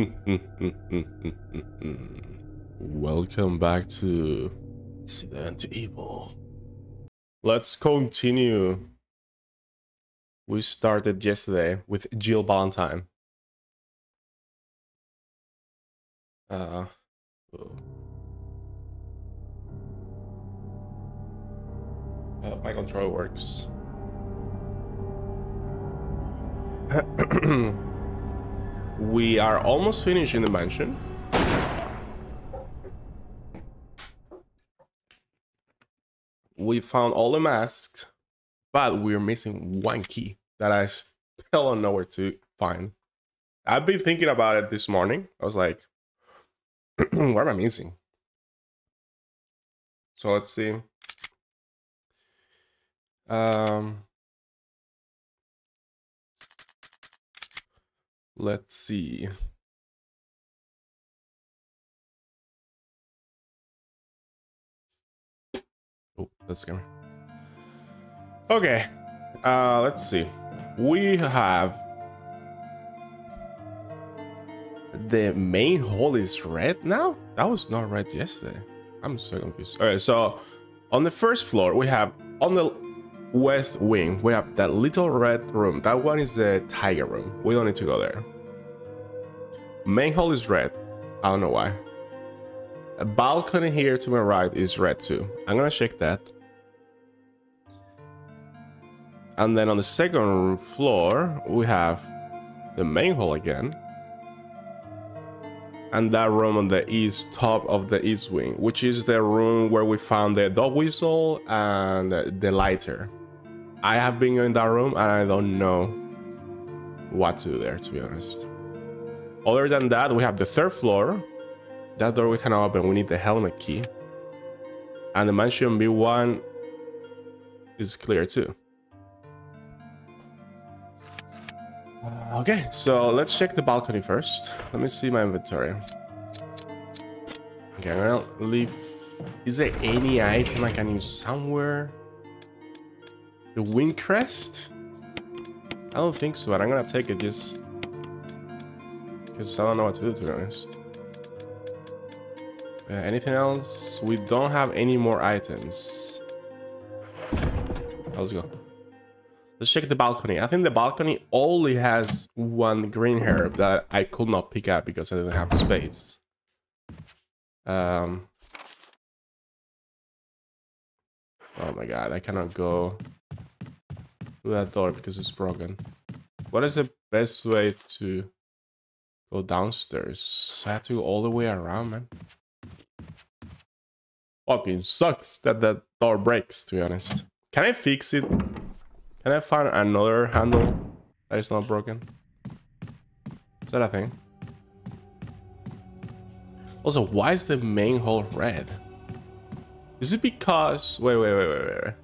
Welcome back to Resident Evil. Let's continue. We started yesterday with Jill Valentine. Uh, oh. My control works. we are almost finished in the mansion. We found all the masks, but we're missing one key that I still don't know where to find. I've been thinking about it this morning. I was like, what am I missing? So let's see. Um, let's see. Oh, that's scary. Okay, uh, let's see. We have the main hall is red now. That was not red yesterday. I'm so confused. Okay, so on the first floor we have on the west wing we have that little red room. That one is the tiger room. We don't need to go there. Main hall is red. I don't know why. A balcony here to my right is red too. I'm gonna check that. And then on the second floor, we have the main hall again. And that room on the east top of the east wing, which is the room where we found the dog whistle and the lighter. I have been in that room and I don't know what to do there, to be honest. Other than that, we have the third floor. That door we cannot open. We need the helmet key. And the mansion B1 is clear too. Uh, okay, so let's check the balcony first. Let me see my inventory. Okay, I'm gonna leave. Is there any item I can use somewhere? The wind crest? I don't think so, but I'm gonna take it just because I don't know what to do to be honest. Uh, anything else? We don't have any more items. Let's go. Let's check the balcony. I think the balcony only has one green herb that I could not pick up because I didn't have space. Um. Oh my god, I cannot go that door because it's broken. What is the best way to go downstairs? I have to go all the way around, man. Fucking sucks that that door breaks, to be honest. Can I fix it? Can I find another handle that is not broken? Is that a thing? Also, why is the main hall red? Is it because... Wait, wait, wait, wait, wait.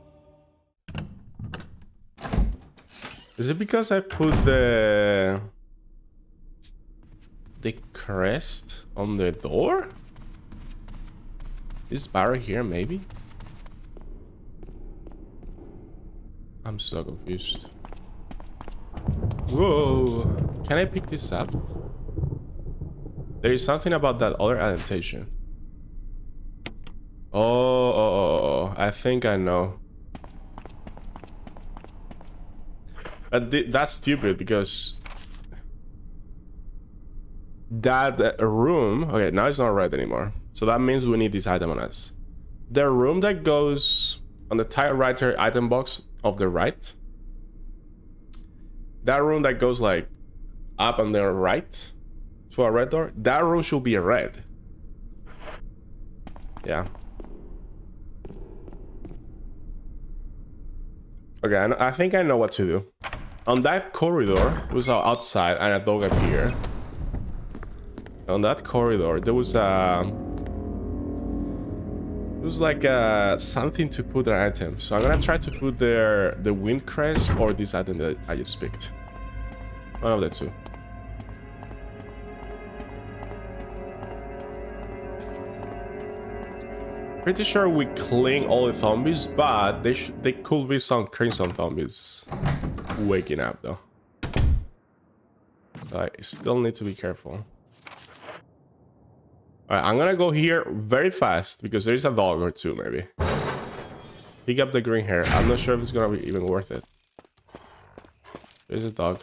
Is it because I put the... The crest on the door? This barrel here, maybe? I'm so confused. Whoa! Can I pick this up? There is something about that other annotation. Oh, oh, oh, oh, oh, I think I know. But th that's stupid because that room. Okay, now it's not red anymore. So that means we need this item on us. The room that goes on the typewriter item box of the right. That room that goes like up on the right for a red door. That room should be red. Yeah. Okay, I think I know what to do. On that corridor, it was outside and a dog appeared. On that corridor, there was a... It was like uh, something to put an item. So I'm gonna try to put there the wind crest or this item that I just picked. One of the two. Pretty sure we clean all the zombies, but they they could be some crimson zombies waking up though. I still need to be careful. All right, I'm gonna go here very fast because there is a dog or two, maybe. Pick up the green herb. I'm not sure if it's gonna be even worth it. There's a dog.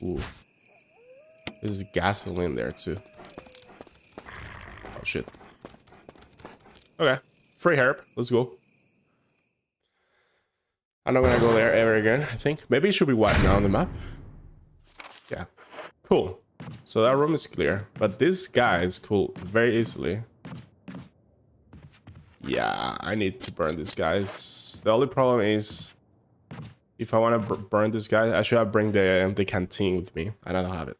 Ooh. There's gasoline there too. Oh shit. Okay. Free herb. Let's go. I'm not gonna go there ever again, I think. Maybe it should be white now on the map. Yeah. Cool. So that room is clear. But this guy is cool very easily. Yeah, I need to burn these guys. The only problem is if I want to burn this guy, I should have bring the um, the canteen with me, and I don't have it.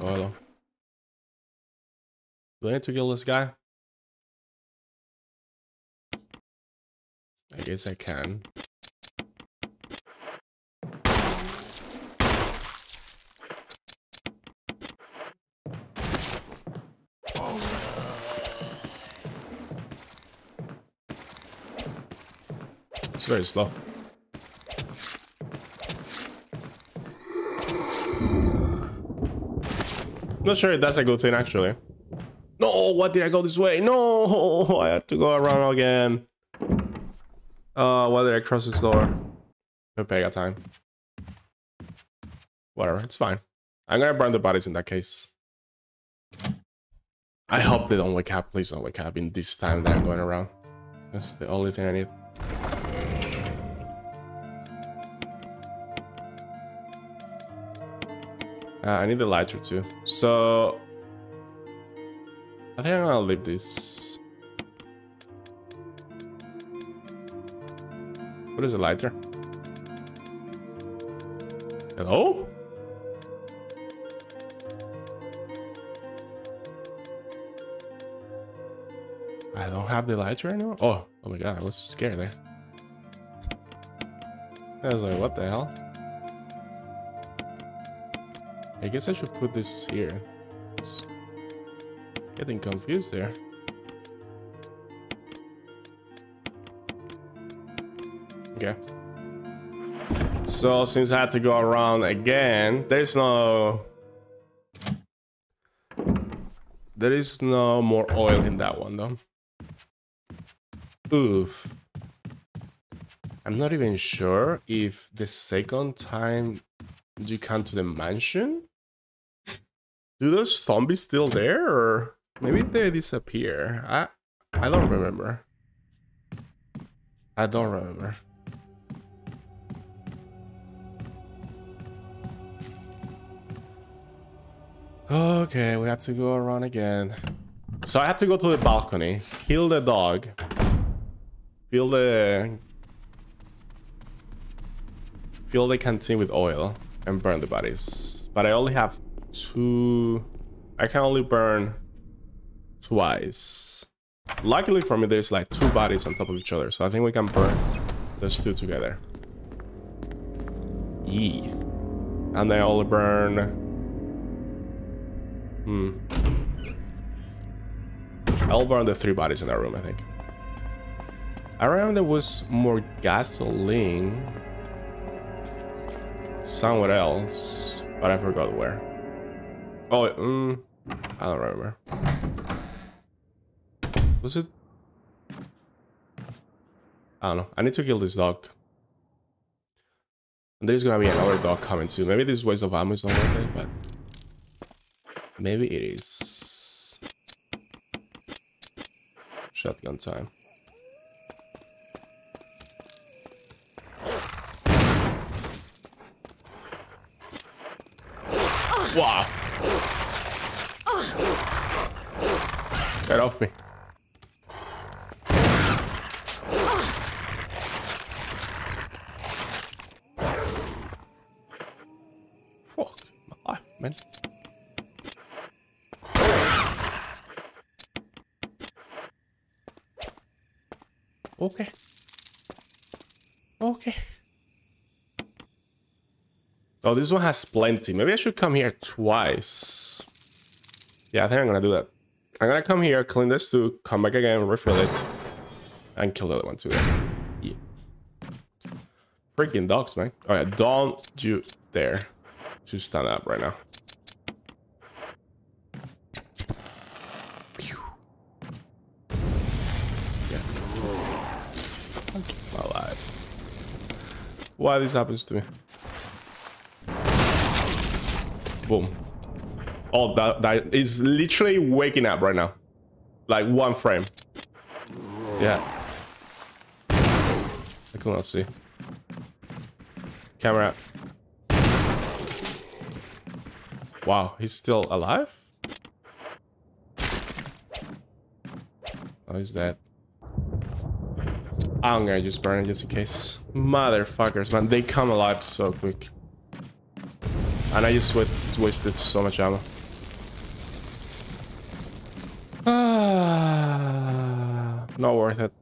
Oh, hello. Do I need to kill this guy? I guess I can. It's very slow. Not sure if that's a good thing, actually. No, what did I go this way? No, I had to go around again. Uh, why did I cross this door? Okay, I got time. Whatever, it's fine. I'm gonna burn the bodies in that case. I hope they don't wake up. Please don't wake up in this time that I'm going around. That's the only thing I need. Uh, I need the lighter too. So I think I'm gonna leave this. What is a lighter? Hello? I don't have the lighter anymore? Oh, oh my god, I was scared there. I was like, what the hell? I guess I should put this here. It's getting confused there. Okay. So since I had to go around again, there's no... There is no more oil in that one though. Oof. I'm not even sure if the second time you come to the mansion do those zombies still there or maybe they disappear? I I don't remember. I don't remember. Okay, we have to go around again. So I have to go to the balcony, kill the dog, fill the fill the canteen with oil, and burn the bodies. But I only have two... I can only burn twice. Luckily for me, there's like two bodies on top of each other, so I think we can burn those two together. Yee. And then I'll burn... Hmm. I'll burn the three bodies in that room, I think. I remember there was more gasoline somewhere else, but I forgot where. Oh, mm, I don't remember. Was it? I don't know. I need to kill this dog. And there's gonna be another dog coming too. Maybe this waste of ammo is not worth it, but maybe it is. Shotgun time. Wow. Get off me. Fuck my life, man. Okay. Okay. Oh, this one has plenty. Maybe I should come here twice. Yeah, I think I'm gonna do that. I'm gonna come here, clean this too, come back again, refill it, and kill the other one too. Yeah. Freaking dogs, man. Oh yeah, don't you dare to stand up right now. Pew. Yeah. My life. Why this happens to me? Boom. Oh, that, that is literally waking up right now. Like one frame. Yeah. I cannot see. Camera. Wow, he's still alive? Oh, he's dead. I'm gonna just burn it just in case. Motherfuckers, man. They come alive so quick. And I just wasted so much ammo. Not worth it.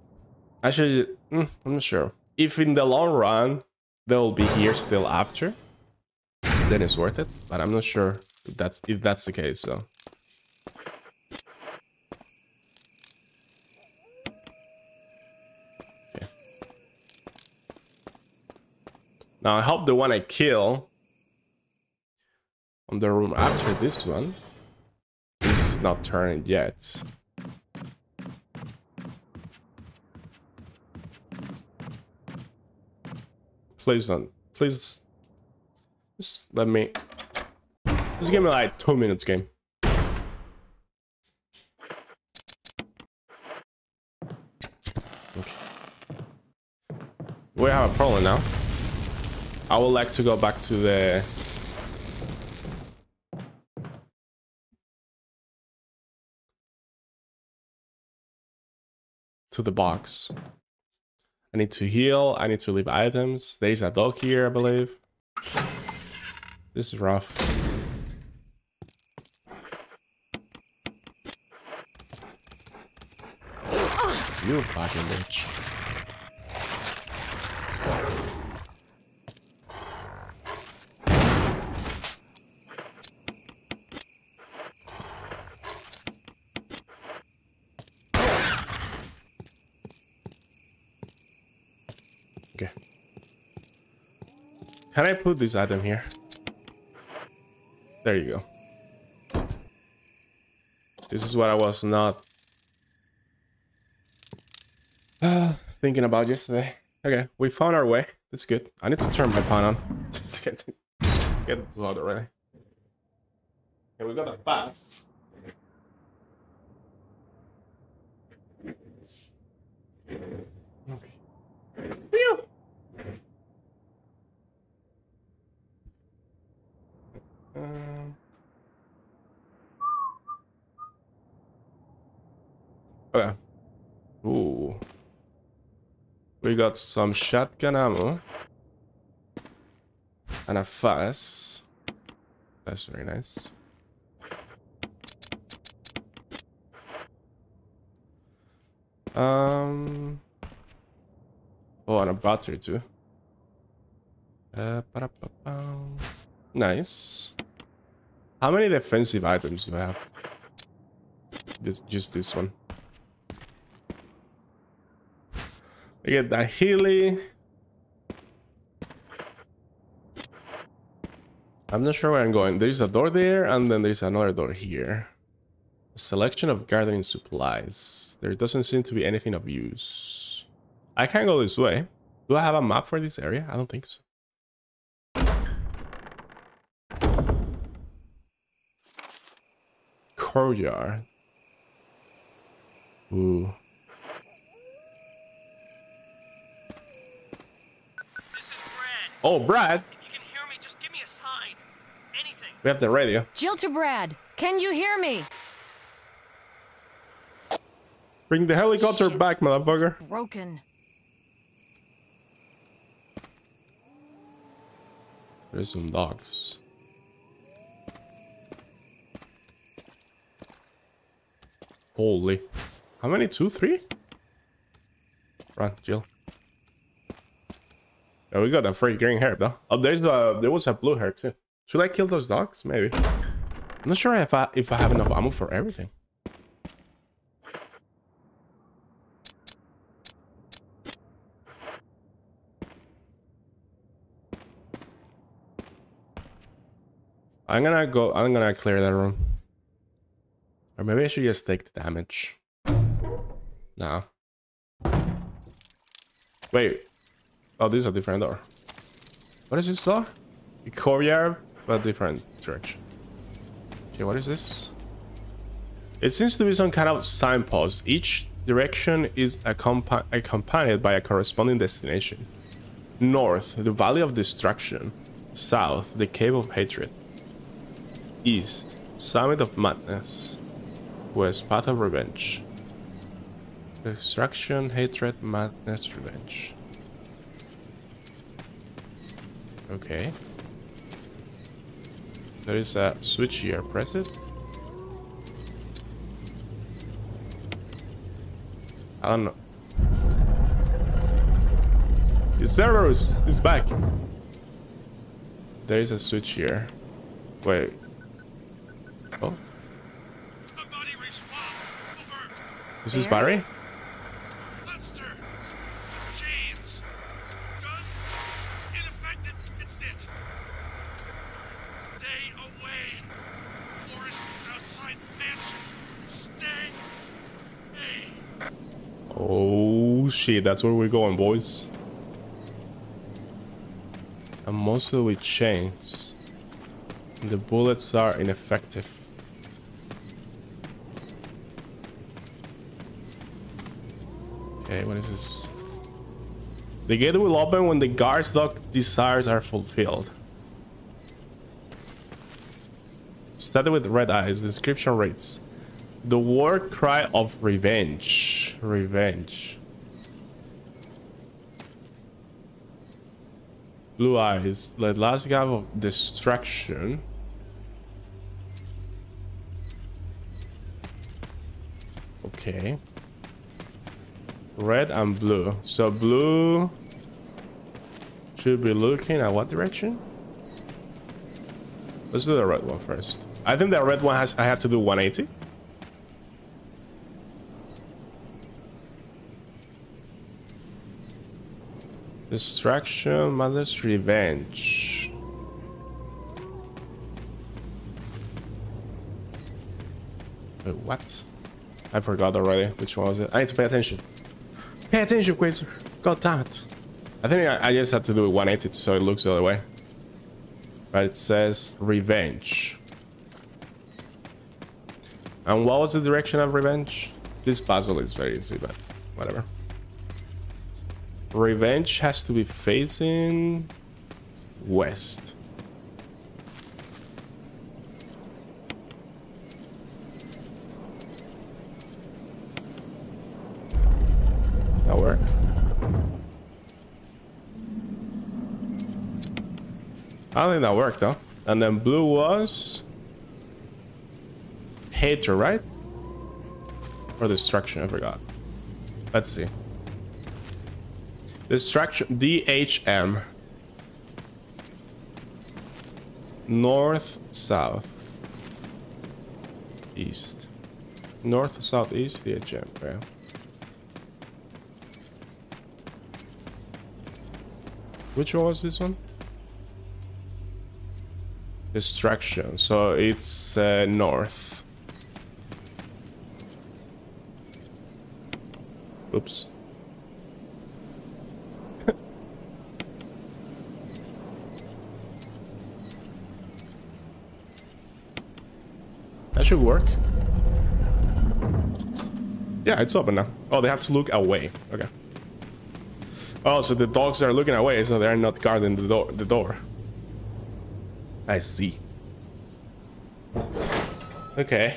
Actually, mm, I'm not sure. If in the long run, they'll be here still after, then it's worth it. But I'm not sure if that's if that's the case. So. Okay. Now I hope the one I kill on the room after this one is not turned yet. Please don't. Please. Just let me. Just give me like two minutes game. Okay. We have a problem now. I would like to go back to the to the box. I need to heal. I need to leave items. There's a dog here, I believe. This is rough. You fucking bitch. Can I put this item here? There you go. This is what I was not uh, thinking about yesterday. Okay, we found our way. That's good. I need to turn my phone on. Just get to, get it too hot already. Okay, we got a fast. Um, okay. Ooh. We got some shotgun ammo. And a fuzz. That's very nice. Um. Oh, and a battery too. Uh, Nice. How many defensive items do I have? Just, just this one. I get that Healy. I'm not sure where I'm going. There's a door there, and then there's another door here. A selection of gardening supplies. There doesn't seem to be anything of use. I can't go this way. Do I have a map for this area? I don't think so. Courtyard. Ooh. This is Brad. Oh, Brad. If you can hear me, just give me a sign. Anything. We have the radio. Jill to Brad. Can you hear me? Bring the helicopter Shit. back, motherfucker. Broken. There's some dogs. Holy. How many? Two, three? Run, Jill. Yeah, we got that free green herb. though. Oh, there's a, there was a blue herb too. Should I kill those dogs? Maybe. I'm not sure if I if I have enough ammo for everything. I'm gonna go I'm gonna clear that room. Or maybe I should just take the damage. Nah. Wait. Oh, this is a different door. What is this door? A courtyard, but different direction. Okay, what is this? It seems to be some kind of signpost. Each direction is accompa accompanied by a corresponding destination. North, the Valley of Destruction. South, the Cave of Hatred. East, Summit of Madness. West, Path of Revenge. Destruction, Hatred, Madness, Revenge. Okay. There is a switch here. Press it. I don't know. It's Cerberus is back. There is a switch here. Wait. Oh, A body respawn. Over. This is Barry? Monster. James. Gun. Ineffective. Stay away. Forest outside mansion. Stay. Oh shit, that's where we're going, boys. And mostly with chains. The bullets are ineffective. Okay, what is this? The gate will open when the guard's dog desires are fulfilled. Study with red eyes. The inscription reads The war cry of revenge. Revenge. Blue eyes. The last gap of destruction. Okay. Red and blue. So blue should be looking at what direction? Let's do the red one first. I think the red one has I have to do 180. Distraction, mother's revenge. Wait, what? I forgot already. Which one was it? I need to pay attention. Pay attention, Quasar. God damn it. I think I, I just have to do it 180 so it looks the other way. But it says revenge. And what was the direction of revenge? This puzzle is very easy, but whatever. Revenge has to be facing west. That work. I don't think that worked though. And then blue was hatred, right? Or destruction, I forgot. Let's see. Destruction DHM. North, south, east. North, south, east, DHM. Yeah. Which one was this one? Destruction. So it's uh, north. Oops. that should work. Yeah, it's open now. Oh, they have to look away. Okay. Oh, so the dogs are looking away, so they're not guarding the door. The door. I see. Okay.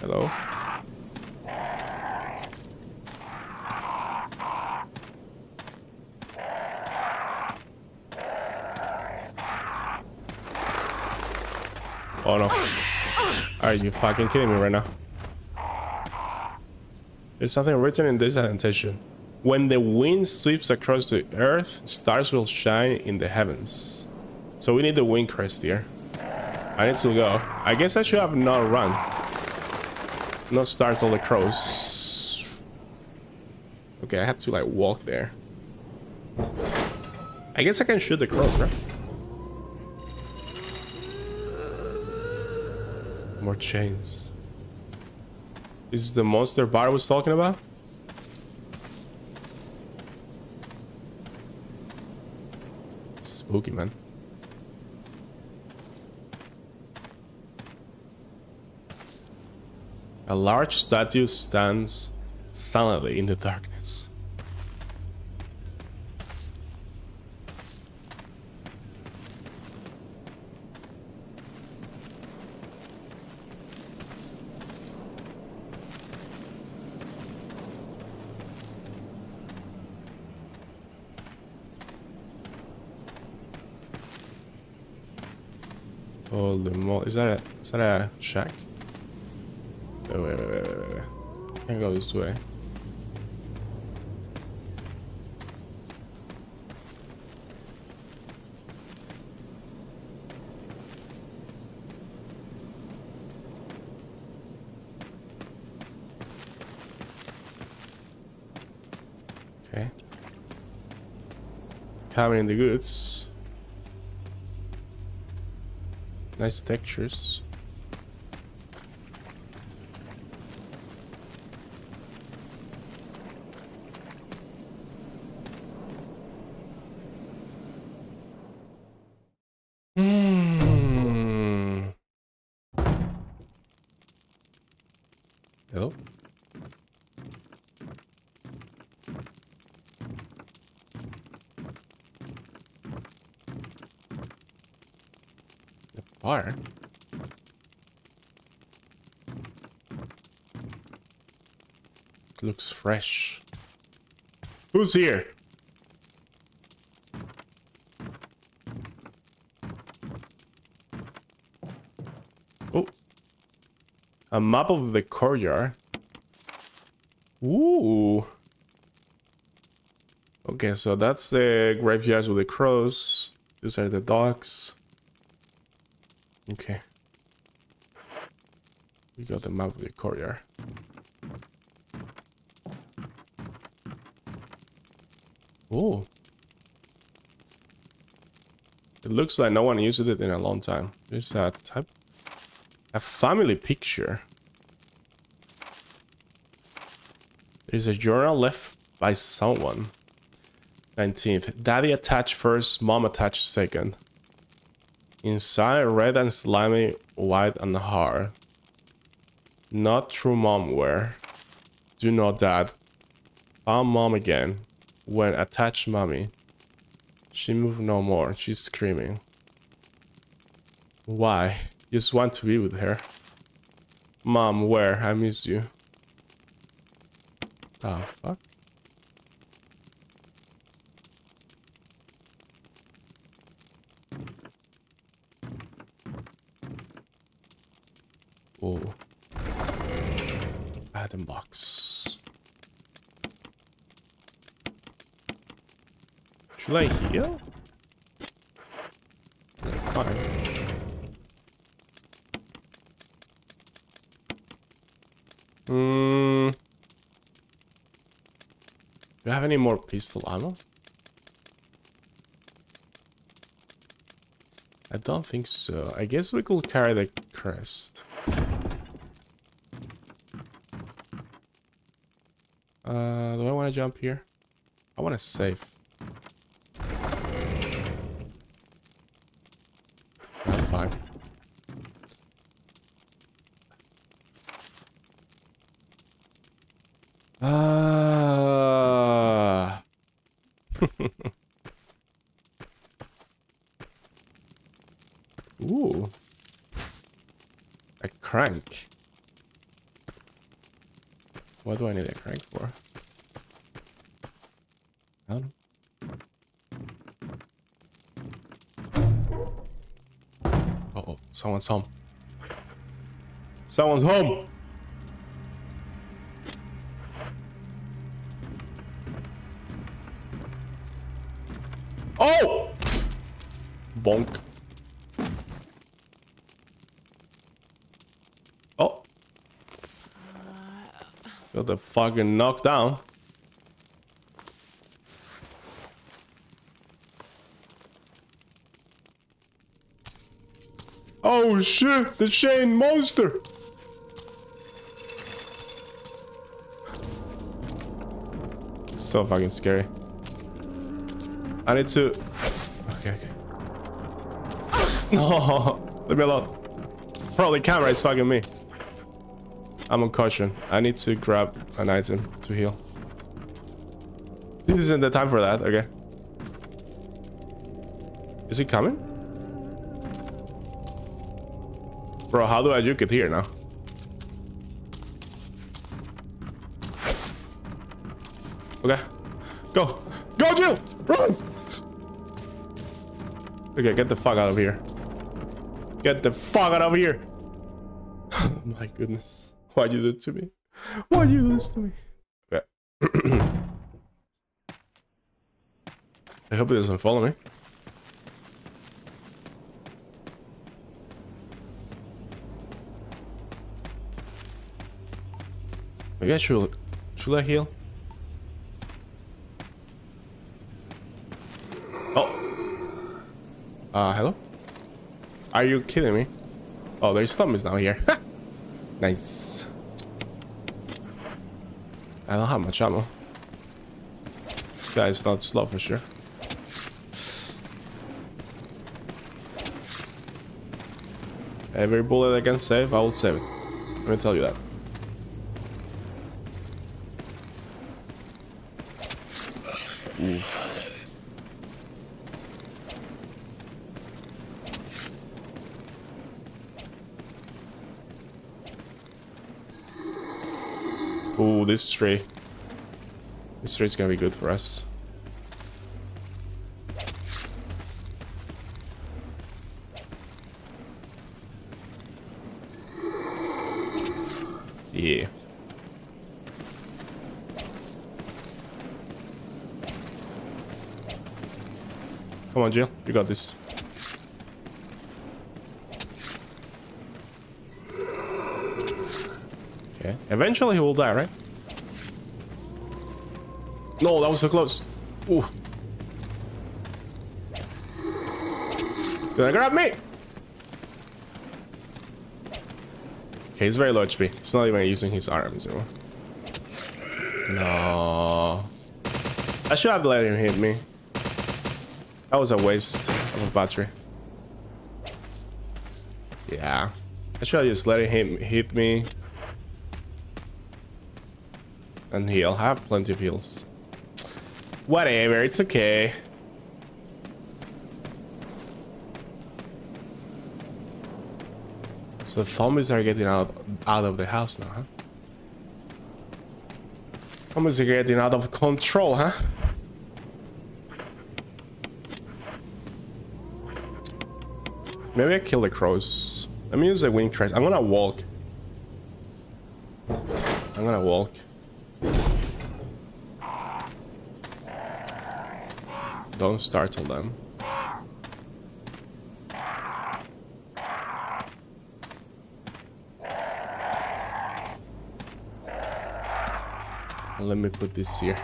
Hello. Oh no. Are you fucking kidding me right now? There's something written in this annotation. When the wind sweeps across the earth, stars will shine in the heavens. So we need the wind crest here. I need to go. I guess I should have not run. Not all the crows. Okay, I have to like walk there. I guess I can shoot the crow, right? More chains. This is the monster bar I was talking about? A large statue stands silently in the darkness. Holy moly, is that a is that a shack? Wait, wait, wait, wait, wait. Can't go this way. Okay. Coming in the goods. Nice textures. Hmm. Hello? The bar? Looks fresh. Who's here? Oh. A map of the courtyard. Ooh. Okay, so that's the graveyards with the crows. These are the dogs. Okay. We got the map of the courtyard. Oh. It looks like no one used it in a long time. There's a type a family picture. There's a journal left by someone. 19th. Daddy attached first, mom attached second. Inside, red and slimy, white and hard. Not true mom wear. Do not dad. Found mom again. When attached mommy. She moved no more. She's screaming. Why? Just want to be with her. Mom, where? I miss you. Oh, fuck. Oh. Item box. Should I heal? Fine. Hmm. Do you have any more pistol ammo? I don't think so. I guess we could carry the crest. Uh, do I want to jump here? I want to save. I'm fine. Ah. Ooh. A crank. What do I need a crank for? I don't know. Uh oh, someone's home. Someone's home! Oh! Bonk. Oh. Got the fucking knocked Oh shit, the Shane monster. So fucking scary. I need to. Okay, okay. No, oh, leave me alone. Probably camera is fucking me. I'm on caution. I need to grab an item to heal. This isn't the time for that. Okay. Is he coming? Bro, how do I juke it here now? Okay. Go. Go, Jill! Run! Okay, get the fuck out of here. Get the fuck out of here! Oh my goodness. Why'd you do it to me? Why'd you do this to me? Okay. I hope it doesn't follow me. Maybe should... Should I heal? Oh. Uh, hello? Are you kidding me? Oh, there's zombies now here. nice. I don't have much ammo. This guy's not slow for sure. Every bullet I can save, I will save it. Let me tell you that. Ooh. Ooh, this tree. This tree's gonna be good for us. Yeah. Come on, Jill. You got this. Okay. Eventually he will die, right? No, that was so close. Ooh. Gonna grab me! Okay, he's very low HP. He's not even using his arms anymore. No. I should have let him hit me. That was a waste of a battery. Yeah. I should have just let him hit me. And heal. I have plenty of heals. Whatever, it's okay. So the zombies are getting out out of the house now, huh? Zombies are getting out of control, huh? Maybe I kill the crows. Let me use the Wind Crest. I'm gonna walk. I'm gonna walk. Don't startle them. Let me put this here.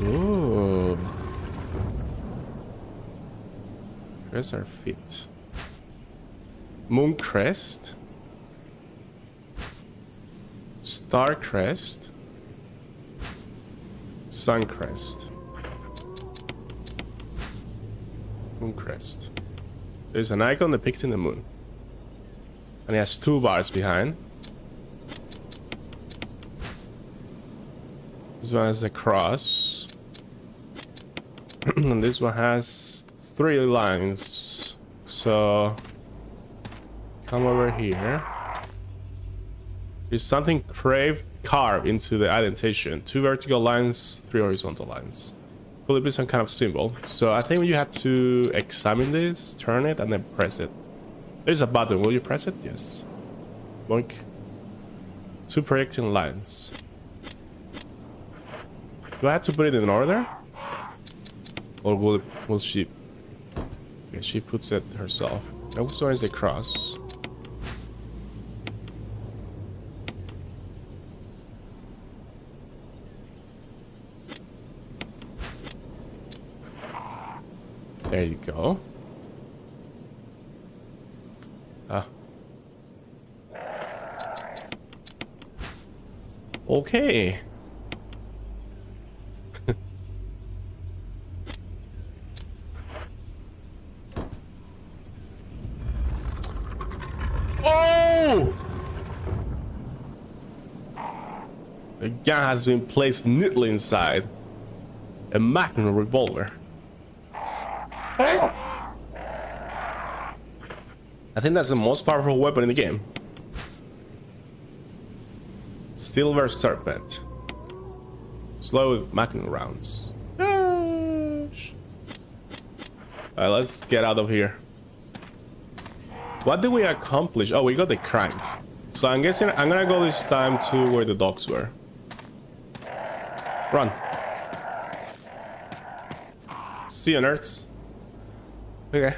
Ooh. Where's our feet? Moon Crest. Star Crest. Sun Crest. Moon Crest. There's an icon depicting the moon. And it has two bars behind. This one has a cross. and this one has three lines. So come over here. There's something craved carved into the indentation. Two vertical lines, three horizontal lines. Could it be some kind of symbol? So I think you have to examine this, turn it, and then press it. There's a button. Will you press it? Yes. Boink. Two projecting lines. Do I have to put it in order? Or will, will she... Okay, she puts it herself. Also is the cross. There you go. Ah. Okay. oh! The gun has been placed neatly inside a Magnum revolver. I think that's the most powerful weapon in the game. Silver Serpent. Slow macking rounds. Alright, uh, let's get out of here. What did we accomplish? Oh, we got the crank. So I'm guessing I'm gonna go this time to where the dogs were. Run. See you, nerds. Okay.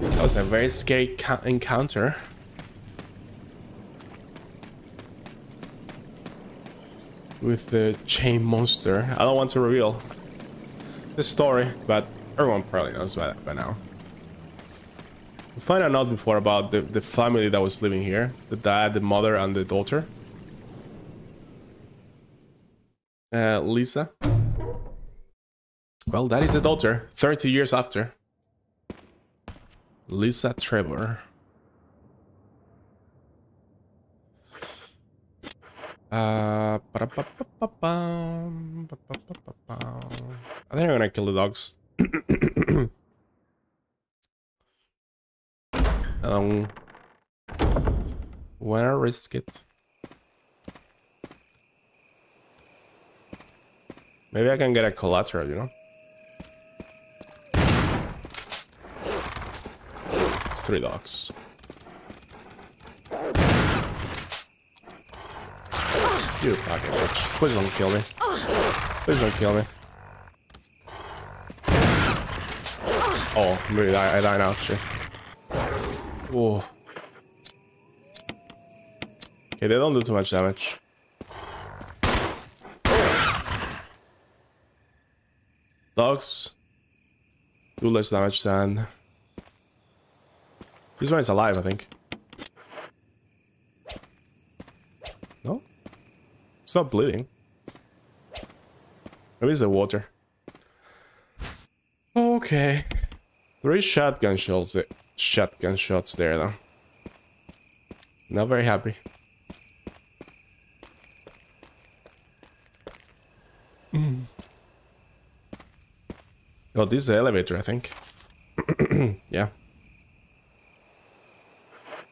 That was a very scary encounter. With the chain monster. I don't want to reveal the story, but everyone probably knows by, by now. We find out before about the, the family that was living here. The dad, the mother, and the daughter. Uh, Lisa. Well, that is the daughter, 30 years after. Lisa Trevor. Uh, I think I'm gonna kill the dogs. um, wanna risk it? Maybe I can get a collateral, you know? It's three dogs. You fucking bitch. Please don't kill me. Please don't kill me. Oh, I, I die now, shit. Oh. Okay, they don't do too much damage. Dogs do less damage than... This one is alive, I think. Stop bleeding. Maybe it's the water. Okay. Three shotgun shots, shotgun shots there, though. Not very happy. Mm. Oh, this is the elevator, I think. yeah.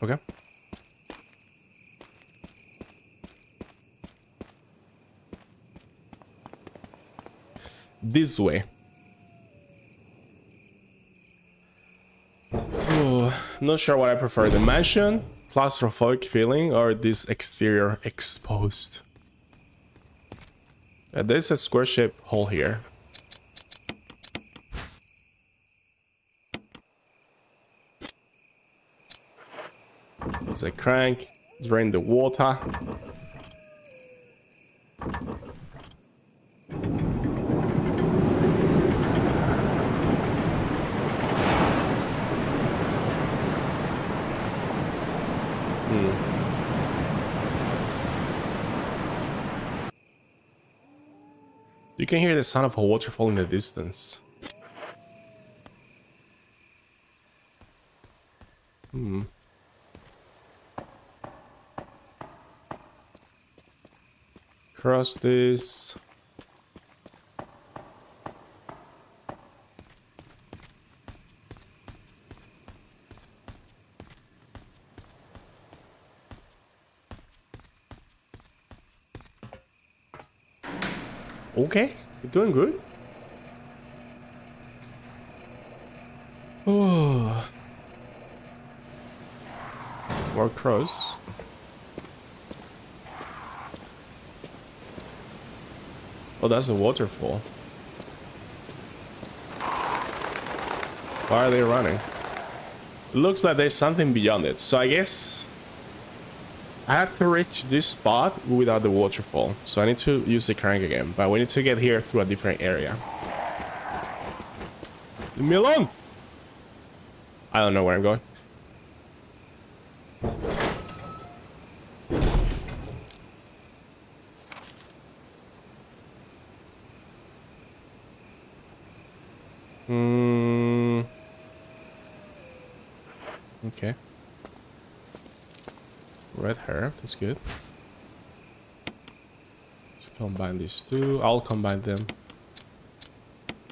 Okay. This way. Oh, not sure what I prefer, the mansion, claustrophobic feeling, or this exterior exposed. Uh, there's a square-shaped hole here. It's a crank, drain the water. You can hear the sound of a waterfall in the distance. Hmm. Cross this. Okay, you're doing good. Oh. More. Oh, that's a waterfall. Why are they running? Looks like there's something beyond it. So I guess I have to reach this spot without the waterfall. So I need to use the crank again. But we need to get here through a different area. Leave me alone! I don't know where I'm going. Hmm. Okay. Red hair, that's good. Let's combine these two. I'll combine them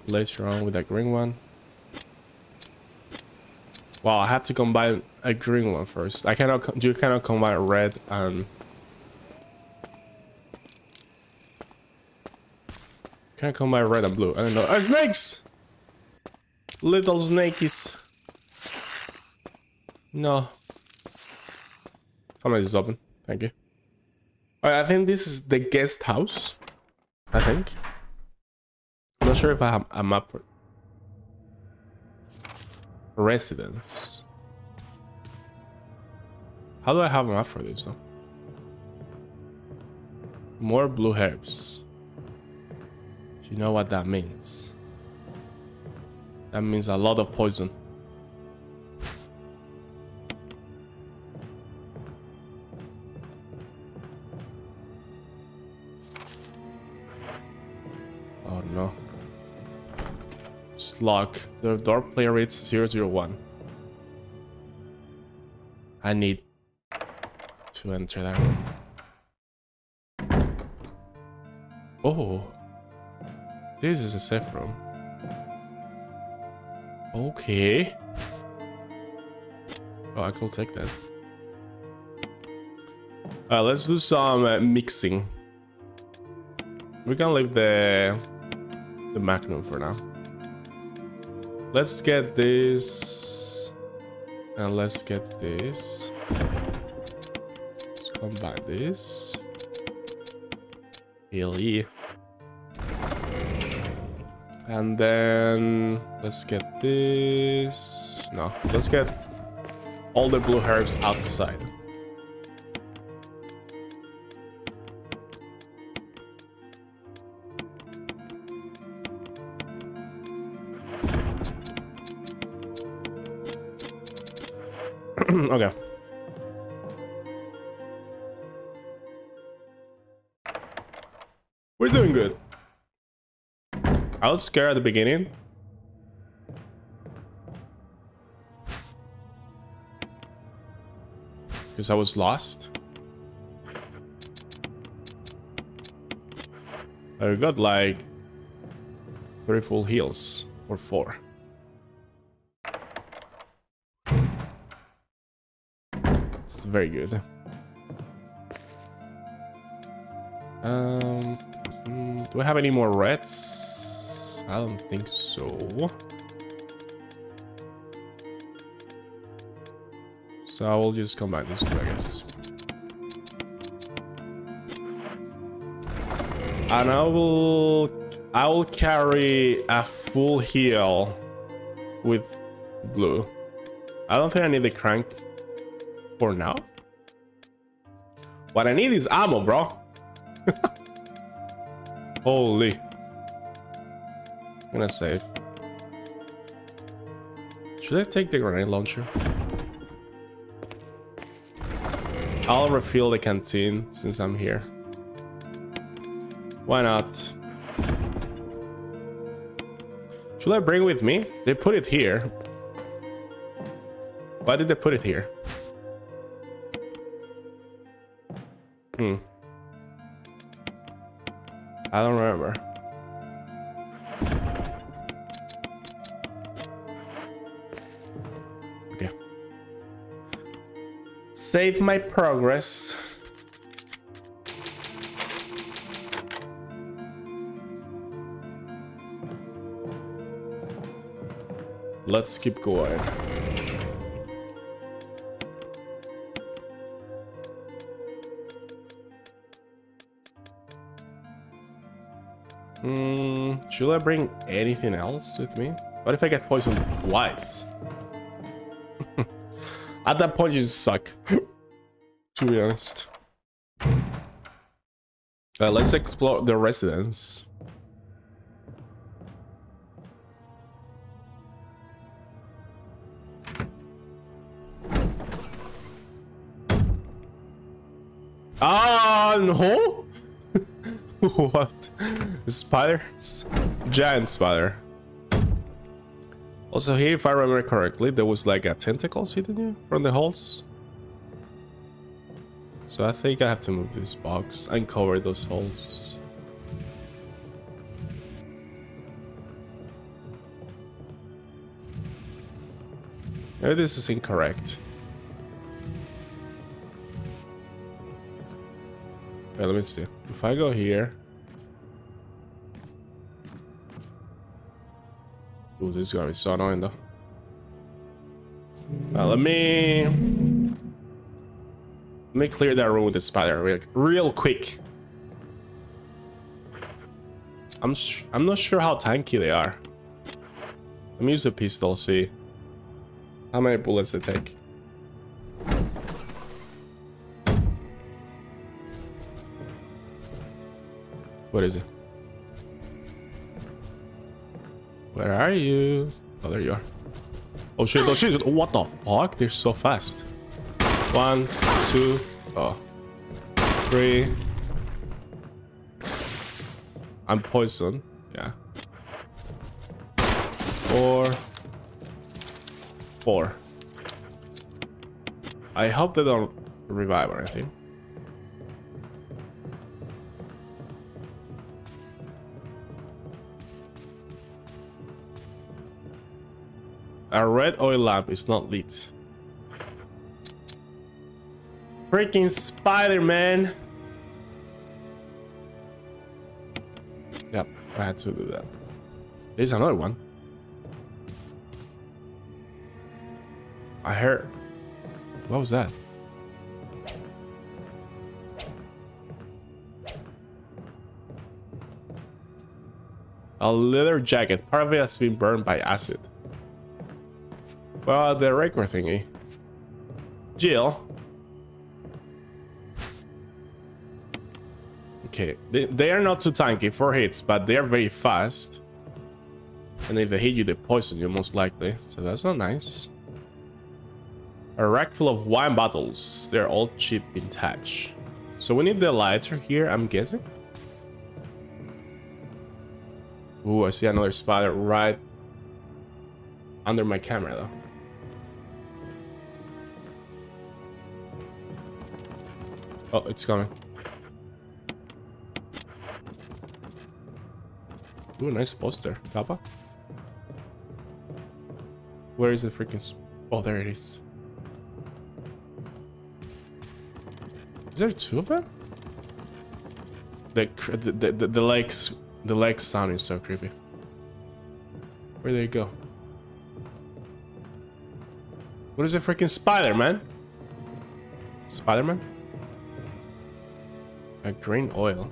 later on with that green one. Wow, I have to combine a green one first. I cannot. You cannot combine red and. Can I combine red and blue? I don't know. Oh, snakes! Little snakies. No. How much is open? Thank you. Alright, I think this is the guest house. I think. I'm not sure if I have a map for residence. How do I have a map for this though? More blue herbs. You know what that means? That means a lot of poison. Slug. The door player rates 001. I need to enter that room. Oh. This is a safe room. Okay. Oh, I could take that. Uh, let's do some uh, mixing. We can leave the the Magnum for now. Let's get this, and let's get this. Let's combine this. Yeah. And then let's get this. No, let's get all the blue herbs outside. Okay. We're doing good. I was scared at the beginning. Because I was lost. I got like three full heals or four. Very good. Um, do I have any more reds? I don't think so. So I will just combine these two, I guess. And I will, I will carry a full heal with blue. I don't think I need the crank for now. What I need is ammo, bro. Holy. I'm gonna save. Should I take the grenade launcher? I'll refill the canteen since I'm here. Why not? Should I bring it with me? They put it here. Why did they put it here? Hmm. I don't remember. Okay. Save my progress. Let's keep going. Should I bring anything else with me? What if I get poisoned twice? At that point, you just suck. to be honest. Uh, let's explore the residence. Ah, no! what? Spiders? Giant spider. Also here, if I remember correctly, there was like a tentacles hidden here from the holes. So I think I have to move this box and cover those holes. Maybe this is incorrect. Okay, let me see. If I go here... Ooh, this is gonna be so annoying though. Uh, let me... Let me clear that room with the spider real, real quick. I'm I'm not sure how tanky they are. Let me use a pistol, see how many bullets they take. What is it? Where are you? Oh, there you are. Oh shit, oh shit, what the fuck? They're so fast. One, two, oh, three. I'm poisoned, yeah. Four. Four. I hope they don't revive or anything. A red oil lamp is not lit. Freaking Spider-Man. Yep, I had to do that. There's another one. I heard. What was that? A leather jacket. Part of it has been burned by acid. Well, the record thingy. Jill. Okay, they, they are not too tanky for hits, but they are very fast. And if they hit you, they poison you most likely. So that's not nice. A rack full of wine bottles. They're all cheap vintage. So we need the lighter here, I'm guessing. Ooh, I see another spider right under my camera though. Oh, it's coming. Ooh, nice poster. Kappa? Where is the freaking... Oh, there it is. Is there two of them? The, the, the, the legs... The legs sound is so creepy. Where did they go? What is a freaking spider, man? Spider-Man? A green oil.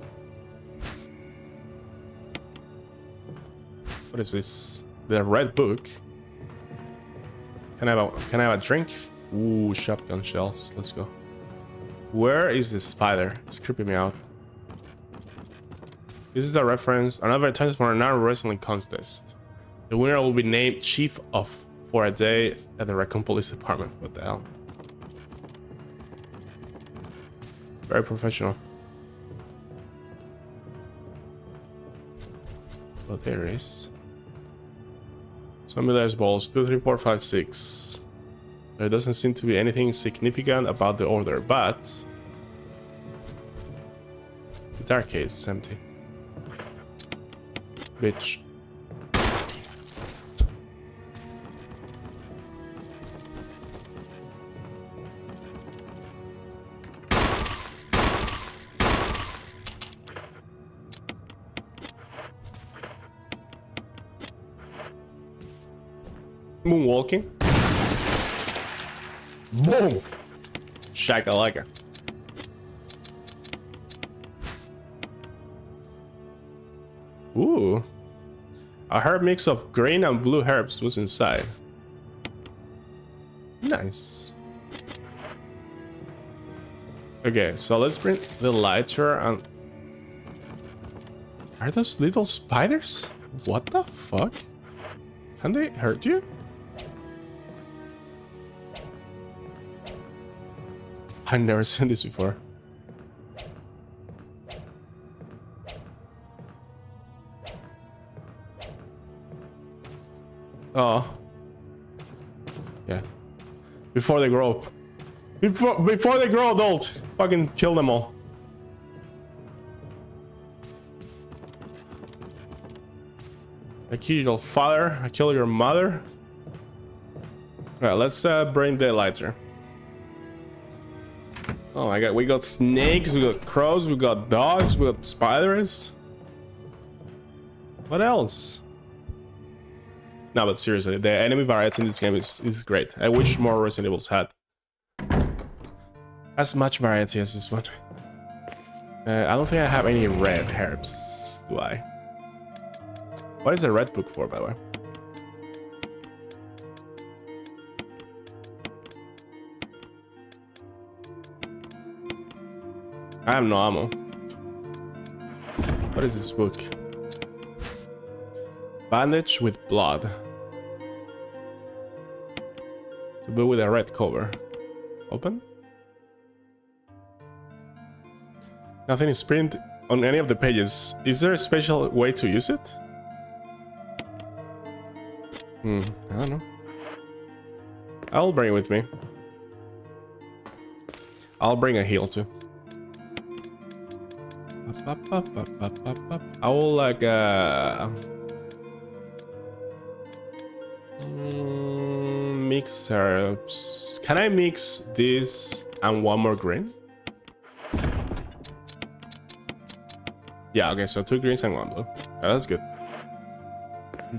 What is this? The red book. Can I have a can I have a drink? Ooh, shotgun shells. Let's go. Where is the spider? It's creeping me out. This is a reference, an advertisement for an arm wrestling contest. The winner will be named chief of for a day at the Raccoon Police Department. What the hell? Very professional. Oh, there is. Zombie dice balls, 2, 3, 4, 5, 6. There doesn't seem to be anything significant about the order, but... The dark case is empty. Bitch. Moonwalking. Boom. Shakalaka. Ooh. A herb mix of green and blue herbs was inside. Nice. Okay, so let's bring the lighter and... Are those little spiders? What the fuck? Can they hurt you? I've never seen this before. Oh. Yeah. Before they grow up. Before before they grow adult. Fucking kill them all. I killed your father. I killed your mother. Alright, let's uh, bring the lighter. Oh my god, we got snakes, we got crows, we got dogs, we got spiders. What else? No, but seriously, the enemy variety in this game is, is great. I wish more Resident Evils had as much variety as this one. Uh, I don't think I have any red herbs, do I? What is the red book for, by the way? I have no ammo. What is this book? Bandage with blood. To be with a red cover. Open? Nothing is printed on any of the pages. Is there a special way to use it? Hmm, I don't know. I'll bring it with me. I'll bring a heal too. I will like mm, mix herbs. Can I mix this and one more green? Yeah, okay, so two greens and one blue. Yeah, that's good.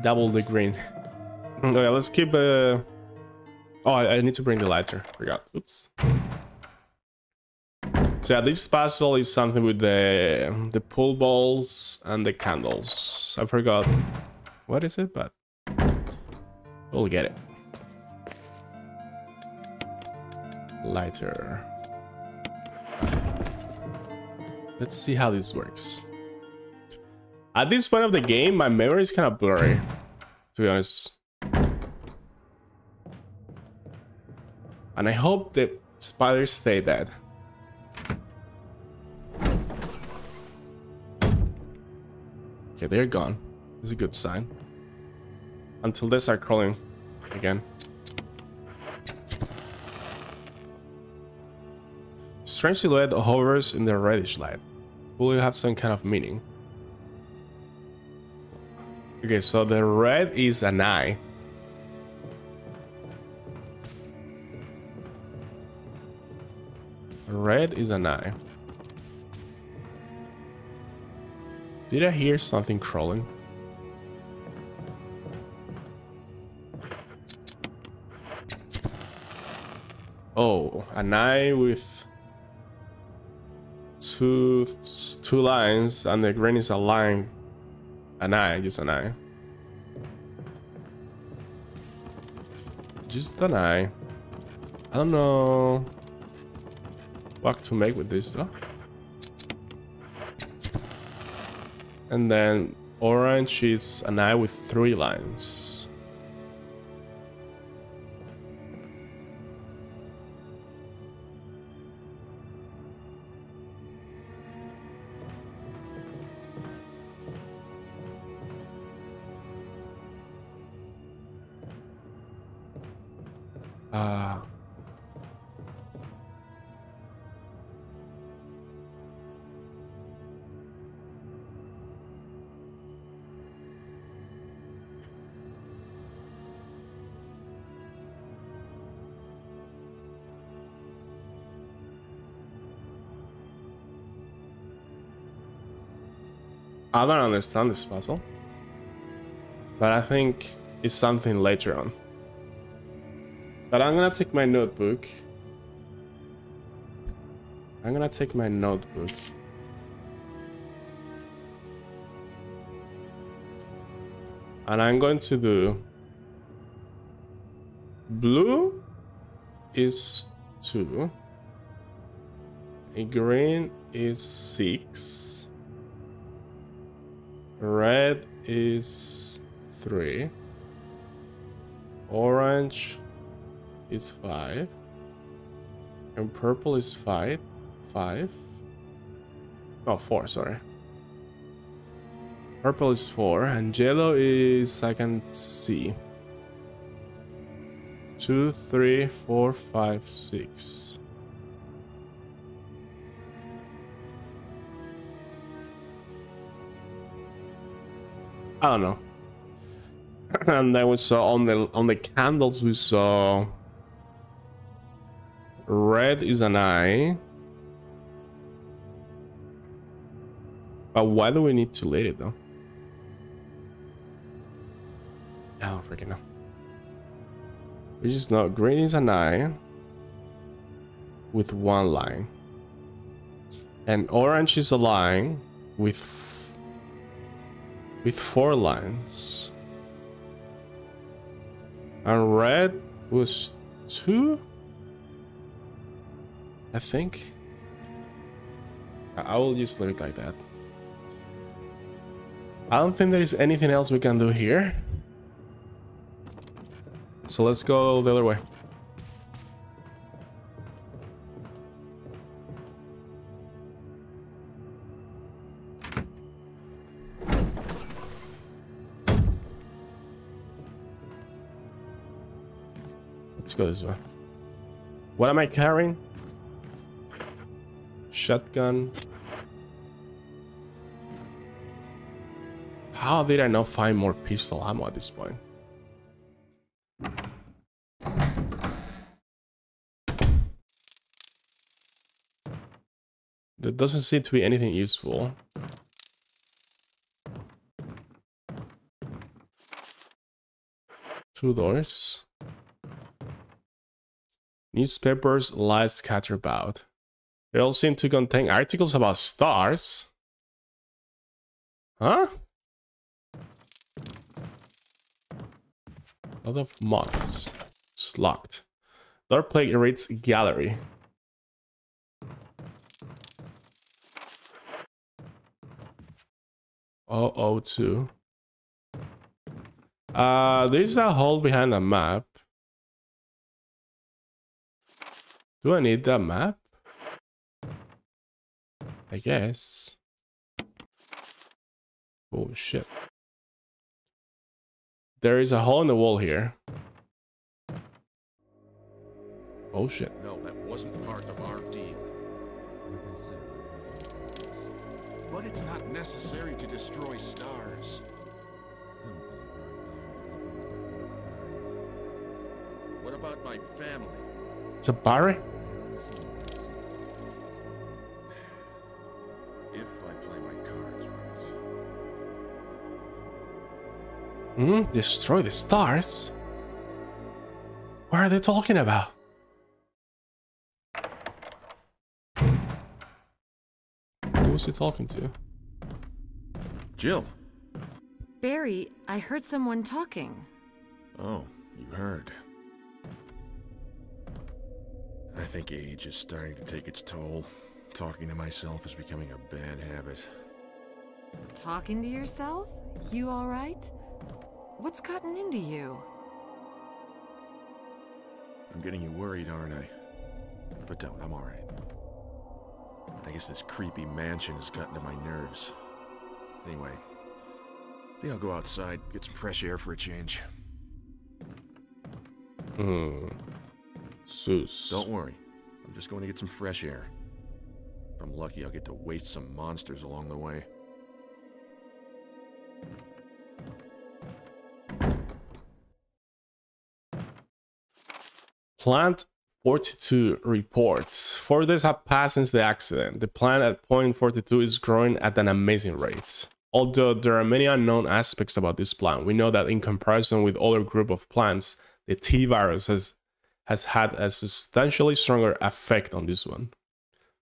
Double the green. okay, let's keep uh Oh, I, I need to bring the lighter. Forgot. Oops. So yeah, this puzzle is something with the the pool balls and the candles. I forgot what is it, but we'll get it. Lighter. Let's see how this works. At this point of the game, my memory is kind of blurry, to be honest. And I hope the spiders stay dead. Okay, they're gone. This is a good sign. Until they start crawling again. Strange silhouette hovers in the reddish light. Will you have some kind of meaning? Okay, so the red is an eye. Red is an eye. Did I hear something crawling? Oh, an eye with two two lines, and the green is a line. An eye, just an eye. Just an eye. I don't know what to make with this though. And then orange is an eye with three lines. I don't understand this puzzle. But I think it's something later on. But I'm gonna take my notebook. I'm gonna take my notebook. And I'm going to do blue is two. A Green is six. Red is three. Orange is five. And purple is five. Five. Oh, four, sorry. Purple is four, and yellow is I can see. Two, three, four, five, six. I don't know. and then we saw on the on the candles we saw red is an eye. But why do we need to light it though? I don't freaking know. We just know green is an eye with one line. And orange is a line with with four lines. And red was two? I think. I will just leave it like that. I don't think there is anything else we can do here. So let's go the other way. Let's go this way. What am I carrying? Shotgun. How did I not find more pistol ammo at this point? There doesn't seem to be anything useful. Two doors. Newspapers lie scattered about. They all seem to contain articles about stars. Huh? A lot of moths. Locked. Dark Plague reads gallery. Oh, oh, two. Uh, there's a hole behind the map. Do I need that map? I guess. Oh shit. There is a hole in the wall here. Oh shit. No, that wasn't part of our deal. Like I said, I have no plans. But it's not necessary to destroy stars. Don't be hard bound to help me with the porch barrier. What about my family? It's a Barry? Guarantee their safety. If I play my cards right. Hmm? Destroy the stars? What are they talking about? Who was he talking to? Jill! Barry, I heard someone talking. Oh, you heard. I think age is starting to take its toll. Talking to myself is becoming a bad habit. Talking to yourself? You alright? What's gotten into you? I'm getting you worried, aren't I? But don't, I'm alright. I guess this creepy mansion has gotten to my nerves. Anyway, I think I'll go outside, get some fresh air for a change. Hmm. Zeus. Don't worry, I'm just going to get some fresh air. If I'm lucky, I'll get to waste some monsters along the way. Plant 42 reports. Four days have passed since the accident. The plant at point 42 is growing at an amazing rate. Although there are many unknown aspects about this plant, we know that in comparison with other group of plants, the T virus has, has had a substantially stronger effect on this one.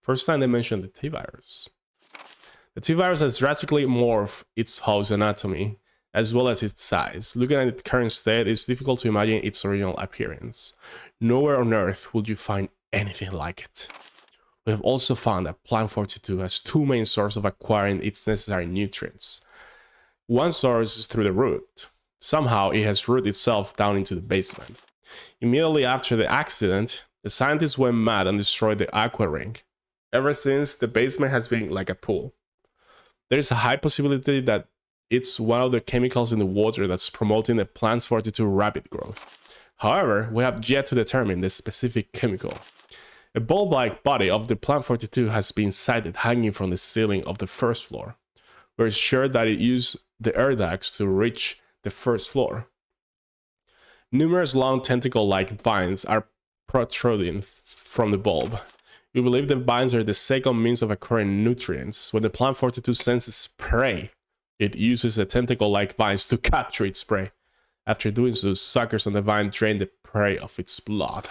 First time they mentioned the T virus. The T virus has drastically morphed its host anatomy as well as its size. Looking at its current state, it's difficult to imagine its original appearance. Nowhere on Earth would you find anything like it. We have also found that Plant 42 has two main sources of acquiring its necessary nutrients. One source is through the root. Somehow it has rooted itself down into the basement. Immediately after the accident, the scientists went mad and destroyed the aqua ring. Ever since, the basement has been like a pool. There is a high possibility that it's one of the chemicals in the water that's promoting the plant's 42 rapid growth. However, we have yet to determine the specific chemical. A bulb-like body of the plant 42 has been sighted hanging from the ceiling of the first floor. We're sure that it used the air ducts to reach the first floor. Numerous long tentacle-like vines are protruding from the bulb. We believe the vines are the second means of acquiring nutrients. When the plant 42 senses prey, it uses the tentacle-like vines to capture its prey. After doing so, suckers on the vine drain the prey of its blood.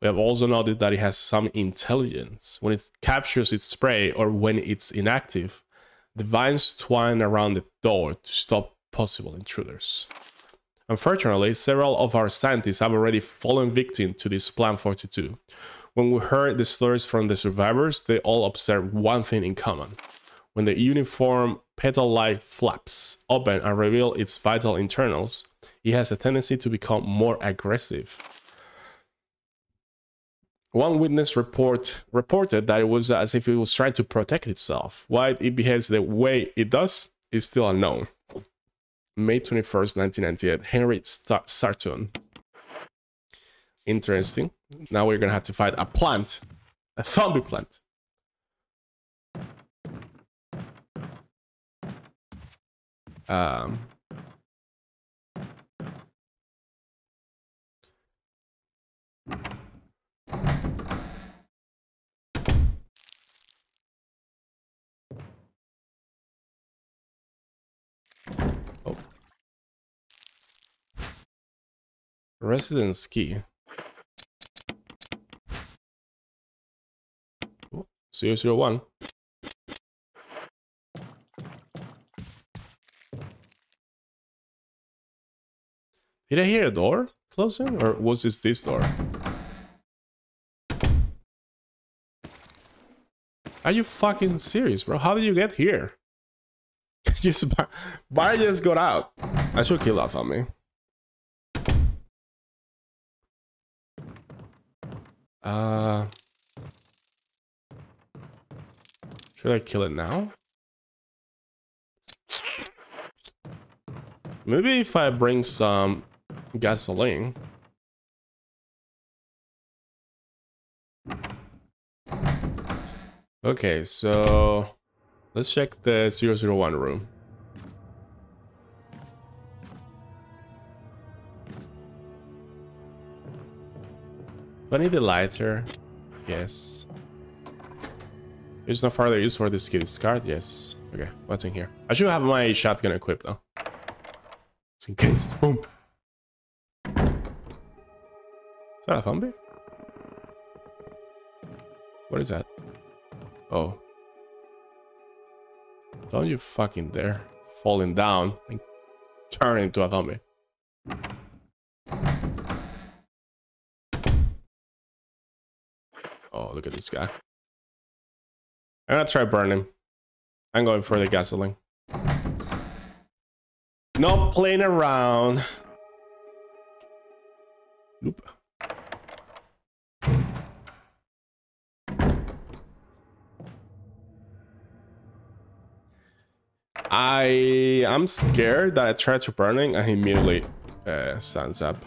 We have also noted that it has some intelligence. When it captures its prey or when it's inactive, the vines twine around the door to stop possible intruders. Unfortunately, several of our scientists have already fallen victim to this Plant 42. When we heard the stories from the survivors, they all observed one thing in common. When the uniform petal-like flaps open and reveal its vital internals, it has a tendency to become more aggressive. One witness report reported that it was as if it was trying to protect itself. Why it behaves the way it does is still unknown. May 21st, 1998, Henry Sarton. Interesting. Now we're gonna have to fight a plant, a zombie plant. Um, Residence key. Oh, 001. Did I hear a door closing or was this this door? Are you fucking serious, bro? How did you get here? just Bar, Bar just got out. I should kill that on me. Uh, should I kill it now? Maybe if I bring some gasoline. Okay, so let's check the 001 room. I need the lighter? Yes. There's no further use for this kid's card? Yes. Okay, what's in here? I should have my shotgun equipped though. Just in case. Boom. Is that a zombie? What is that? Oh. Don't you fucking dare. Falling down and turn into a zombie. Oh, look at this guy. I'm gonna try burning. I'm going for the gasoline. Not playing around. Nope. I I'm scared that I tried to burning and he immediately uh, stands up.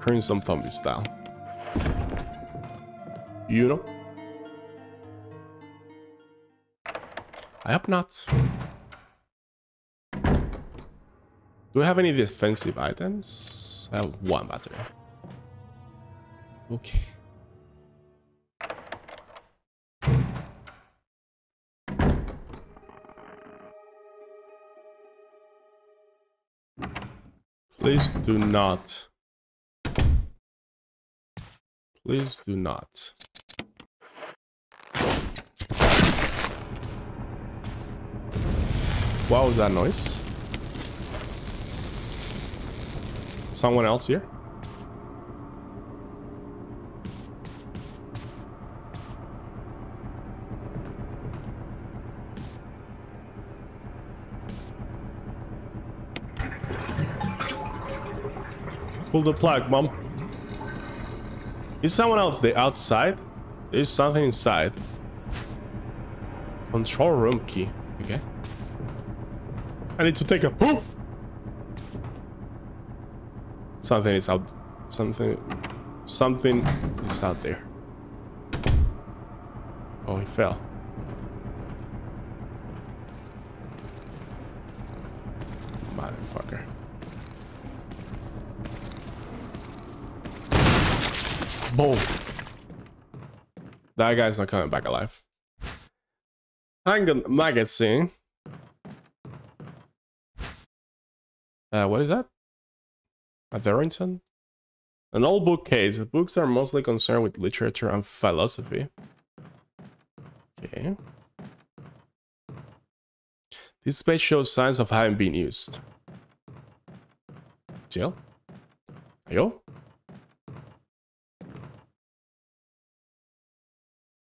Crimson Zombie style. You know? I hope not. Do we have any defensive items? I have one battery. Okay. Please do not. Please do not. What was that noise? Someone else here? Pull the plug, mom. Is someone out there outside? There's something inside. Control room key. I need to take a poop. Something is out. Something. Something is out there. Oh, he fell. Motherfucker. Boom. That guy's not coming back alive. Hang on, magazine. Uh, what is that? A Darrington? An old bookcase. The books are mostly concerned with literature and philosophy. Okay. This space shows signs of having been used. Jill? Ayo?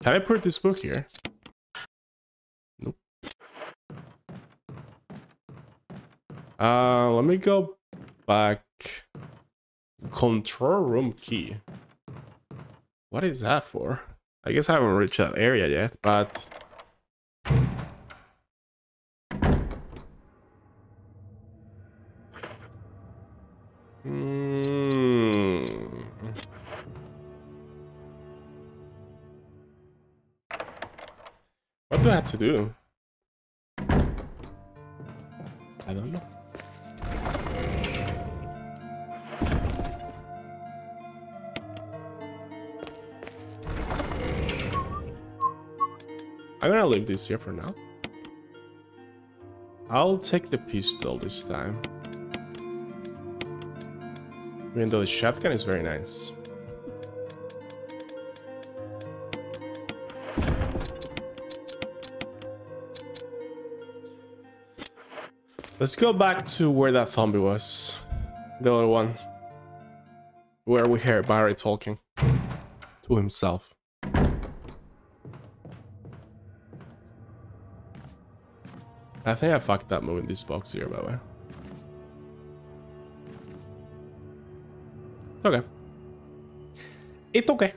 Can I put this book here? Uh, let me go back. Control room key. What is that for? I guess I haven't reached that area yet, but... Hmm. What do I have to do? Gonna leave this here for now. I'll take the pistol this time. Even though the shotgun is very nice. Let's go back to where that zombie was. The other one. Where we hear Barry talking to himself. I think I fucked up moving this box here, by the way. Okay. It's okay.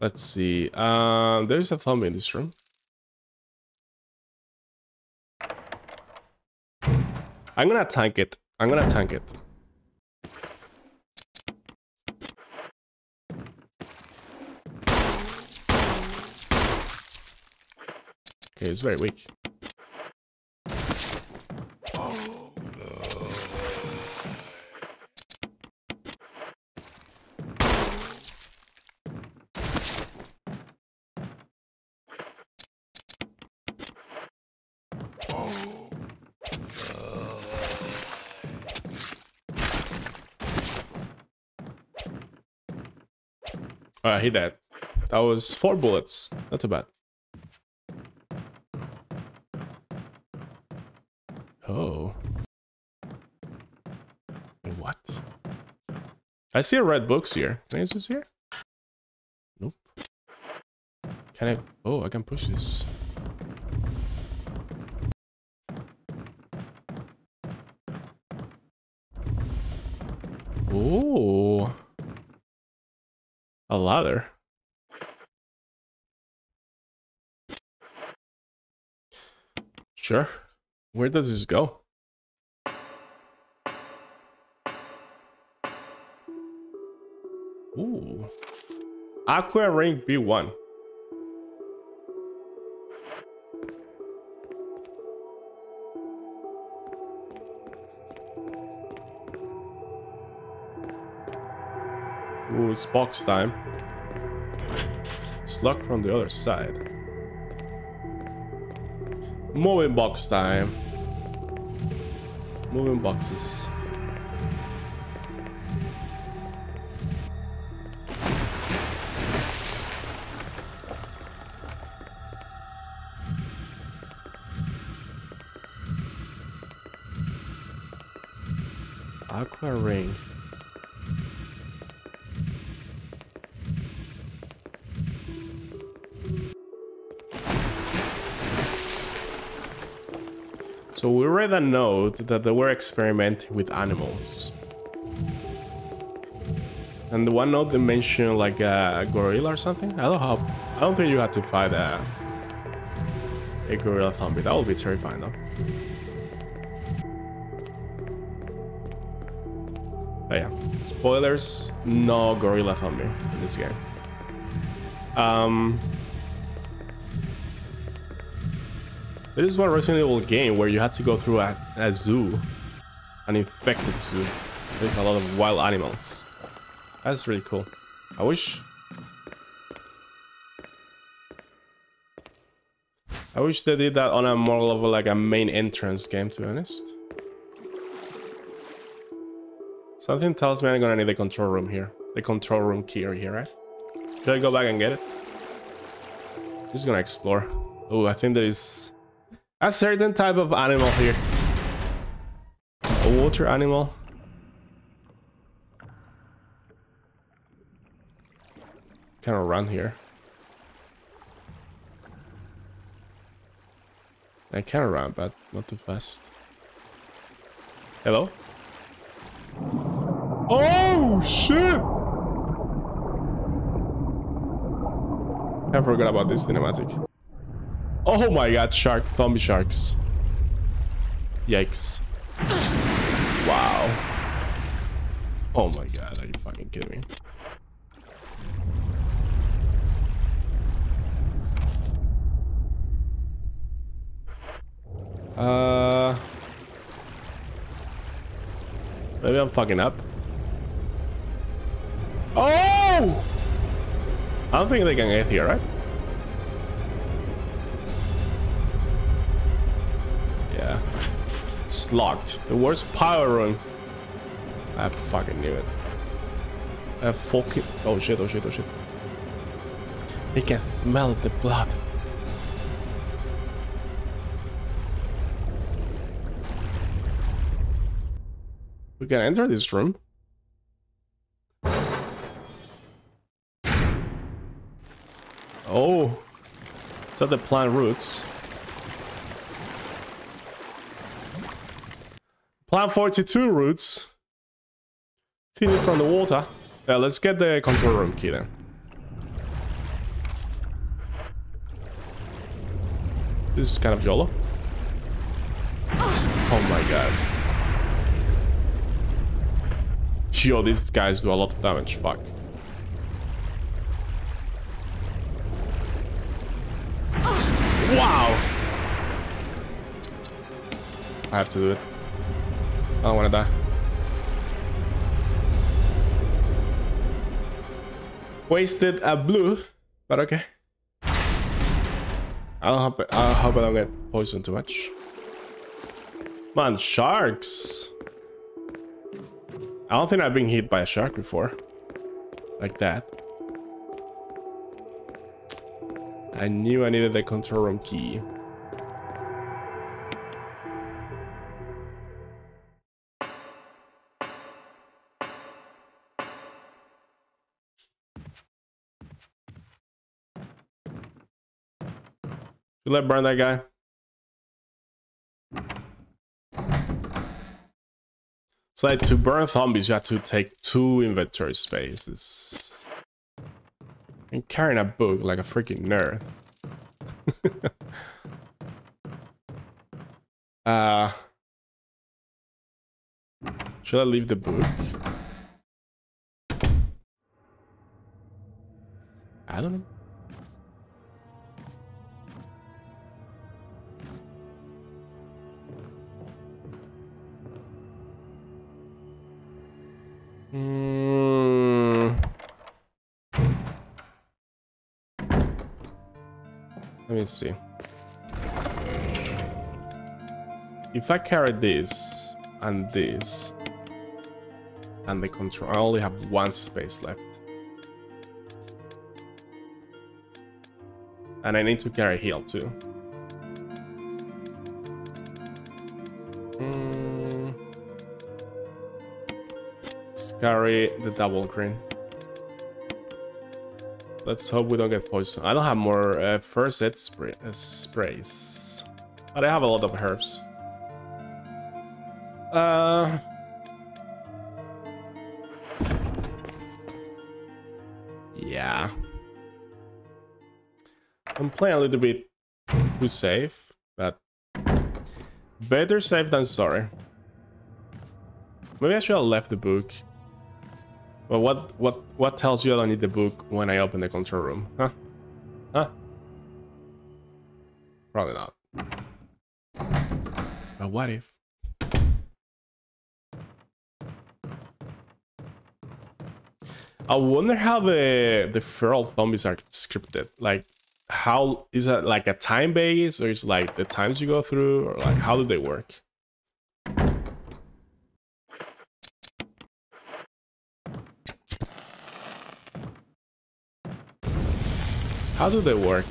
Let's see. Um, there's a thumb in this room. I'm gonna tank it. I'm gonna tank it. Okay, it's very weak. Oh, Alright, hit that. That was four bullets. Not too bad. Oh. Wait, What? I see a red books here. Can I use this here? Nope. Can I? Oh, I can push this. Oh. A ladder. Sure. Where does this go? Aqua Ring B1. Ooh, it's box time. It's locked from the other side. Moving box time. Moving boxes. Alright. So we read a note that they were experimenting with animals. And the one note they mentioned like a gorilla or something. I don't hope. I don't think you have to fight a, a gorilla zombie. That would be terrifying though. But yeah, spoilers. No gorilla zombie in this game. Um, there is one Resident Evil game where you had to go through a, a zoo, an infected zoo. There's a lot of wild animals. That's really cool. I wish. I wish they did that on a more level, like a main entrance game, to be honest. Something tells me I'm gonna need the control room here. The control room key here, right? Should I go back and get it? Just gonna explore. Oh, I think there is a certain type of animal here. A water animal. Kind of run here. I can run, but not too fast. Hello? Oh, shit! I forgot about this cinematic. Oh my god, shark, zombie sharks. Yikes. Wow. Oh my god, are you fucking kidding me? Uh... Maybe I'm fucking up. Oh! I don't think they can get here, right? Yeah. It's locked. The worst power room. I fucking knew it. I fucking... Oh shit, oh shit, oh shit. He can smell the blood. We can enter this room. Oh. Is that the plant roots? Plant 42 roots. Feeding from the water. Yeah, let's get the control room key then. This is kind of YOLO. Oh my god. Yo, these guys do a lot of damage. Fuck. Wow! I have to do it. I don't want to die. Wasted a blue, but okay. I don't hope I hope I don't get poisoned too much. Man, sharks. I don't think I've been hit by a shark before. Like that. I knew I needed the control room key. You let burn that guy. So like to burn zombies, you have to take two inventory spaces. Carrying a book like a freaking nerd. uh, should I leave the book? I don't know. Mm. Let me see. If I carry this and this and the control, I only have one space left. And I need to carry heal too. Mm. Let's carry the double green. Let's hope we don't get poisoned. I don't have more uh, first aid spray uh, sprays, but I have a lot of herbs. Uh. Yeah. I'm playing a little bit too safe, but better safe than sorry. Maybe I should have left the book. But what what what tells you I don't need the book when I open the control room? Huh? Huh? Probably not. But what if? I wonder how the the feral zombies are scripted. Like, how is that like a time base, or is like the times you go through, or like how do they work? How do they work?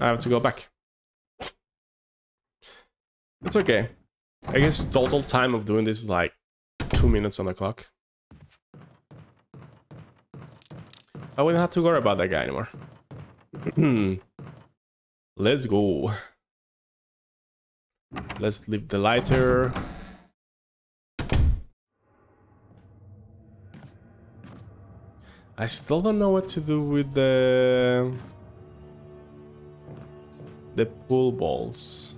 I have to go back. It's okay. I guess total time of doing this is like two minutes on the clock. I wouldn't have to worry about that guy anymore. Let's go. Let's leave the lighter. I still don't know what to do with the the pool balls.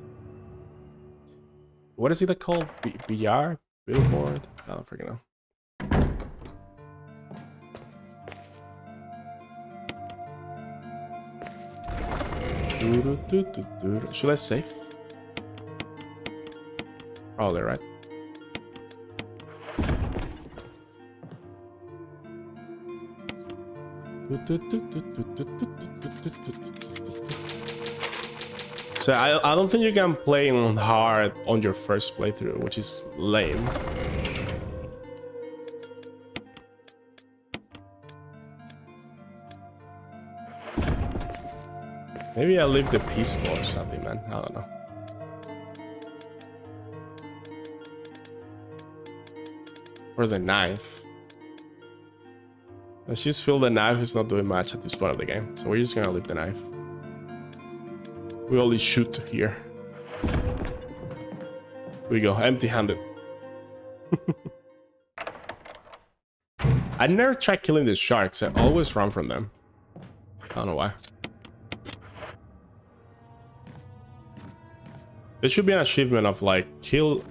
What is it called? B BR? Billboard? I don't freaking know. Should I save? Oh, Probably right. So I, I don't think you can play on hard on your first playthrough, which is lame. Maybe I leave the pistol or something, man. I don't know. Or the knife. Let's just feel the knife is not doing much at this point of the game. So we're just gonna leave the knife. We only shoot here. we go, empty-handed. I never try killing the sharks. I always run from them. I don't know why. There should be an achievement of like kill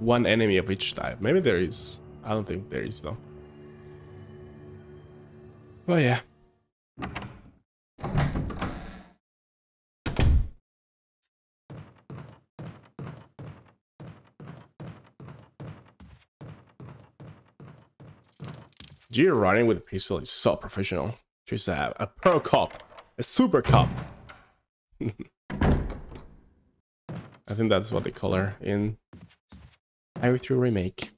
one enemy of each type. Maybe there is. I don't think there is though. But yeah. Jill running with a pistol is so professional. She's a, a pro cop. A super cop. I think that's what they call her in RE 3 Remake.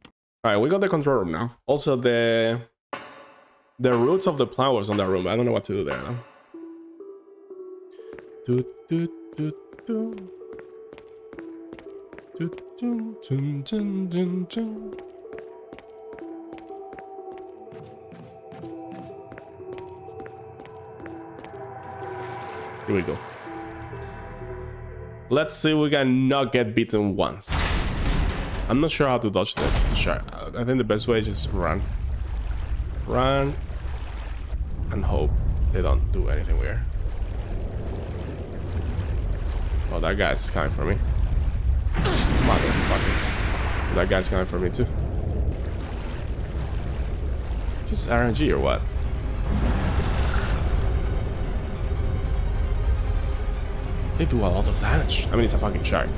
Alright, we got the control room now. Also, the the roots of the was on that room. I don't know what to do there now. Do, do, do, do. Do, do, dun, dun, dun, dun. Here we go. Let's see we can not get beaten once. I'm not sure how to dodge the, the shark. I think the best way is just run. Run. And hope they don't do anything weird. Oh, that guy's coming for me. Motherfucker. That guy's coming for me too. Just RNG or what? They do a lot of damage. I mean, it's a fucking shark.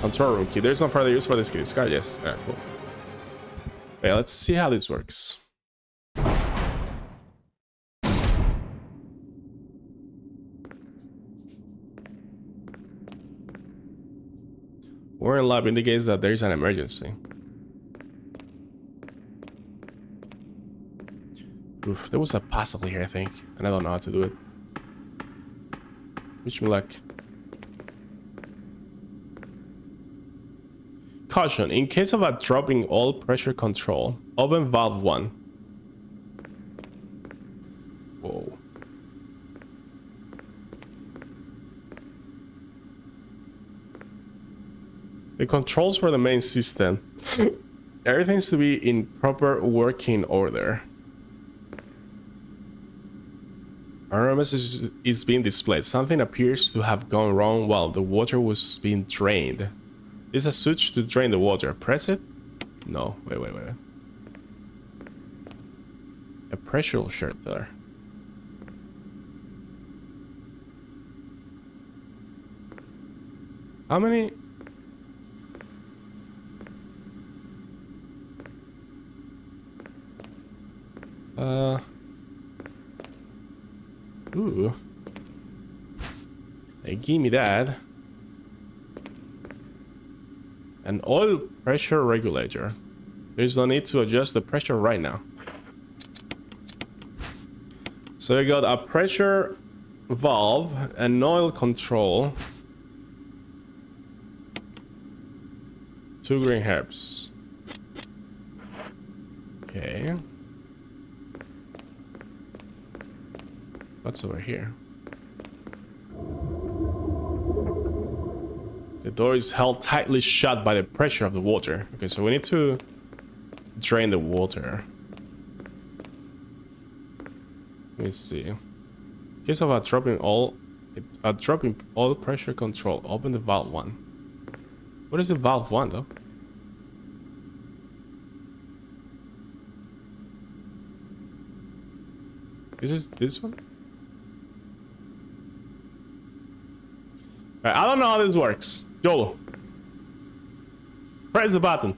Control room key. There's no further use for this key. Discard, yes. Yeah, cool. Okay, let's see how this works. Warren lab indicates that there is an emergency. Oof, there was a possibly here, I think, and I don't know how to do it. Wish me luck. Caution, in case of a drop in oil pressure control, open valve 1. Whoa. The controls for the main system. Everything's to be in proper working order. error message is being displayed. Something appears to have gone wrong while the water was being drained. Is a switch to drain the water. Press it? No. Wait, wait, wait. A pressure shirt there. How many? Uh. Ooh. Hey, give me that. An oil pressure regulator. There's no need to adjust the pressure right now. So you got a pressure valve, an oil control, two green herbs. Okay. What's over here? The door is held tightly shut by the pressure of the water. Okay, so we need to drain the water. Let me see. Case of a drop in all, a drop in oil pressure control, open the valve one. What is the valve one though? Is this this one? I don't know how this works. YOLO. Press the button.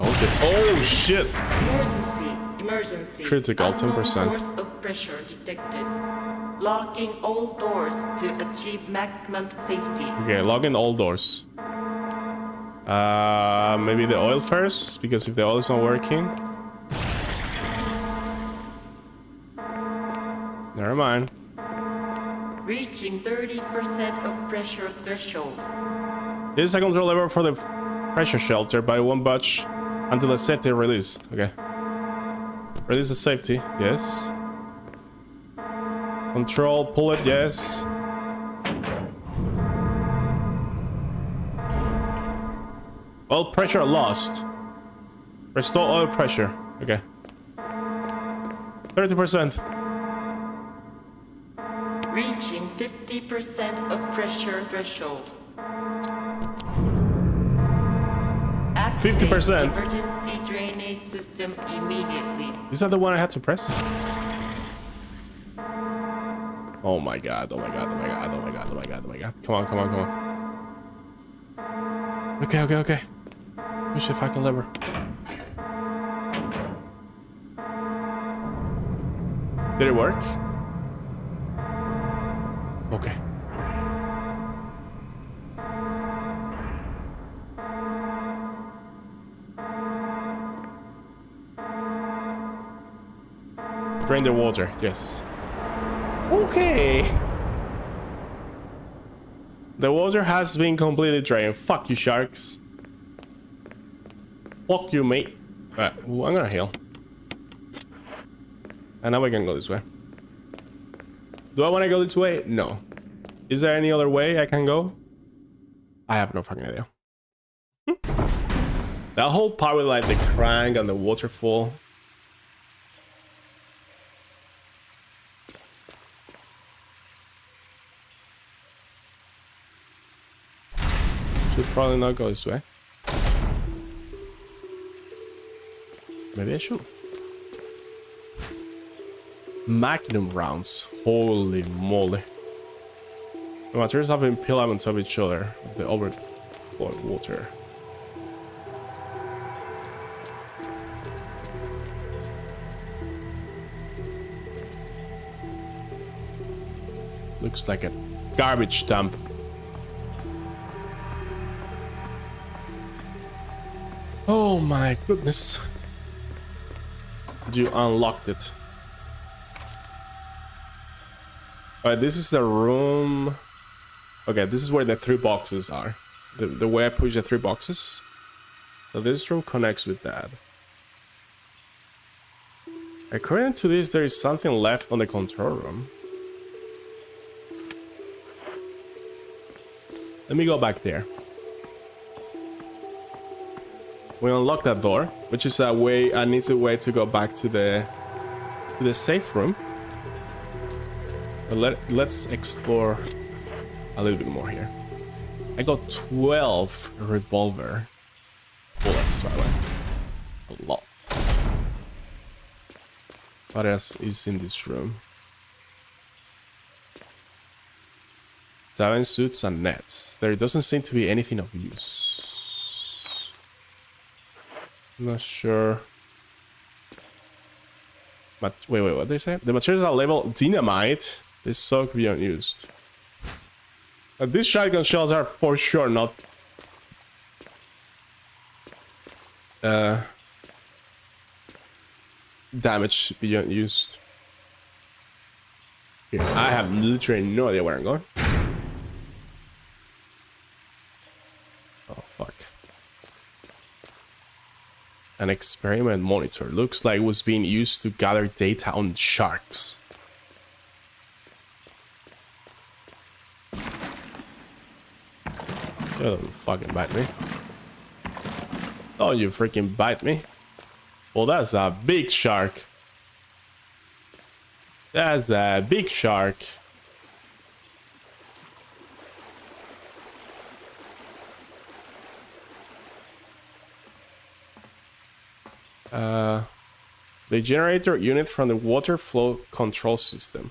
Okay. Oh shit. Emergency, emergency. Critical, 10%. Source of pressure detected. Locking all doors to achieve maximum safety. Okay, locking all doors. Uh, maybe the oil first, because if the oil is not working. Never mind. Reaching 30% of pressure threshold. This is a control lever for the pressure shelter, it won't budge until the safety released. Okay. Release the safety. Yes. Control, pull it. Yes. Oil pressure lost. Restore oil pressure. Okay. 30%. Reaching 50% of pressure threshold. 50%. Emergency drainage system immediately. Is that the one I had to press? Oh my god, oh my god, oh my god, oh my god, oh my god, oh my god. Come on, come on, come on. Okay, okay, okay. Push the fucking lever. Did it work? Okay. Drain the water, yes. Okay. The water has been completely drained. Fuck you, sharks. Fuck you, mate. Alright, ooh, I'm gonna heal. And now we can go this way. Do I want to go this way? No. Is there any other way I can go? I have no fucking idea. that whole part with like the crank and the waterfall. Should probably not go this way. Maybe I should. Magnum rounds. Holy moly. The materials have been piled on top of each other. The overflowed water. Looks like a garbage dump. Oh my goodness. You unlocked it. Alright, this is the room. Okay, this is where the three boxes are. The, the way I push the three boxes. So this room connects with that. According to this, there is something left on the control room. Let me go back there. We unlock that door, which is a way, an easy way to go back to the to the safe room. But let let's explore a little bit more here. I got 12 revolver bullets, by the way. A lot. What else is in this room? Seven suits and nets. There doesn't seem to be anything of use. I'm not sure. But wait, wait, what did they say? The materials are labeled dynamite. They soak beyond used. These shotgun shells are for sure not uh damaged beyond used. Here, I have literally no idea where I'm going. Oh fuck. An experiment monitor looks like it was being used to gather data on sharks. Don't fucking bite me. Don't you freaking bite me. Well, that's a big shark. That's a big shark. Uh, the generator unit from the water flow control system.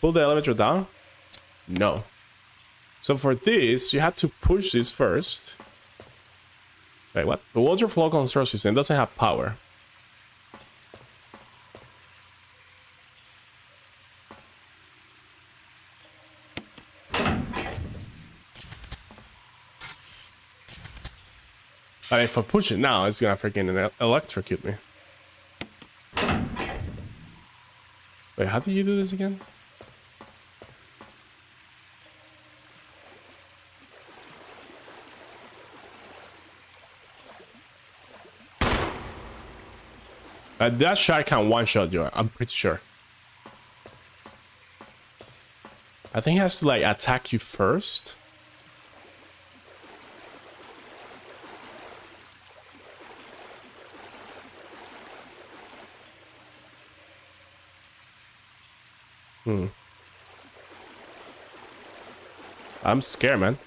Pull the elevator down? No. So for this, you have to push this first. Wait, what? The water flow control system doesn't have power. But if I push it now, it's gonna freaking electrocute me. Wait, how do you do this again? Uh, that shark can one-shot you, I'm pretty sure. I think he has to like attack you first. Hmm. I'm scared, man.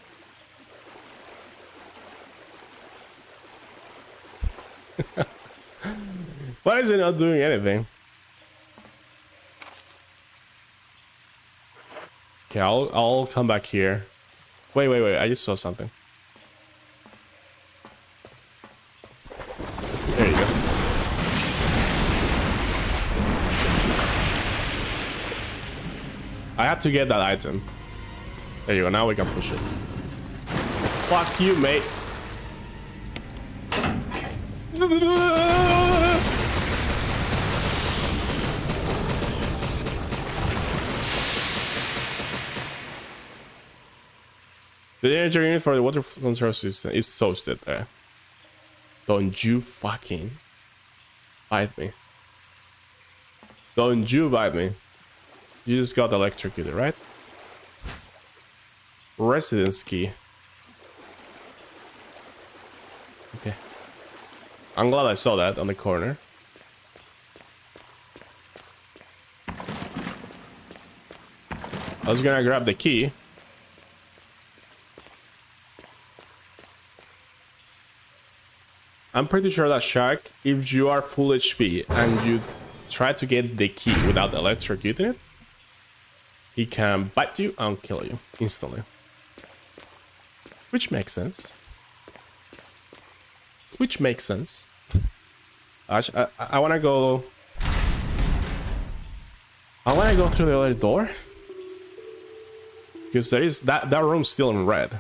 Is it not doing anything? Okay, I'll I'll come back here. Wait, wait, wait. I just saw something. There you go. I had to get that item. There you go. Now we can push it. Fuck you, mate. The energy unit for the water control system is toasted there. Don't you fucking bite me. Don't you bite me. You just got electrocuted, right? Residence key. Okay. I'm glad I saw that on the corner. I was gonna grab the key. I'm pretty sure that shark, if you are full HP and you try to get the key without electrocuting it, he can bite you and kill you instantly. Which makes sense. Which makes sense. I, I, I want to go... I want to go through the other door. Because there is... That, that room's still in red.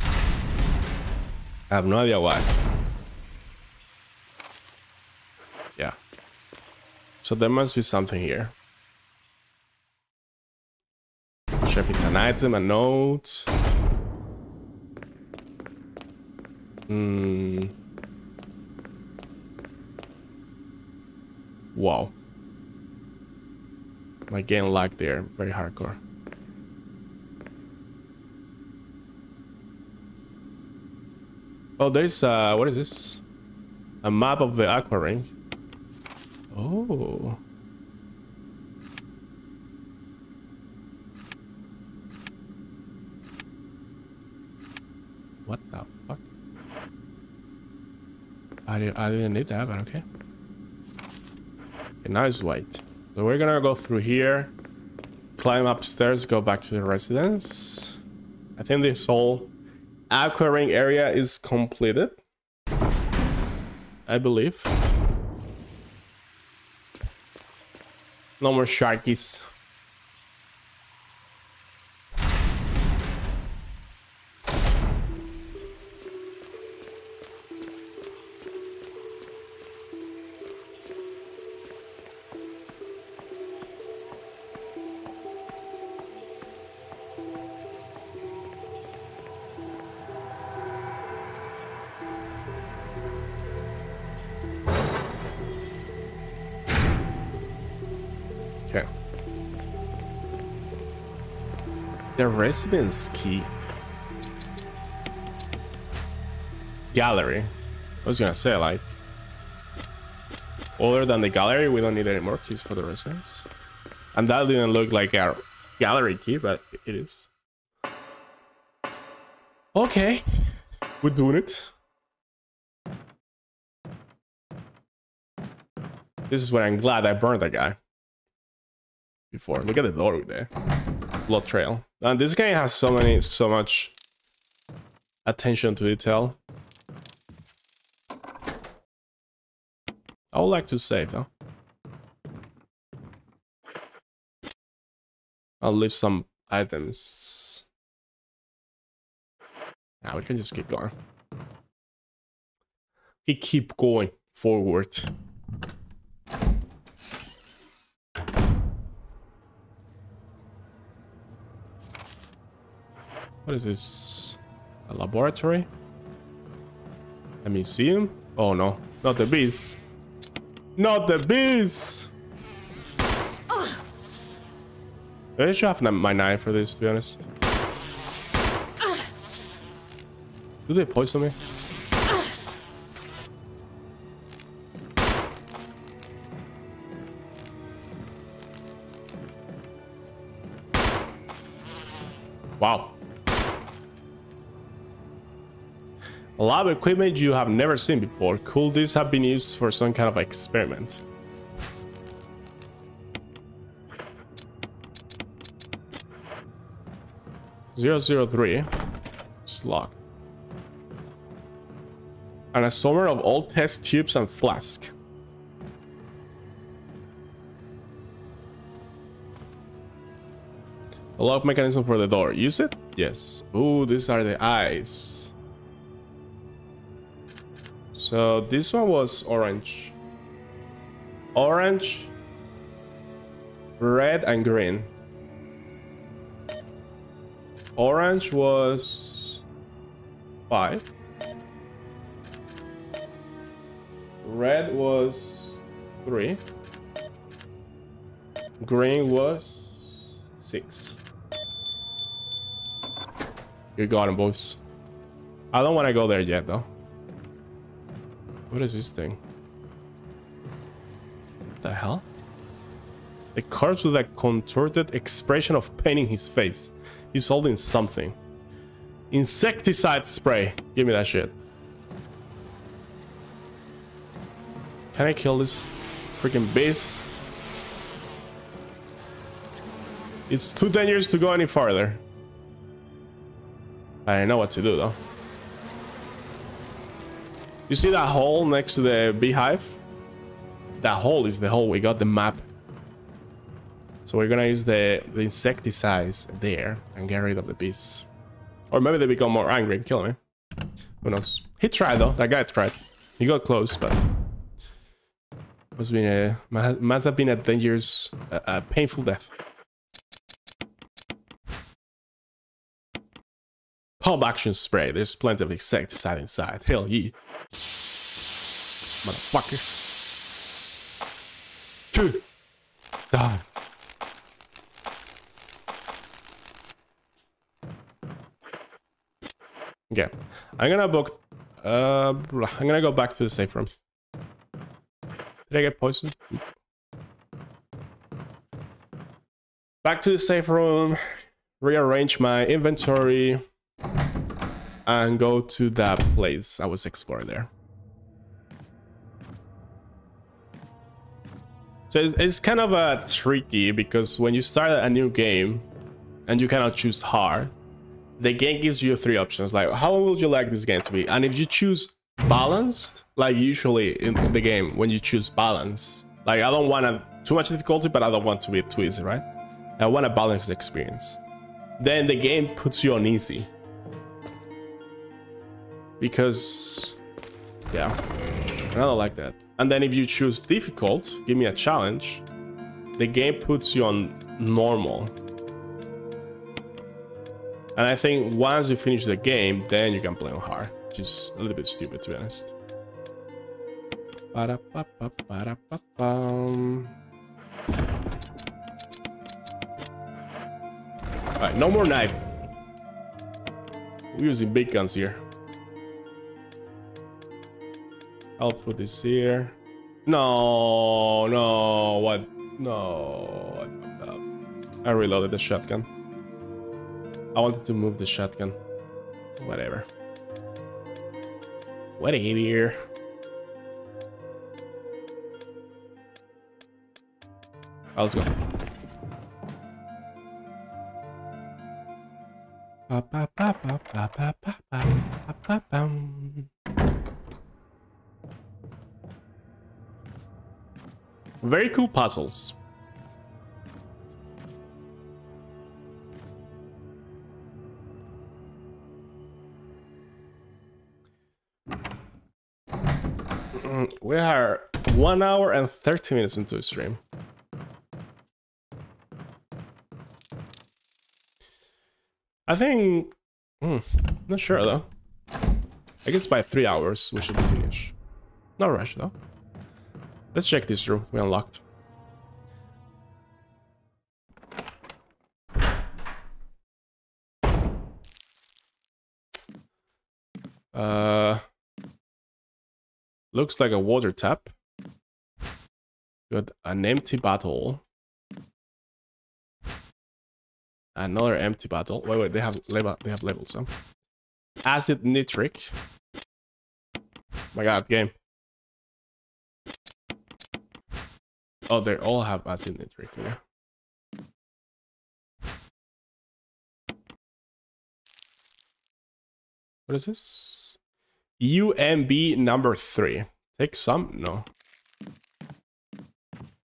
I have no idea why. So there must be something here. Not sure if it's an item, a note. Hmm. Wow. My game lag there, very hardcore. Oh, there's uh, what is this? A map of the aqua ring. Oh. What the fuck? I, di- I didn't need that, but okay. Okay, now it's white. So we're gonna go through here, climb upstairs, go back to the residence. I think this whole aqua ring area is completed. I believe. No more sharkies. Residence key. Gallery. I was gonna say, like, other than the gallery, we don't need any more keys for the residence. And that didn't look like a gallery key, but it is. Okay. We're doing it. This is when I'm glad I burned that guy before. Look at the door there. Blood trail. And this game has so many, so much attention to detail. I would like to save though. I'll leave some items. Now we can just keep going. We keep going forward. What is this? A laboratory? A museum? Oh no, not the bees. Not the bees! I should have my knife for this, to be honest. Do they poison me? Of equipment you have never seen before. Could these have been used for some kind of experiment? Zero zero three. Slug. And a summary of old test tubes and flask. A lock mechanism for the door. Use it? Yes. Ooh, these are the eyes. So this one was orange. Orange, red, and green. Orange was five. Red was three. Green was six. You got him, boys. I don't want to go there yet, though. What is this thing? What the hell? A corpse with a contorted expression of pain in his face. He's holding something. Insecticide spray. Give me that shit. Can I kill this freaking beast? It's too dangerous to go any farther. I don't know what to do though. You see that hole next to the beehive? That hole is the hole. We got the map. So we're gonna use the, the insecticides there and get rid of the bees. Or maybe they become more angry and kill me. Who knows? He tried though. That guy tried. He got close, but must have been a must have been a dangerous, a, a painful death. Pump action spray. There's plenty of insecticide inside. Hell yeah. Motherfuckers. Two. Die. Okay. I'm gonna book Uh, I'm gonna go back to the safe room. Did I get poisoned? Back to the safe room, rearrange my inventory, and go to that place I was exploring there. So it's, it's kind of uh, tricky because when you start a new game and you cannot choose hard, the game gives you three options. Like how would you like this game to be? And if you choose balanced like usually in the game when you choose balance like i don't want a, too much difficulty but i don't want to be too easy right? I want a balanced experience. Then the game puts you on easy because yeah i don't like that and then if you choose difficult give me a challenge the game puts you on normal and I think once you finish the game, then you can play on hard, which is a little bit stupid to be honest. Alright, no more knife. We're using big guns here. I'll put this here. No, no, what? No, I fucked up. I reloaded the shotgun. I wanted to move the shotgun. Whatever. Whatever. Oh, let's go. Ba, ba, ba, ba, ba, ba, ba, ba, ba, ba, Very cool puzzles. Mm, We are one hour and 30 minutes into the stream. I think. Hmm, not sure though. I guess by three hours we should finish. No rush though. Let's check this room. We unlocked. Uh. Looks like a water tap. Got an empty bottle. Another empty bottle. Wait, wait, they have label they have labels, huh? Acid nitric. My god, game. Oh, they all have acid nitric. What is this? UMB number three. Take some? No.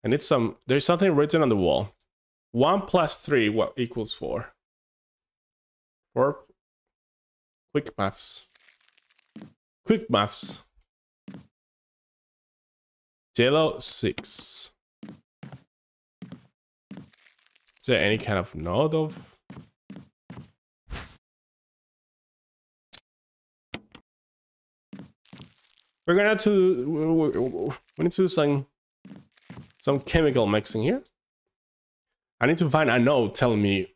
I need some. There's something written on the wall. One plus three, what equals four? Four. Quick maths. Quick maths. Jello six. Is there any kind of node of We're gonna have to we need to do some some chemical mixing here. I need to find a note telling me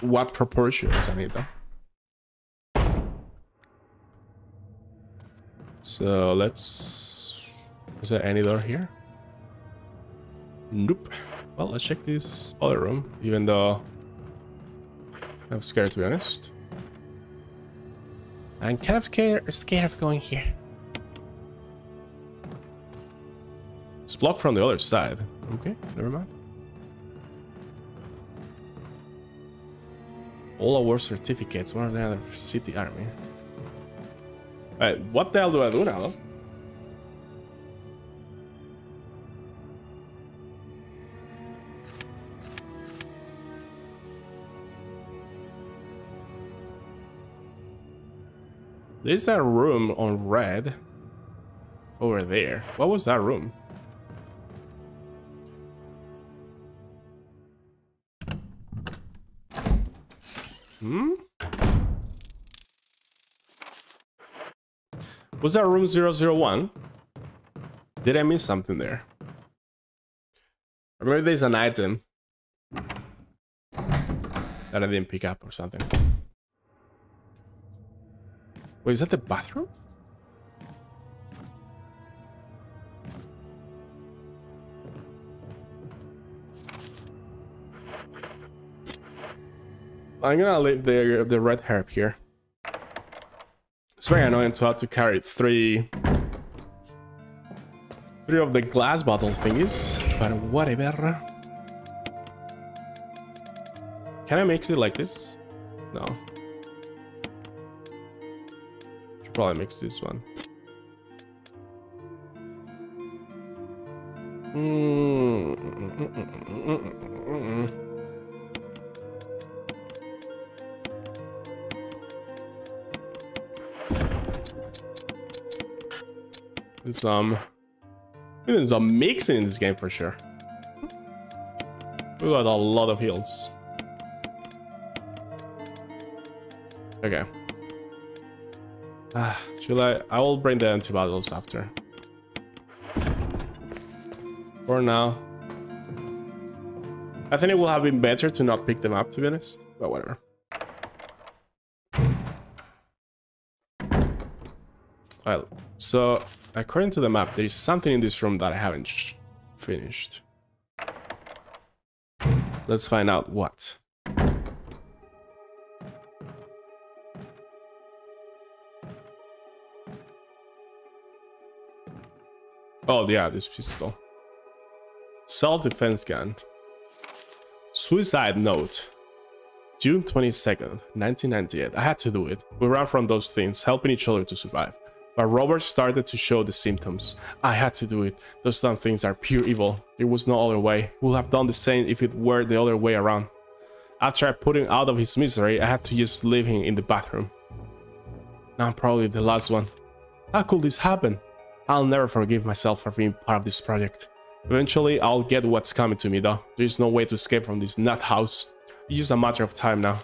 what proportions I need though. So let's is there any door here? Nope. Well let's check this other room, even though I'm scared to be honest. I'm kind of scared scared of going here. It's blocked from the other side. Okay, never mind. All award certificates. One of the other city army. Wait, what the hell do I do now? There's a room on red over there. What was that room? Hmm? Was that room 001? Did I miss something there? Or maybe there's an item that I didn't pick up or something. Wait, is that the bathroom? I'm gonna leave the the red herb here. It's very annoying to have to carry three three of the glass bottles thingies, but whatever. Can I make it like this? No. Probably mix this one. Mm, mm. There's some mixing in this game for sure. We got a lot of heals. Okay. Ah, should I? I will bring the empty bottles after. For now. I think it would have been better to not pick them up, to be honest. But whatever. Well, so according to the map, there is something in this room that I haven't finished. Let's find out what. Oh yeah, this pistol. Self-defense gun. Suicide note. June 22nd, 1998. I had to do it. We ran from those things, helping each other to survive. But Robert started to show the symptoms. I had to do it. Those damn things are pure evil. There was no other way. We'll have done the same if it were the other way around. After I put him out of his misery, I had to just leave him in the bathroom. Now I'm probably the last one. How could this happen? I'll never forgive myself for being part of this project. Eventually, I'll get what's coming to me though. There's no way to escape from this nut house. It's just a matter of time now.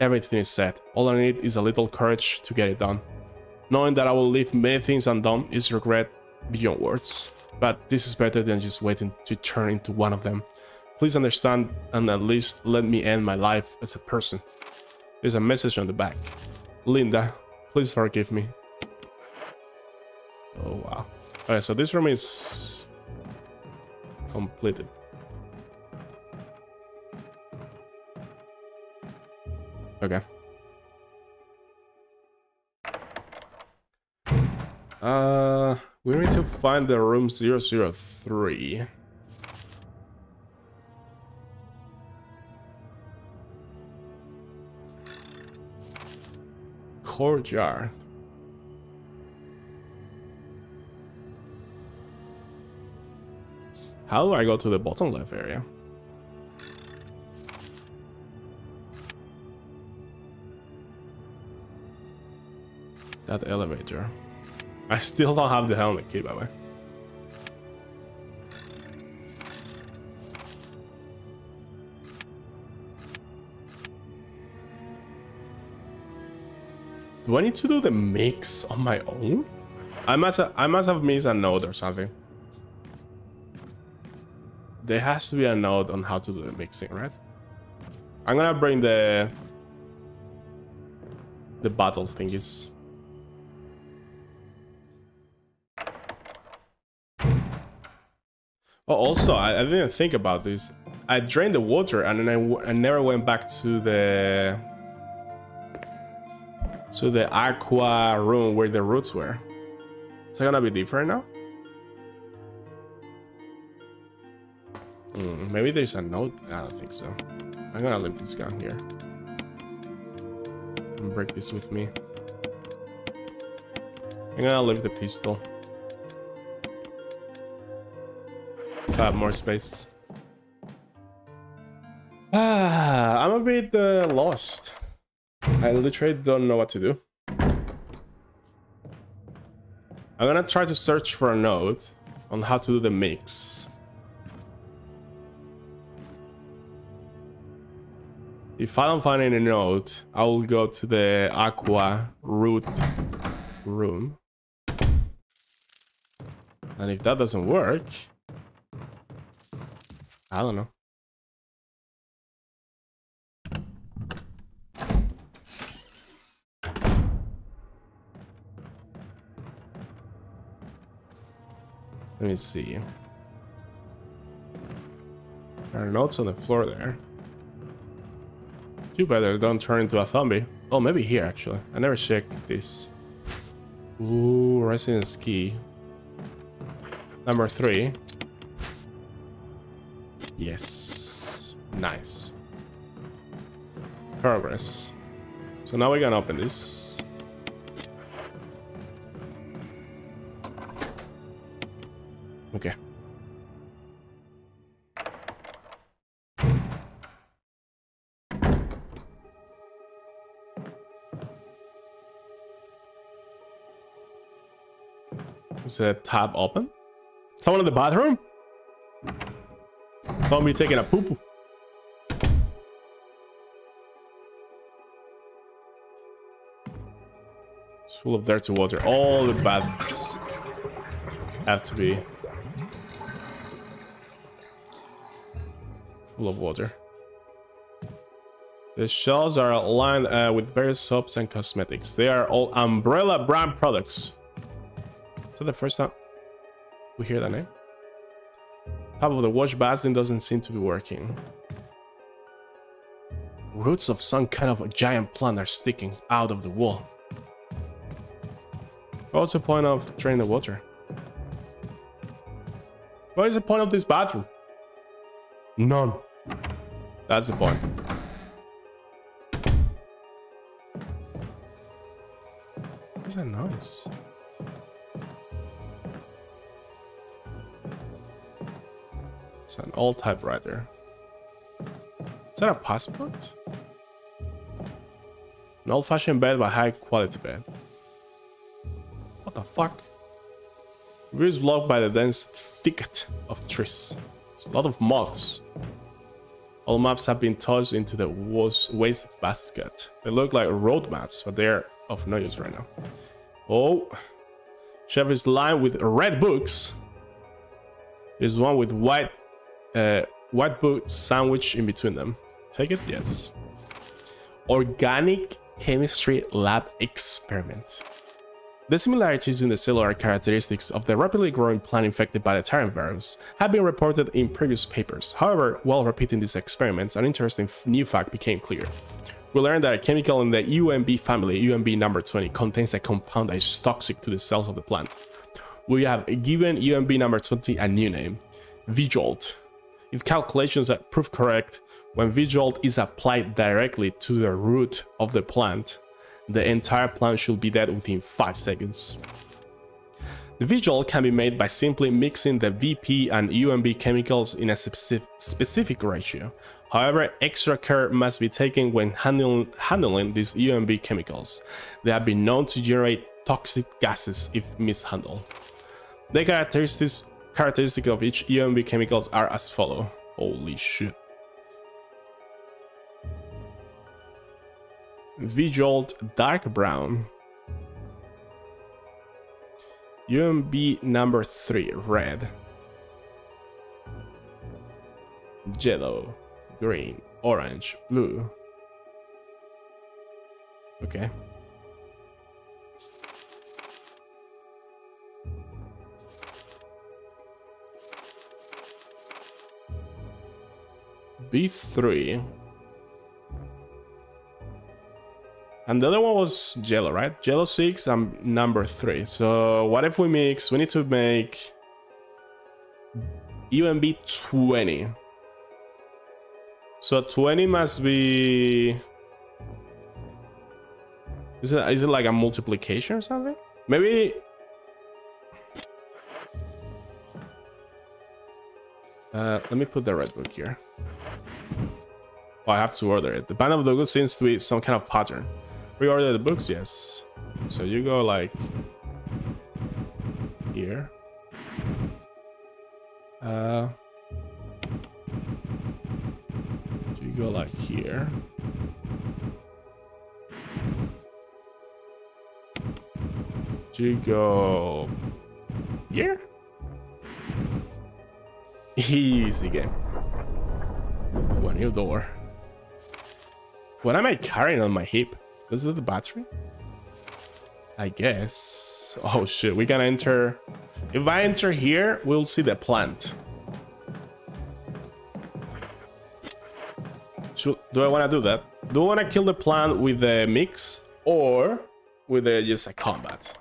Everything is set. All I need is a little courage to get it done. Knowing that I will leave many things undone is regret beyond words. But this is better than just waiting to turn into one of them. Please understand and at least let me end my life as a person. There's a message on the back. Linda, please forgive me. Oh wow. Okay, so this room is completed. Okay. Uh, we need to find the room 003. Core How do I go to the bottom left area? That elevator. I still don't have the helmet key, by the way. Do I need to do the mix on my own? I must have, I must have missed a note or something. There has to be a note on how to do the mixing, right? I'm gonna bring the the bottle thingies. Oh, also, I, I didn't think about this. I drained the water and then I, I never went back to the to the aqua room where the roots were. Is it gonna be different now? Hmm, maybe there's a note. I don't think so. I'm gonna leave this gun here. And break this with me. I'm gonna leave the pistol. have more space. Ah, I'm a bit uh, lost. I literally don't know what to do. I'm gonna try to search for a note on how to do the mix. If I don't find any note, I will go to the aqua root room. And if that doesn't work, I don't know. Let me see. There are notes on the floor there. You better don't turn into a zombie. Oh, maybe here actually. I never checked this. Ooh, residence key. Number three. Yes. Nice. Progress. So now we can open this. The tab open? Someone in the bathroom? Zombie taking a poop. It's full of dirty water. All the baths have to be full of water. The shelves are lined uh, with various soaps and cosmetics. They are all Umbrella brand products. Is that the first time we hear that name? Top of the wash basin doesn't seem to be working. Roots of some kind of a giant plant are sticking out of the wall. What's the point of draining the water? What is the point of this bathroom? None. That's the point. What's that noise? It's an old typewriter. Is that a passport? An old-fashioned bed, but high-quality bed. What the fuck? View is blocked by the dense thicket of trees. There's a lot of moths. All maps have been tossed into the was- waste basket. They look like road maps, but they're of no use right now. Oh, shelf is lined with red books. There's one with white, uh, white book sandwich in between them. Take it, yes. Organic chemistry lab experiment. The similarities in the cellular characteristics of the rapidly growing plant infected by the Tyrant virus have been reported in previous papers. However, while repeating these experiments, an interesting new fact became clear. We learned that a chemical in the UMB family, UMB number 20, contains a compound that is toxic to the cells of the plant. We have given UMB number 20 a new name, V-Jolt. If calculations are prove correct, when V-Jolt is applied directly to the root of the plant, the entire plant should be dead within 5 seconds. The V-Jolt can be made by simply mixing the VP and UMB chemicals in a specific, specific ratio. However, extra care must be taken when handling, handling these UMB chemicals. They have been known to generate toxic gases if mishandled. The characteristics, characteristics of each UMB chemicals are as follow. Holy shit. V-Jolt dark brown. UMB number 3 red. Yellow, green, orange, blue. Okay. B3. And the other one was Jello, right? Jello 6 and number 3. So what if we mix? We need to make UMB 20. So 20 must be... Is it, is it like a multiplication or something? Maybe... Uh, let me put the red book here. Oh, I have to order it. The band of the good seems to be some kind of pattern. Reorder the books, yes. So you go like here. Uh, you go like here. You go here. Easy game. One new door. What am I carrying on my hip? Is it the battery? I guess. Oh shit, we can enter. If I enter here, we'll see the plant. Should, do I want to do that? Do I want to kill the plant with the mix or with the just a combat?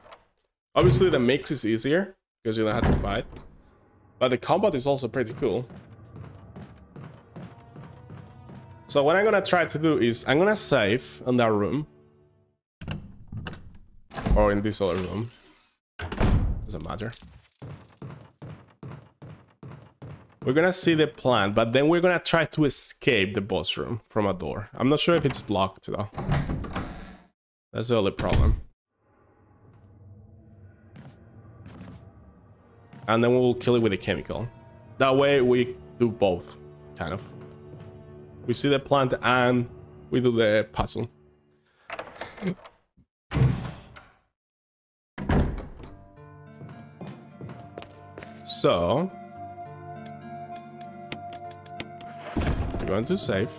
Obviously, the mix is easier because you don't have to fight, but the combat is also pretty cool. So what I'm gonna try to do is I'm gonna save in that room or in this other room. Doesn't matter. We're gonna see the plant, but then we're gonna try to escape the boss room from a door. I'm not sure if it's blocked though. That's the only problem. And then we'll kill it with a chemical. That way we do both, kind of. We see the plant and we do the puzzle. So, we're going to save.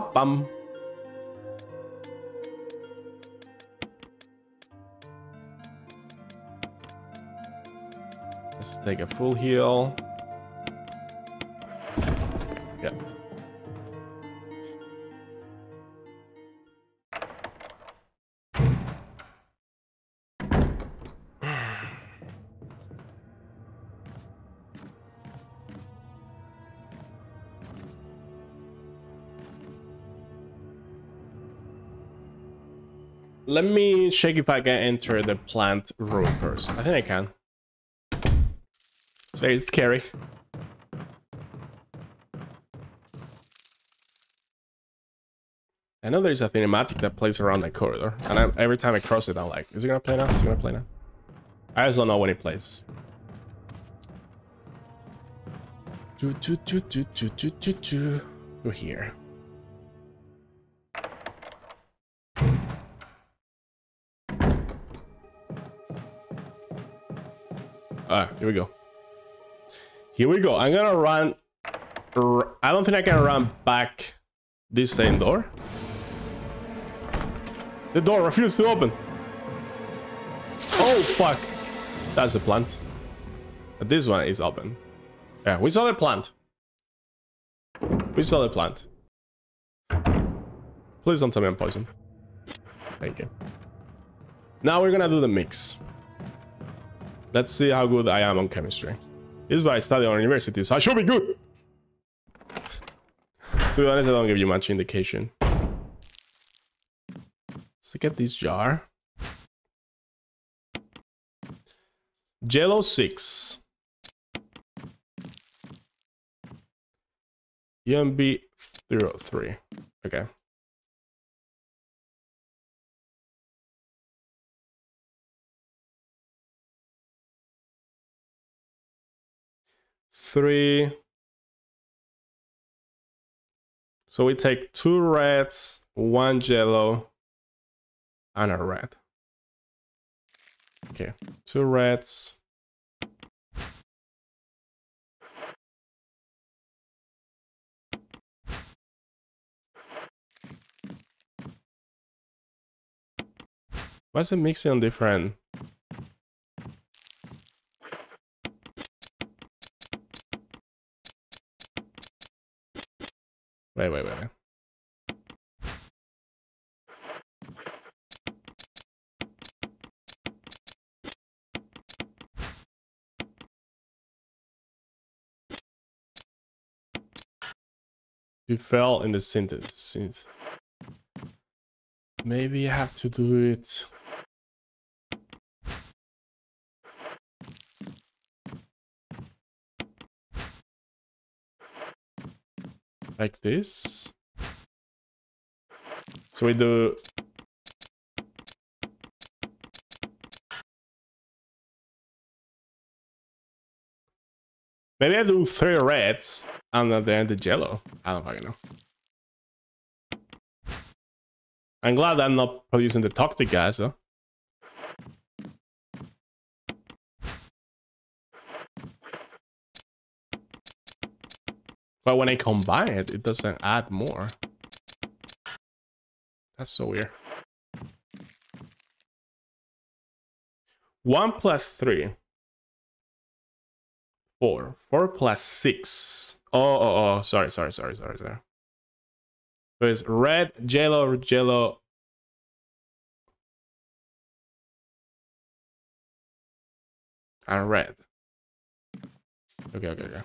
Ba-ba-ba-ba-ba-ba-bum. Let's take a full heal. Let me check if I can enter the plant room first. I think I can. It's very scary. I know there's a cinematic that plays around that corridor, and I, every time I cross it, I'm like, is it gonna play now? Is it gonna play now? I just don't know when it plays. Do, do, do, do, do, do, do, do. We're here. Ah, here we go. Here we go. I'm gonna run. I don't think I can run back this same door. The door refused to open. Oh fuck! That's a plant. But this one is open. Yeah, we saw the plant. We saw the plant. Please don't tell me I'm poisoned. Thank you. Now we're gonna do the mix. Let's see how good I am on chemistry. This is why I study on university, so I should be good. to be honest, I don't give you much indication. Let's get this jar. Jello 6. UMB 03. Okay. Three. So we take two reds, one yellow, and a red. Okay, two reds. Is it mixing on different? Wait, wait, wait, wait. You fell in the synthesis. Maybe I have to do it. Like this. So we do Maybe I do three reds and then the yellow. I don't fucking know. I'm glad I'm not producing the toxic gas though. But when I combine it, it doesn't add more. That's so weird. 1 plus 3. 4. 4 plus 6. Oh, oh, oh. Sorry, sorry, sorry, sorry, sorry. So it's red, jello, jello. And red. Okay, okay, okay.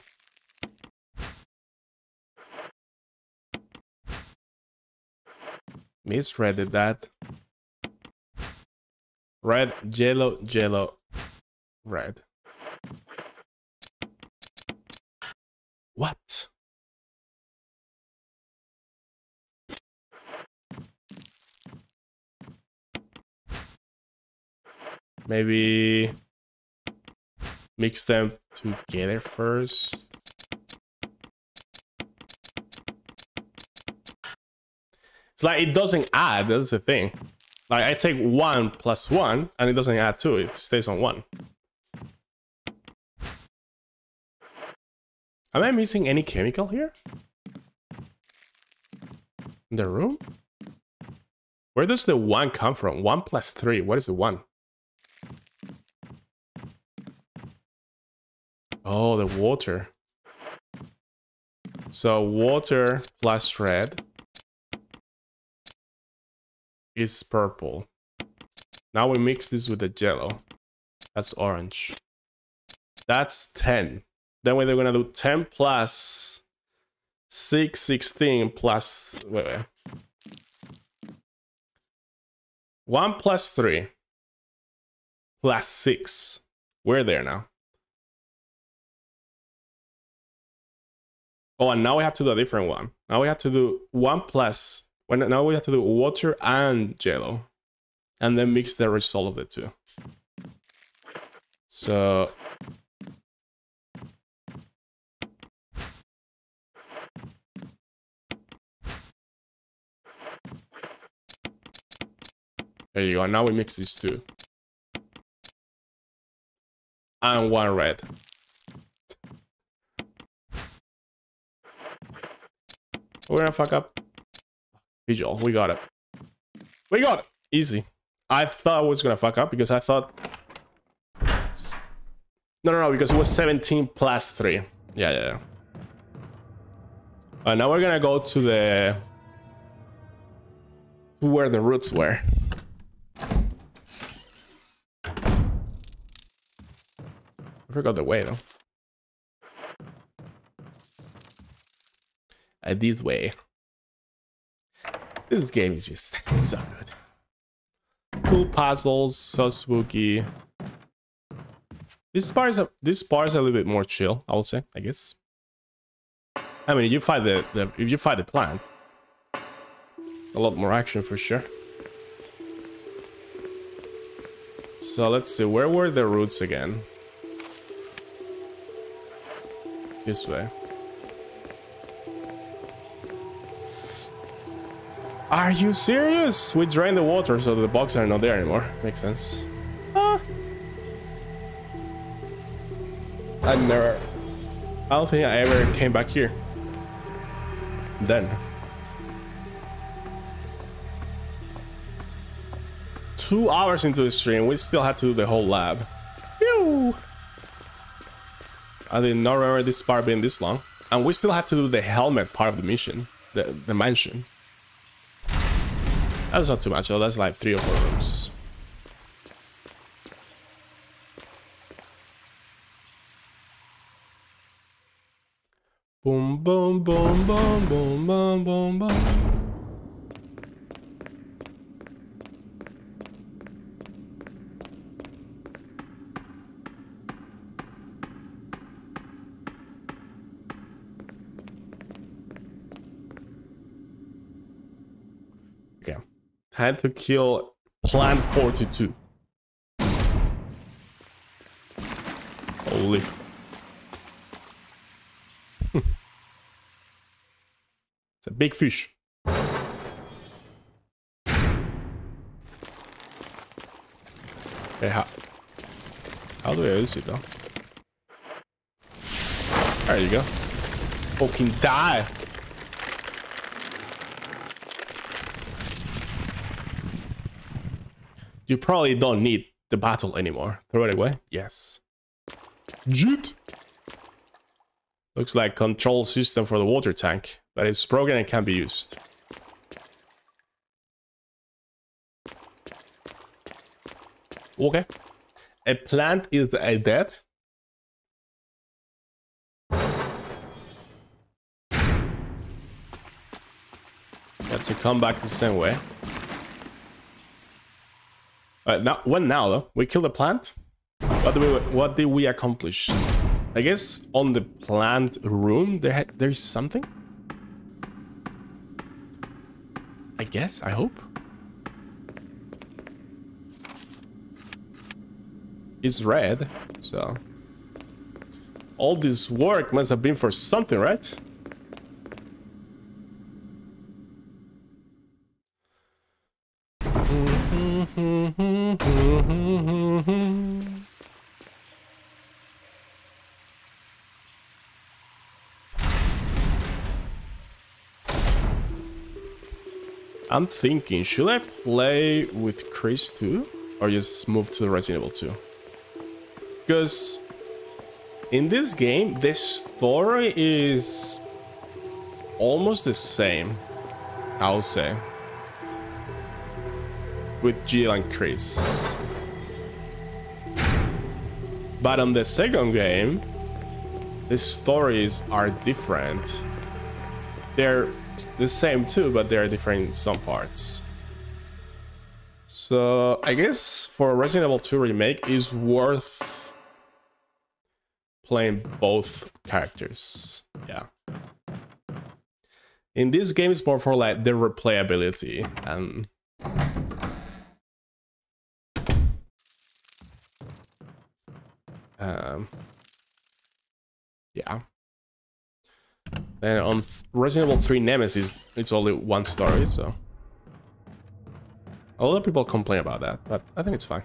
Misread that. Red, yellow, yellow, red. What? Maybe mix them together first. Like it doesn't add, that's the thing. Like I take one plus one and it doesn't add two, it stays on one. Am I missing any chemical here? In the room? Where does the one come from? One plus three, what is the one? Oh, the water. So water plus red is purple. Now we mix this with the jello. That's orange. That's 10. Then we're gonna do 10 plus 6, 16 plus, wait, wait. 1 plus 3 plus 6. We're there now. Oh, and now we have to do a different one. Now we have to do 1 plus when now we have to do water and jello, and then mix the result of the two. So there you go. Now we mix these two, and one red. We're gonna fuck up. Visual, we got it. We got it. Easy. I thought I was gonna fuck up because I thought... No, no, no, because it was 17 plus 3. Yeah, yeah, yeah. Uh, now we're gonna go to the... To where the roots were. I forgot the way, though. Uh, this way. This game is just so good. Cool puzzles, so spooky. This part is a this bar is a little bit more chill, I would say, I guess. I mean, if you find the, the if you find the plan, a lot more action for sure. So let's see, where were the roots again? This way. Are you serious? We drained the water, so the bugs are not there anymore. Makes sense. Ah. I never... I don't think I ever came back here. Then. Two hours into the stream, we still had to do the whole lab. Phew. I did not remember this part being this long. And we still had to do the helmet part of the mission. The, the mansion. That's not too much though, that's like three or four rooms. Boom, boom, boom, boom, boom, boom. Had to kill Plant 42. Holy. it's a big fish. Okay, how, how do I use it though? There you go. Fucking die. You probably don't need the battle anymore. Throw it away. Yes. Jit. Looks like control system for the water tank, but it's broken and can't be used. Okay. A plant is a dead. Let's come back the same way. Uh, now, when now though? We killed the plant? What did we, what did we accomplish? I guess on the plant room there ha- there's something? I guess, I hope. It's red, so... All this work must have been for something, right? I'm thinking, should I play with Chris too? Or just move to the Resident Evil 2? Because in this game, the story is almost the same, I'll say. With Jill and Chris. But on the second game, the stories are different. They're the same too, but they're different in some parts. So I guess for Resident Evil 2 remake is worth playing both characters. Yeah. In this game, it's more for like the replayability and um, yeah. And on Resident Evil 3 Nemesis, it's only one story, so. A lot of people complain about that, but I think it's fine.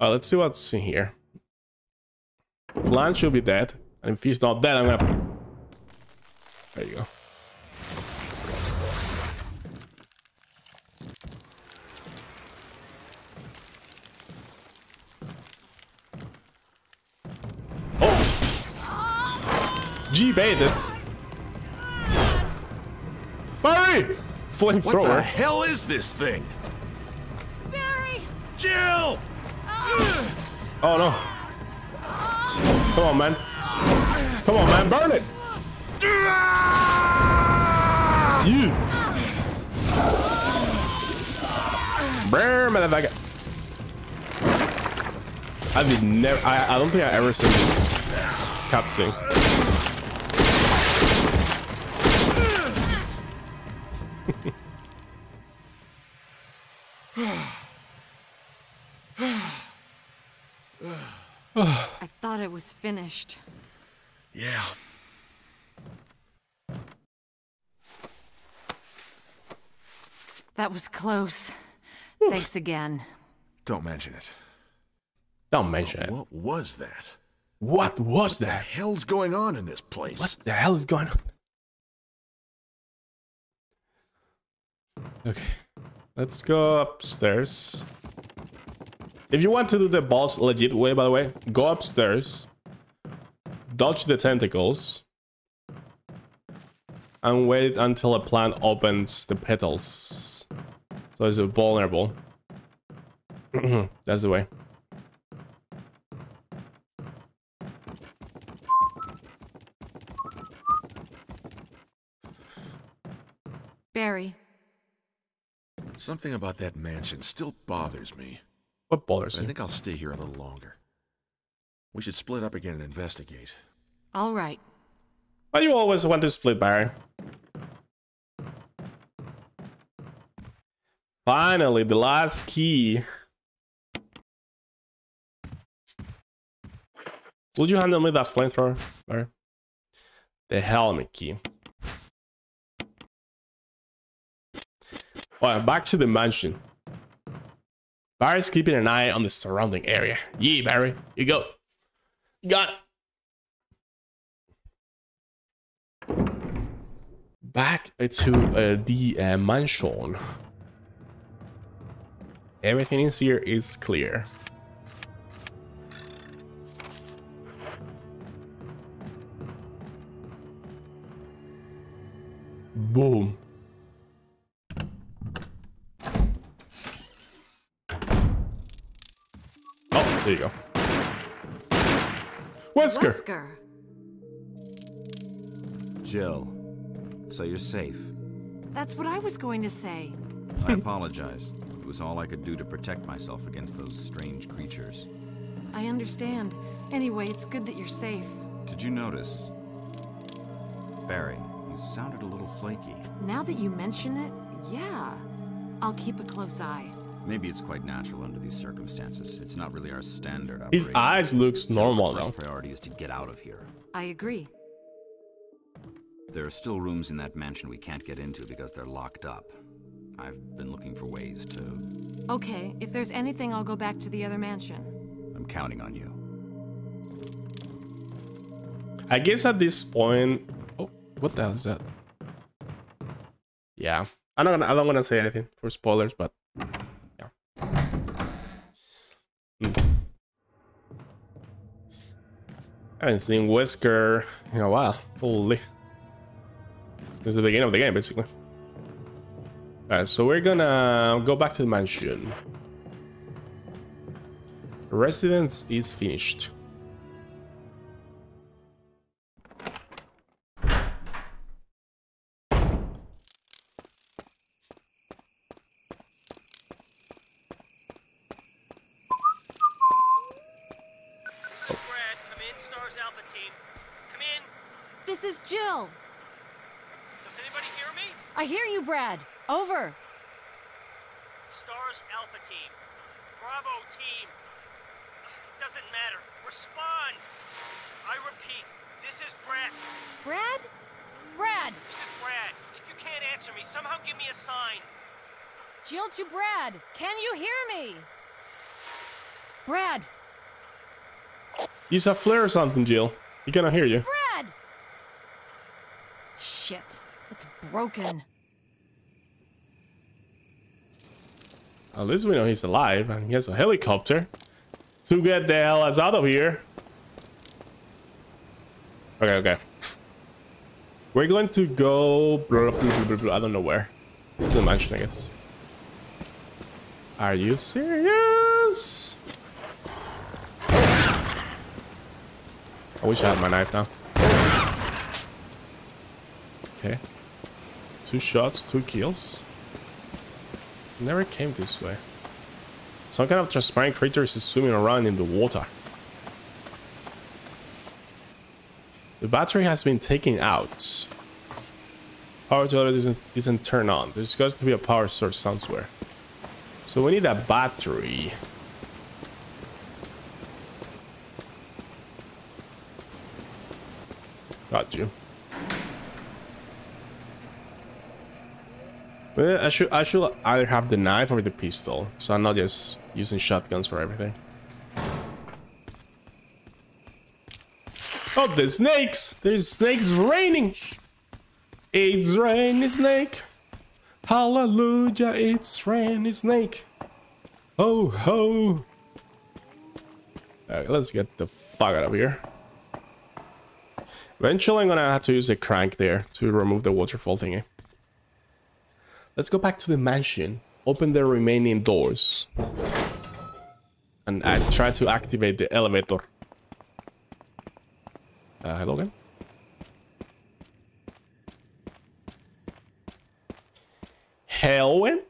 Uh, let's see what's in here. Plant should be dead, and if he's not dead, I'm gonna... There you go. Oh! G-baited. Barry! Flamethrower. What the hell is this thing? Barry! Jill! Oh no. Come on, man. Come on, man. Burn it. You. Brr, motherfucker. I've been never. I, I don't think I ever seen this cutscene. Was finished. Yeah. That was close. Thanks again. Don't mention it. Don't mention it. What was that? What was The that? hell's going on in this place? What the hell is going on? Okay, let's go upstairs. If you want to do the boss legit way, by the way, go upstairs, dodge the tentacles, and wait until a plant opens the petals. So it's vulnerable. That's the way. Barry, Something about that mansion still bothers me. What bothers But I think I'll stay here a little longer. We should split up again and investigate. all right. Why do you always want to split, Barry? Finally, the last key. Would you handle me that flamethrower, Barry? The helmet key. Alright, back to the mansion. Barry's keeping an eye on the surrounding area. Yeah, Barry, you go. Got back to uh, the uh, mansion. Everything in here is clear. Boom. Oh, there you go. Wesker. Wesker. Jill, so you're safe. That's what I was going to say. I apologize. It was all I could do to protect myself against those strange creatures. I understand. Anyway, it's good that you're safe. Did you notice? Barry, you sounded a little flaky. Now that you mention it, yeah. I'll keep a close eye. Maybe it's quite natural under these circumstances. It's not really our standard His operation. eyes looks normal Our though. first priority is to get out of here. I agree. There are still rooms in that mansion we can't get into because they're locked up. I've been looking for ways to... Okay, if there's anything, I'll go back to the other mansion. I'm counting on you. I guess at this point, oh, what the hell is that? Yeah, I'm not gonna. I don't want to say anything for spoilers, but Haven't seen Wesker in a while. Holy, this is the beginning of the game, basically. Alright, so we're gonna go back to the mansion. Residence is finished. This is Brad. Come in, Stars Alpha Team. Come in. This is Jill. Does anybody hear me? I hear you, Brad. Over. Stars Alpha Team. Bravo Team. It doesn't matter. Respond. I repeat, this is Brad. Brad? Brad! This is Brad. If you can't answer me, somehow give me a sign. Jill to Brad. Can you hear me? Brad! Use a flare or something, Jill. He cannot hear you. Brad! Shit. It's broken. At least we know he's alive and he has a helicopter to get the hell out of here. Okay, okay. We're going to go. Blah, blah, blah, blah, blah, I don't know where. To the mansion, I guess. Are you serious? I wish I had my knife now. Okay. Two shots, two kills. Never came this way. Some kind of transparent creature is swimming around in the water. The battery has been taken out. Power to isn't, isn't turned on. There's got to be a power source somewhere. So we need a battery. Got you. Well, I should I should either have the knife or the pistol, so I'm not just using shotguns for everything. Oh, the snakes! There's snakes raining. It's rainy snake. Hallelujah! It's rainy snake. Ho ho! Alright, let's get the fuck out of here. Eventually, I'm gonna have to use a crank there to remove the waterfall thingy. Let's go back to the mansion. Open the remaining doors. And I try to activate the elevator. Uh, hello again? Helwen?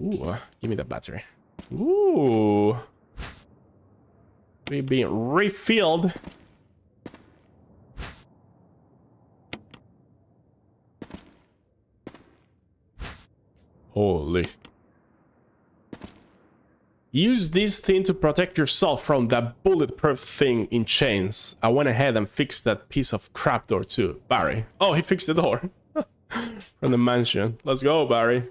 Ooh, uh, give me the battery. Ooh. We being refilled. Holy. Use this thing to protect yourself from that bulletproof thing in chains. I went ahead and fixed that piece of crap door too. Barry. Oh, he fixed the door. from the mansion. Let's go, Barry.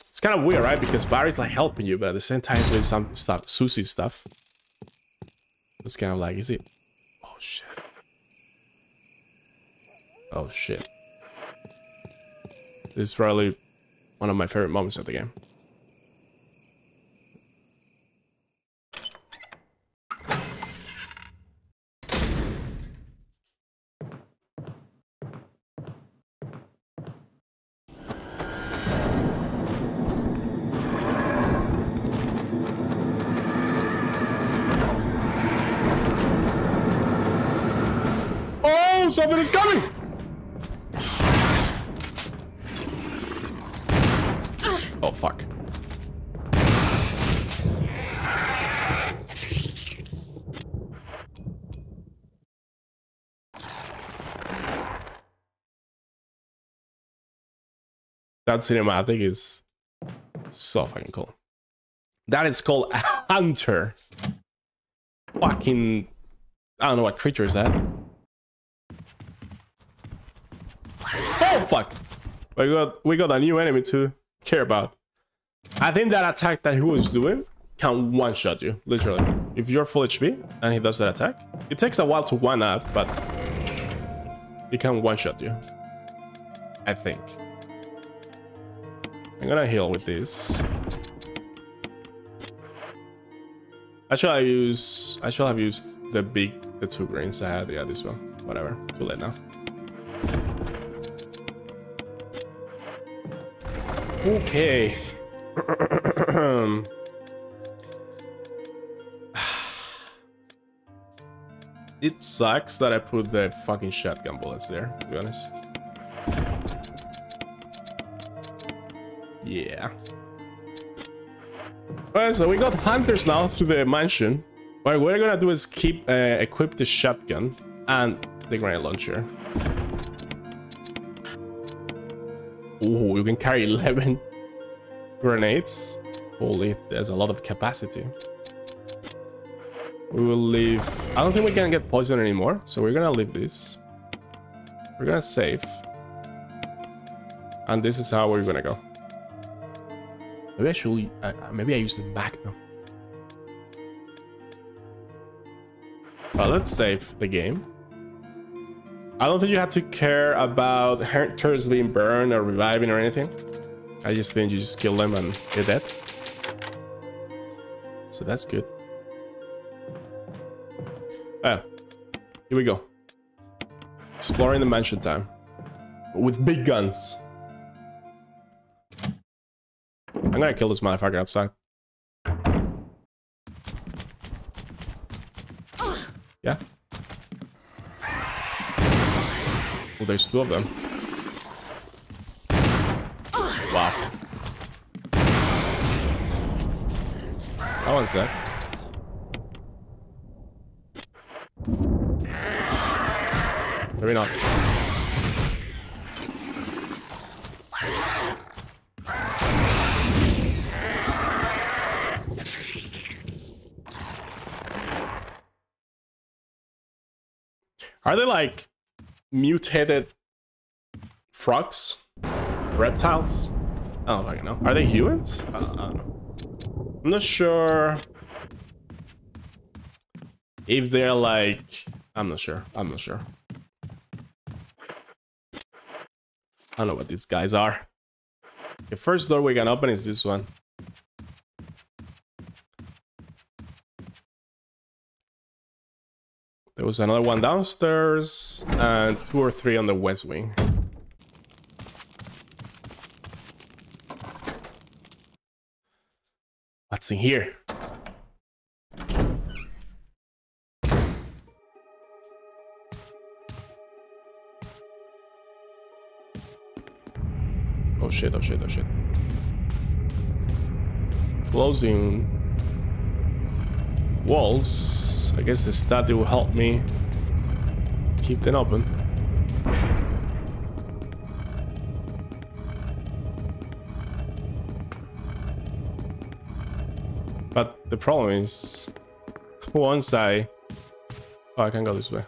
It's kind of weird, right? Because Barry's like helping you, but at the same time, he's doing some stuff, Susie stuff. It's kind of like, is it? Oh shit. Oh shit. This is probably one of my favorite moments of the game. Is coming! Oh, fuck. That cinematic is so fucking cool. That is called a hunter. Fucking... I don't know what creature is that. Oh fuck! We got we got a new enemy to care about. I think that attack that he was doing can one shot you, literally. If you're full HP and he does that attack, it takes a while to one up, but he can one shot you. I think. I'm gonna heal with this. I should have used I should have used the big the two greens I had. Yeah, this one. Whatever. Too late now. Okay. it sucks that I put the fucking shotgun bullets there, to be honest. Yeah. Alright, so we got hunters now through the mansion. What we're gonna do is keep uh, equip the shotgun and the grenade launcher. Ooh, you can carry 11 grenades. Holy, there's a lot of capacity. We will leave... I don't think we can get poison anymore, so we're gonna leave this. We're gonna save. And this is how we're gonna go. Maybe I should... Uh, maybe I use the Magnum. Well, let's save the game. I don't think you have to care about hunters being burned or reviving or anything. I just think you just kill them and they're dead. So that's good. Ah, here we go. Exploring the mansion time. With big guns. I'm gonna kill this motherfucker outside. Yeah. Well, there's two of them. Wow. That one's dead. Maybe not. Are they like mutated frogs? Reptiles? I don't fucking know. Are they humans? Uh, I don't know. I'm not sure if they're like... I'm not sure. I'm not sure. I don't know what these guys are. The first door we can open is this one. There was another one downstairs and two or three on the west wing. What's in here? Oh shit, oh shit, oh shit. Closing walls. I guess the statue will help me keep them open. But the problem is, once I... Oh, I can go this way.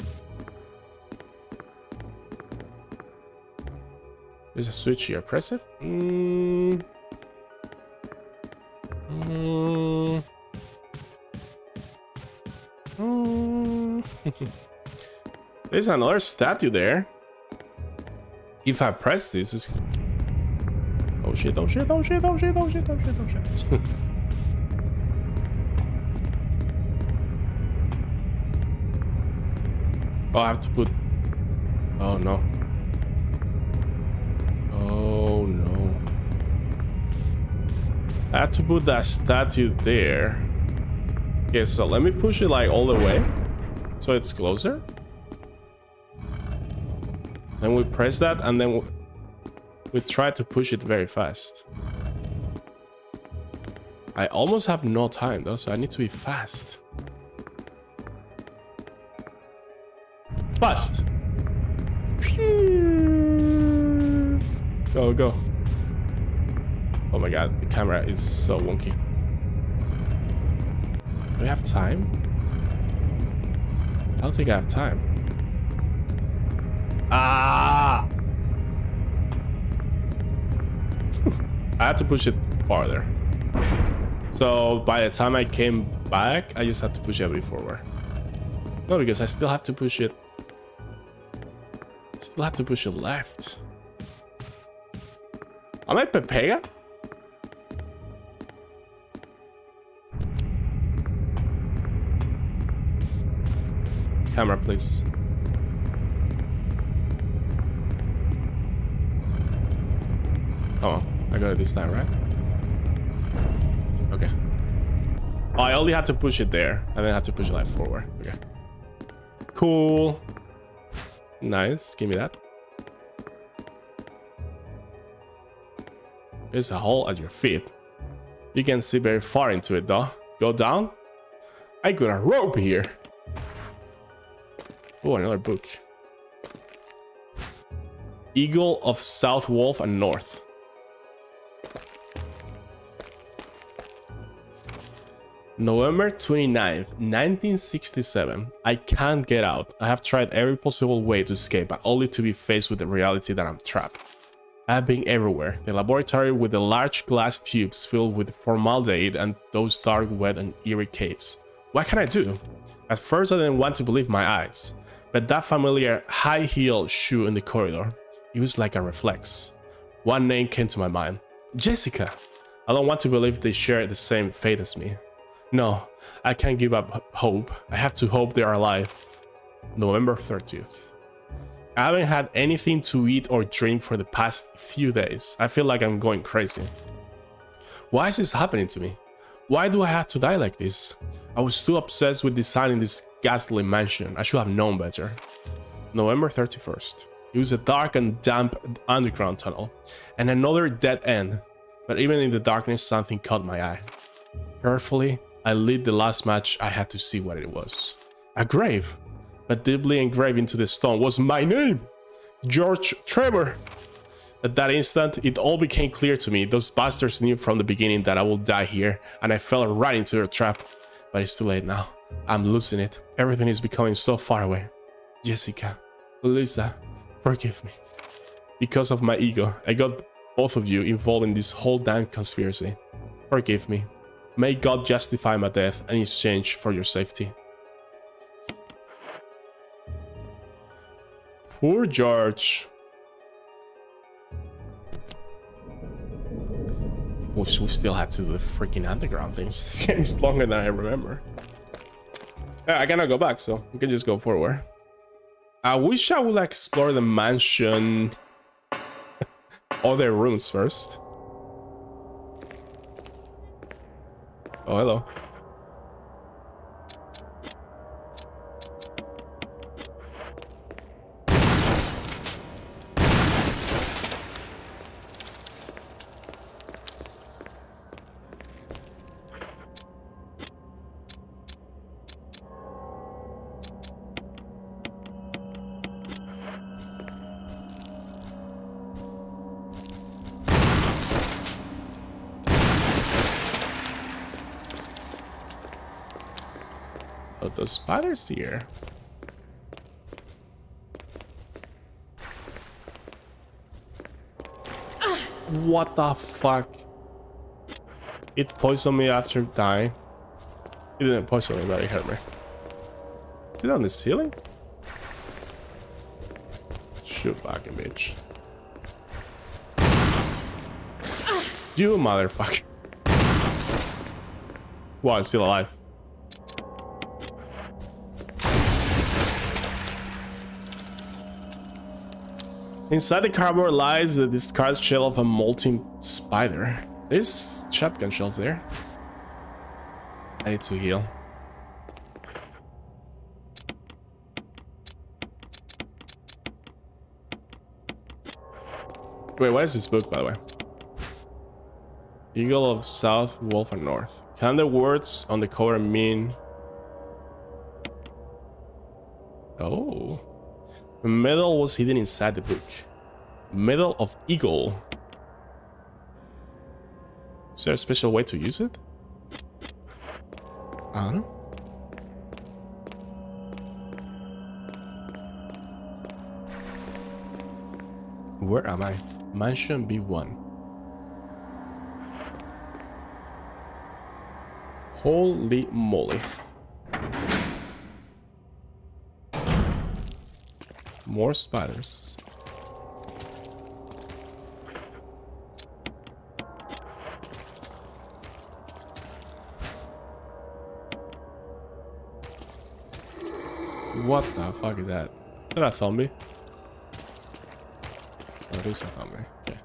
There's a switch here. Press it. Mm. There's another statue there. If I press this, it's... Oh shit, oh shit, oh shit, oh shit, oh shit, oh shit, oh shit. oh, I have to put... Oh no. Oh no. I have to put that statue there. Okay, so let me push it like all the way. So it's closer. Then we press that and then we, we try to push it very fast. I almost have no time though, so I need to be fast. Fast! Go, go. Oh my god, the camera is so wonky. Do we have time? I don't think I have time. Ah! I had to push it farther. So by the time I came back, I just had to push it forward. No, because I still have to push it. Still have to push it left. Am I Pepega? Camera, please. Oh, I got it this time, right? Okay. Oh, I only had to push it there, I have to push it like forward. Okay. Cool. Nice. Give me that. There's a hole at your feet. You can see very far into it though. Go down. I got a rope here. Oh, another book. Eagle of South Wolf and North. November 29th, 1967. I can't get out. I have tried every possible way to escape, but only to be faced with the reality that I'm trapped. I've been everywhere. The laboratory with the large glass tubes filled with formaldehyde and those dark, wet, and eerie caves. What can I do? At first, I didn't want to believe my eyes, but that familiar high heel shoe in the corridor, it was like a reflex. One name came to my mind Jessica. I don't want to believe they share the same fate as me. No, I can't give up hope. I have to hope they are alive. November 30th. I haven't had anything to eat or drink for the past few days. I feel like I'm going crazy. Why is this happening to me? Why do I have to die like this? I was too obsessed with designing this ghastly mansion. I should have known better. November 31st. It was a dark and damp underground tunnel, and another dead end. But even in the darkness, something caught my eye. Carefully, I lit the last match. I had to see what it was. A grave. But deeply engraved into the stone was my name, George Trevor. At that instant, it all became clear to me. Those bastards knew from the beginning that I would die here, and I fell right into their trap. But it's too late now. I'm losing it. Everything is becoming so far away. Jessica, Lisa, forgive me. Because of my ego, I got both of you involved in this whole damn conspiracy. Forgive me. May God justify my death in exchange for your safety. Poor George. Wish we still had to do the freaking underground things. This game is longer than I remember. I cannot go back, so we can just go forward. I wish I would like explore the mansion. All their rooms first. Oh, hello. Spiders here. What the fuck? It poisoned me after dying. It didn't poison me, but it hurt me. Is it on the ceiling? Shoot back, bitch. You motherfucker. It's still alive. Inside the cardboard lies the discarded shell of a molting spider. There's shotgun shells there. I need to heal. Wait, what is this book, by the way? Eagle of South, Wolf and North. Can the words on the cover mean... Oh. Medal was hidden inside the book. Medal of Eagle. Is there a special way to use it? I don't know. Where am I? Mansion B1. Holy moly. More spiders. What the fuck is that? Is that a zombie? Oh, it is a zombie. Okay.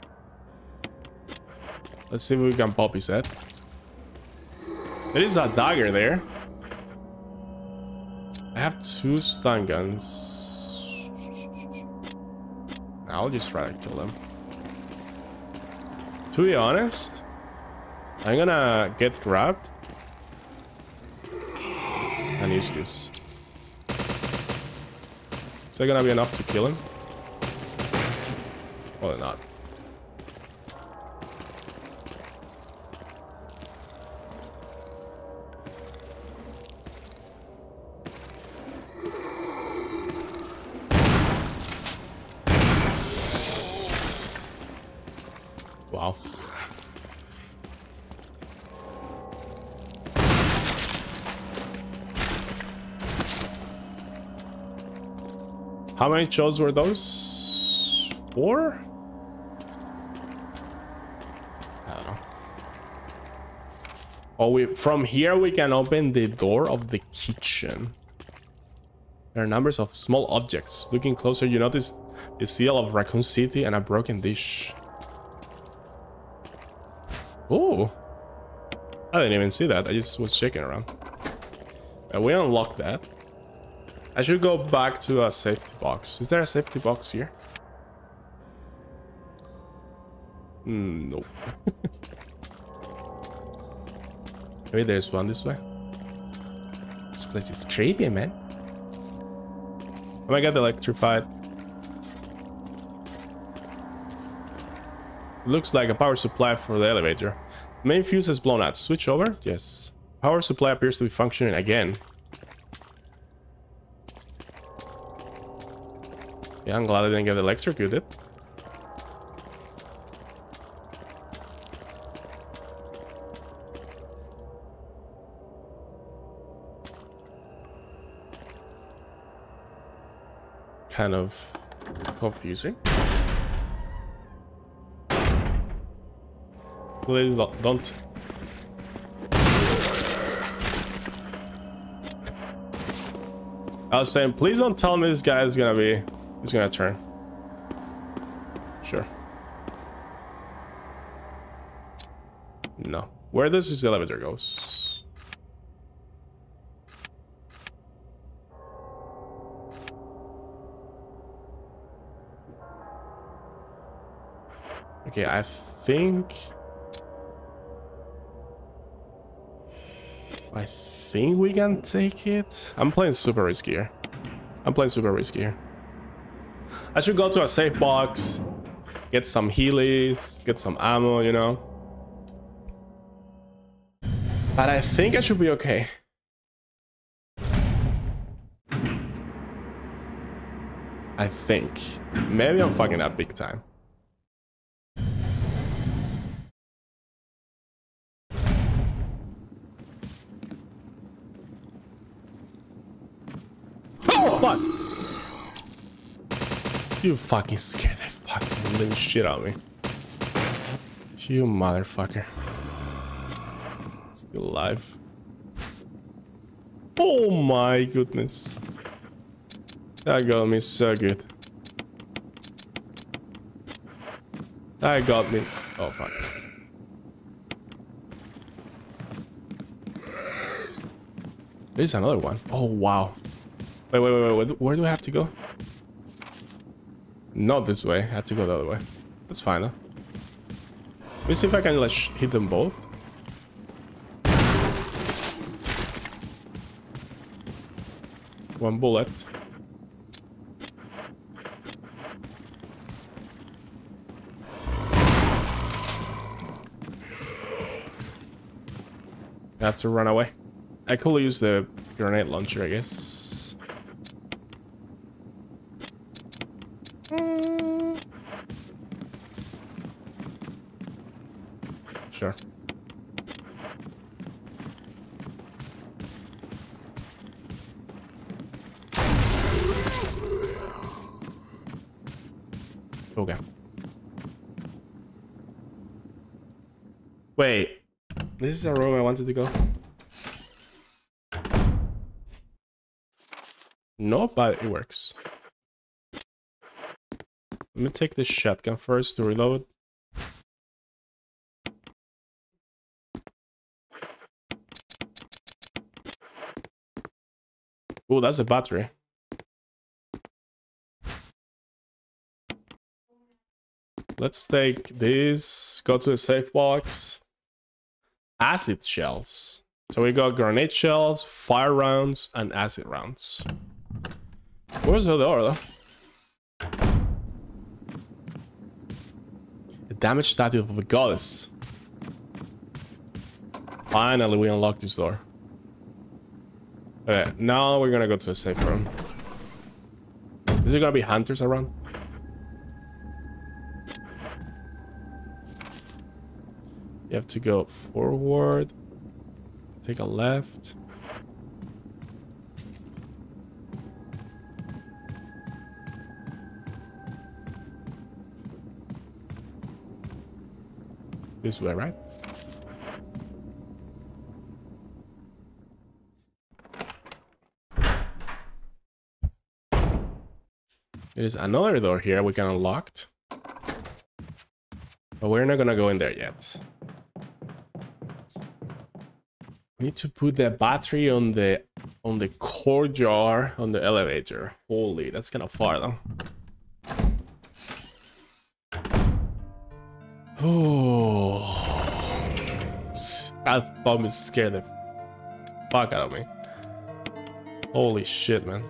Let's see if we can pop his head. There is a dagger there. I have two stun guns. I'll just try to kill them. To be honest, I'm gonna get grabbed and use this. Is that gonna be enough to kill him? Or not? Many were those? Four? I don't know. Oh, we from here we can open the door of the kitchen. There are numbers of small objects. Looking closer, you notice the seal of Raccoon City and a broken dish. Oh, I didn't even see that. I just was checking around. Uh, we unlocked that. I should go back to a safety box. Is there a safety box here? Mm, nope. Maybe there's one this way. This place is creepy, man. Oh, my god, electrified. Looks like a power supply for the elevator. Main fuse has blown out. Switch over? Yes. Power supply appears to be functioning again. Yeah, I'm glad I didn't get electrocuted. Kind of confusing. Please don't. I was saying, please don't tell me this guy is gonna be, he's gonna turn. Sure. No. Where does this elevator goes? Okay, I think... I think we can take it. I'm playing super risky here. I'm playing super risky here. I should go to a safe box, get some healies, get some ammo, you know. But I think I should be okay. I think. Maybe I'm fucking up big time. fuck? You fucking scared the fucking living shit out of me. You motherfucker. Still alive. Oh my goodness. That got me so good. That got me. Oh fuck. There's another one. Oh wow. Wait, wait, wait, wait. Where do I have to go? Not this way. I have to go the other way. That's fine. Let me see if I can like hit them both. One bullet. Have to run away. I could use the grenade launcher, I guess. Mm. Sure. Okay. Wait. This is the room I wanted to go. No, but it works. Let me take this shotgun first to reload. Oh, that's a battery. Let's take this, go to the safe box. Acid shells. So we got grenade shells, fire rounds, and acid rounds. Where's the other though? The damaged statue of a goddess. Finally, we unlocked this door. Okay, now we're gonna go to a safe room. Is there gonna be hunters around? You have to go forward, take a left. This way, right? There's another door here we can unlock. But we're not gonna go in there yet. We need to put the battery on the on the core jar on the elevator. Holy, that's kind of far though. Oh, that bomb is scared the fuck out of me. Holy shit, man.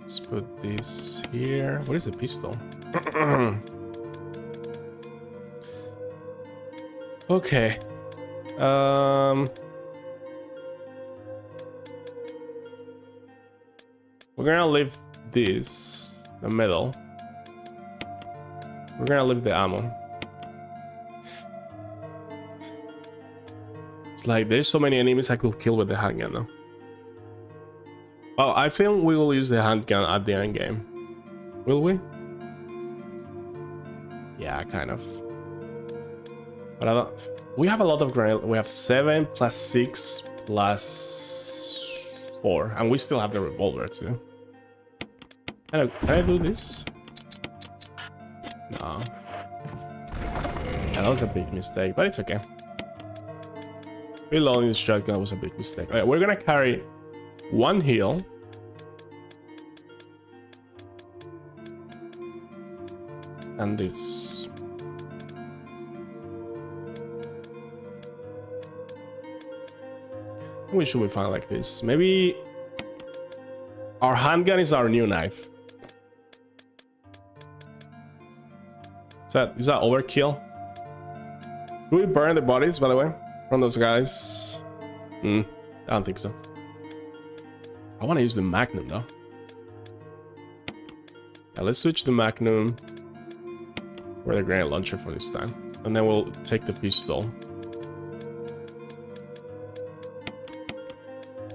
Let's put this here. What is the pistol? okay. Um. We're gonna leave this, the middle. We're gonna leave the ammo. It's like there's so many enemies I could kill with the handgun. Oh, I think we will use the handgun at the end game. Will we? Yeah, kind of. But I don't. We have a lot of grenade. We have seven plus six plus four, and we still have the revolver too. Can I, can I do this? No. Yeah, that was a big mistake, but it's okay. Reloading the shotgun was a big mistake. Okay, we're gonna carry one heal. And this. We should be fine like this. Maybe our handgun is our new knife. Is that is that overkill? Do we burn the bodies, by the way, from those guys? Hmm, I don't think so. I want to use the Magnum though. Now let's switch the Magnum for the grenade launcher for this time, and then we'll take the pistol.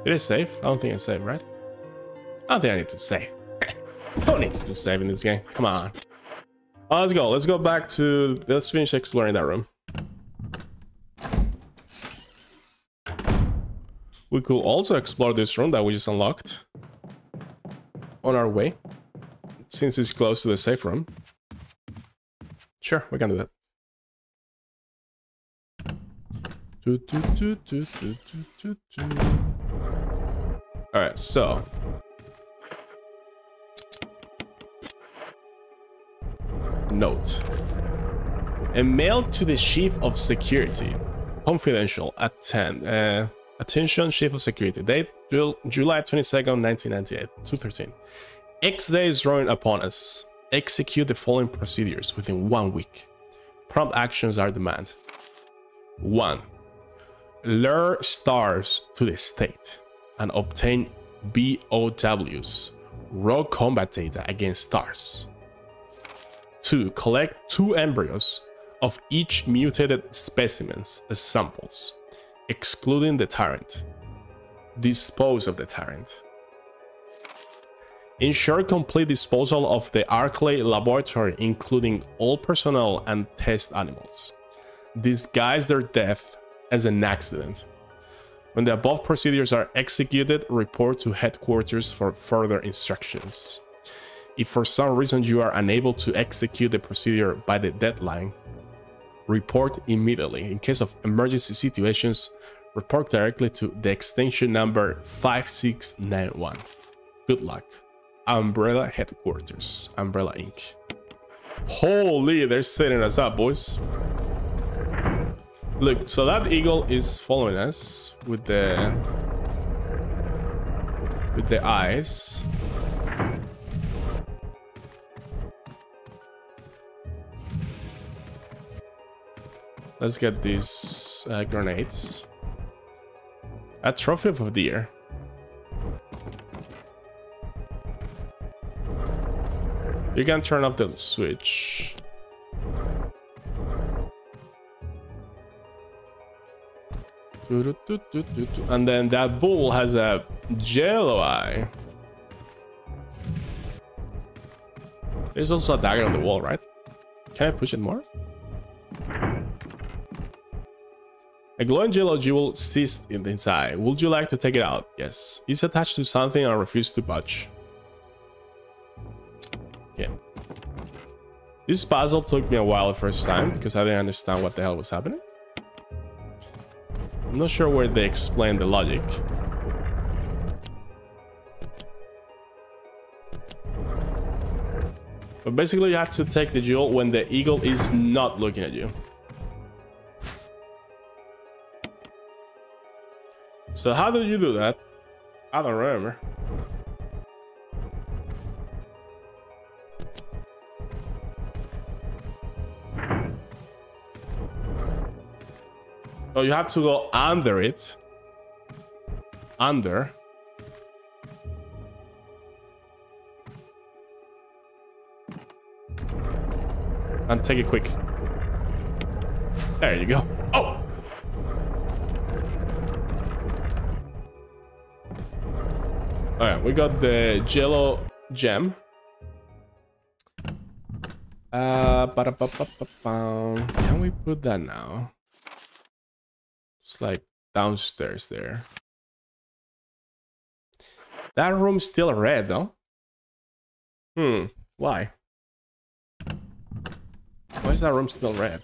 It is safe. I don't think it's safe, right? I don't think I need to save. Who needs to save in this game? Come on. Oh, let's go. Let's go back to... Let's finish exploring that room. We could also explore this room that we just unlocked. On our way. Since it's close to the safe room. Sure, we can do that. Alright, so. Note. A mail to the Chief of Security. Confidential at 10. Uh, attention, Chief of Security. Date Jul- July 22nd, 1998. 213. X day is drawing upon us. Execute the following procedures within one week. Prompt actions are demanded. 1. Lure stars to the state and obtain BOWs, raw combat data against stars. 2. Collect two embryos of each mutated specimens as samples, excluding the tyrant. Dispose of the tyrant. Ensure complete disposal of the Arklay laboratory, including all personnel and test animals. Disguise their death as an accident. When the above procedures are executed, report to headquarters for further instructions. If for some reason you are unable to execute the procedure by the deadline, report immediately. In case of emergency situations, report directly to the extension number 5691. Good luck. Umbrella Headquarters, Umbrella Inc. Holy, they're setting us up, boys. Look, so that eagle is following us with the with the eyes. Let's get these uh, grenades. A trophy of the year. You can turn off the switch. And then that bull has a jello eye. There's also a dagger on the wall, right? Can I push it more? A glowing jello jewel seized in the inside. Would you like to take it out? Yes. It's attached to something and refuse to budge. Yeah. This puzzle took me a while the first time because I didn't understand what the hell was happening. I'm not sure where they explain the logic. But basically you have to take the jewel when the eagle is not looking at you. So how did you do that? I don't remember. So you have to go under it. Under. And take it quick. There you go. Oh! Alright, we got the Jello gem. Uh, can we put that now? It's like downstairs there. That room's still red though. Hmm, why? Why is that room still red?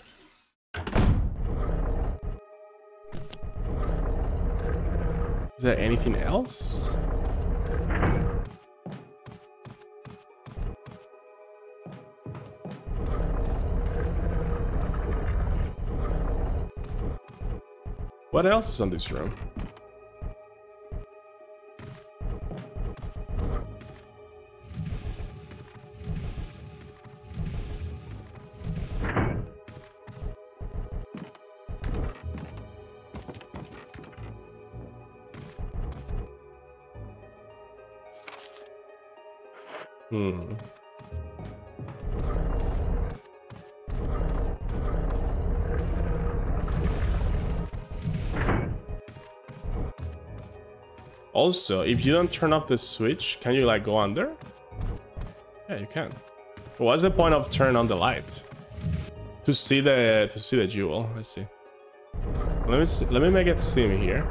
Is there anything else? What else is on this room? Also, if you don't turn off the switch, can you like go under? Yeah, you can. What's the point of turn on the light? To see the to see the jewel. Let's see. Let me see, let me make it see me here.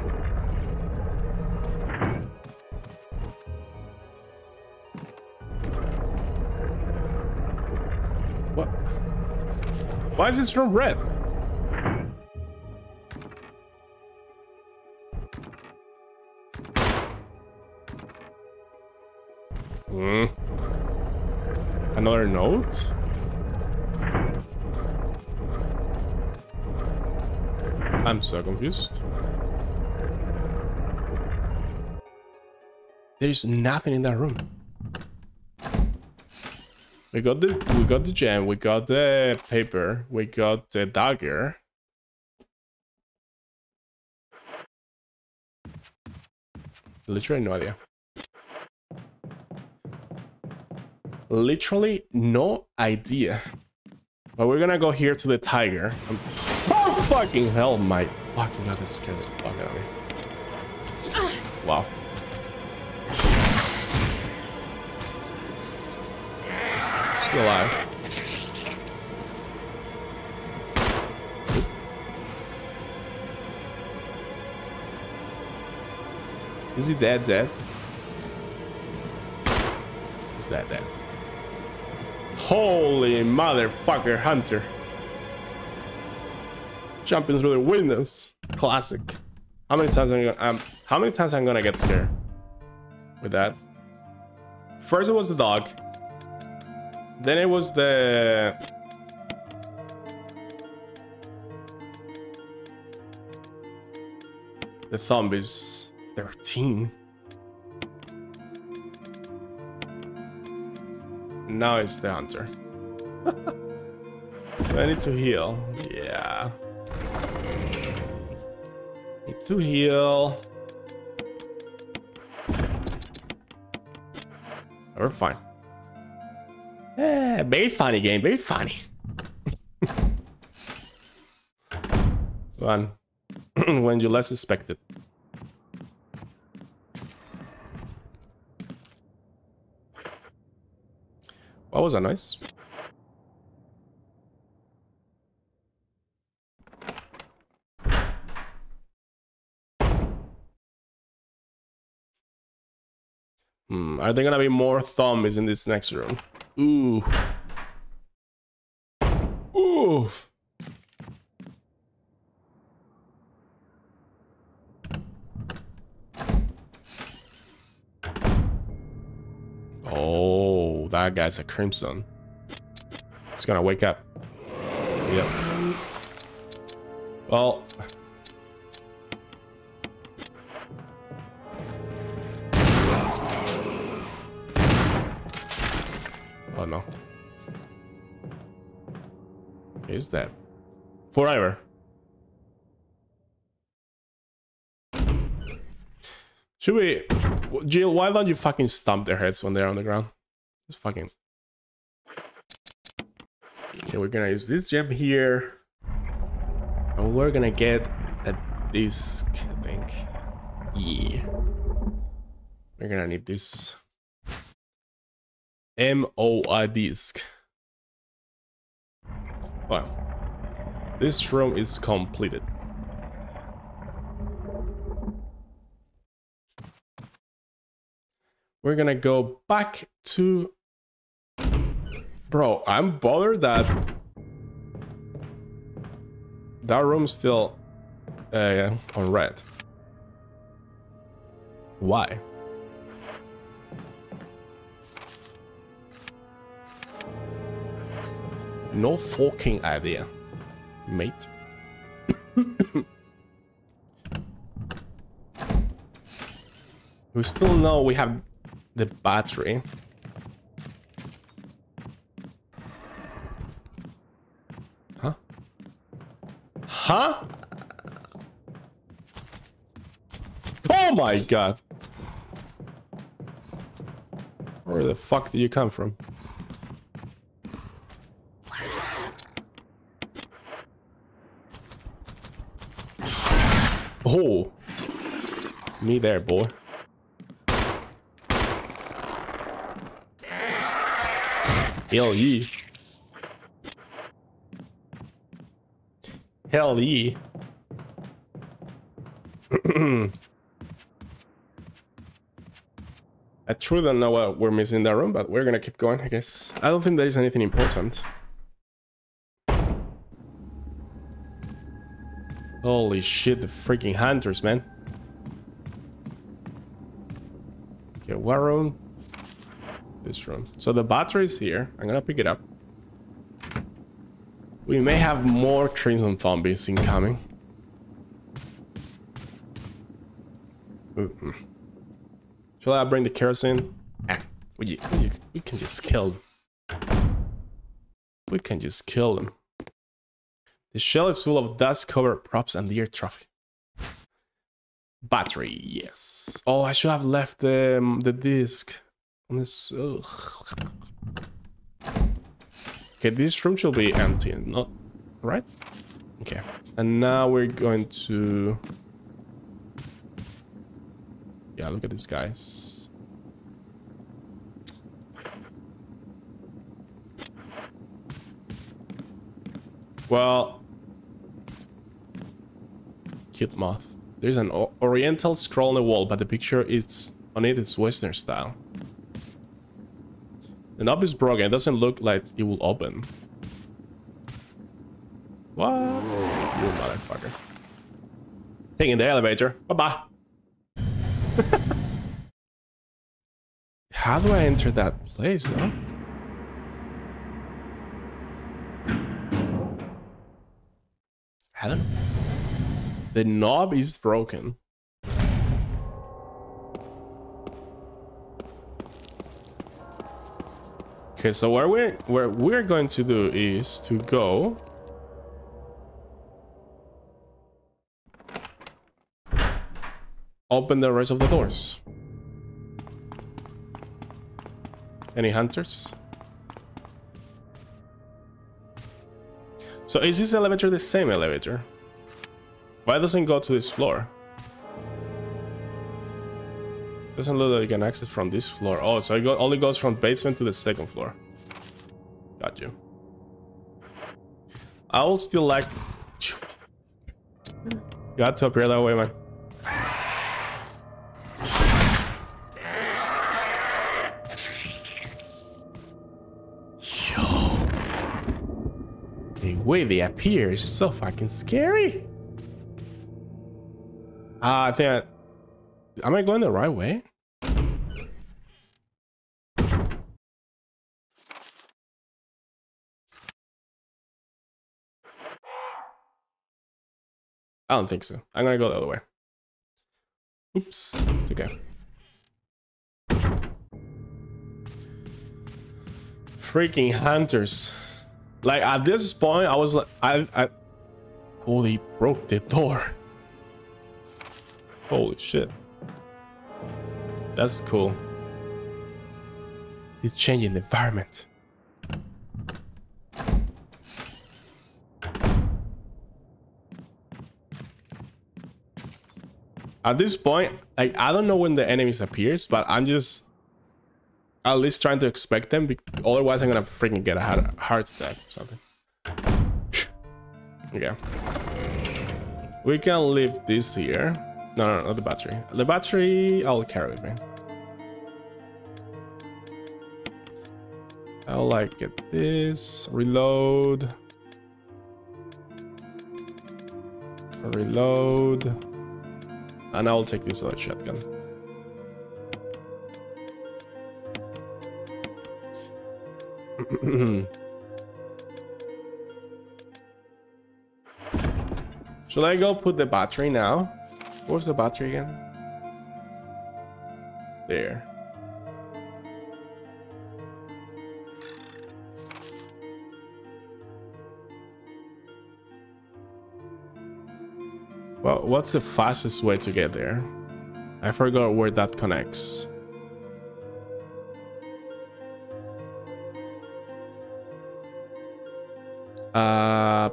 What? Why is this from red? Another note? I'm so confused. There is nothing in that room. We got the we got the gem, we got the paper, we got the dagger. Literally no idea. Literally no idea. But we're gonna go here to the tiger. Um, oh fucking hell, my fucking god, this scared the fuck out of me. Wow. Still alive. Is he dead dead? Is that dead? Holy motherfucker, Hunter. Jumping through the windows. Classic. How many times am I gonna um, how many times I'm gonna get scared with that? First it was the dog. Then it was the the zombies 13. Now it's the hunter. I need to heal? Yeah. Need to heal. We're fine. Eh, very funny game, very funny. One. when you less expect it. What was that nice? Hmm, are there gonna be more zombies in this next room? Ooh. Ooh. Oh, that guy's a crimson. He's gonna wake up. Yep. Well. Oh no. Is that forever? Should we, Jill? Why don't you fucking stomp their heads when they're on the ground? Just fucking. Okay, we're gonna use this gem here, and we're gonna get a disc. I think. Yeah. We're gonna need this. MO disc. Well, this room is completed. We're gonna go back to... Bro, I'm bothered that... That room's still uh, on red. Why? No fucking idea, mate. we still know we have the battery. Huh? Oh my god. Where the fuck did you come from? Oh. Me there, boy. Hell yeah. Hell yeah. I truly don't know what we're missing in that room, but we're gonna keep going, I guess. I don't think there is anything important. Holy shit, the freaking hunters, man. Okay, what room? This room. So the battery is here. I'm gonna pick it up. We may have more Crimson Zombies incoming. Mm -mm. Shall I bring the kerosene? Ah, we, we, we can just kill them. We can just kill them. The shell is full of dust covered props and deer trophy. Battery, yes. Oh, I should have left the, um, the disc on this. Ugh. Okay, this room should be empty, not right? Okay, and now we're going to. Yeah, look at these guys. Well, cute moth. There's an oriental scroll on the wall, but the picture is on it, is Western style. The knob is broken. It doesn't look like it will open. What? You motherfucker. Taking the elevator. Bye bye. How do I enter that place though? I don't know. The knob is broken. Okay, so what we're where we're going to do is to go open the rest of the doors. Any hunters? So is this elevator the same elevator? Why doesn't it go to this floor? Doesn't look like you can access from this floor. Oh, so it only goes from basement to the second floor. Got you. I will still like. Had to appear that way, man. Yo. The way they appear is so fucking scary. Ah, I think I, am I going the right way? I don't think so. I'm gonna go the other way. Oops. It's okay. Freaking hunters. Like at this point, I was like, I, I, holy broke the door. Holy shit. That's cool. He's changing the environment. At this point, like I don't know when the enemies appears, but I'm just at least trying to expect them. Otherwise, I'm gonna freaking get a heart, attack or something. okay. We can leave this here. No, no, no, not the battery. The battery, I'll carry with me. I'll like get this, reload. Reload. And I'll take this other shotgun. Should I go put the battery now? Where's the battery again? There. Well, what's the fastest way to get there? I forgot where that connects. Uh,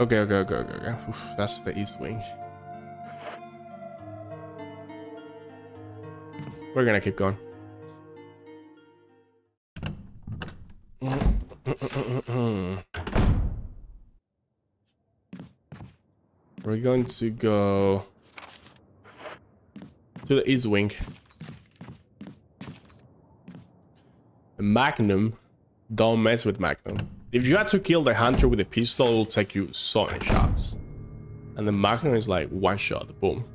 Okay, okay, okay, okay, okay. Oof, that's the east wing. We're gonna keep going. We're going to go to the east wing. Magnum. Don't mess with Magnum. If you had to kill the hunter with a pistol, it will take you so many shots. And the Magnum is like one shot, boom.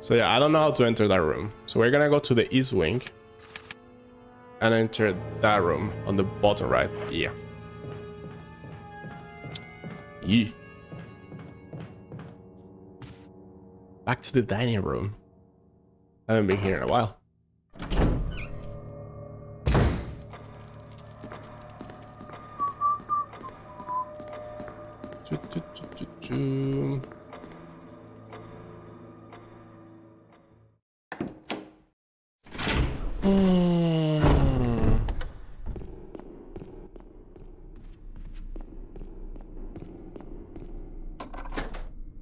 So yeah, I don't know how to enter that room. So we're gonna go to the east wing and enter that room on the bottom right. Yeah. Yeah. Back to the dining room. I haven't been here in a while. Hmm.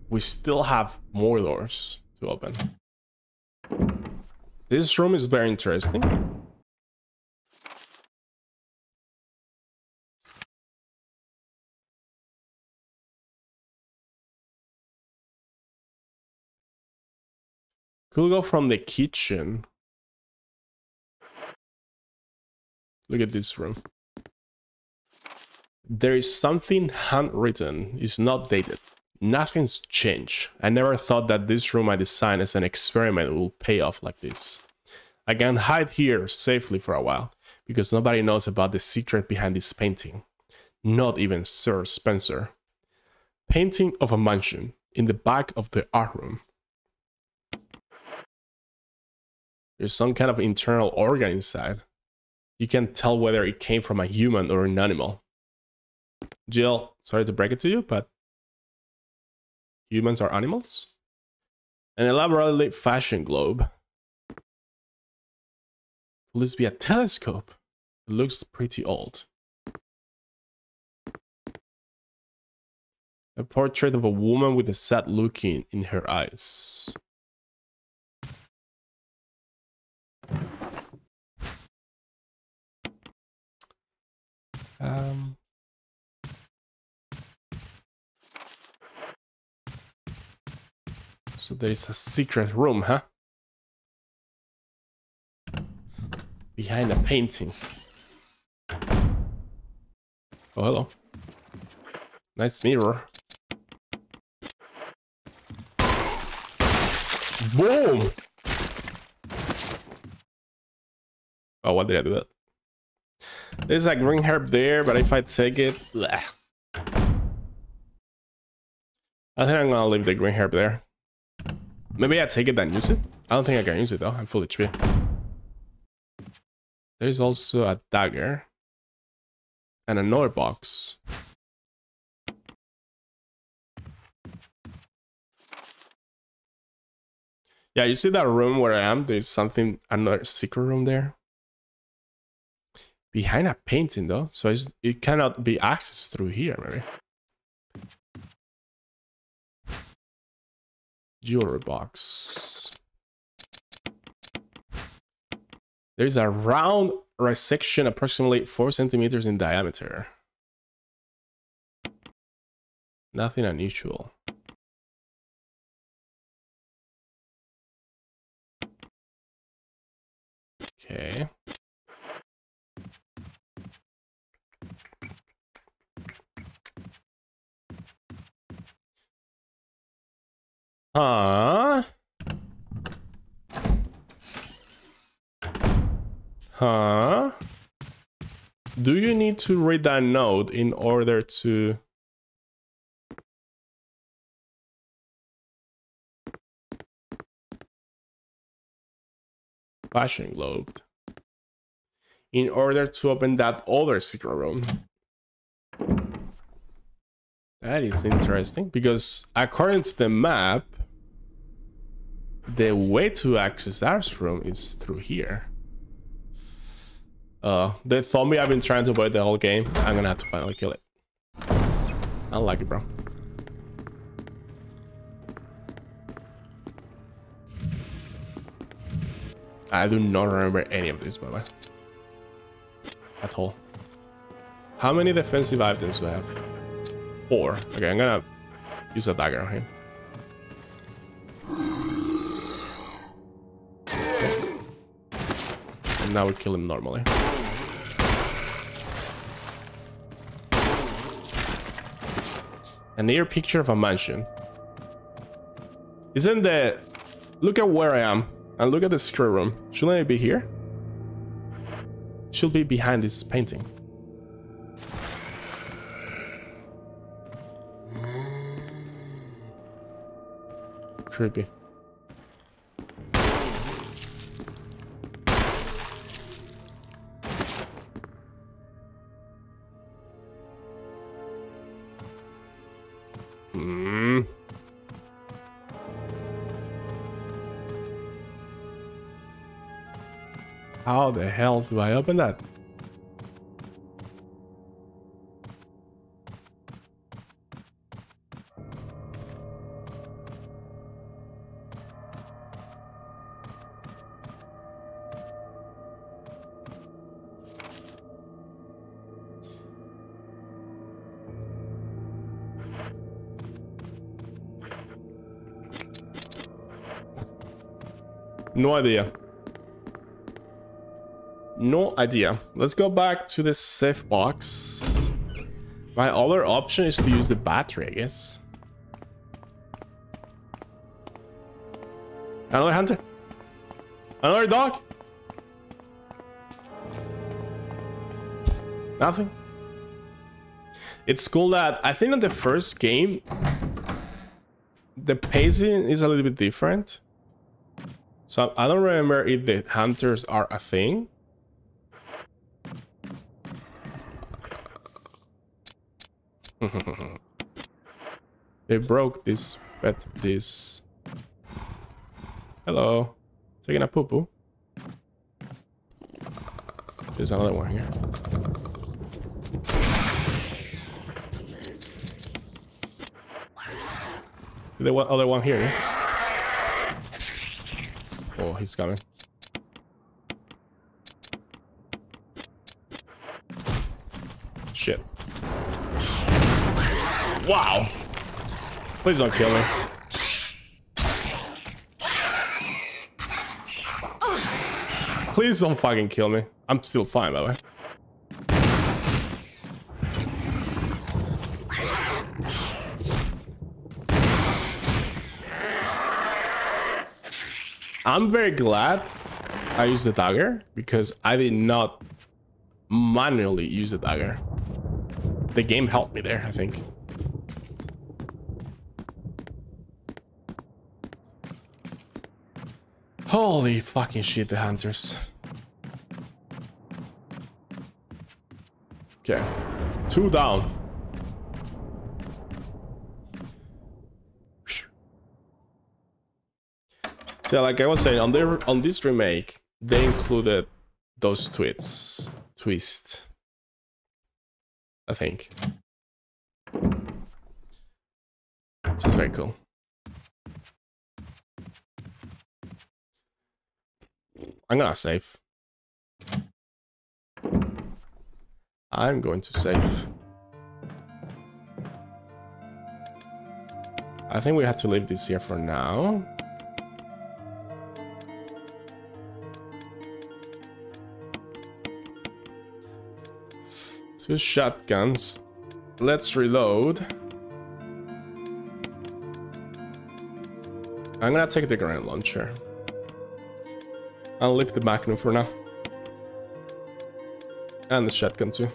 We still have more doors to open. This room is very interesting. Could go from the kitchen. Look at this room. There is something handwritten. It's not dated. Nothing's changed. I never thought that this room I designed as an experiment will pay off like this. I can hide here safely for a while, because nobody knows about the secret behind this painting. Not even Sir Spencer. Painting of a mansion in the back of the art room. There's some kind of internal organ inside. You can't tell whether it came from a human or an animal. Jill, sorry to break it to you, but humans are animals? An elaborately lit fashion globe. Could this be a telescope? It looks pretty old. A portrait of a woman with a sad look in, in her eyes. Um, so there is a secret room, huh? Behind a painting. Oh, hello. Nice mirror. Boom! Oh, why did I do that? There's a green herb there, but if I take it... Bleh. I think I'm gonna leave the green herb there. Maybe I take it and use it? I don't think I can use it though, I'm full HP. There's also a dagger. And another box. Yeah, you see that room where I am? There's something, another secret room there. Behind a painting though, so it cannot be accessed through here, maybe. Jewelry box. There's a round resection approximately 4 centimeters in diameter. Nothing unusual. Okay. Huh? Huh? Do you need to read that note in order to... Fashion globe. In order to open that other secret room. That is interesting because according to the map, the way to access Dark's room is through here. Uh, the zombie I've been trying to avoid the whole game, I'm gonna have to finally kill it. I like it, bro. I do not remember any of this, by the way. At all. How many defensive items do I have? Four. Okay, I'm gonna use a dagger on him. And now we kill him normally. A near picture of a mansion. Isn't the... Look at where I am. And look at the screw room. Shouldn't I be here? Should be behind this painting. Creepy. How the hell do I open that? No idea. No idea. Let's go back to the safe box. My other option is to use the battery, I guess. Another hunter. Another dog. Nothing. It's cool that I think in the first game the pacing is a little bit different. So I don't remember if the hunters are a thing. They broke this pet this. Hello. Taking a poo poo. There's another one here. The one, other one here. yeah? Oh, he's coming. Shit. Wow. Please don't kill me. Please don't fucking kill me. I'm still fine, by the way. I'm very glad I used the dagger because I did not manually use the dagger. The game helped me there, I think. Holy fucking shit, the hunters. Okay, two down. Yeah, like I was saying, on their on this remake, they included those twists, twist. I think, which is very cool. I'm gonna save. I'm going to save. I think we have to leave this here for now. Two shotguns. Let's reload. I'm gonna take the grenade launcher. I'll leave the Magnum for now. And the shotgun too.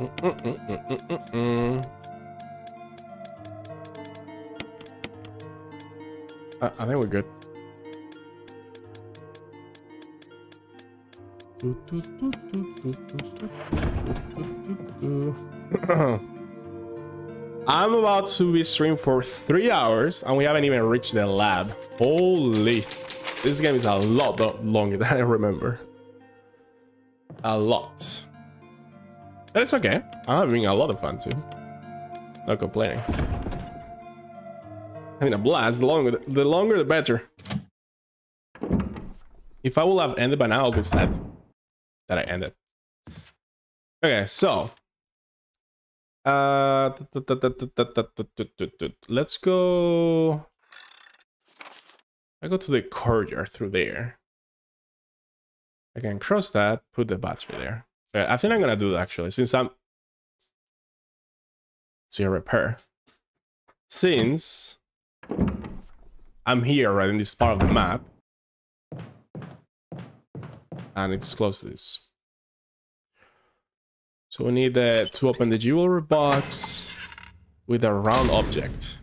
Mm, mm, mm. I, I think we're good. Do, do, do, I'm about to be streaming for three hours and we haven't even reached the lab. Holy. This game is a lot longer than I remember. A lot. But it's okay. I'm having a lot of fun too. Not complaining. having a blast. The longer, the longer, the better. If I will have ended by now, I'll be sad that I ended. Okay, so let's go. I go to the courtyard through there. I can cross that, put the battery there. I think I'm gonna do that actually, since I'm. So repair. Since I'm here right in this part of the map, and it's close to this. So we need uh, to open the jewelry box with a round object.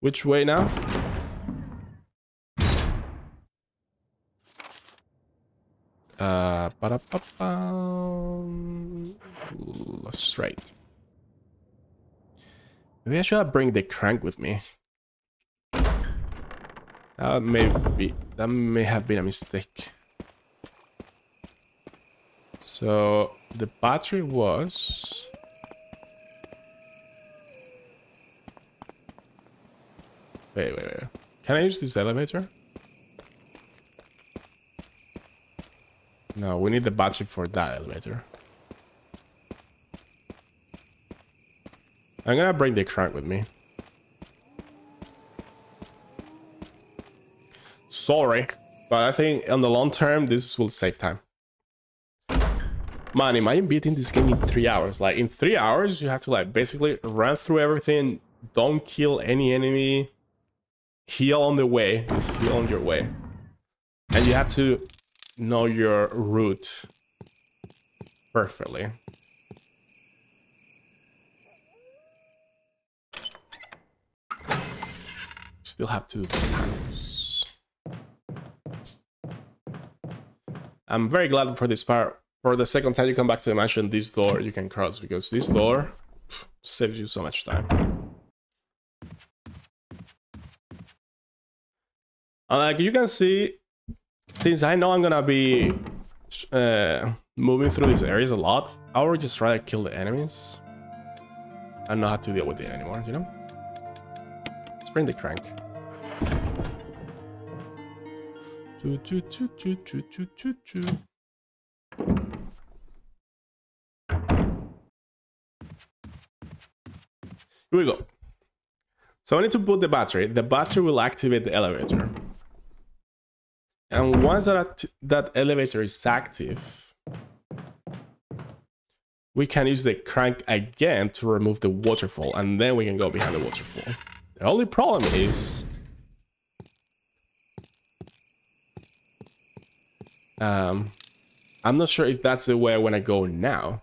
Which way now? Uh, -ba -ba. straight. Maybe I should bring the crank with me. That may be that may have been a mistake. So the battery was Wait, wait, wait. Can I use this elevator? No, we need the battery for that elevator. I'm gonna bring the crank with me. Sorry, but I think on the long term, this will save time. Man, imagine beating this game in three hours. Like, in three hours, you have to, like, basically run through everything, don't kill any enemy, heal on the way, just heal on your way. And you have to know your route perfectly. Still have to do I'm very glad for this part. For the second time you come back to the mansion, this door you can cross because this door saves you so much time. Like you can see, since I know I'm gonna be uh, moving through these areas a lot, I would just rather kill the enemies and not to deal with it anymore, you know? Let's bring the crank. Here we go. So I need to put the battery. The battery will activate the elevator. And once that, that elevator is active, we can use the crank again to remove the waterfall and then we can go behind the waterfall. The only problem is um, I'm not sure if that's the way I want to go now.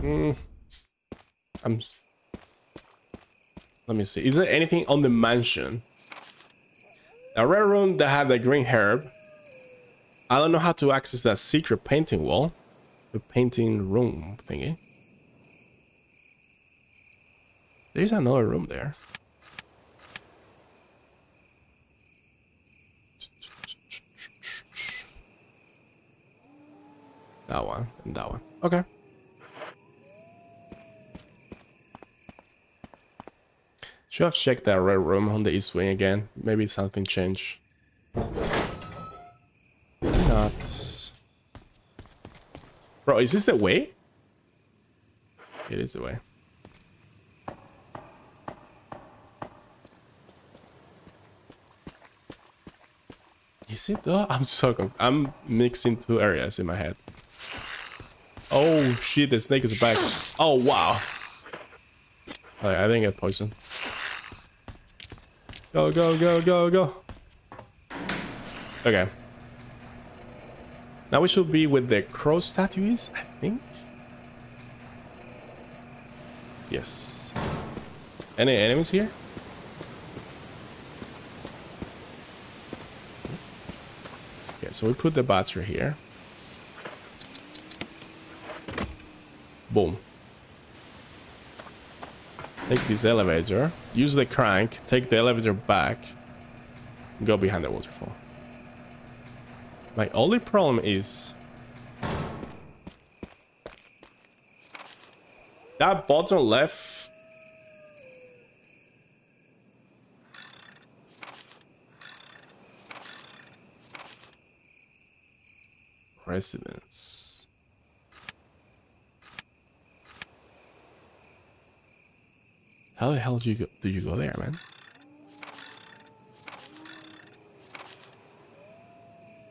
Mm. I'm. Let me see. Is there anything on the mansion? A red room that had the green herb. I don't know how to access that secret painting wall. The painting room thingy. There's another room there. That one and that one. Okay. Should have checked that red room on the east wing again. Maybe something changed. Bro, is this the way? It is the way. Is it though? I'm so confused. I'm mixing two areas in my head. Oh shit, the snake is back. Oh wow. I didn't get poisoned. Go, go, go, go, go. Okay. Now we should be with the crow statues, I think. Yes. Any enemies here? Okay, so we put the battery here. Boom. Take this elevator, use the crank, take the elevator back, go behind the waterfall. My only problem is that bottom left residence. How the hell do you go, do you go there, man?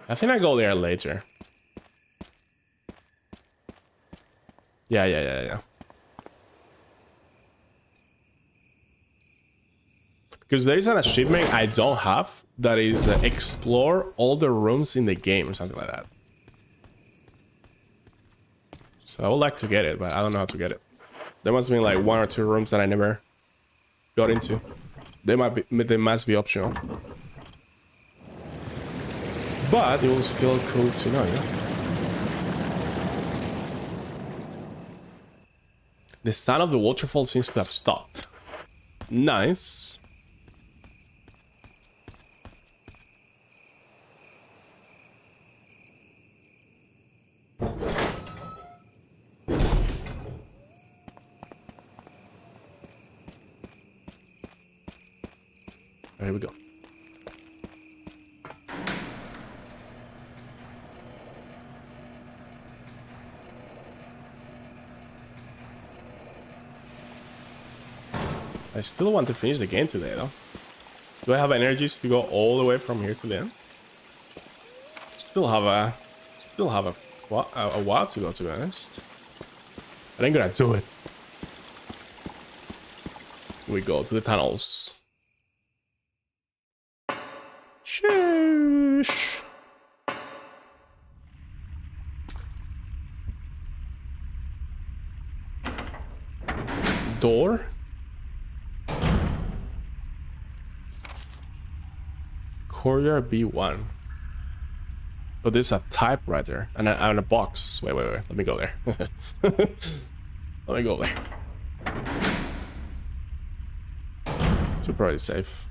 I think I go there later. Yeah, yeah, yeah, yeah. Because there is an achievement I don't have that is uh, explore all the rooms in the game or something like that. So I would like to get it, but I don't know how to get it. There must be like one or two rooms that I never got into. They might be, they must be optional. But it was still cool to know? The sound of the waterfall seems to have stopped. Nice. Here we go. I still want to finish the game today, though. Do I have energies to go all the way from here to the end? Still have a, still have a, a, a while to go, to be honest. I'm gonna do it. We go to the tunnels. Sheesh. Door? Courier B1. Oh, there's a typewriter and a, and a box. Wait, wait, wait. Let me go there. Let me go there. Should probably safe.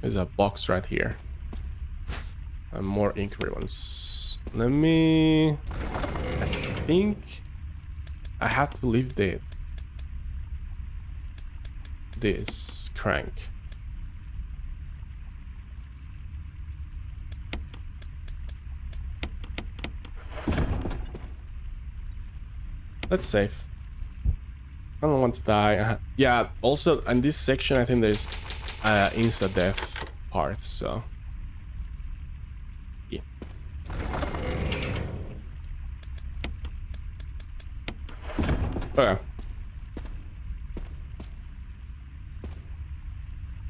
There's a box right here. And more ink ribbons. Let me... I think... I have to leave the... This crank. That's safe. I don't want to die. Uh, Yeah, also in this section I think there's uh, insta death part, so yeah. Okay.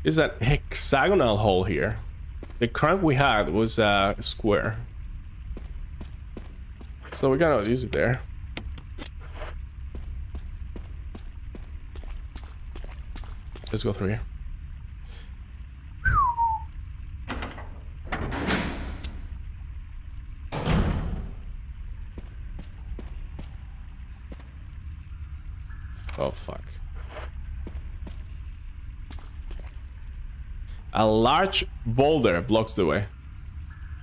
Is that hexagonal hole here? The crank we had was uh, square. So we gotta use it there. Let's go through here. Oh, fuck. A large boulder blocks the way.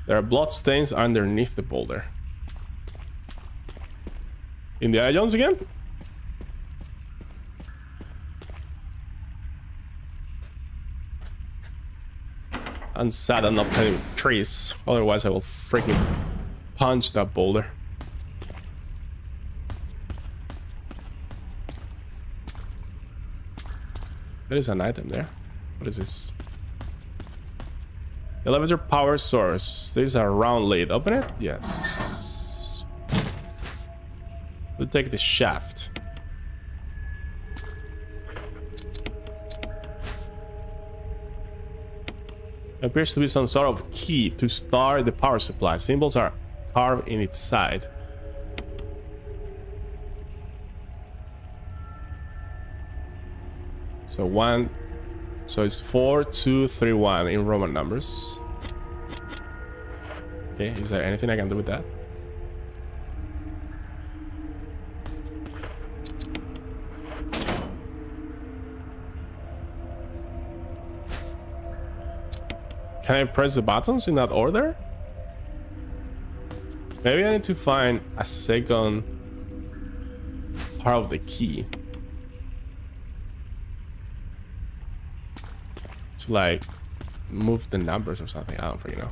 There are blood stains underneath the boulder. Indiana Jones again? I'm sad I'm not Chris. Otherwise I will freaking punch that boulder. There is an item there. What is this? Elevator power source. There's a round lid. Open it? Yes. We'll take the shaft. appears to be some sort of key to start the power supply. Symbols are carved in its side. So one, so it's 4231 in Roman numbers. Okay, is there anything I can do with that? Can I press the buttons in that order? Maybe I need to find a second part of the key. To like move the numbers or something. I don't freaking know.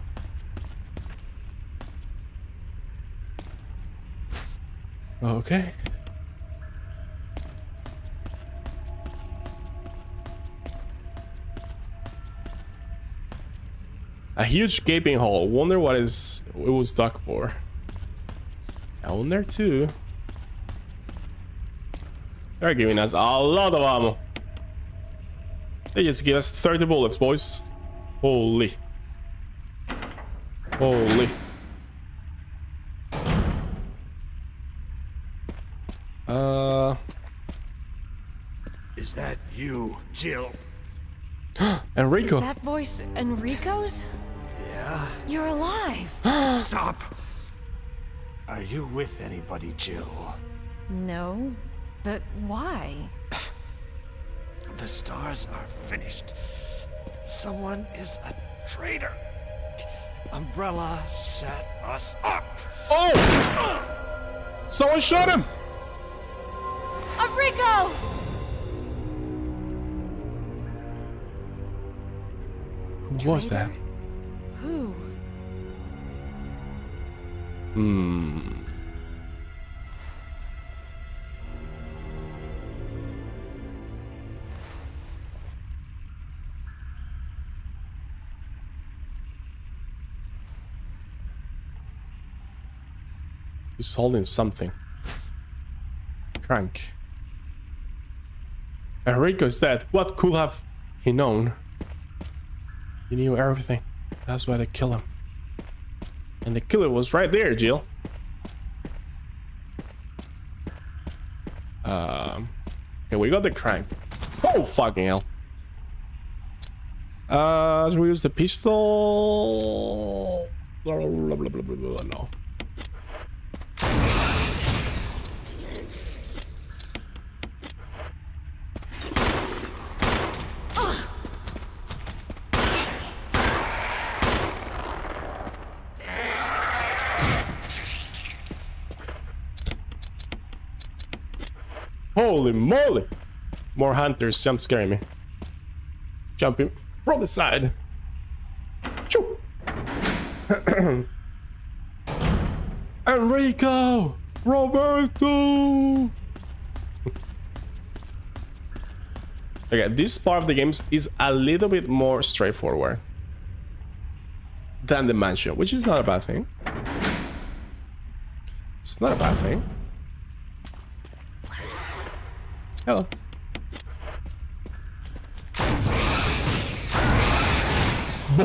Okay. A huge gaping hole. Wonder what is it was stuck for. Down there too. They're giving us a lot of ammo. They just give us 30 bullets, boys. Holy. Holy. Uh, Is that you, Jill? Enrico. Is that voice Enrico's? Yeah? You're alive. Stop! Are you with anybody, Jill? no, but why? The S.T.A.R.S. are finished. Someone is a traitor. Umbrella set us up. Oh! Someone shot him! Enrico! Who was that? Who? Hmm. He's holding something. Crank. Enrico's dead. What could have he known? He knew everything. That's why they kill him. And the killer was right there, Jill. Um, okay, we got the crank. Oh, fucking hell. Uh, should we use the pistol? Blah, blah, blah, no. Holy moly! More hunters jump scaring me. Jumping from the side. Choo! Enrico! Roberto! okay, this part of the games is a little bit more straightforward than the mansion, which is not a bad thing. It's not a bad thing. Hello.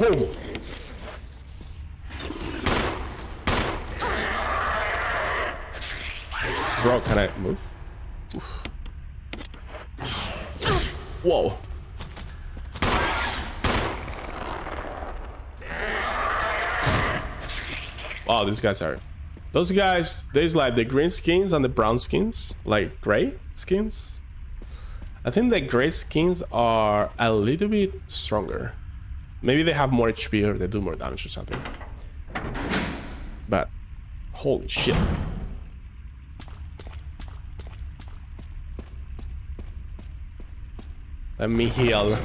Boom. Bro, can I move? Whoa. Wow, these guys are those guys, there's like the green skins and the brown skins, like gray skins. I think the gray skins are a little bit stronger. Maybe they have more HP or they do more damage or something. But holy shit. Let me heal.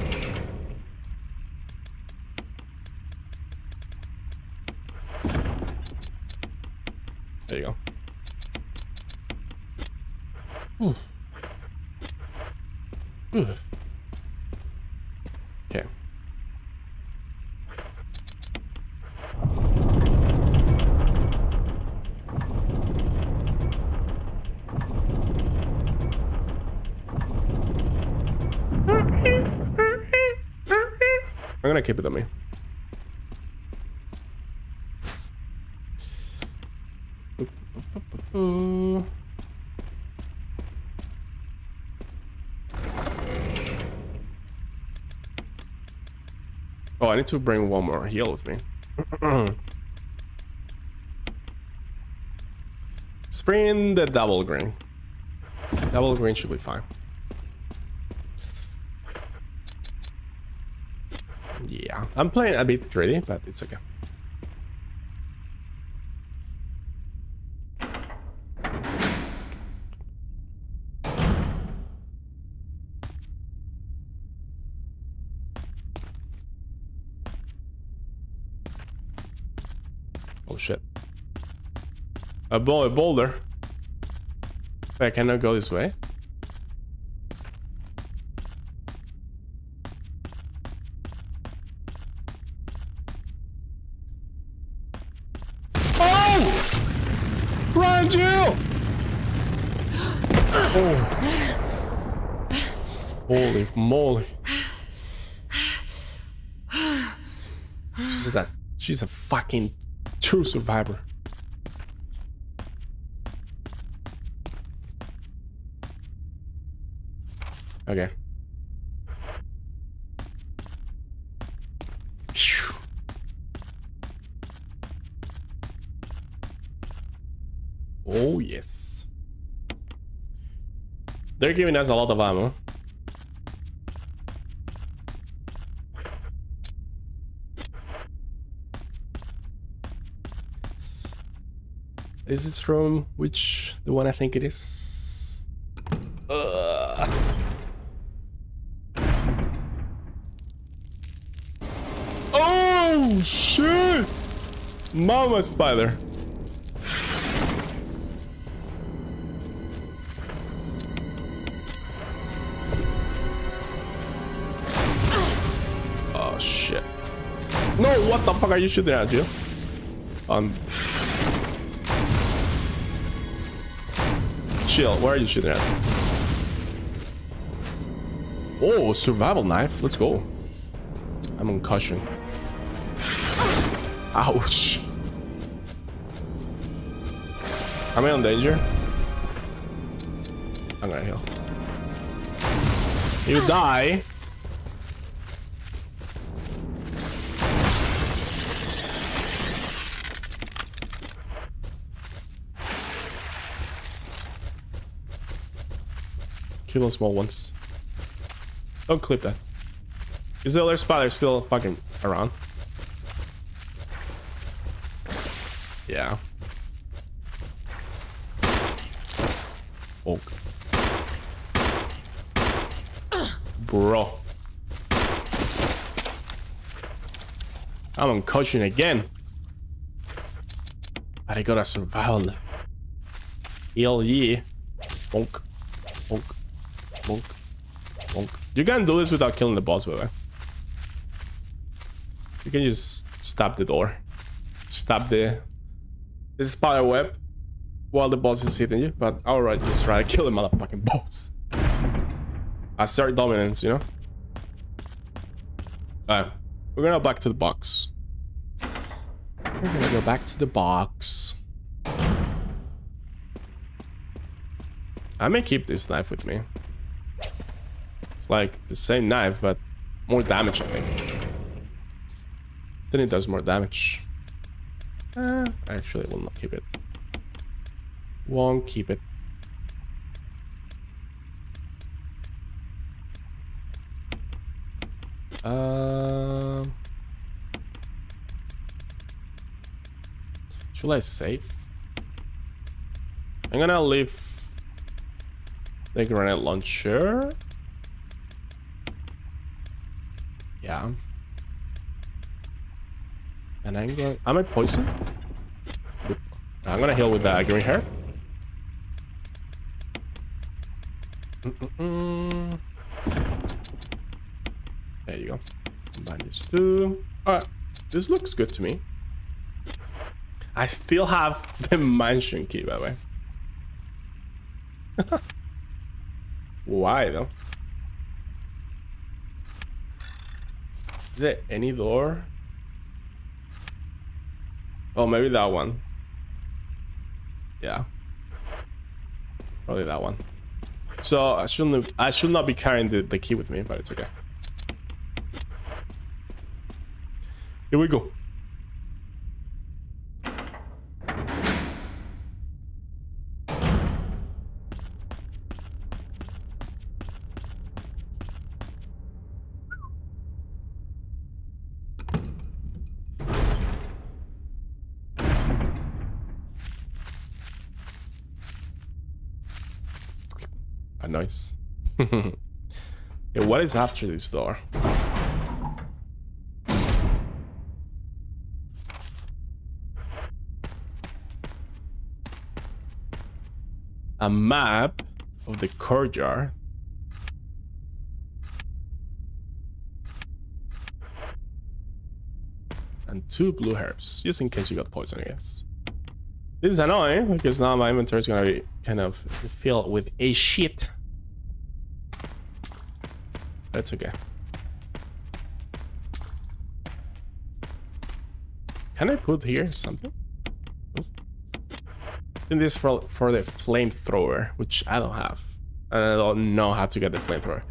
There you go. Ooh. Ooh. Okay. I'm gonna keep it on me. Oh, I need to bring one more heal with me. Spring the double green. Double green should be fine. Yeah, I'm playing a bit greedy, but it's okay. Oh shit. A, a boulder. I cannot go this way. Oh! Run, Jill! Oh. Holy moly. She's a, fucking true survivor. Okay. Oh, yes. They're giving us a lot of ammo. Is this room which the one I think it is? Ugh. Oh shit! Mama spider. Oh shit. No, what the fuck are you shooting at you? Um Jill, where are you shooting at? Oh, survival knife. Let's go. I'm on caution. Ouch. Am I in danger? I'm gonna heal. You die. Kill those small ones. Don't clip that. Is the other spider still fucking around? Yeah. Oh. Bro. I'm on caution again. But I gotta survival. Hell yeah. Bonk. Bonk. You can do this without killing the boss, by the way. You can just stab the door. Stab the, the spider web while the boss is hitting you, but alright, just try to kill the motherfucking boss. Assert dominance, you know? Alright, we're gonna go back to the box. We're gonna go back to the box. I may keep this knife with me. Like the same knife, but more damage, I think. Then it does more damage. Uh, actually, will not keep it. Won't keep it. Um, should I save? I'm gonna leave the grenade launcher. Yeah. And I'm going. Am I poisoned? I'm gonna heal with the green herb. Mm -mm -mm. There you go. Combine these two. Alright. This looks good to me. I still have the mansion key, by the way. Why, though? Is there any door? Oh, maybe that one. Yeah. Probably that one. So I shouldn't I should not be carrying the, the key with me, but it's okay. Here we go. A noise. yeah, what is after this door? A map of the courtyard. And two blue herbs, just in case you got poison, I guess. This is annoying because now my inventory is gonna be kind of filled with a shit. That's okay. Can I put here something? And this for for the flamethrower, which I don't have, and I don't know how to get the flamethrower.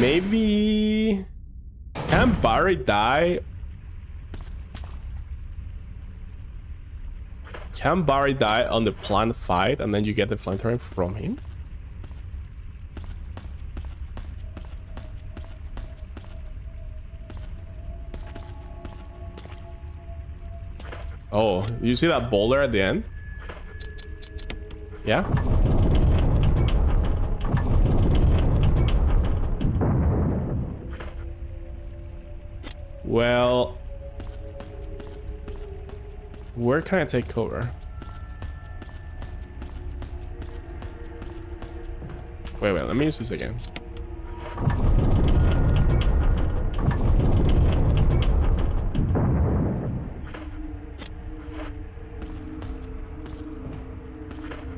Maybe can Barry die Can Barry die on the plant fight and then you get the flamethrower from him? Oh, you see that boulder at the end? Yeah? Well, where can I take cover? Wait, wait, let me use this again.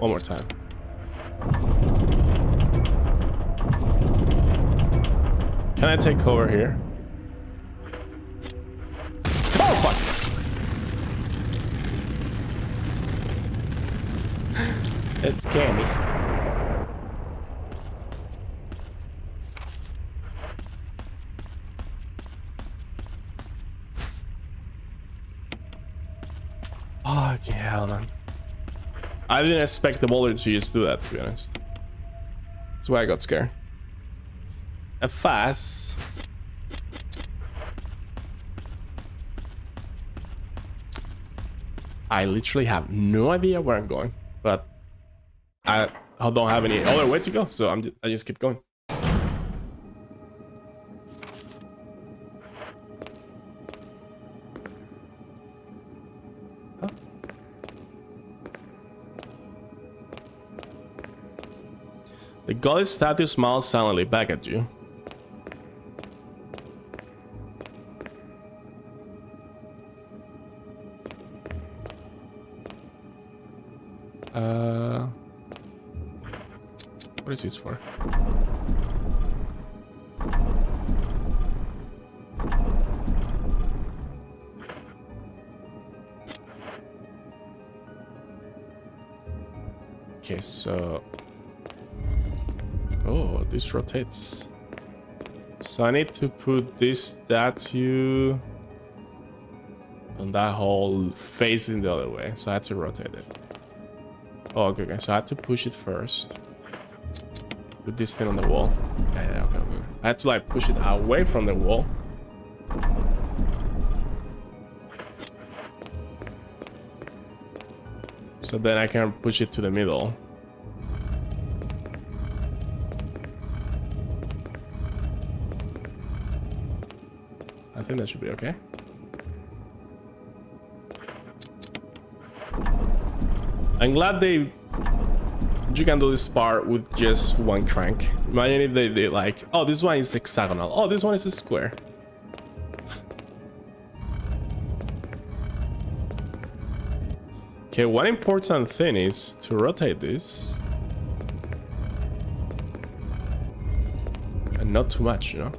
One more time. Can I take cover here? Oh, fuck! It scared me. Fucking hell, man. I didn't expect the boulder to just do that, to be honest. That's why I got scared. A fast. I literally have no idea where I'm going, but I, I don't have any other way to go, so I'm just, I just keep going. Goddess statue smiles silently back at you. Uh, what is this for? Okay, so this rotates. So I need to put this statue on that whole facing the other way. So I had to rotate it. Oh, okay, okay. So I had to push it first. Put this thing on the wall. Yeah, okay, okay. I had to like push it away from the wall. So then I can push it to the middle. That should be okay. I'm glad they you can do this part with just one crank. Imagine if they did like, oh, this one is hexagonal. Oh, this one is a square. okay, one important thing is to rotate this. And not too much, you know?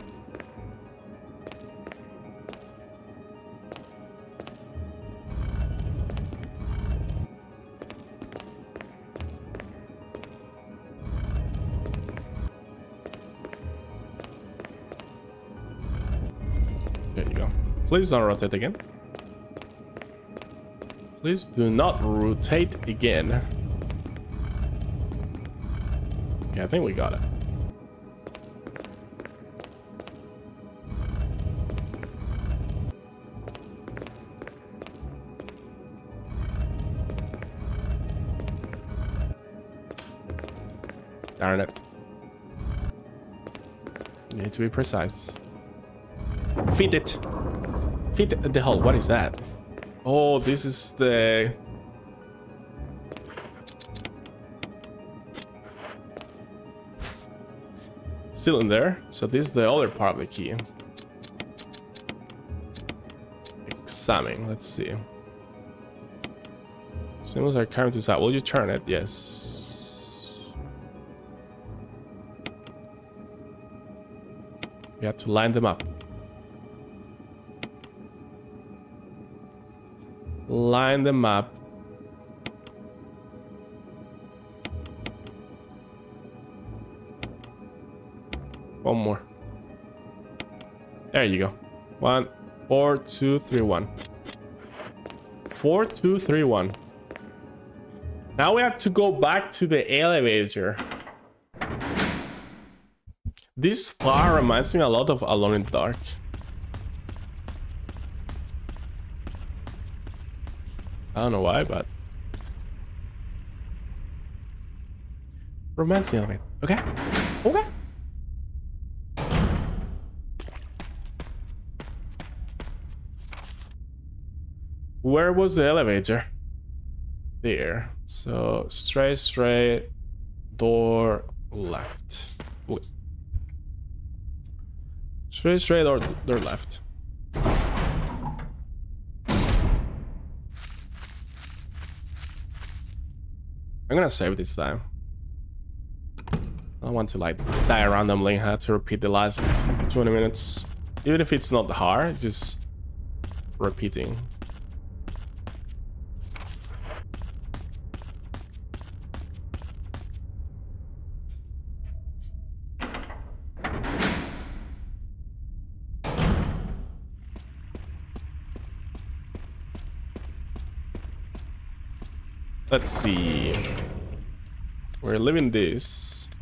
Please don't rotate again. Please do not rotate again. Yeah, I think we got it. Darn it. You need to be precise. Feed it. Fit the hole. What is that? Oh, this is the... Cylinder. So this is the other part of the key. Examine. Let's see. Symbols are coming to side. Will you turn it? Yes. We have to line them up. Line them up. One more. There you go. One, four, two, three, one. Four, two, three, one. Now we have to go back to the elevator. This part reminds me a lot of Alone in the Dark. Don't know why, but reminds me of it. Okay, okay. Where was the elevator? There. So straight, straight, door left. Wait. Straight, straight, or door left. I'm gonna save this time. I want to like die randomly. I to repeat the last 20 minutes. Even if it's not the hard, it's just repeating. Let's see. We're living this.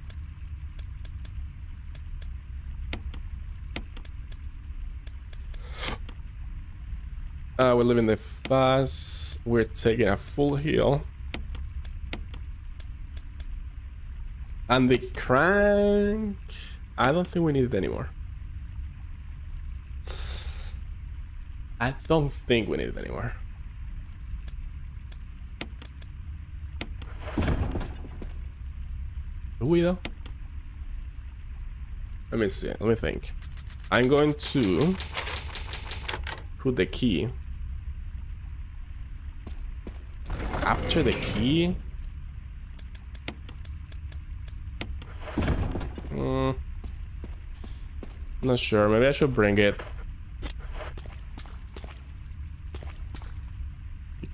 Uh, we're living the fast. We're taking a full heal. And the crank. I don't think we need it anymore. I don't think we need it anymore. Do we though? Let me see. Let me think. I'm going to put the key after the key. Hmm. not sure. Maybe I should bring it.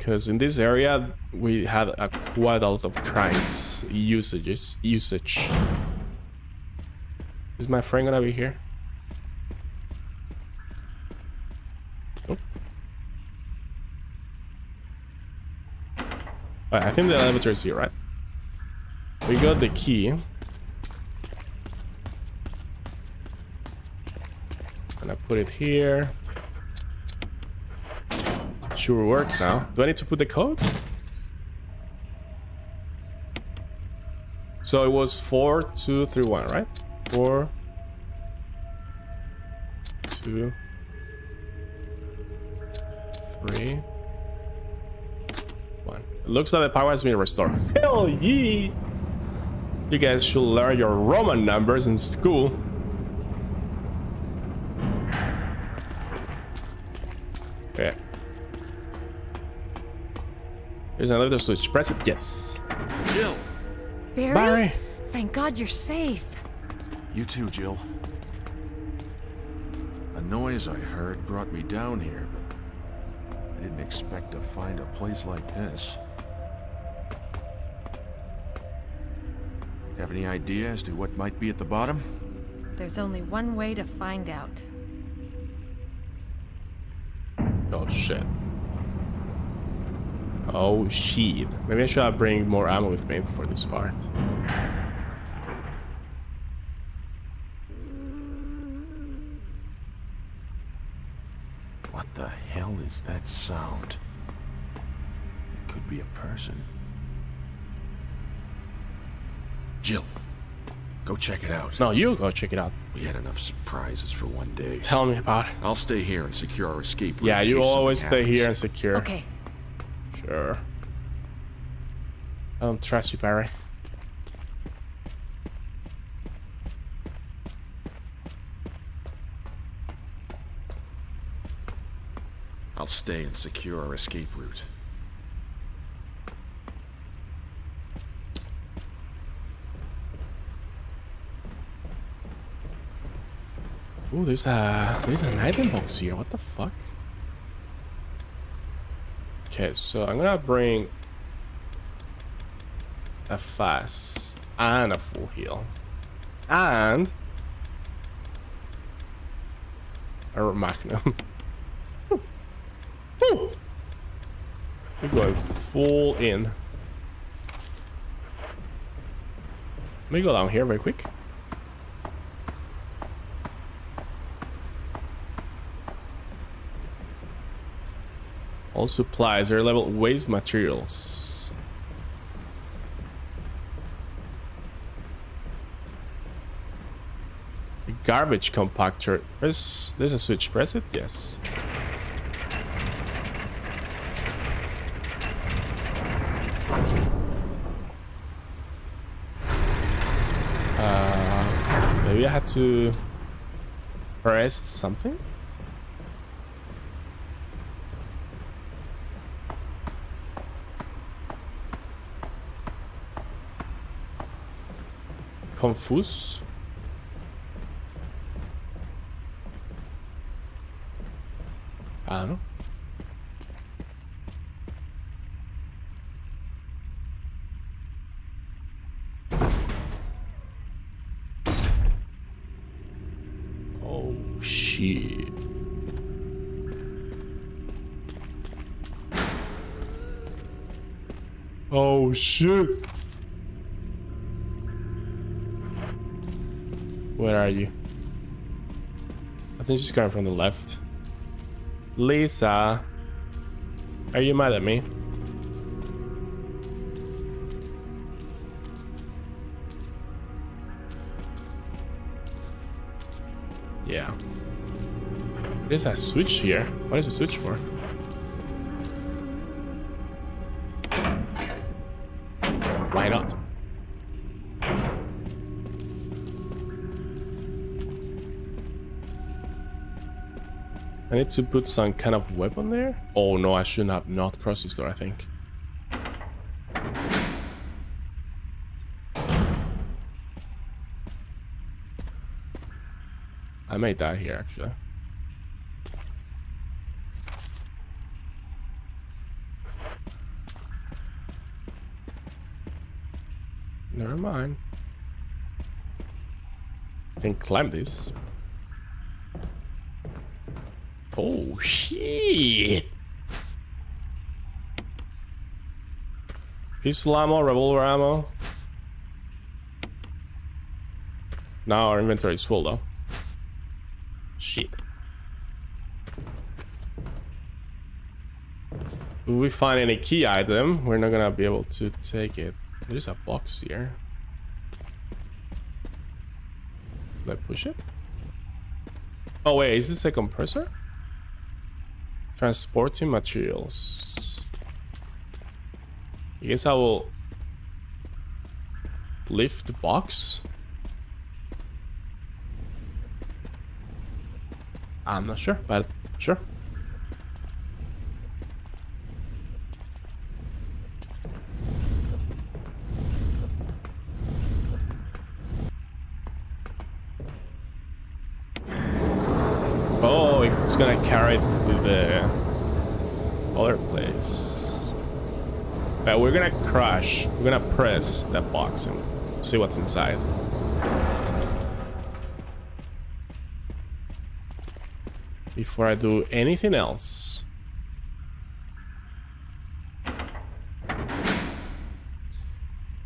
Because in this area, we had a quite a lot of crimes usages usage. Is my friend gonna be here? Nope. Alright, I think the elevator is here, right? We got the key. I put it here. Should work now. Do I need to put the code? So it was four, two, three, one, right? Four, two, three, one. It looks like the power has been restored. Hell yeah! You guys should learn your Roman numbers in school. Here's an elevator switch. Press it. Yes. Jill! Barry? Barry. Thank God you're safe. You too, Jill. A noise I heard brought me down here, but I didn't expect to find a place like this. Have any idea as to what might be at the bottom? There's only one way to find out. Oh shit. Oh shit. Maybe I should bring more ammo with me for this part. What the hell is that sound? It could be a person. Jill, Go check it out. No, you go check it out. We had enough surprises for one day. Tell me about it. I'll stay here and secure our escape. Yeah, you always stay happens. here and secure. Okay. Sure. I don't trust you, Barry. I'll stay and secure our escape route. Ooh, there's a there's an item box here. What the fuck? Okay, so I'm gonna bring a fast and a full heal, and a magnum. We're going full in. Let me go down here very quick. All supplies are level waste materials. A garbage compactor. Press. There's a switch. Press it. Yes. Uh, maybe I had to press something. Confused. Think she's coming from the left. Lisa, are you mad at me? Yeah. There's a switch here. What is the switch for? To put some kind of weapon there. Oh no, I shouldn't have not crossed this door, I think. I may die here, actually. Never mind. Can climb this. Oh shit! Pistol ammo, revolver ammo. Now our inventory is full though. Shit. If we find any key item, we're not gonna be able to take it. There's a box here. Let push it? Oh wait, is this a compressor? Transporting materials. I guess I will lift the box. I'm not sure, but sure. Oh, it's gonna carry it to the other place. But we're gonna crush. We're gonna press that box and see what's inside. Before I do anything else.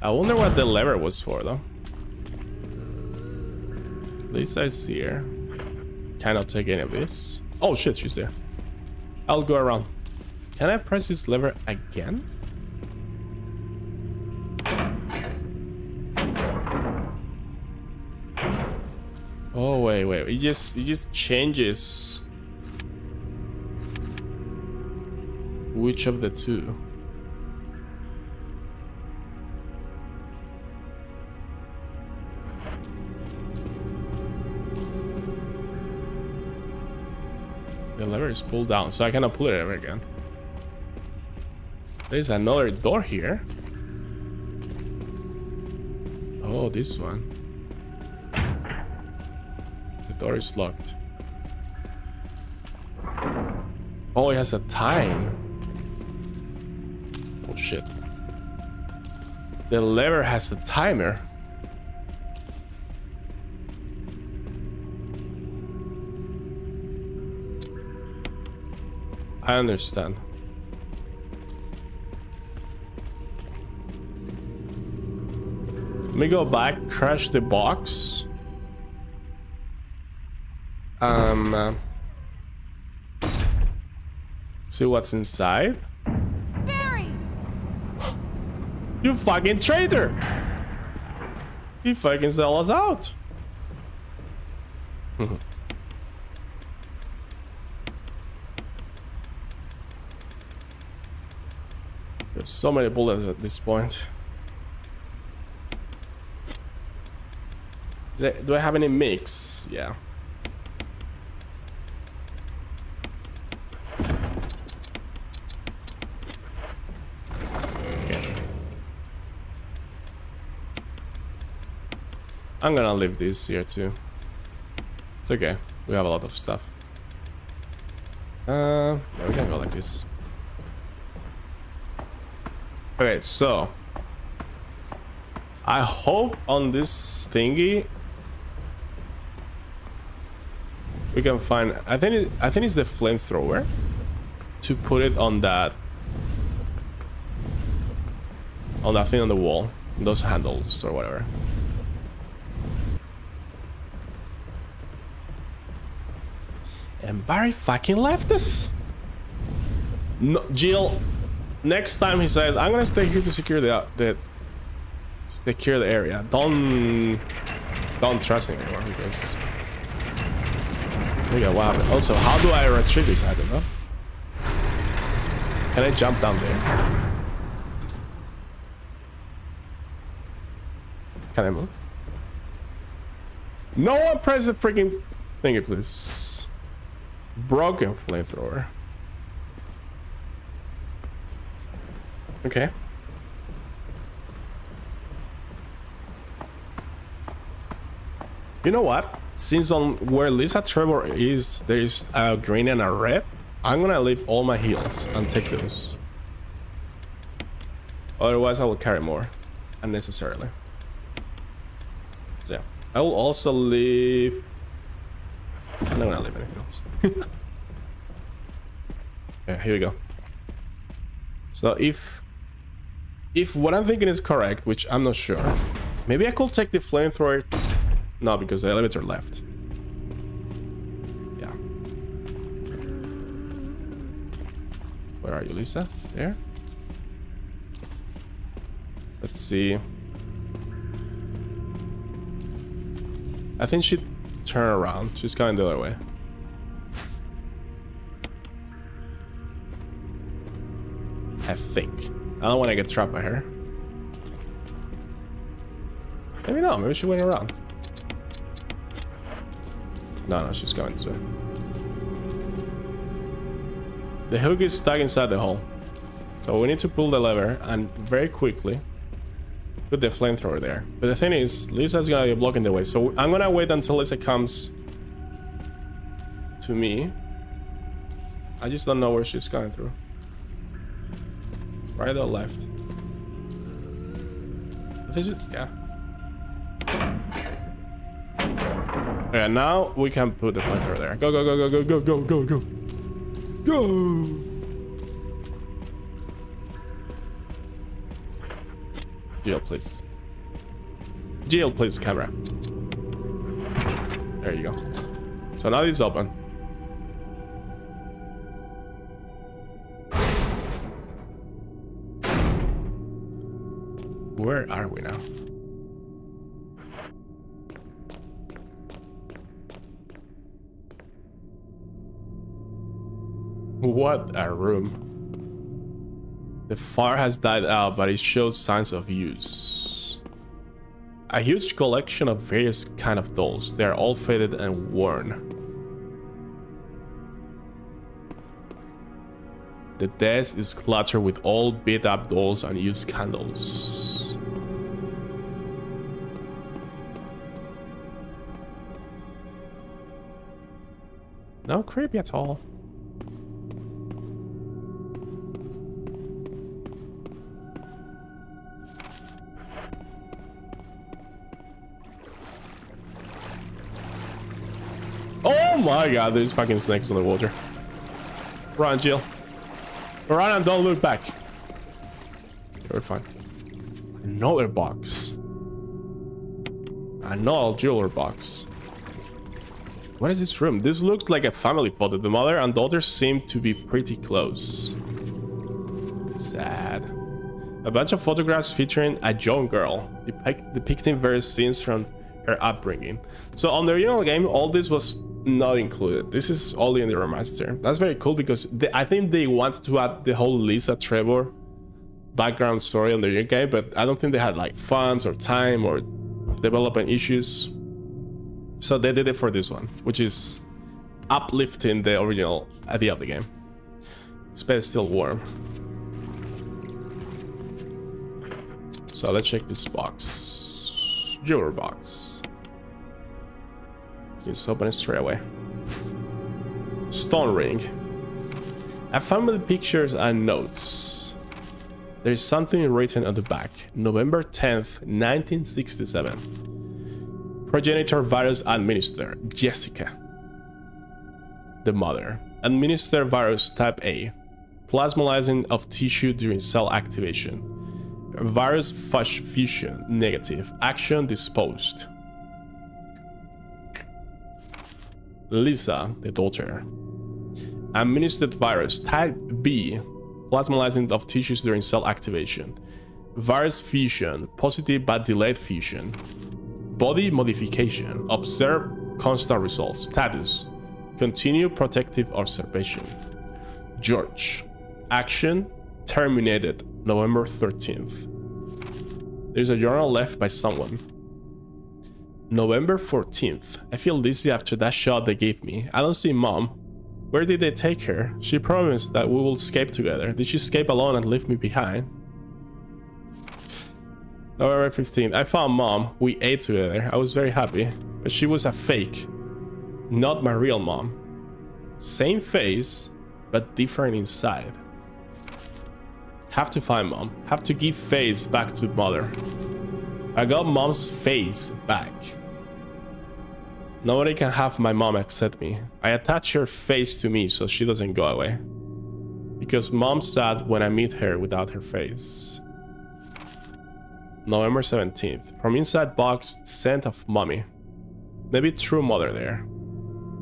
I wonder what the lever was for though. Lisa is here. Cannot take any of this. Oh shit, she's there. I'll go around. Can I press this lever again? It just it just changes which of the two. The lever is pulled down, so I cannot pull it ever again. There's another door here. Oh, this one. Door is locked. Oh, it has a time. Oh shit. The lever has a timer. I understand. Let me go back, crash the box. Um, uh, see what's inside. Barry! You fucking traitor! He fucking sell us out. There's so many bullets at this point. Is there- do I have any mix? Yeah. I'm gonna leave this here too. It's okay. We have a lot of stuff. Uh, yeah, we can go like this. Okay, so I hope on this thingy we can find. I think it, I think it's the flamethrower to put it on that on that thing on the wall, those handles or whatever. And Barry fucking left us. No, Jill. Next time he says, "I'm gonna stay here to secure the the secure the area." Don't don't trust him anymore because. Look at what. Also, how do I retrieve this? I don't know. Can I jump down there? Can I move? No one press the freaking thingy, please. Broken flamethrower. Okay. You know what? Since on where Lisa Trevor is, there is a green and a red. I'm gonna leave all my heals and take those. Otherwise, I will carry more unnecessarily. So yeah, I will also leave. I'm not gonna leave anything else. yeah, here we go. So if if what I'm thinking is correct, which I'm not sure, maybe I could take the flamethrower. No, because the elevator left. Yeah. Where are you, Lisa? There? Let's see. I think she'd turn around. She's going the other way. I think. I don't want to get trapped by her. Maybe not. Maybe she went around. No, no, she's going this way. The hook is stuck inside the hole. So we need to pull the lever and very quickly put the flamethrower there. But the thing is, Lisa's gonna be blocking the way. So I'm gonna wait until Lisa comes to me. I just don't know where she's going through. Right or left? This is, yeah. Yeah, now we can put the flamethrower there. Go, go, go, go, go, go, go, go, go. Go! Deal, please. Deal, please, camera. There you go. So now it's open. Where are we now? What a room. The fire has died out, but it shows signs of use. A huge collection of various kind of dolls. They are all faded and worn. The desk is cluttered with all beat up dolls and used candles. No creepy at all. Oh my god, there's fucking snakes in the water. Run, Jill. Run and don't look back. You're fine. Another box. Another jeweler box. What is this room? This looks like a family photo. The mother and daughter seem to be pretty close. Sad. A bunch of photographs featuring a young girl, depict depicting various scenes from her upbringing. So on the original game, all this was not included. This is only in the remaster. That's very cool because they, I think they wanted to add the whole Lisa Trevor background story on the new game, but I don't think they had like funds or time or development issues. So they did it for this one, which is uplifting the original idea of the game. Space still warm. So let's check this box. Jewelry box. Just open it straight away. Stone ring. I found the pictures and notes. There is something written on the back. November 10th, 1967. Progenitor virus administer. Jessica. The mother. Administer virus type A. Plasmolizing of tissue during cell activation. Virus fusion. Negative. Action disposed. Lisa, the daughter. Administered virus type B. Plasmolizing of tissues during cell activation. Virus fusion. Positive but delayed fusion. Body modification. Observe constant results. Status. Continue protective observation. George. Action. Terminated. November 13th. There's a journal left by someone. November 14th. I feel dizzy after that shot they gave me. I don't see mom. Where did they take her? She promised that we will escape together. Did she escape alone and leave me behind? November 15th. I found mom. We ate together. I was very happy. But she was a fake. Not my real mom. Same face, but different inside. Have to find mom. Have to give face back to mother. I got mom's face back. Nobody can have my mom accept me. I attach her face to me so she doesn't go away. Because mom's sad when I meet her without her face. November 17th. From inside box, scent of mommy. Maybe true mother there.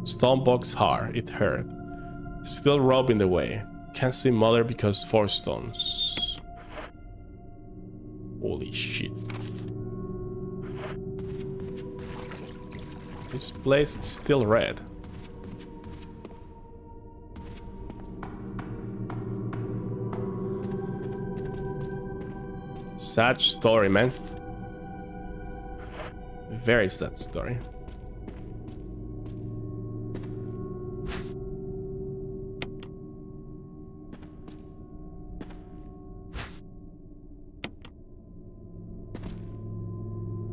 Stone box hard, it hurt. Still rope in the way. Can't see mother because four stones. Holy shit. This place is still red. Sad story, man. Very sad story.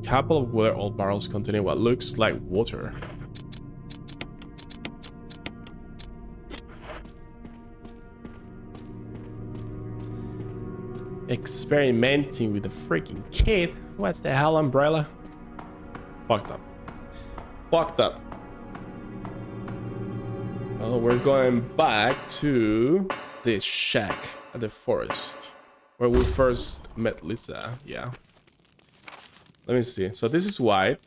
Couple of water old barrels containing what looks like water. Experimenting with a freaking kid. What the hell, umbrella? Fucked up. Fucked up. Oh, we're going back to this shack at the forest where we first met Lisa. Yeah. Let me see. So this is white.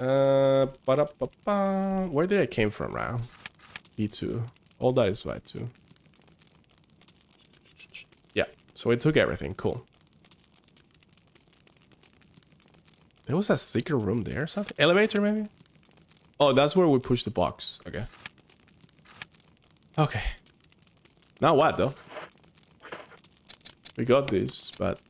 Uh, ba-da-ba-ba. where did I came from now? B2. All that is white too. Yeah, so we took everything. Cool. There was a secret room there or something? Elevator maybe? Oh, that's where we push the box. Okay. Okay. Now what, though? We got this, but...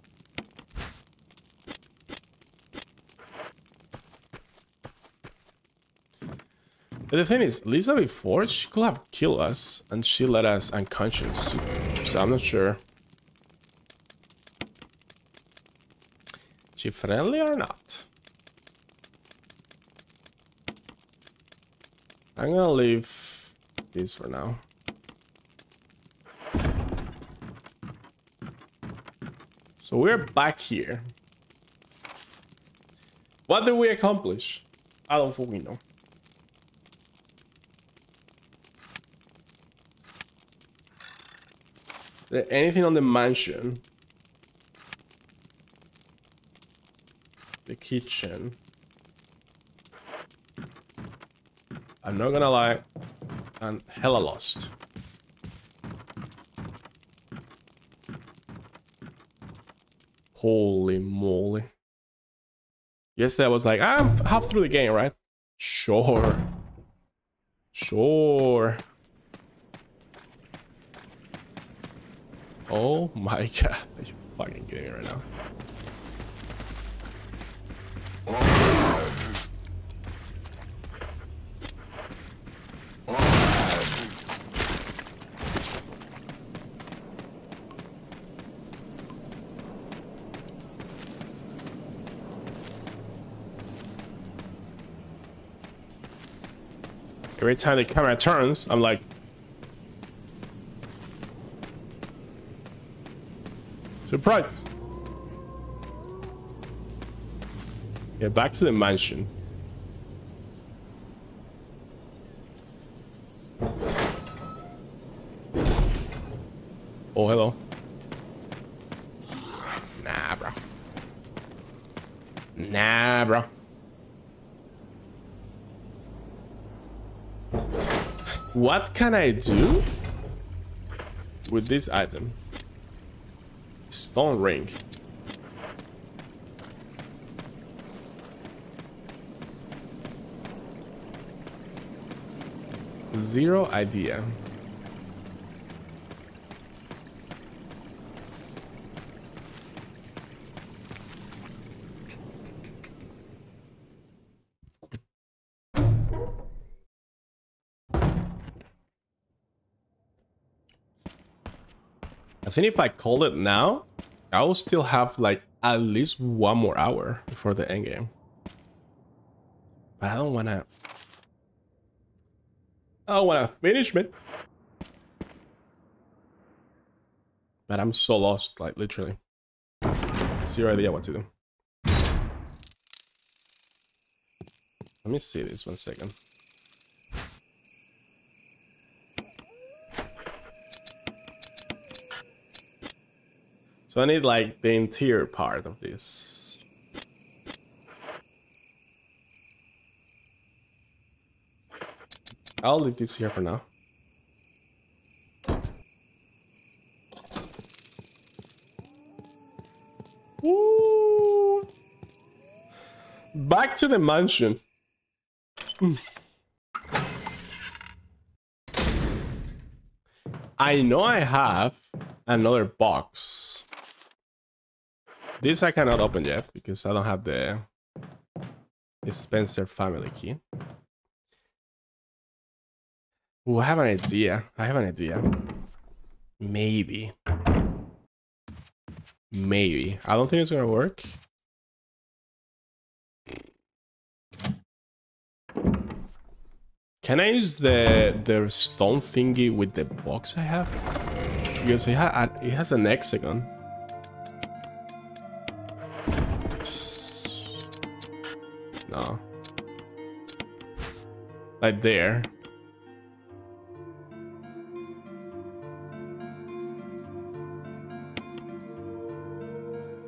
the thing is, Lisa before, she could have killed us, and she let us unconscious. So I'm not sure. She friendly or not? I'm gonna leave this for now. So we're back here. What did we accomplish? I don't fucking know. Anything on the mansion? The kitchen. I'm not gonna lie. I'm hella lost. Holy moly. Yesterday I was like, I'm half through the game, right? Sure. Sure. Oh my god. Are you fucking kidding me right now? Every time the camera turns, I'm like, surprise. Yeah, back to the mansion. Oh, hello. Nah, bro. Nah, bro. What can I do with this item? Stone ring. Zero idea. I think if I call it now, I will still have like at least one more hour before the end game. But I don't wanna. I don't wanna finish it. But I'm so lost, like literally. Zero idea what to do. Let me see this one second. So I need like the interior part of this. I'll leave this here for now. Woo! Back to the mansion. I know I have another box. This I cannot open yet because I don't have the Spencer family key. Ooh, I have an idea. I have an idea. Maybe. Maybe. I don't think it's gonna work. Can I use the the stone thingy with the box I have? Because it, ha it has an hexagon. No. Like there.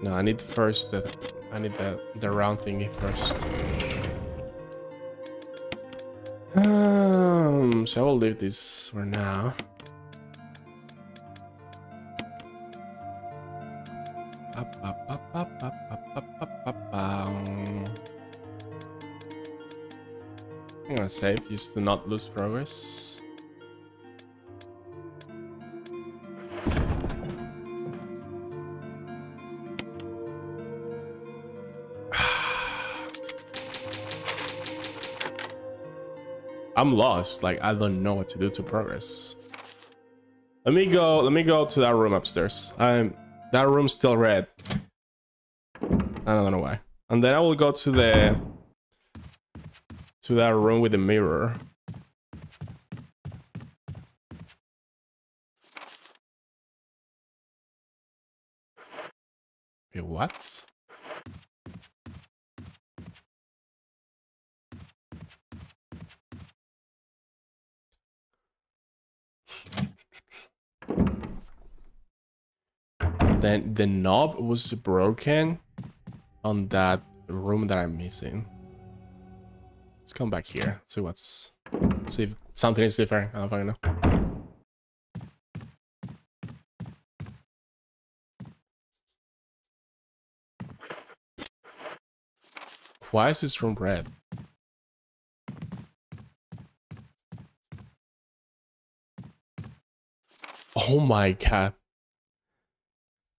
No, I need first the I need the the round thingy first. Um, so I will leave this for now. save just to not lose progress. I'm lost. Like, I don't know what to do to progress. Let me go. Let me go to that room upstairs. I'm that room's still red. I don't know why. And then I will go to the to that room with the mirror. Wait, what? Then the knob was broken on that room that I'm missing. Come back here. See what's see if something is different. I don't fucking know. Why is this room red? Oh my god.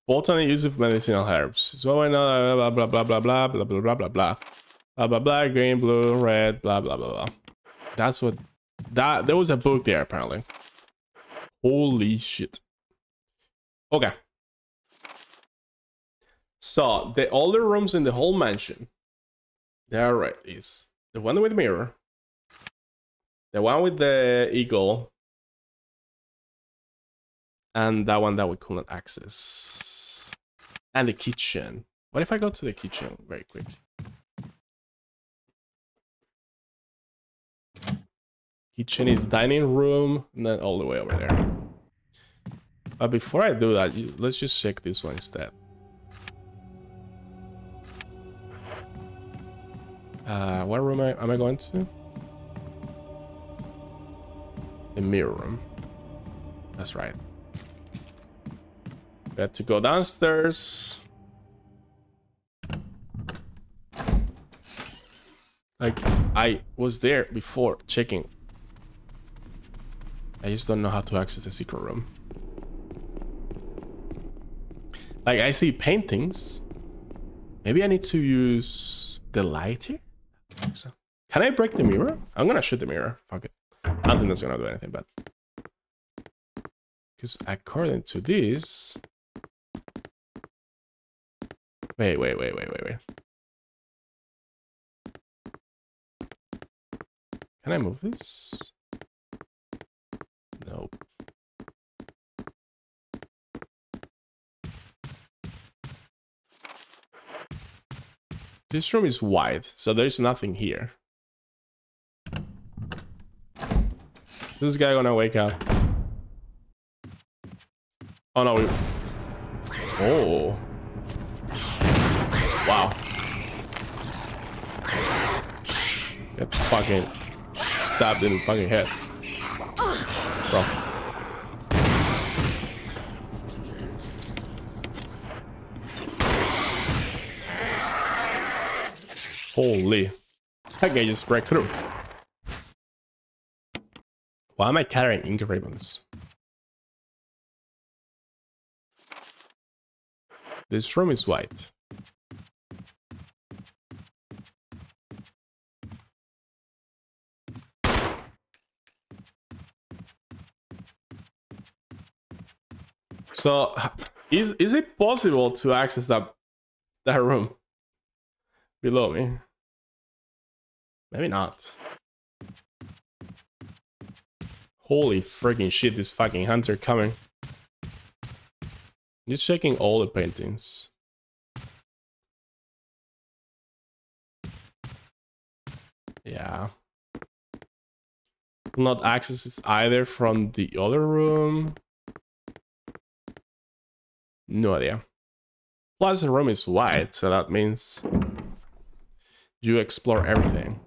Botany use of medicinal herbs. So know blah blah blah blah blah blah blah blah blah blah blah blah blah blah green blue red blah blah blah blah. That's what that there was a book there apparently. Holy shit. Okay. So the all the rooms in the whole mansion, they are right. Is the one with the mirror, the one with the eagle, and that one that we couldn't access, and the kitchen. What if I go to the kitchen very quick? Kitchen is dining room, and then all the way over there. But before I do that, let's just check this one instead. Uh, what room am I, am I going to? The mirror room. That's right. We had to go downstairs. Like, I was there before checking. I just don't know how to access the secret room. Like, I see paintings. Maybe I need to use the light here? So, can I break the mirror? I'm gonna shoot the mirror. Fuck it. I don't think that's gonna do anything, but because according to this, wait, wait, wait, wait, wait, wait. Can I move this? Nope. This room is wide, so there's nothing here. This guy gonna wake up. Oh no, we... Oh. Wow. Get fucking stabbed in the fucking head. Bro. Holy. That guy just break through. Why am I carrying ink ribbons? This room is white. So, is is it possible to access that that room below me? Maybe not. Holy freaking shit! This fucking hunter coming. Just checking all the paintings. Yeah. Not access it either from the other room. No idea. Plus, the room is wide, so that means you explore everything.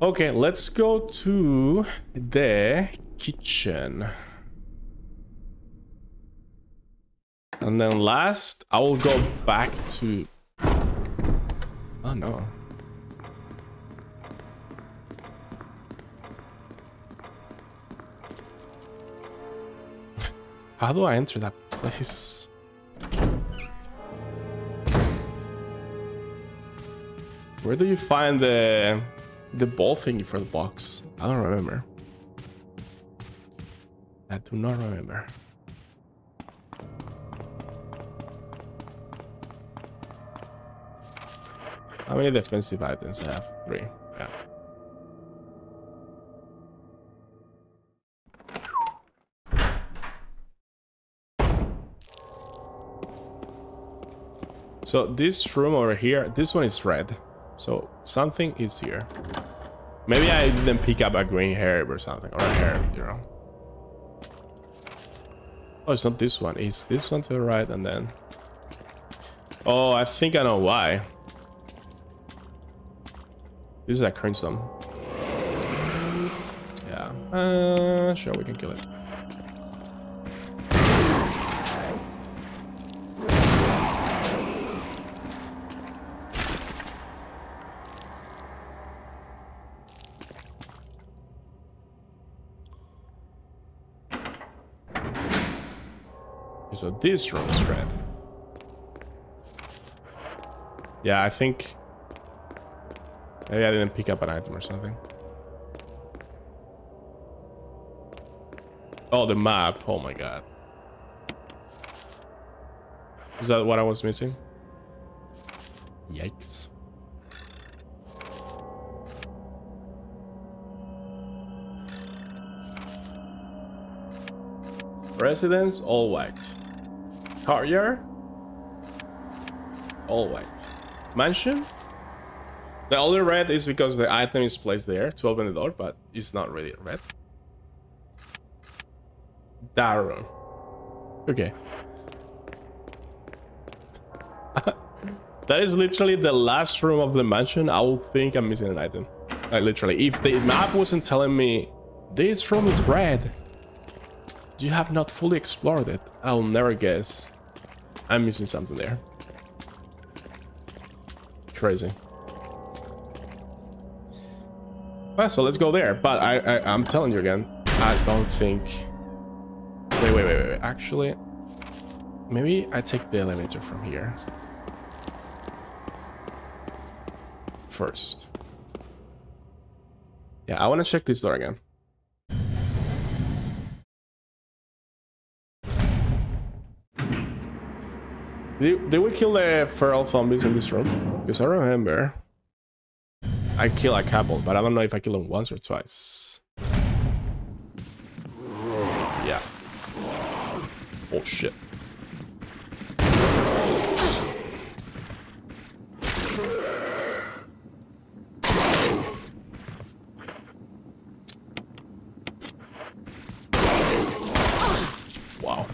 Okay, let's go to the kitchen. And then last, I will go back to... Oh no. How do I enter that place? Where do you find the the ball thingy for the box? I don't remember. I do not remember. How many defensive items I have? Three. So this room over here, this one is red. So something is here. Maybe I didn't pick up a green herb or something, or a herb, you know. Oh, it's not this one. It's this one to the right and then... Oh, I think I know why. This is a crimson. Yeah. Uh, sure, we can kill it. So this room red. Yeah, I think... Maybe I didn't pick up an item or something. Oh, the map. Oh my god. Is that what I was missing? Yikes. Residence, all white. All white. Mansion, the only red is because the item is placed there to open the door, but it's not really red. Room. Okay. that is literally the last room of the mansion. I will think I'm missing an item. Like literally, if the map wasn't telling me this room is red, you have not fully explored it. I'll never guess. I'm missing something there. Crazy. Well, so let's go there. But I, I, I'm telling you again, I don't think... Wait, wait, wait, wait. Actually, maybe I take the elevator from here. First. Yeah, I want to check this door again. Did, did we kill the feral zombies in this room? Because I remember I kill a couple, but I don't know if I kill them once or twice. Yeah. Oh shit. Wow.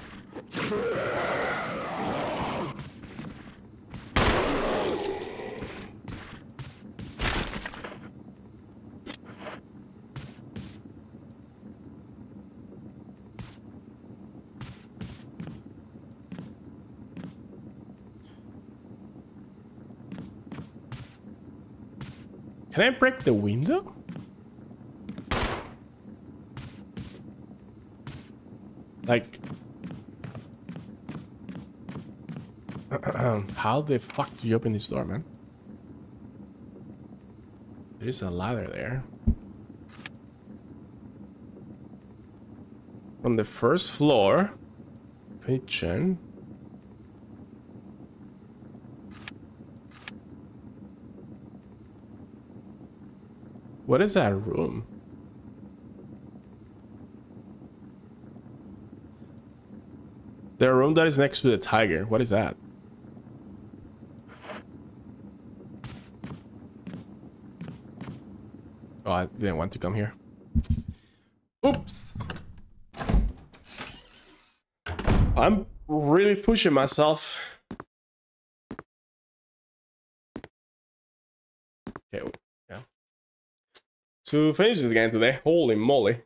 Can I break the window? Like... How the fuck do you open this door, man? There's a ladder there. On the first floor. Kitchen. What is that room? The room that is next to the tiger. What is that? Oh, I didn't want to come here. Oops. I'm really pushing myself. Okay, yeah. To finish this game today, holy moly.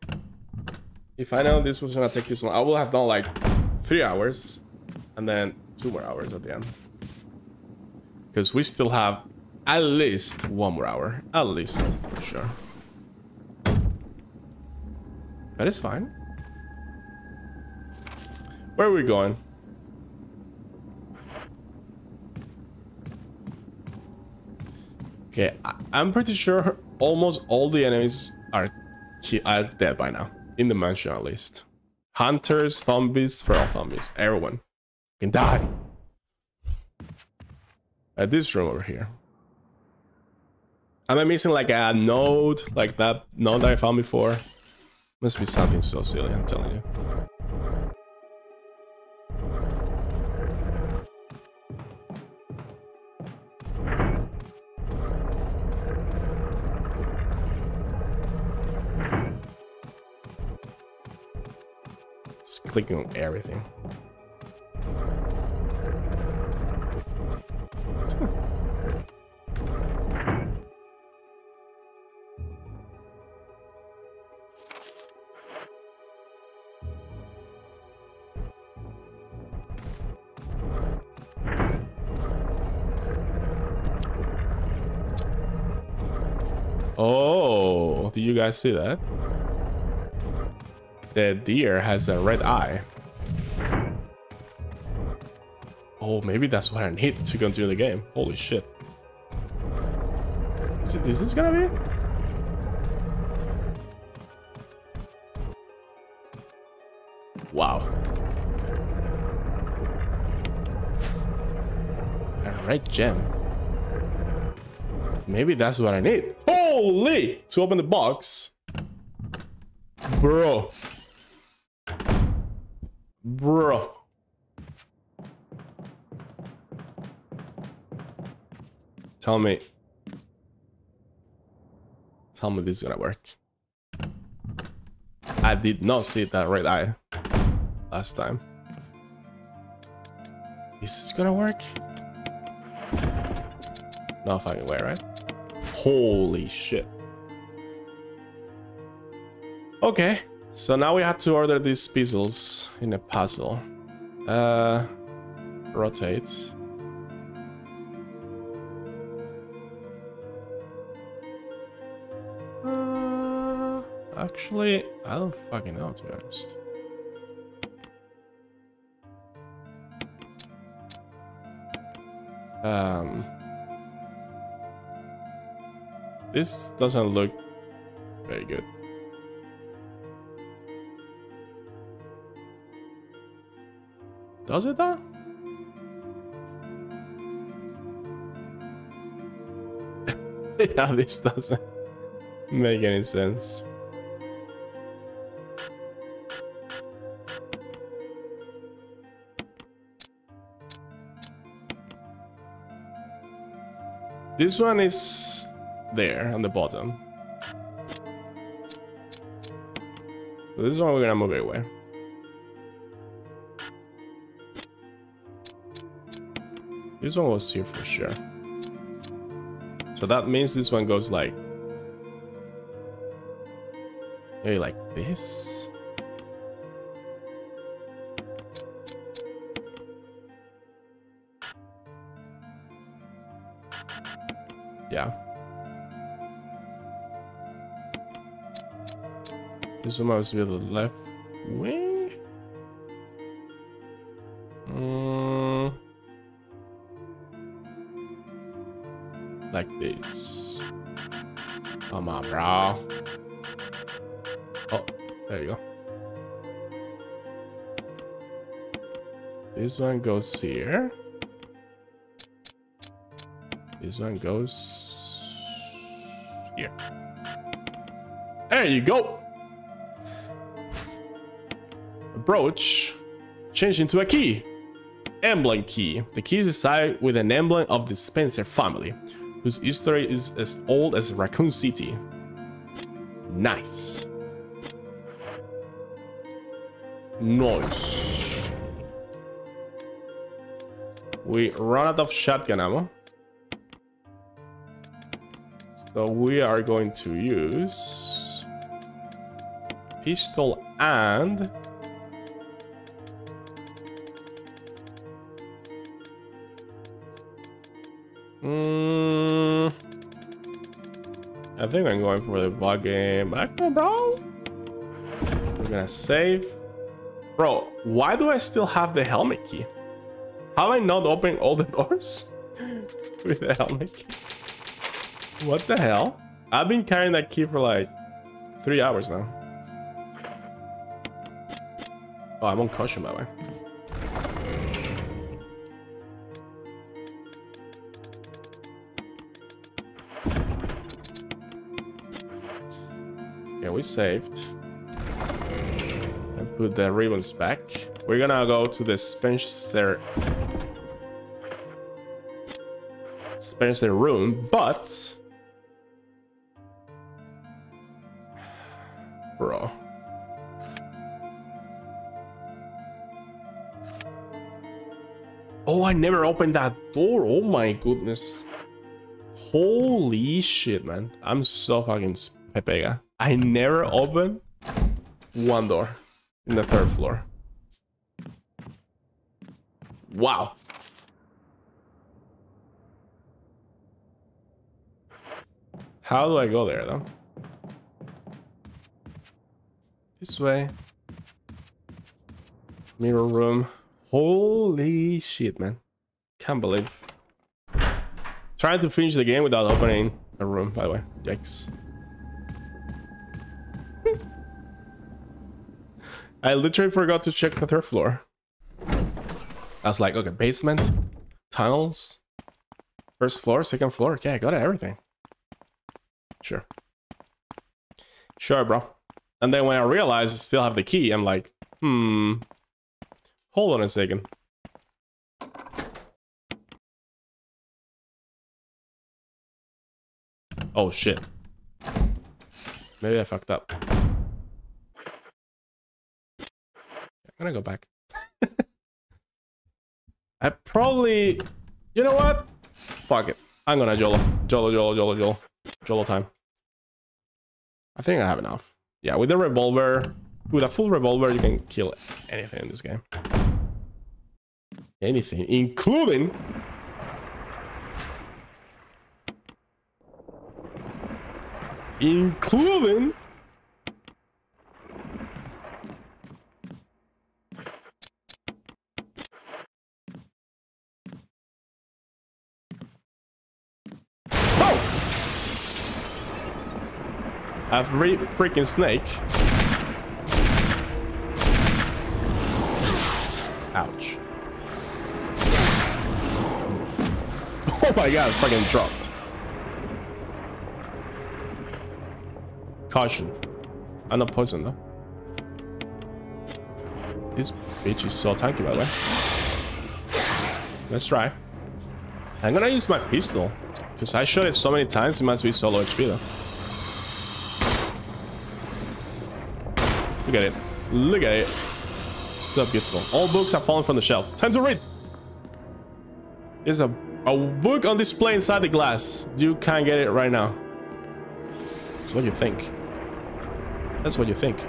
If I know this was gonna take this long, I will have done like three hours and then two more hours at the end. Because we still have at least one more hour. At least, for sure. That is fine. Where are we going? Okay, I- I'm pretty sure almost all the enemies are are dead by now in the mansion at least. Hunters, zombies, feral zombies, everyone can die. At this room over here. Am I missing like a node, like that node that I found before? Must be something so silly, I'm telling you. Clicking on everything. Oh, do you guys see that? The deer has a red eye. Oh, maybe that's what I need to continue the game. Holy shit. Is, it, is this gonna be? Wow. A red gem. Maybe that's what I need. Holy! To open the box. Bro. Bro. Tell me. Tell me this is gonna work. I did not see that red eye last time. Is this gonna work? No fucking way, right? Holy shit. Okay, so now we have to order these pieces in a puzzle. Uh, rotate. Actually, I don't fucking know to be honest. Um, this doesn't look very good. Does it though? yeah, this doesn't make any sense. This one is there on the bottom. So this one we're gonna move away. This one was here for sure. So that means this one goes like... Maybe like this? This one must be the left wing? Mm. Like this. Come on, bro. Oh, there you go. This one goes here. This one goes here. There you go. Brooch changed into a key. Emblem key. The key is inside with an emblem of the Spencer family, whose history is as old as Raccoon City. Nice. Nice. We run out of shotgun ammo. So we are going to use pistol and think I'm going for the buggy magnum, bro. We're gonna save. Bro, why do I still have the helmet key? Have I not opened all the doors with the helmet key? What the hell? I've been carrying that key for like three hours now. Oh, I'm on caution by the way. Saved. And put the ribbons back. We're gonna go to the Spencer Spencer room, but bro. Oh, I never opened that door. Oh my goodness. Holy shit, man. I'm so fucking pepega. I never opened one door in the third floor. Wow. How do I go there though? This way. Mirror room. Holy shit, man. Can't believe. Trying to finish the game without opening a room, by the way. Yikes. I literally forgot to check the third floor. I was like, okay, basement, tunnels, first floor, second floor. Okay, I got everything. Sure. Sure, bro. And then when I realized I still have the key, I'm like, hmm. Hold on a second. Oh shit. Maybe I fucked up. Gonna go back. I probably... You know what? Fuck it. I'm gonna Jolo. Jolo, Jolo, Jolo, Jolo. Jolo time. I think I have enough. Yeah, with the revolver, with a full revolver, you can kill anything in this game. Anything, including... Including... A freaking snake. Ouch. Oh my god, fucking dropped. Caution. I'm not poisoned though. This bitch is so tanky by the way. Let's try. I'm gonna use my pistol. Because I shot it so many times, it must be solo HP though. At it. Look at it. So beautiful. All books have fallen from the shelf. Time to read. There's a, a book on display inside the glass. You can't get it right now. That's what you think. That's what you think.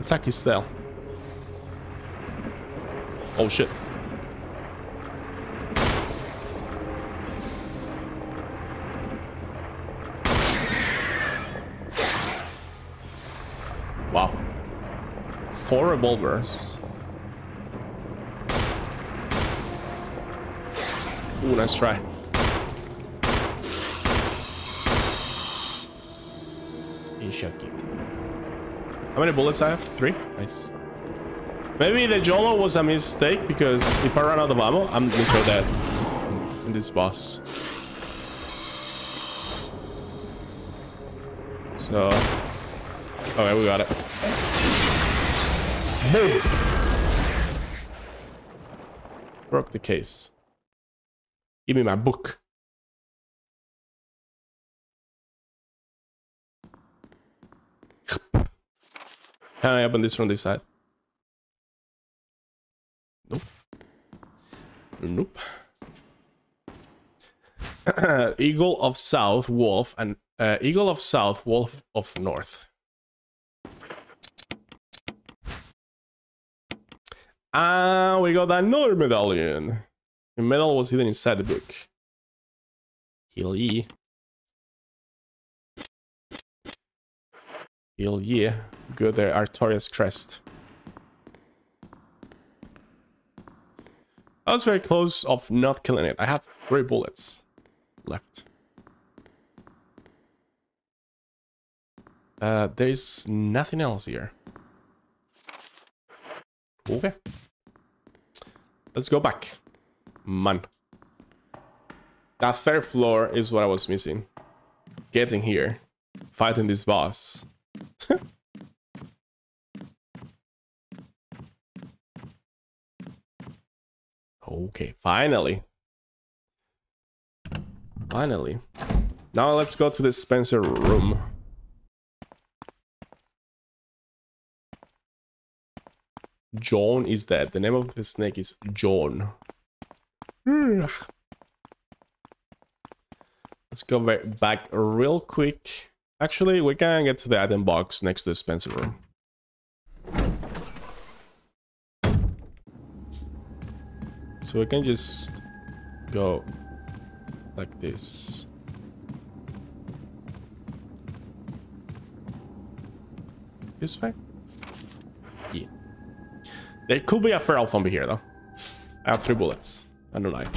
Attack his cell. Oh shit. Wow. Four revolvers. Ooh, nice try. Shall. How many bullets I have? Three? Nice. Maybe the Jolo was a mistake because if I run out of ammo, I'm literally dead in this boss. So, okay, we got it. Boom. Broke the case. Give me my book. Can I open this from this side? Nope. Nope. Eagle of South, Wolf, and uh, Eagle of South, Wolf of North. Ah, we got another medallion. The medal was hidden inside the book. Hell yeah. Hell yeah. Good there, Artorias crest. I was very close of not killing it. I have three bullets left. Uh, there's nothing else here. Okay. Let's go back. Man. That third floor is what I was missing. Getting here. Fighting this boss. okay, finally. Finally. Now let's go to the Spencer room. John is dead. The name of the snake is John. Let's go back real quick. Actually, we can get to the item box next to the Spencer room. So we can just go like this. This way? There could be a feral zombie here, though. I have three bullets and a knife.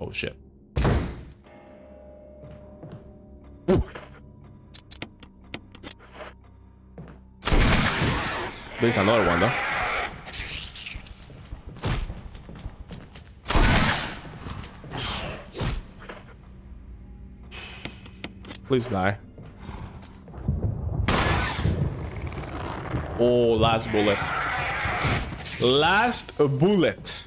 Oh, shit. Ooh. There's another one, though. Please die. Oh, last bullet. Last bullet.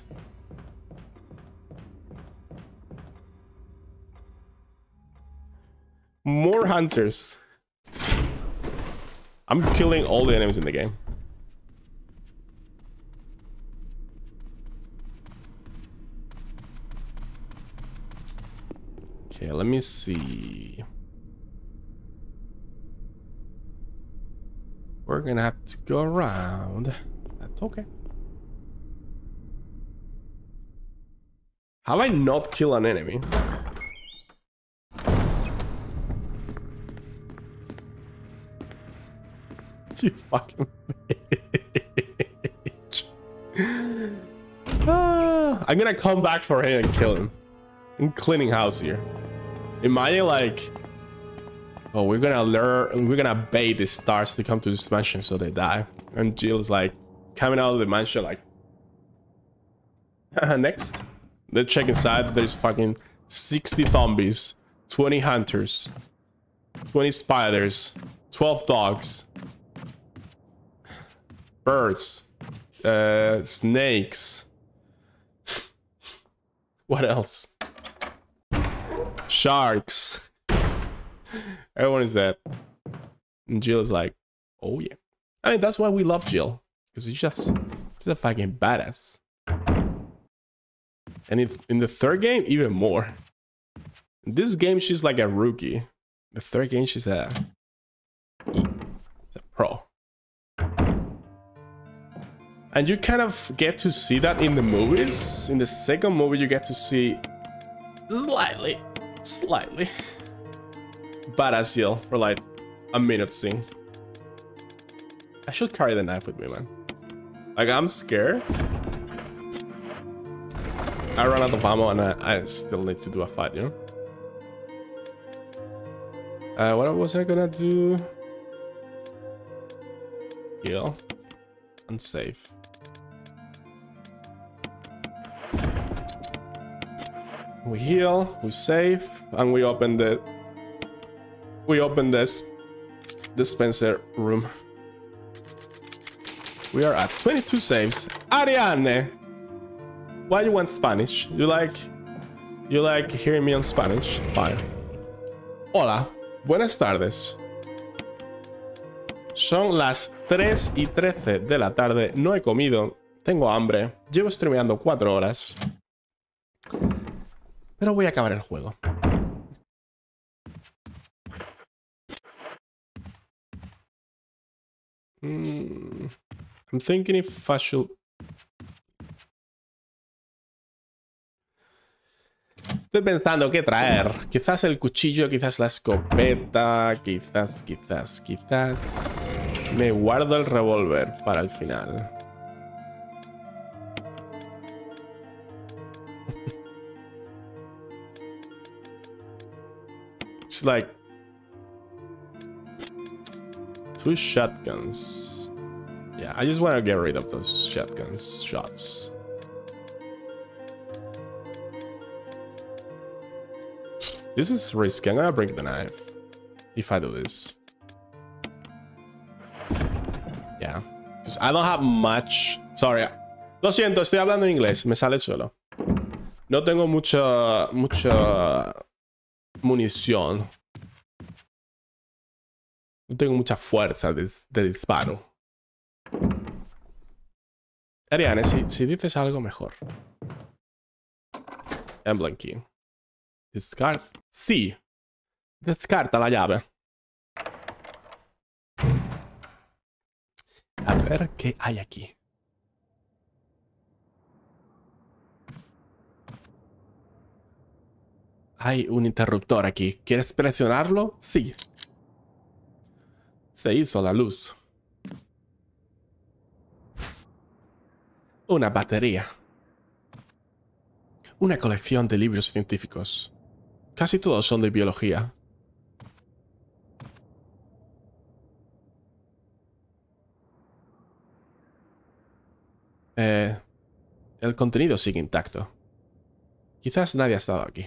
More hunters. I'm killing all the enemies in the game. Okay, let me see. We're gonna have to go around. That's okay. Have I not killed an enemy? You fucking bitch. Ah, I'm gonna come back for him and kill him. I'm cleaning house here. Imagine like Oh, we're gonna learn we're gonna bait the S.T.A.R.S to come to this mansion so they die. And Jill's like coming out of the mansion like next. Let's check inside. There's fucking 60 zombies, 20 hunters, 20 spiders, 12 dogs, birds, uh, snakes. what else? Sharks. Everyone is dead. And Jill is like, oh yeah. I mean, that's why we love Jill. Because she's just, she's a fucking badass. And in, the third game, even more. This game, she's like a rookie. The third game, she's a, a pro. And you kind of get to see that in the movies. In the second movie, you get to see slightly, slightly badass Jill for like a minute scene. I should carry the knife with me, man. Like, I'm scared. I run out of ammo and I, I still need to do a fight, you know? Uh, what was I gonna do? Heal. And save. We heal, we save, and we open the we open this Spencer room. We are at 22 saves. Ariane, why you want Spanish? You like, you like hearing me on Spanish? Fine. Hola, buenas tardes. Son las 3 y 13 de la tarde. No he comido. Tengo hambre. Llevo streameando 4 horas. Pero voy a acabar el juego. Mm, I'm thinking if I should. Estoy pensando qué traer. Quizás el cuchillo, quizás la escopeta, quizás, quizás, quizás... Me guardo el revólver para el final. It's like... Two shotguns. Yeah, I just want to get rid of those shotguns shots. This is risky. I'm gonna bring the knife if I do this. Yeah, I don't have much. Sorry, lo siento, estoy hablando en inglés. Me sale solo. No tengo mucha mucha munición. No tengo mucha fuerza de, de disparo. Ariane, si, si dices algo mejor. Emblem key. Descarta. Sí. Descarta la llave. A ver qué hay aquí. Hay un interruptor aquí. ¿Quieres presionarlo? Sí. Se hizo la luz. Una batería. Una colección de libros científicos. Casi todos son de biología. Eh, el contenido sigue intacto. Quizás nadie ha estado aquí.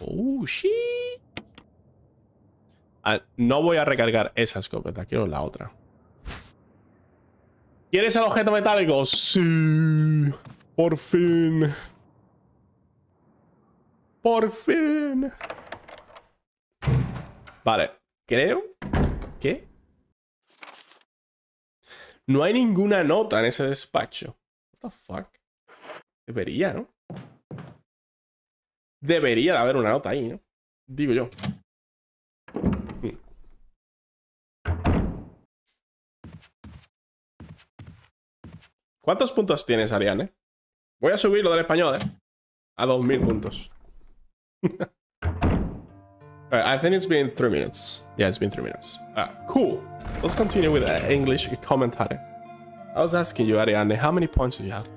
Oh, shit. Ah, no voy a recargar esa escopeta, quiero la otra. ¿Quieres el objeto metálico? Sí. Por fin. Por fin. Vale, creo que no hay ninguna nota en ese despacho. What the fuck? Debería, ¿no? Debería de haber una nota ahí, ¿no? Digo yo. ¿Cuántos puntos tienes, Ariane? Voy a subirlo del español, ¿eh? A 2000 puntos. Alright, I think it's been three minutes. Yeah, it's been three minutes. Ah, cool. Let's continue with uh, English commentary. I was asking you, Ariane, how many points do you have?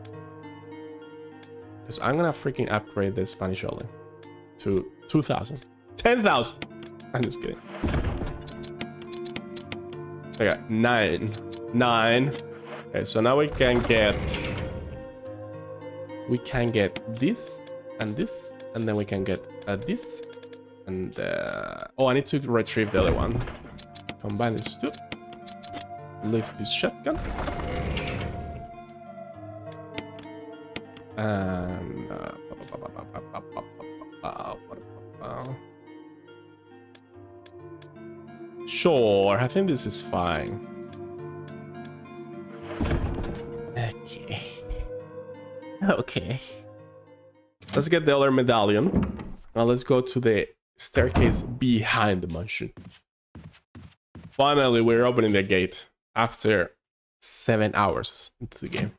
Because I'm gonna freaking upgrade this Spanish only to 2,000. 10,000! I'm just kidding. I got nine. Nine. Okay, so now we can get... We can get this and this, and then we can get uh, this and uh, oh, I need to retrieve the other one. Combine these two. Lift this shotgun. And uh, sure, I think this is fine. Okay. Okay. Let's get the other medallion. Now let's go to the staircase behind the mansion. Finally, we're opening the gate after seven hours into the game.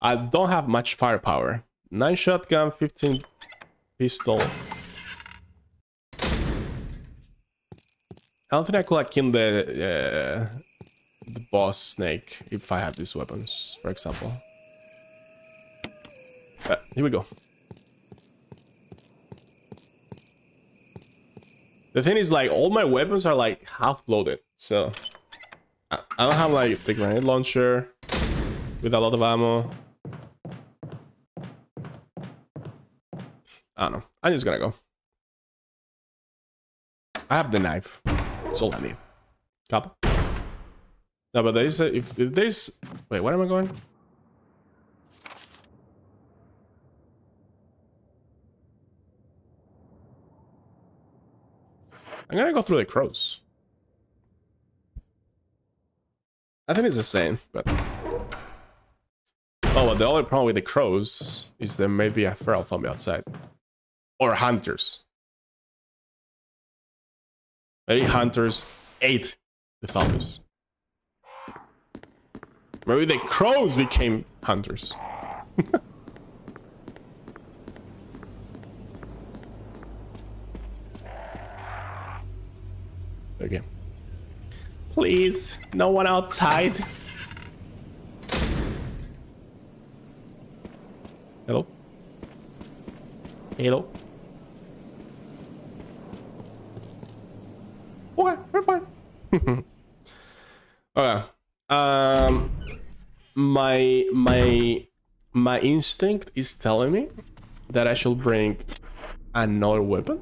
I don't have much firepower. 9 shotgun, 15 pistol. Don't think I could like kill the uh, the boss snake if I have these weapons, for example. But here we go. The thing is, like, all my weapons are like half loaded, so I, I don't have like the grenade launcher with a lot of ammo. I don't know. I'm just gonna go. I have the knife. All I need. No, but there's a, if, if there's wait, where am I going? I'm gonna go through the crows. I think it's the same, but oh, well, the only problem with the crows is there may be a feral zombie outside, or hunters. Ready? Hunters ate the Thumbus. Maybe the crows became hunters. okay. Please, no one outside. Hello? Hello? Okay, we're fine. okay. Um my my my instinct is telling me that I should bring another weapon.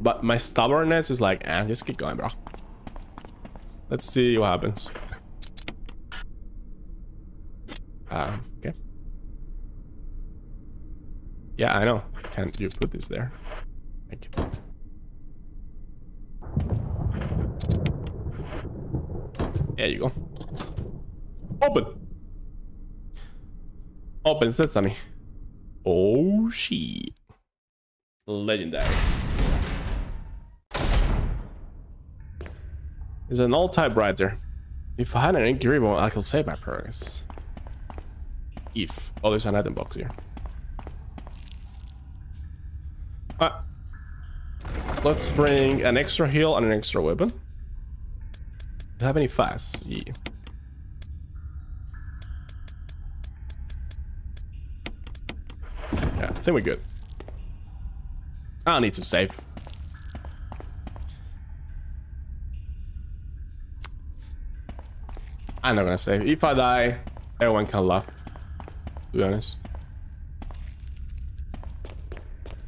But my stubbornness is like, eh, just keep going, bro. Let's see what happens. Um, okay. Yeah, I know. Can't you put this there? Thank you. There you go. Open. Open sesame. Oh shit. Legendary. It's an old typewriter. If I had an ink ribbon, I could save my progress. If. Oh, there's an item box here. Ah. Let's bring an extra heal and an extra weapon. Have any fast? Yeah. Yeah, I think we're good. I don't need to save. I'm not gonna save. If I die, everyone can laugh. To be honest.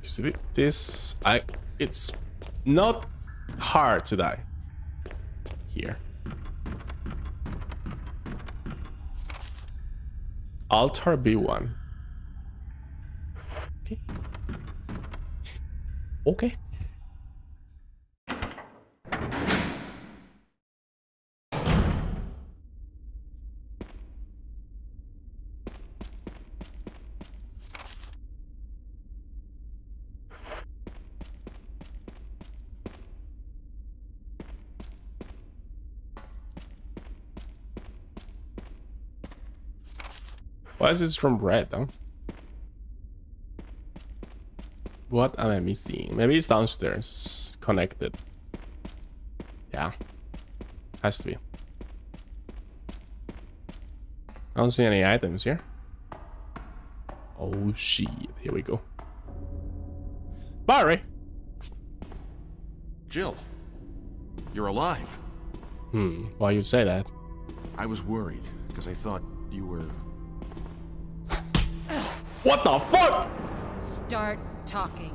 See, this I it's not hard to die here. Altar B1. Okay. Okay. Is this from red though? What am I missing? Maybe it's downstairs. Connected. Yeah. Has to be. I don't see any items here. Oh shit. Here we go. Barry! Jill, you're alive. Hmm, why you say that? I was worried because I thought you were. What the fuck? Start talking.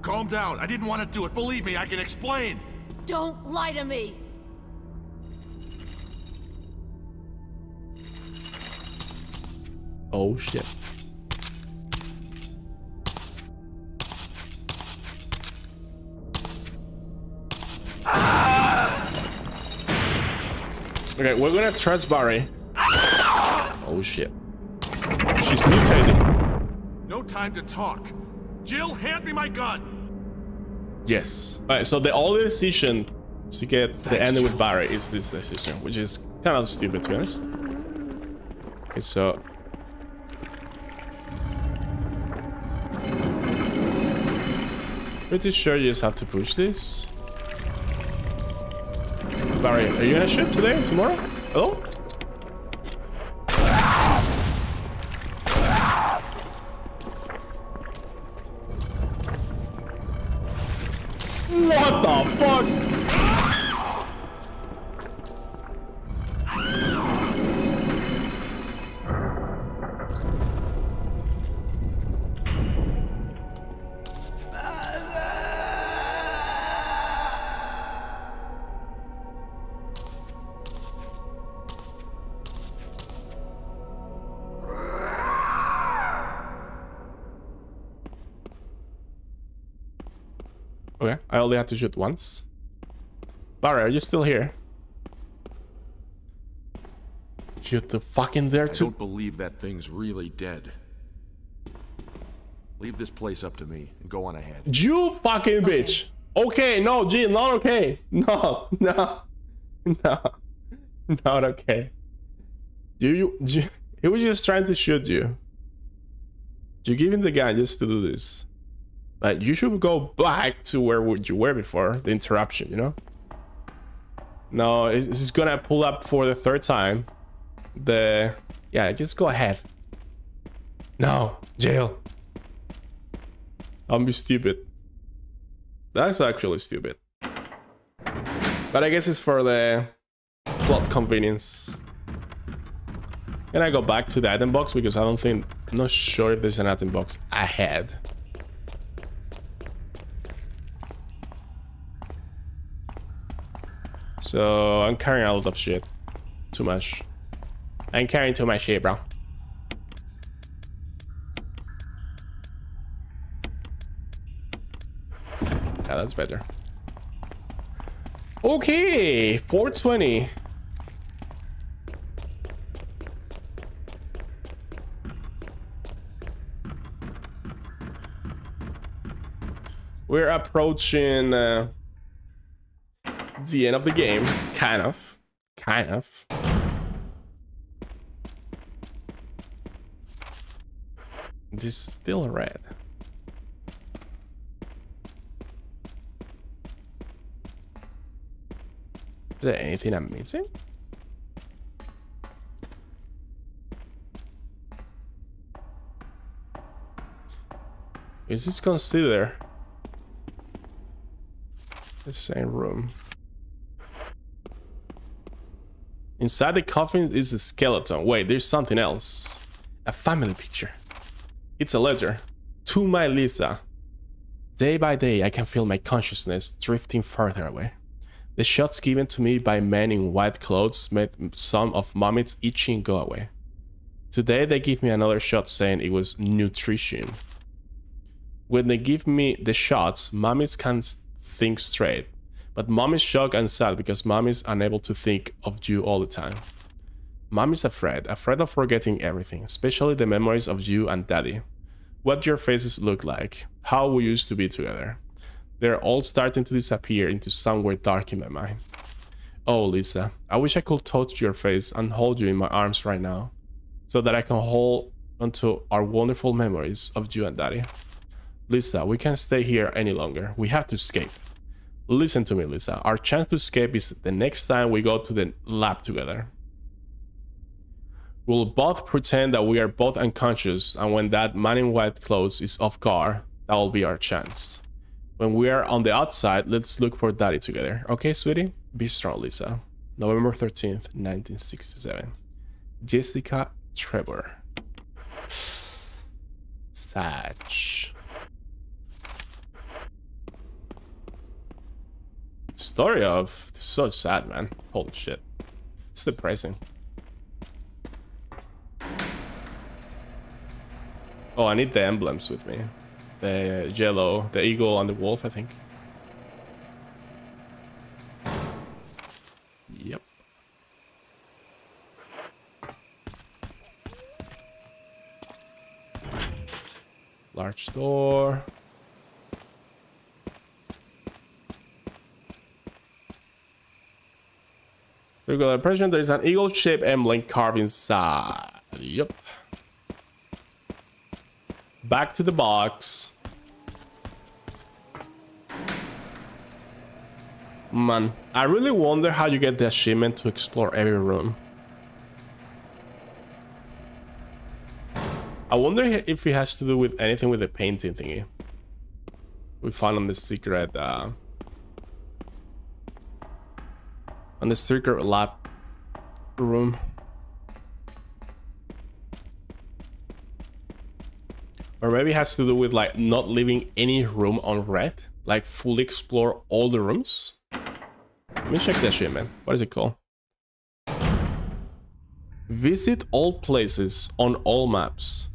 Calm down. I didn't want to do it. Believe me, I can explain. Don't lie to me! Oh shit. Okay, we're gonna trust Barry. Oh shit. She's mutating. No time to talk. Jill, hand me my gun. Yes. Alright, so the only decision to get the ending with Barry is this decision, which is kind of stupid to be honest. Okay, so Pretty sure you just have to push this. Barry, are you gonna shoot today? Or tomorrow? Hello? Only had to shoot once. Barry, are you still here? Shoot the fucking there too. I don't believe that thing's really dead. Leave this place up to me and go on ahead. You fucking bitch. Okay, no, G, not okay. No, no, no, not okay. Do you, do you- he was just trying to shoot you. You give him the gun just to do this. Like, you should go back to where you were before the interruption, you know? No, it's is gonna pull up for the third time. The, yeah, just go ahead. No, Jill. Don't be stupid. That's actually stupid. But I guess it's for the plot convenience. Can I go back to the item box? Because I don't think... I'm not sure if there's an item box ahead. So I'm carrying a lot of shit. Too much. I'm carrying too much shit, bro. Yeah, that's better. Okay, 420. We're approaching uh, the end of the game, kind of, kind of. This is still red. Is there anything I'm missing? Is this considered the same room? Inside the coffin is a skeleton. Wait, there's something else. A family picture. It's a letter. To my Lisa. Day by day, I can feel my consciousness drifting further away. The shots given to me by men in white clothes made some of Mommy's itching go away. Today they give me another shot saying it was nutrition. When they give me the shots, Mommy's can't think straight. But Mommy's shocked and sad because Mommy's unable to think of you all the time. Mommy's afraid, afraid of forgetting everything, especially the memories of you and Daddy. What your faces look like, how we used to be together. They're all starting to disappear into somewhere dark in my mind. Oh, Lisa, I wish I could touch your face and hold you in my arms right now, so that I can hold onto our wonderful memories of you and Daddy. Lisa, we can't stay here any longer. We have to escape. Listen to me, Lisa. Our chance to escape is the next time we go to the lab together. We'll both pretend that we are both unconscious, and when that man in white clothes is off guard, that will be our chance. When we are on the outside, let's look for daddy together. Okay, sweetie? Be strong, Lisa. November 13th, 1967. Jessica Trevor. Satch. Story of so sad, man. Holy shit. It's depressing. Oh, I need the emblems with me. The yellow, the eagle and the wolf, I think. Yep. Large door. Regular impression, there is an eagle shaped emblem carved inside. Yep. Back to the box. Man, I really wonder how you get the achievement to explore every room. I wonder if it has to do with anything with the painting thingy. We found on the secret, uh, on the secret lab room. Or maybe it has to do with like not leaving any room on red. Like fully explore all the rooms. Let me check that shit, man. What is it called? Visit all places on all maps.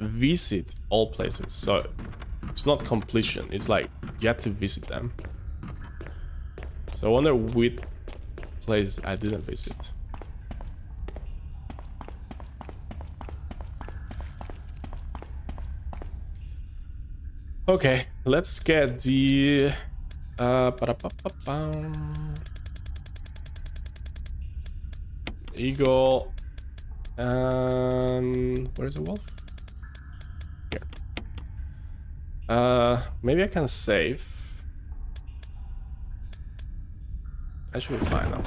Visit all places. So it's not completion. It's like you have to visit them. So I wonder which place I didn't visit. Okay, let's get the uh eagle and where's the wolf? Here. Uh maybe I can save. I should be fine now.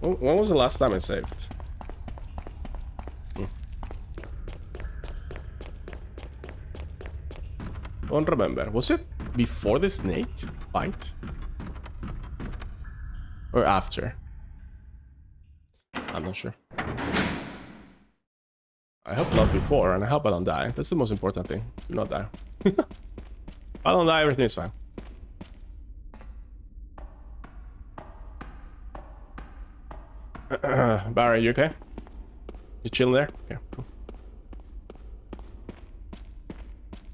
When was the last time I saved? Hmm. Don't remember. Was it before the snake bite? Or after? I'm not sure. I hope not before, and I hope I don't die. That's the most important thing. Do not die. I don't die, everything is fine. Barry, you okay? You chilling there? Okay, cool.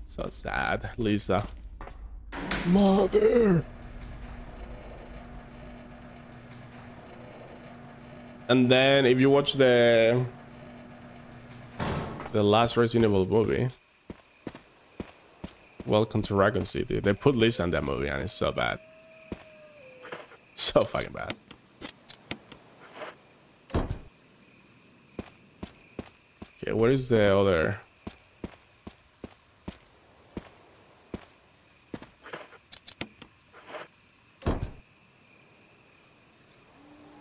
So sad, Lisa. Mother! And then if you watch the the last Resident Evil movie, Welcome to Raccoon City, they put Lisa in that movie and it's so bad. So fucking bad. What is the other?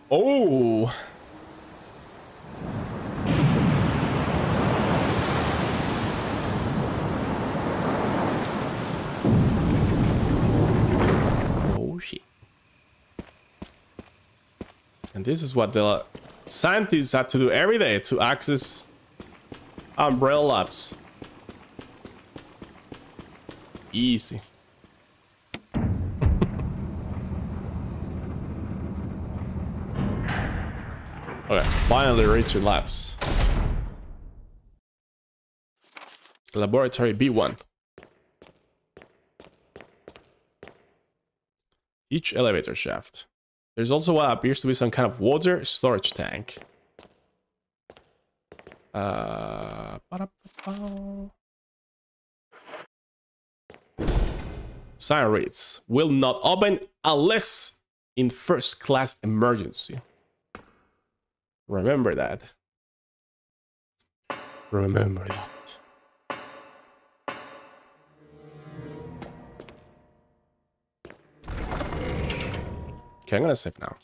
Oh! Oh shit. And this is what the scientists had to do every day to access Umbrella Labs. Easy. okay, finally reaching labs. Laboratory B1. Each elevator shaft. There's also what appears to be some kind of water storage tank. Uh. Sign reads, will not open unless in first class emergency. Remember that. Remember that. Okay, I'm gonna save now.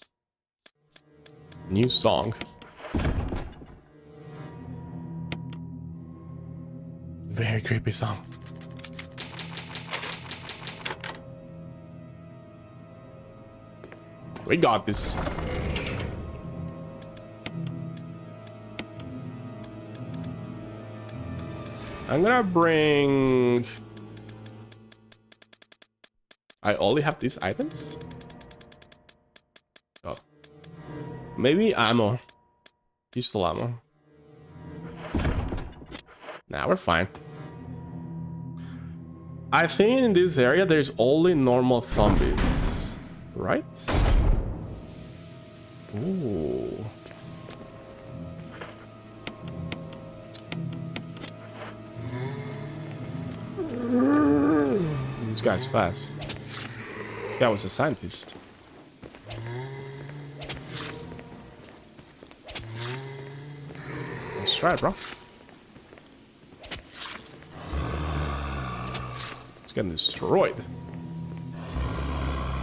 New song. Very creepy song. We got this. I'm gonna bring... I only have these items? Oh. Maybe ammo. Pistol ammo. Nah, we're fine. I think in this area there's only normal zombies, right? Ooh. This guy's fast. This guy was a scientist. Let's try it, bro. Getting destroyed.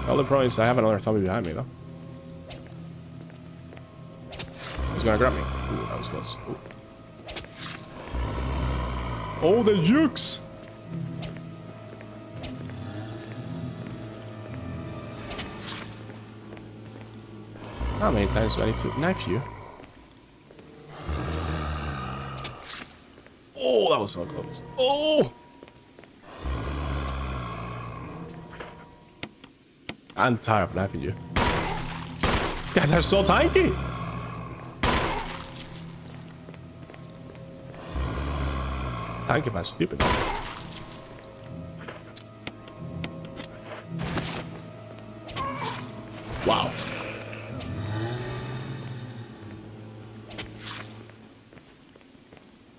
The only problem is I have another zombie behind me, though. He's gonna grab me. Ooh, that was close. Ooh. Oh, the jukes! How many times do I need to knife you? Oh, that was so close. Oh! I'm tired of knifing you. These guys are so tiny! Thank you for stupid. Wow.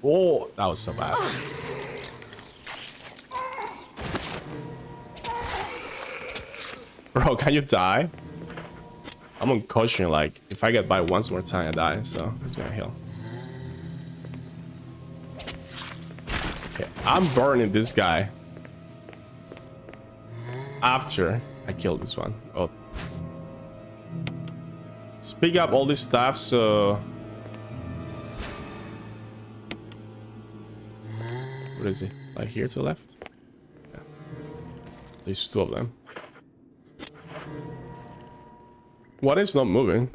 Oh, that was so bad. Bro, can you die? I'm on caution, like, if I get by once more time, I die, so it's gonna heal. Okay, I'm burning this guy. After I kill this one. Oh. Speak up all this stuff, so... What is he? Like here to the left? Yeah. There's two of them. What is not moving?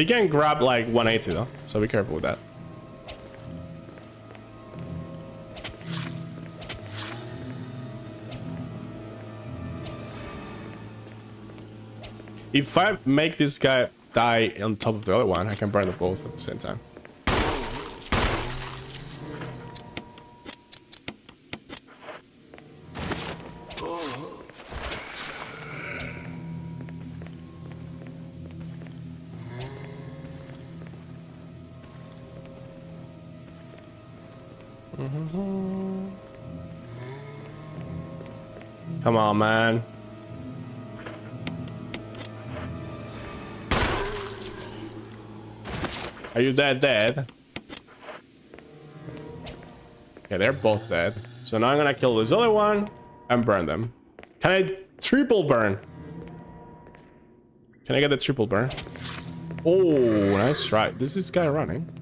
He can grab like 180 though, so be careful with that. If I make this guy die on top of the other one, I can burn them both at the same time. Man. Are you dead dead? Okay, they're both dead. So now I'm gonna kill this other one and burn them. Can I triple burn? Can I get the triple burn? Oh, nice try. This is guy running.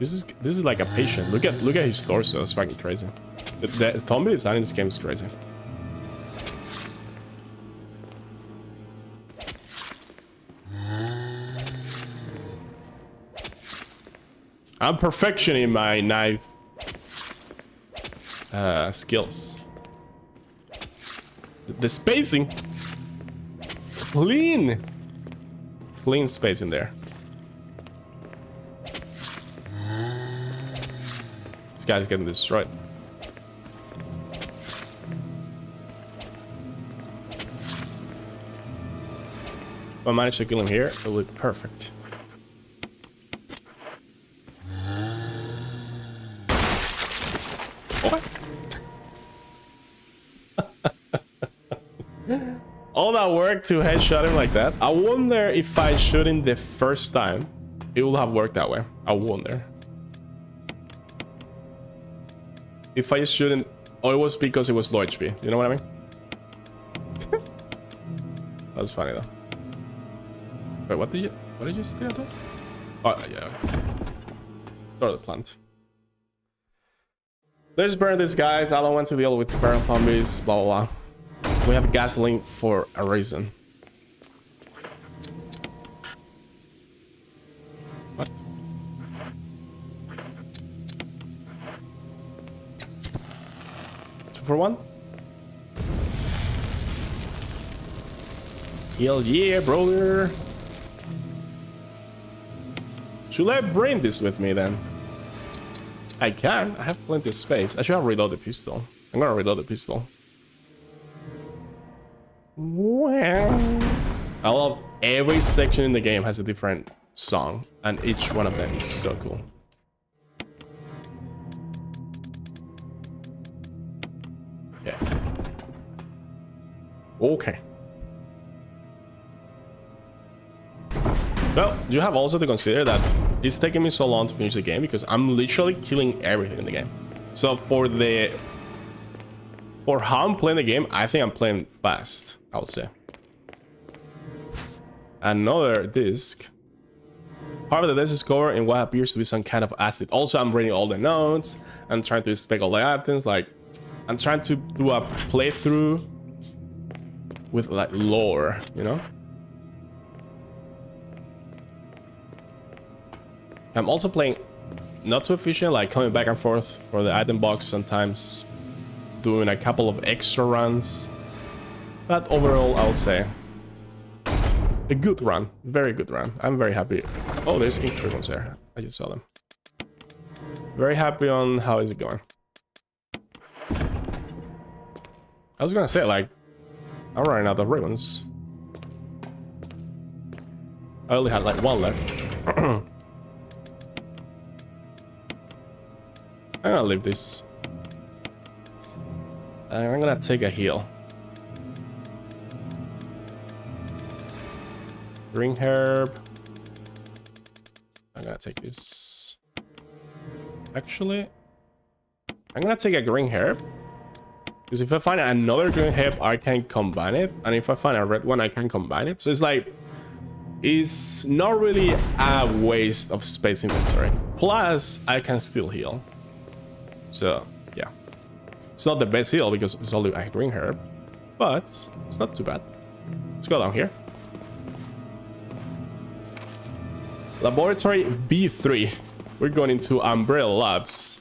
This is this is like a patient. Look at look at his torso. It's fucking crazy. The, the zombie design in this game is crazy. I'm perfection in my knife uh, skills. The spacing, clean, clean space in there. This guy's getting destroyed. If I manage to kill him here, it'll look perfect. Okay. All that work to headshot him like that. I wonder if I shoot him the first time, it will have worked that way. I wonder. If I shouldn't... oh, it was because it was low HP. You know what I mean? That's funny though. Wait, what did you, what did you say? About? Oh, yeah. Start the plant. Let's burn these guys. I don't want to deal with feral zombies. Blah blah blah. We have gasoline for a reason. Hell yeah, brother. Should I bring this with me then? I can. I have plenty of space. I should have reloaded the pistol. I'm gonna reload the pistol. I love every section in the game has a different song, and each one of them is so cool. Yeah. Okay. Well, you have also to consider that it's taking me so long to finish the game because I'm literally killing everything in the game. So for the for how I'm playing the game, I think I'm playing fast, I would say. Another disc. Part of the disc is covered in what appears to be some kind of acid. Also, I'm reading all the notes. I'm trying to inspect all the items. Like, I'm trying to do a playthrough with like lore, you know? I'm also playing not too efficient, like coming back and forth for the item box sometimes, doing a couple of extra runs. But overall, I'll say a good run, very good run. I'm very happy. Oh, there's ink there. I just saw them. Very happy on how is it going. I was gonna say like, I'm running out of ribbons. I only had like one left. I'm gonna leave this. And I'm gonna take a heal. Green herb. I'm gonna take this. Actually, I'm gonna take a green herb. Because if I find another green herb, I can combine it. And if I find a red one, I can combine it. So it's like, it's not really a waste of space inventory. Plus, I can still heal. So, yeah. It's not the best heal because it's only a green herb. But, it's not too bad. Let's go down here. Laboratory B3. We're going into Umbrella Labs.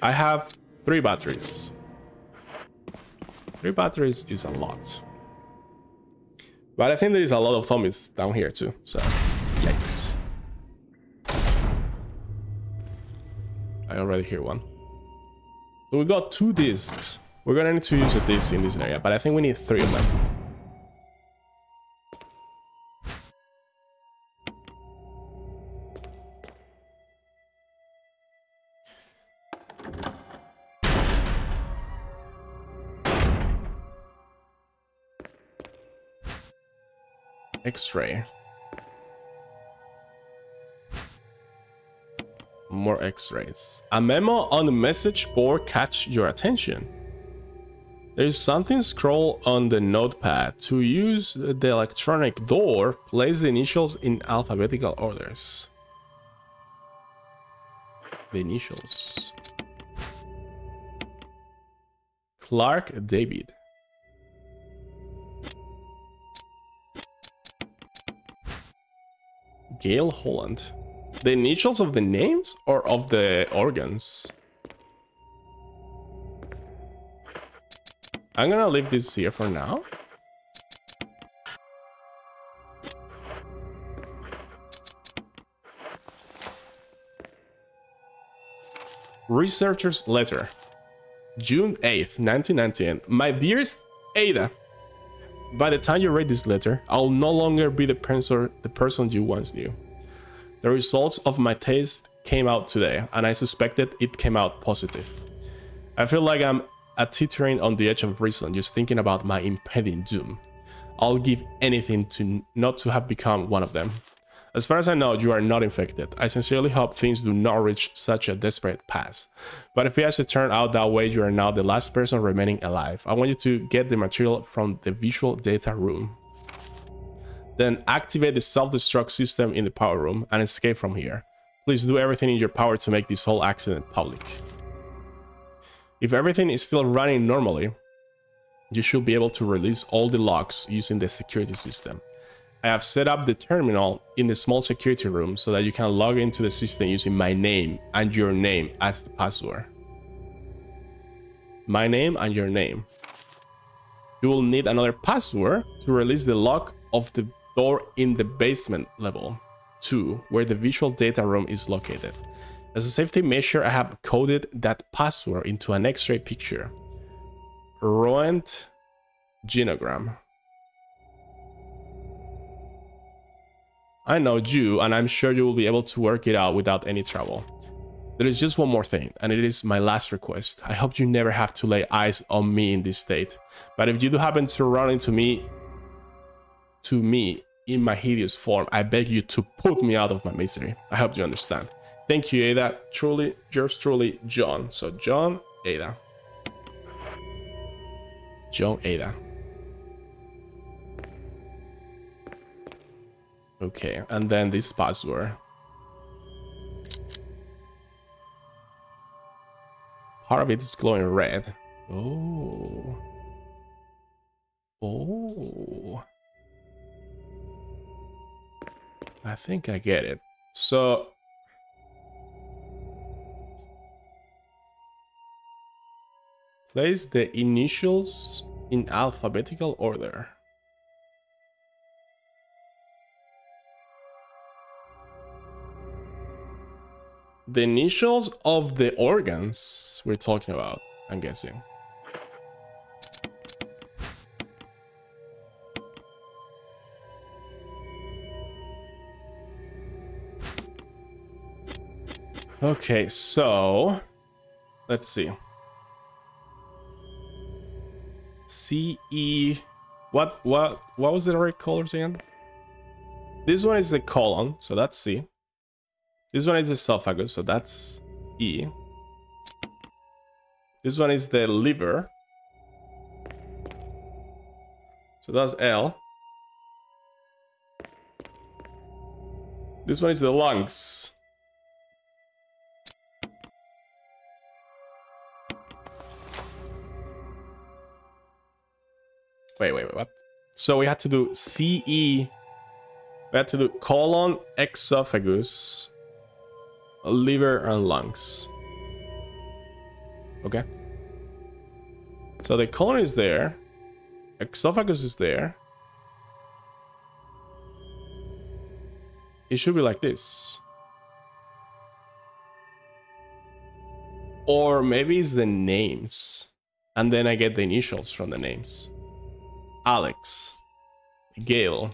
I have three batteries. Three batteries is a lot. But I think there is a lot of zombies down here too, so yikes. I already hear one. So we got two discs. We're gonna need to use a disc in this area, but I think we need three of them. X-ray. More X-rays. A memo on the message board catch your attention. There is something scroll on the notepad. To use the electronic door, place the initials in alphabetical orders. The initials. Clark David. Gail Holland. The initials of the names or of the organs? I'm gonna leave this here for now. Researcher's letter. June 8th, 1919. My dearest Ada, by the time you read this letter, I'll no longer be the the person you once knew. The results of my test came out today, and I suspected it came out positive. I feel like I'm a teetering on the edge of reason just thinking about my impending doom. I'll give anything to not to have become one of them. As far as I know, you are not infected. I sincerely hope things do not reach such a desperate pass. But if it has to turn out that way, you are now the last person remaining alive. I want you to get the material from the visual data room. Then activate the self-destruct system in the power room and escape from here. Please do everything in your power to make this whole accident public. If everything is still running normally, you should be able to release all the locks using the security system. I have set up the terminal in the small security room so that you can log into the system using my name and your name as the password. My name and your name. You will need another password to release the lock of the door in the basement level 2, where the visual data room is located. As a safety measure, I have coded that password into an x-ray picture. Roent genogram. I know you, and I'm sure you will be able to work it out without any trouble. There is just one more thing, and it is my last request. I hope you never have to lay eyes on me in this state. But if you do happen to run into me, to me in my hideous form, I beg you to put me out of my misery. I hope you understand. Thank you, Ada. Truly, yours truly, John. So John, Ada. John, Ada. Okay, and then this password. Part of it is glowing red. Oh. Oh. I think I get it. So... Place the initials in alphabetical order. the initials of the organs we're talking about, I'm guessing. Okay, so let's see. CE what what what was the right colors again? This one is the colon, so that's C. This one is the esophagus, so that's E. This one is the liver. So that's L. This one is the lungs. Wait, wait, wait, what? So we had to do CE. We had to do colon, esophagus, liver, and lungs. Okay. So the colon is there. Esophagus is there. It should be like this. Or maybe it's the names. And then I get the initials from the names. Alex. Gail.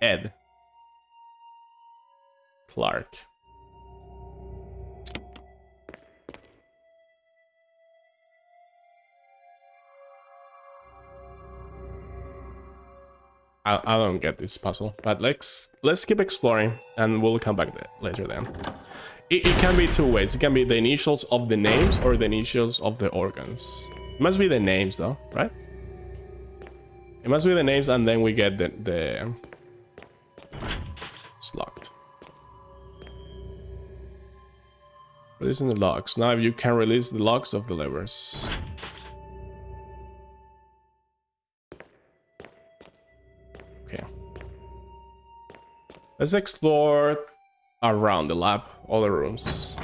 Ed. Clark. I, I don't get this puzzle, but let's let's keep exploring and we'll come back there later then. It, it can be two ways. It can be the initials of the names or the initials of the organs. It must be the names though, right? It must be the names and then we get the... the... It's locked. Releasing the locks. Now you can release the locks of the levers. Okay. Let's explore around the lab, all the rooms.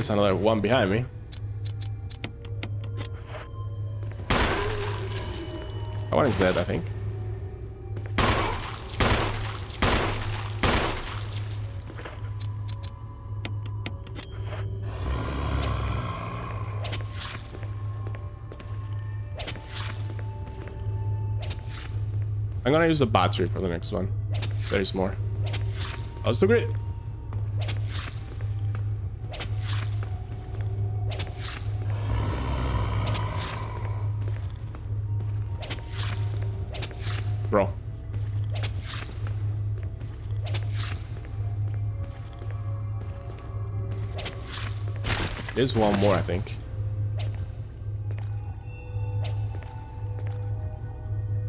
There's another one behind me. That one is dead, I think. I'm gonna use a battery for the next one. There is more. That was too great. There's one more, I think.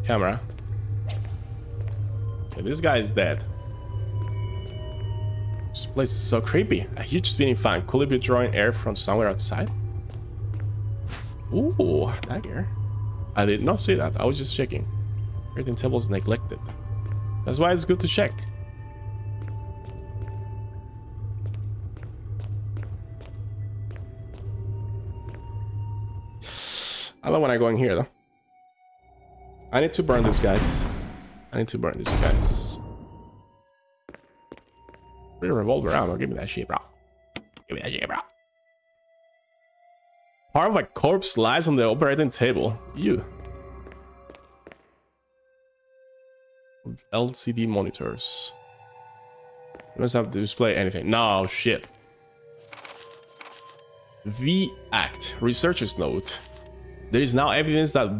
Camera. Okay, this guy is dead. This place is so creepy. A huge spinning fan. Could it be drawing air from somewhere outside? Ooh, dagger. I did not see that. I was just checking. Everything table is neglected. That's why it's good to check. I love when I go in here though. I need to burn these guys. I need to burn these guys. A revolver ammo. Give me that shit, bro. Give me that shit, bro. Part of a corpse lies on the operating table. You. LCD monitors. You must have to display anything. No, shit. V-Act. Researcher's note. There is now evidence that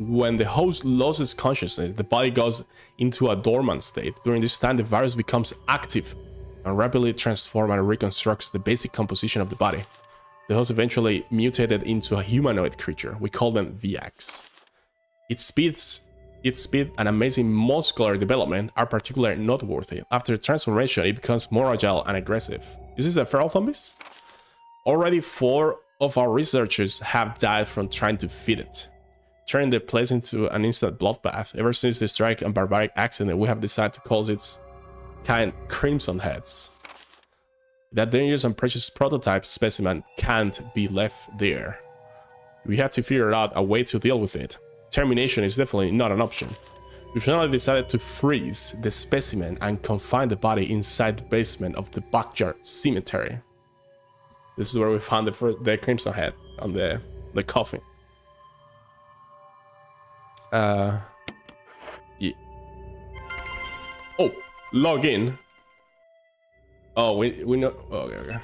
when the host loses consciousness, the body goes into a dormant state. During this time, the virus becomes active and rapidly transforms and reconstructs the basic composition of the body. The host eventually mutated into a humanoid creature. We call them V-Act. Its speeds, its speed and amazing muscular development are particularly noteworthy. After transformation, it becomes more agile and aggressive. Is this the feral zombies? Already four of our researchers have died from trying to feed it. turning the place into an instant bloodbath. Ever since the strike and barbaric accident, we have decided to call its kind Crimson Heads. That dangerous and precious prototype specimen can't be left there. We had to figure out a way to deal with it. Termination is definitely not an option. We finally decided to freeze the specimen and confine the body inside the basement of the backyard cemetery. This is where we found the first, the crimson head on the the coffin. Uh, yeah. Oh, log in. Oh, we we know. Oh, okay, okay.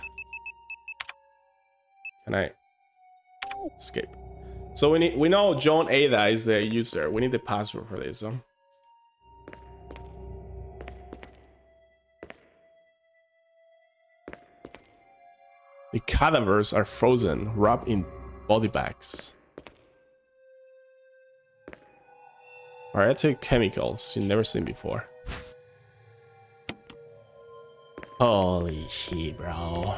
Can I escape? So we need we know John Ada is the user. We need the password for this. Huh? The cadavers are frozen, wrapped in body bags. Radioactive chemicals you've never seen before. Holy shit, bro.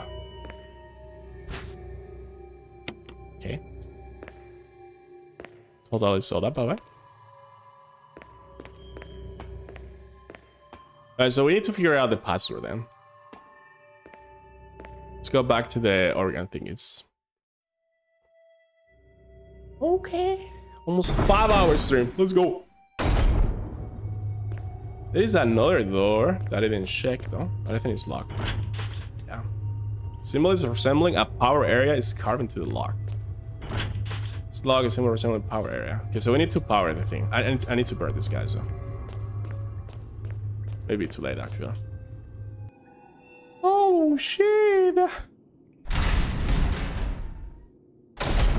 Okay. Totally by the way. Alright, so we need to figure out the password then. Let's go back to the organ thing. It's okay. Almost five hours stream. Let's go. There is another door that I didn't check though. But I think it's locked. Yeah. Symbol is resembling a power area is carved into the lock. This log is symbol resembling power area. Okay, so we need to power the thing. I, I, need, I need to burn this guy, so. Maybe too late actually. Oh shit.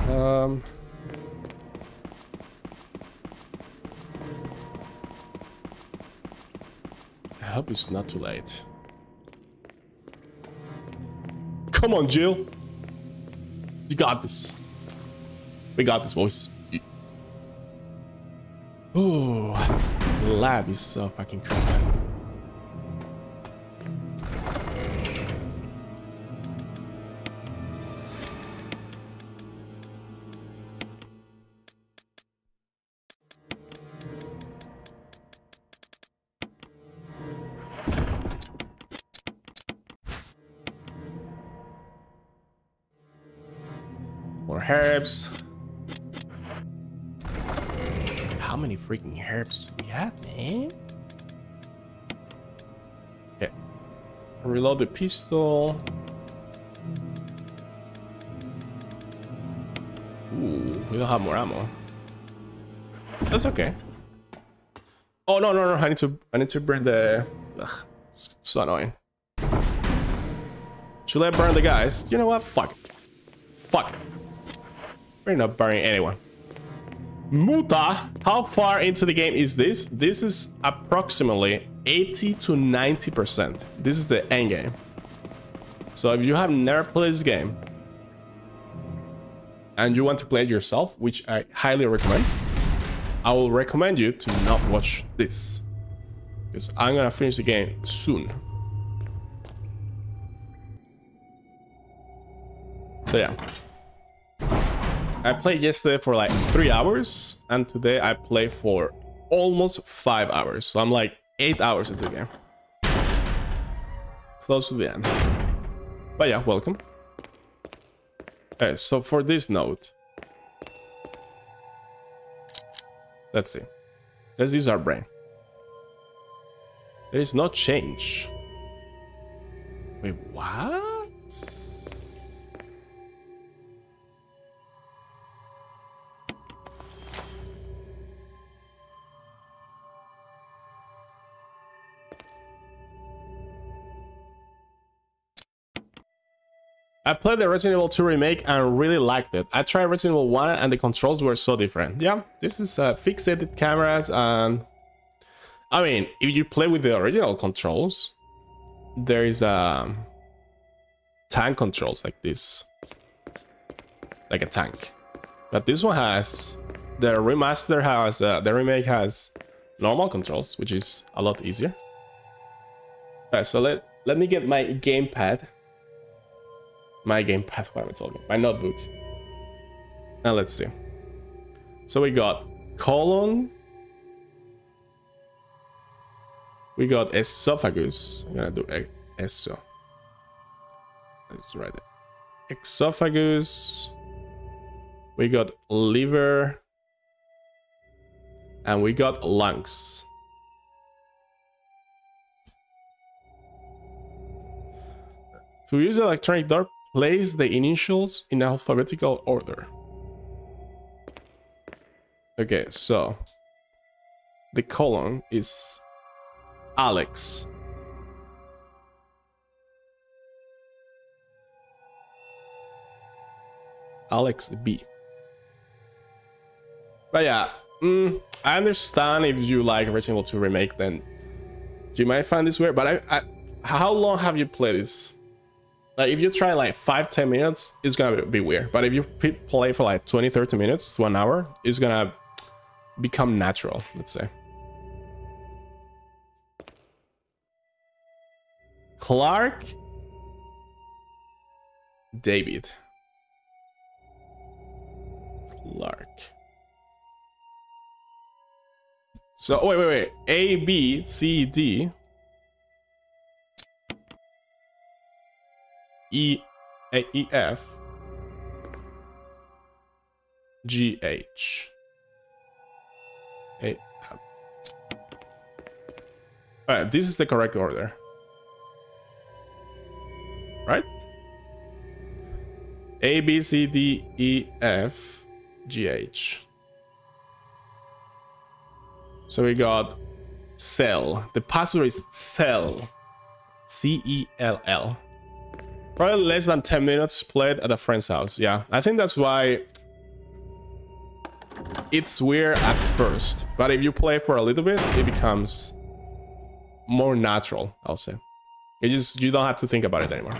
Um. I hope it's not too late. Come on, Jill. You got this. We got this, boys. Oh, lab is so fucking creepy. More herbs. How many freaking herbs do we have, man? Okay. Reload the pistol. Ooh, we don't have more ammo. That's okay. Oh no no no! I need to I need to burn the. Ugh, it's so annoying. Should I burn the guys? You know what? Fuck. We're not burning anyone. Muta, how far into the game is this? This is approximately 80 to 90%. This is the end game. So if you have never played this game and you want to play it yourself, which I highly recommend, I will recommend you to not watch this. Because I'm gonna finish the game soon. So yeah. I played yesterday for like three hours, and today I played for almost five hours. So I'm like eight hours into the game. Close to the end. But yeah, welcome. Okay, so for this note, let's see. Let's use our brain. There is no change. Wait, what? I played the Resident Evil 2 remake and really liked it. I tried Resident Evil 1 and the controls were so different. Yeah, this is uh, fixated cameras and... I mean, if you play with the original controls, there is a tank controls like this. Like a tank. But this one has... The remaster has... Uh, the remake has normal controls, which is a lot easier. Alright, so let, let me get my gamepad my gamepad, what am I talking? My notebook. Now let's see. So we got colon. We got esophagus. I'm gonna do eso. Let's write it. Esophagus. We got liver. And we got lungs. To use electronic door, place the initials in alphabetical order. Okay, so the colon is Alex. Alex B. But yeah, mm, I understand if you like Resident Evil 2 Remake, then you might find this weird. But I, I, how long have you played this? Like, if you try like 5 10 minutes, it's gonna be weird. But if you play for like 20 30 minutes to an hour, it's gonna become natural, let's say. Clark David Clark. So oh, wait, wait, wait. A B C D E A E F G H A. Um, Alright, this is the correct order. Right? A B C D E F G H. So we got cell. The password is cell. C E L L. Probably less than 10 minutes played at a friend's house. Yeah, I think that's why it's weird at first. But if you play for a little bit, it becomes more natural, I'll say. It just you don't have to think about it anymore.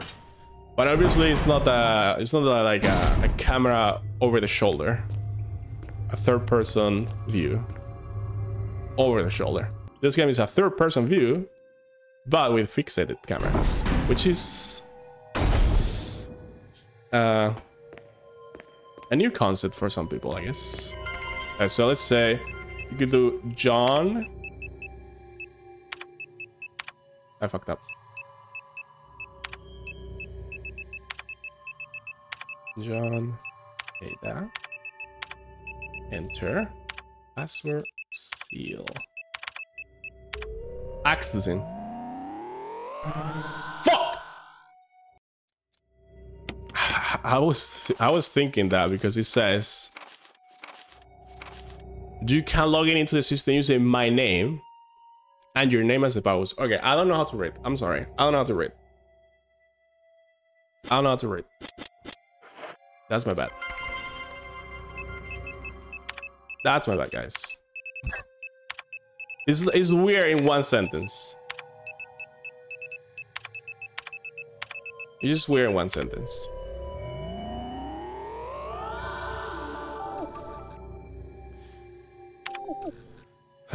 But obviously it's not a it's not a, like a, a camera over the shoulder. A third person view over the shoulder. This game is a third person view, but with fixated cameras, which is uh, a new concept for some people, I guess. Uh, so let's say you could do John. I fucked up. John Ada. Enter. Password seal. Accessing. Fuck! I was I was thinking that because it says you can log in into the system using my name and your name as the password. Okay, I don't know how to read. I'm sorry. I don't know how to read. I don't know how to read. That's my bad. That's my bad, guys. It's, it's weird in one sentence. It's just weird in one sentence.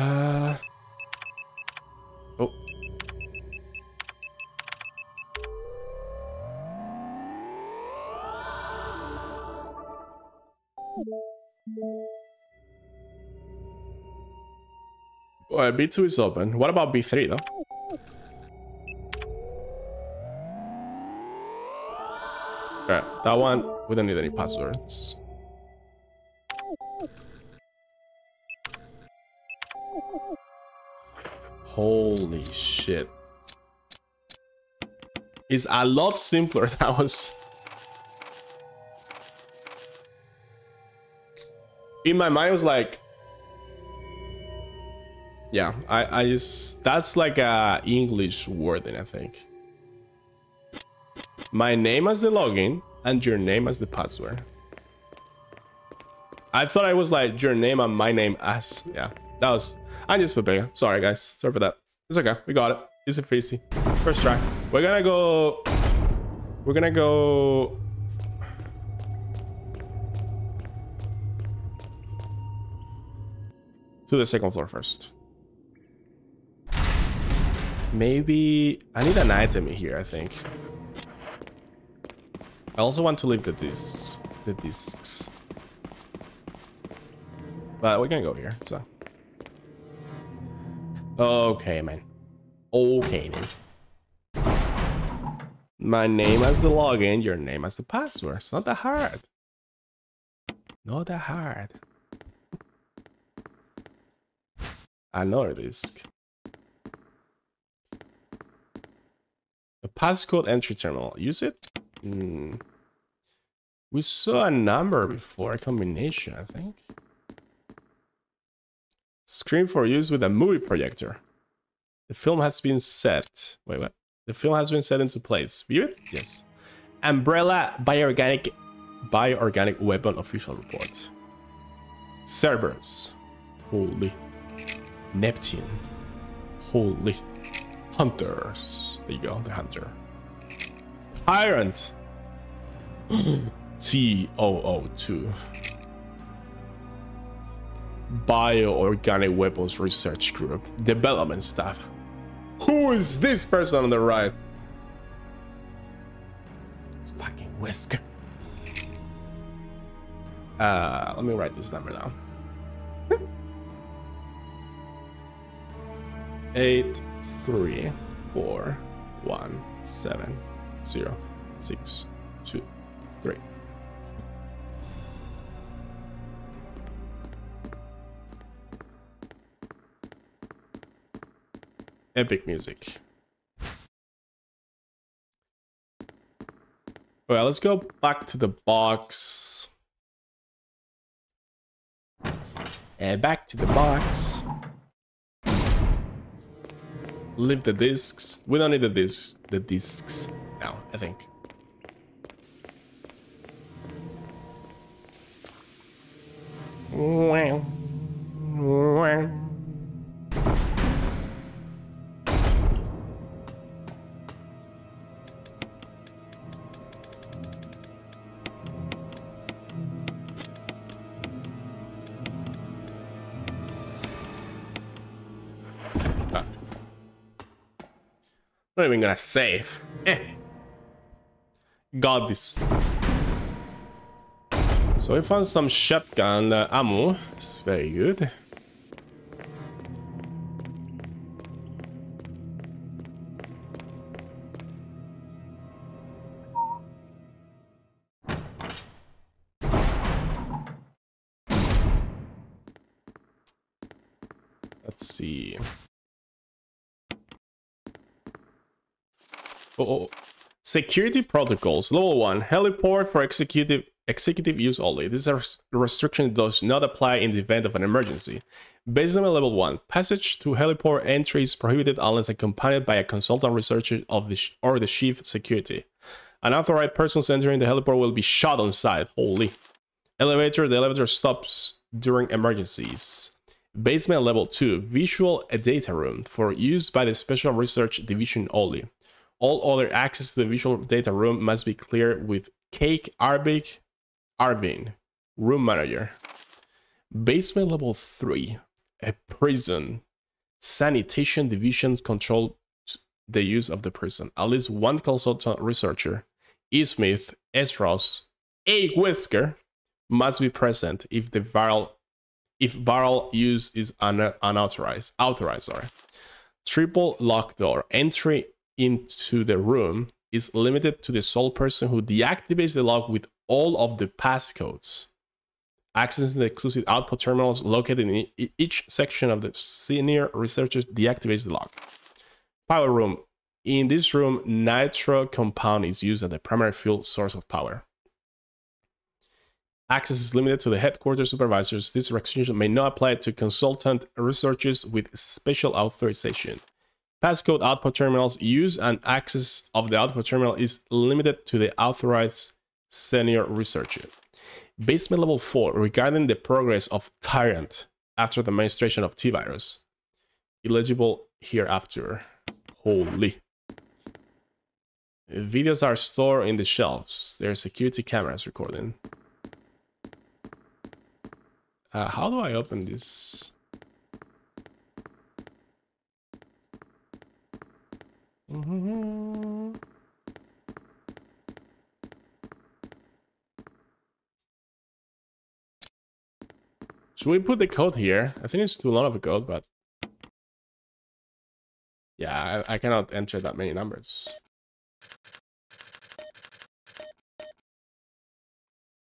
Uh. Oh. Well, B2 is open. What about B3 though? Okay, that one, we don't need any passwords. Holy shit. It's a lot simpler than I was. In my mind, it was like, yeah, I, I just, that's like a English wording, I think. My name as the login and your name as the password. I thought I was like your name and my name as, yeah, that was, I feel bigger. Sorry guys, sorry for that. It's okay, we got it. Easy peasy. First try. We're gonna go, we're gonna go to the second floor first. Maybe I need an item here, I think. I also want to leave the discs. The discs. But we can go here, so. Okay, man. Okay, man. My name as the login, your name as the password. It's not that hard. Not that hard. Another disk. A passcode entry terminal. Use it? Hmm. We saw a number before, a combination, I think. Screen for use with a movie projector. The film has been set. Wait, what? The film has been set into place. View it? Yes. Umbrella Bioorganic Bioorganic Weapon Official Report. Cerberus. Holy. Neptune. Holy. Hunters. There you go, the hunter. Tyrant. T002. Bioorganic Weapons Research Group. Development staff. Who is this person on the right? It's fucking Wesker. Uh, let me write this number down. Eight three four one seven zero six Epic music. Well, let's go back to the box. And back to the box. Leave the discs. We don't need the discs. The discs now, I think. Wow. Wow. Not even gonna save. Eh. Got this. So I found some shotgun uh, ammo. It's very good. Security protocols. Level one, heliport for executive executive use only. This restriction does not apply in the event of an emergency. Based on level one, passage to heliport entry is prohibited unless accompanied by a consultant researcher of the or the chief security. Unauthorized persons entering the heliport will be shot on sight. Holy. Elevator. The elevator stops during emergencies. Basement level 2, visual data room for use by the Special Research Division only. All other access to the visual data room must be cleared with Cake Arbig Arvin, room manager. Basement level 3, a prison. Sanitation division control the use of the prison. At least one consultant researcher, E. Smith, S. Ross, A. Wesker, must be present if the viral if barrel use is un- unauthorized. Authorized, sorry. Triple lock door. Entry into the room is limited to the sole person who deactivates the lock with all of the passcodes. Accessing the exclusive output terminals located in each section of the senior researchers deactivates the lock. Power room. In this room, nitro compound is used as the primary fuel source of power. Access is limited to the headquarters supervisors. This restriction may not apply to consultant researchers with special authorization. Passcode output terminals use and access of the output terminal is limited to the authorized senior researcher. Basement level 4 regarding the progress of Tyrant after the administration of T virus. Eligible hereafter. Holy. Videos are stored in the shelves. There are security cameras recording. Uh, how do I open this? Mhm. Should we put the code here? I think it's too long of a code, but yeah, I, I cannot enter that many numbers.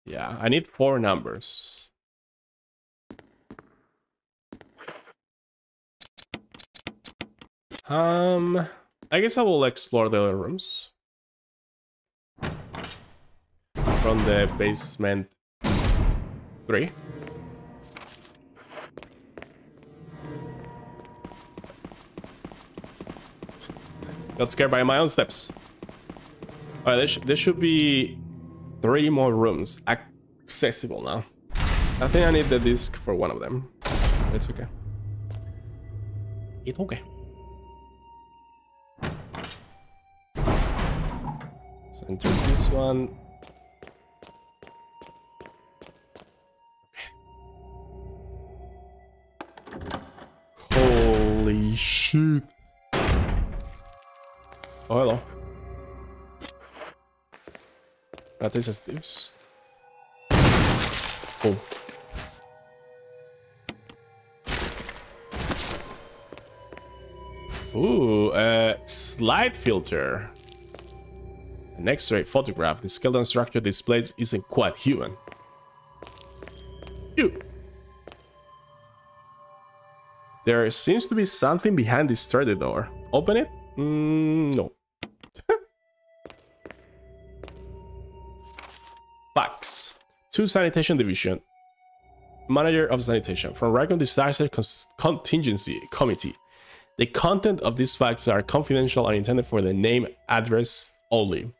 Yeah, I need four numbers. Um, I guess I will explore the other rooms. From the basement three. Got scared by my own steps. Alright, there, sh there should be three more rooms accessible now. I think I need the disc for one of them. It's okay. It's okay. Enter this one. Holy shit. Oh, hello. That is this. Oh. Ooh, a slide filter. An X-ray photograph. The skeleton structure displays isn't quite human. Ew. There seems to be something behind this third door. Open it? Mm, no. Fax. To Sanitation Division. Manager of Sanitation. From Raccoon Disaster Contingency Committee. The content of these fax are confidential and intended for the name address only.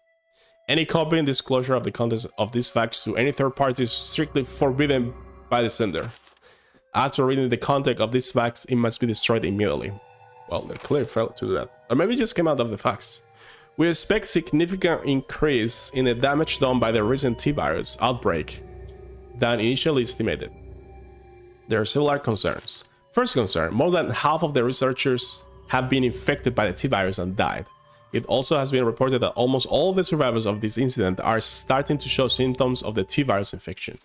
Any copy and disclosure of the contents of these fax to any third party is strictly forbidden by the sender. After reading the content of these fax, it must be destroyed immediately. Well, they clearly failed to do that. Or maybe it just came out of the fax. We expect significant increase in the damage done by the recent T-virus outbreak than initially estimated. There are several concerns. First concern, more than half of the researchers have been infected by the T-virus and died. It also has been reported that almost all the survivors of this incident are starting to show symptoms of the T-virus infection.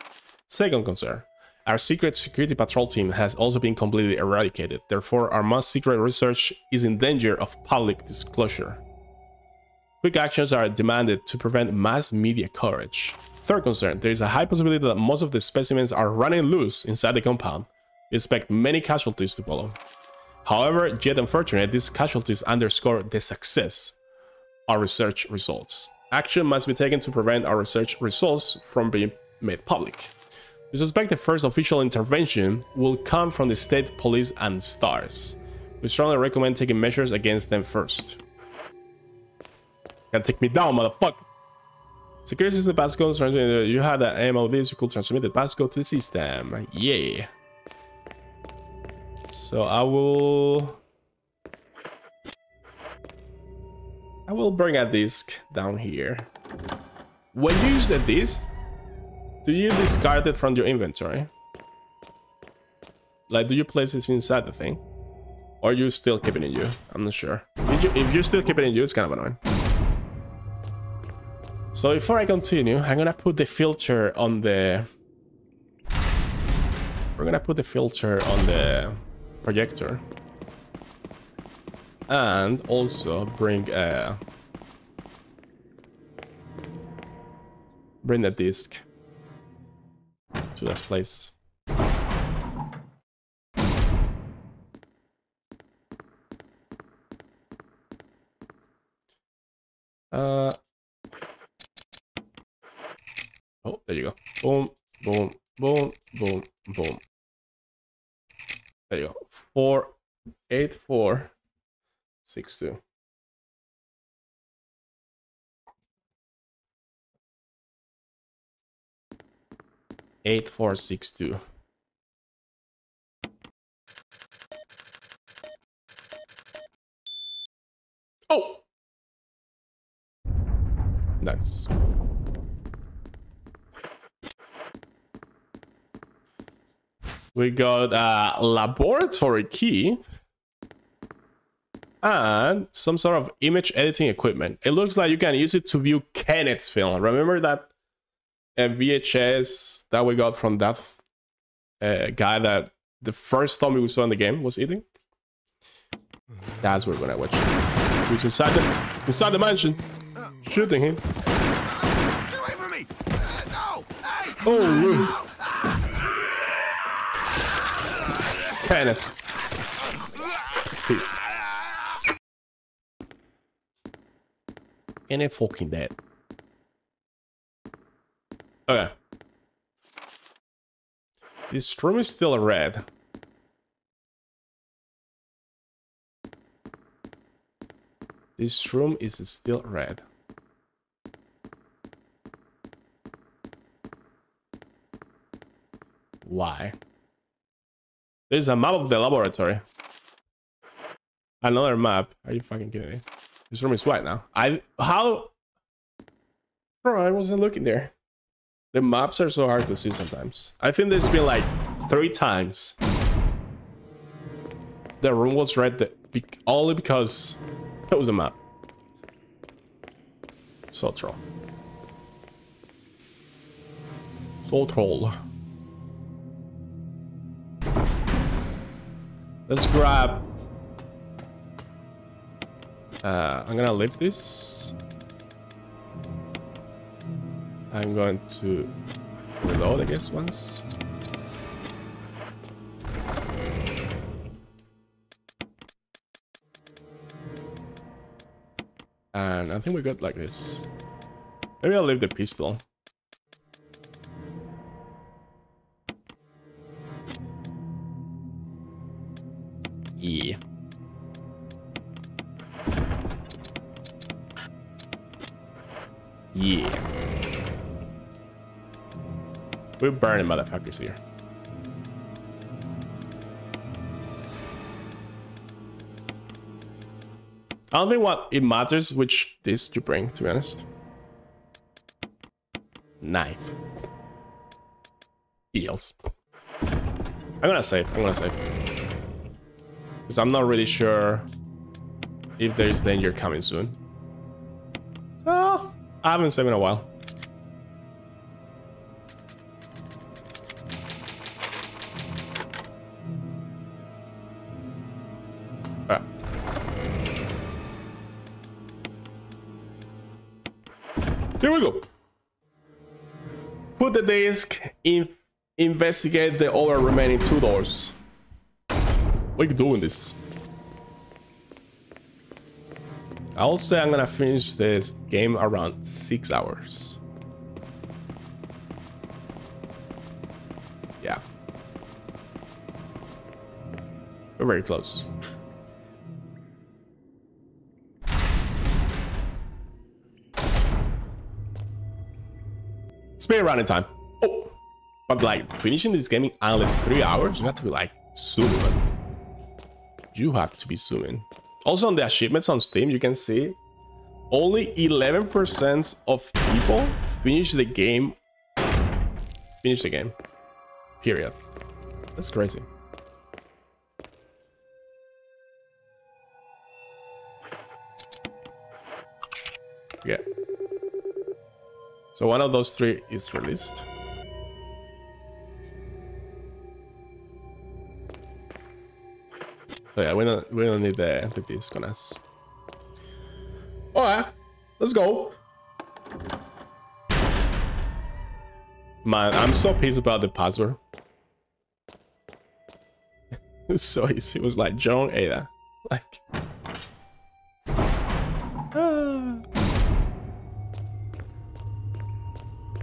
Second concern, our secret security patrol team has also been completely eradicated, therefore our most secret research is in danger of public disclosure. Quick actions are demanded to prevent mass media coverage. Third concern, there is a high possibility that most of the specimens are running loose inside the compound, we expect many casualties to follow. However, yet unfortunate, these casualties underscore the success our research results. Action must be taken to prevent our research results from being made public. We suspect the first official intervention will come from the state police and STARS. We strongly recommend taking measures against them first. Gotta take me down, motherfucker! Security system passcode, you had an MOD, you could transmit the passcode to the system. Yeah. So I will... I will bring a disk down here. When you use the disk, do you discard it from your inventory? Like, do you place it inside the thing? Or you still keep it in you? I'm not sure. If you, if you still keep it in you, it's kind of annoying. So before I continue, I'm gonna put the filter on the... We're gonna put the filter on the projector. And also bring a... Bring the disc to this place. Uh, oh, there you go. Boom, boom, boom, boom, boom. There you go. Four, eight, four, six, two. Eight, four, six, two. Oh! Nice. We got a laboratory key and some sort of image editing equipment. It looks like you can use it to view Kenneth's film. Remember that a VHS that we got from that uh, guy that the first zombie we saw in the game was eating. That's what we're gonna watch. He's inside the inside the mansion, shooting him. Get away from me! Uh, no! Hey! Oh, Kenneth. Peace. Kenneth fucking dead. Okay. This room is still red. This room is still red. Why? There's a map of the laboratory. Another map. Are you fucking kidding me? This room is white now. I how Bro, I wasn't looking there. The maps are so hard to see sometimes. I think there's been like three times. The room was red that be only because it was a map. So troll. So troll. Let's grab. Uh, I'm gonna leave this. I'm going to reload, I guess, once. And I think we got like this. Maybe I'll leave the pistol. Yeah. Yeah. We're burning motherfuckers here. I don't think what it matters which this you bring, to be honest. Knife. Heals. I'm gonna save. I'm gonna save. Because I'm not really sure if there's danger coming soon. I haven't saved in a while. Alright. Here we go. Put the disc in. Investigate the other remaining two doors. What are you doing this? I'll say I'm gonna finish this game around six hours. Yeah. We're very close. Speed running time. Oh, but like finishing this game in unless three hours, you have to be like zooming. You have to be zooming. Also on the achievements on Steam, you can see only 11% of people finish the game. Finish the game. Period. That's crazy. Yeah. So one of those three is released. So yeah, we don't we don't need the disc on us. Alright, let's go. Man, I'm so pissed about the password. it's so easy. It was like John Ada. Like ah.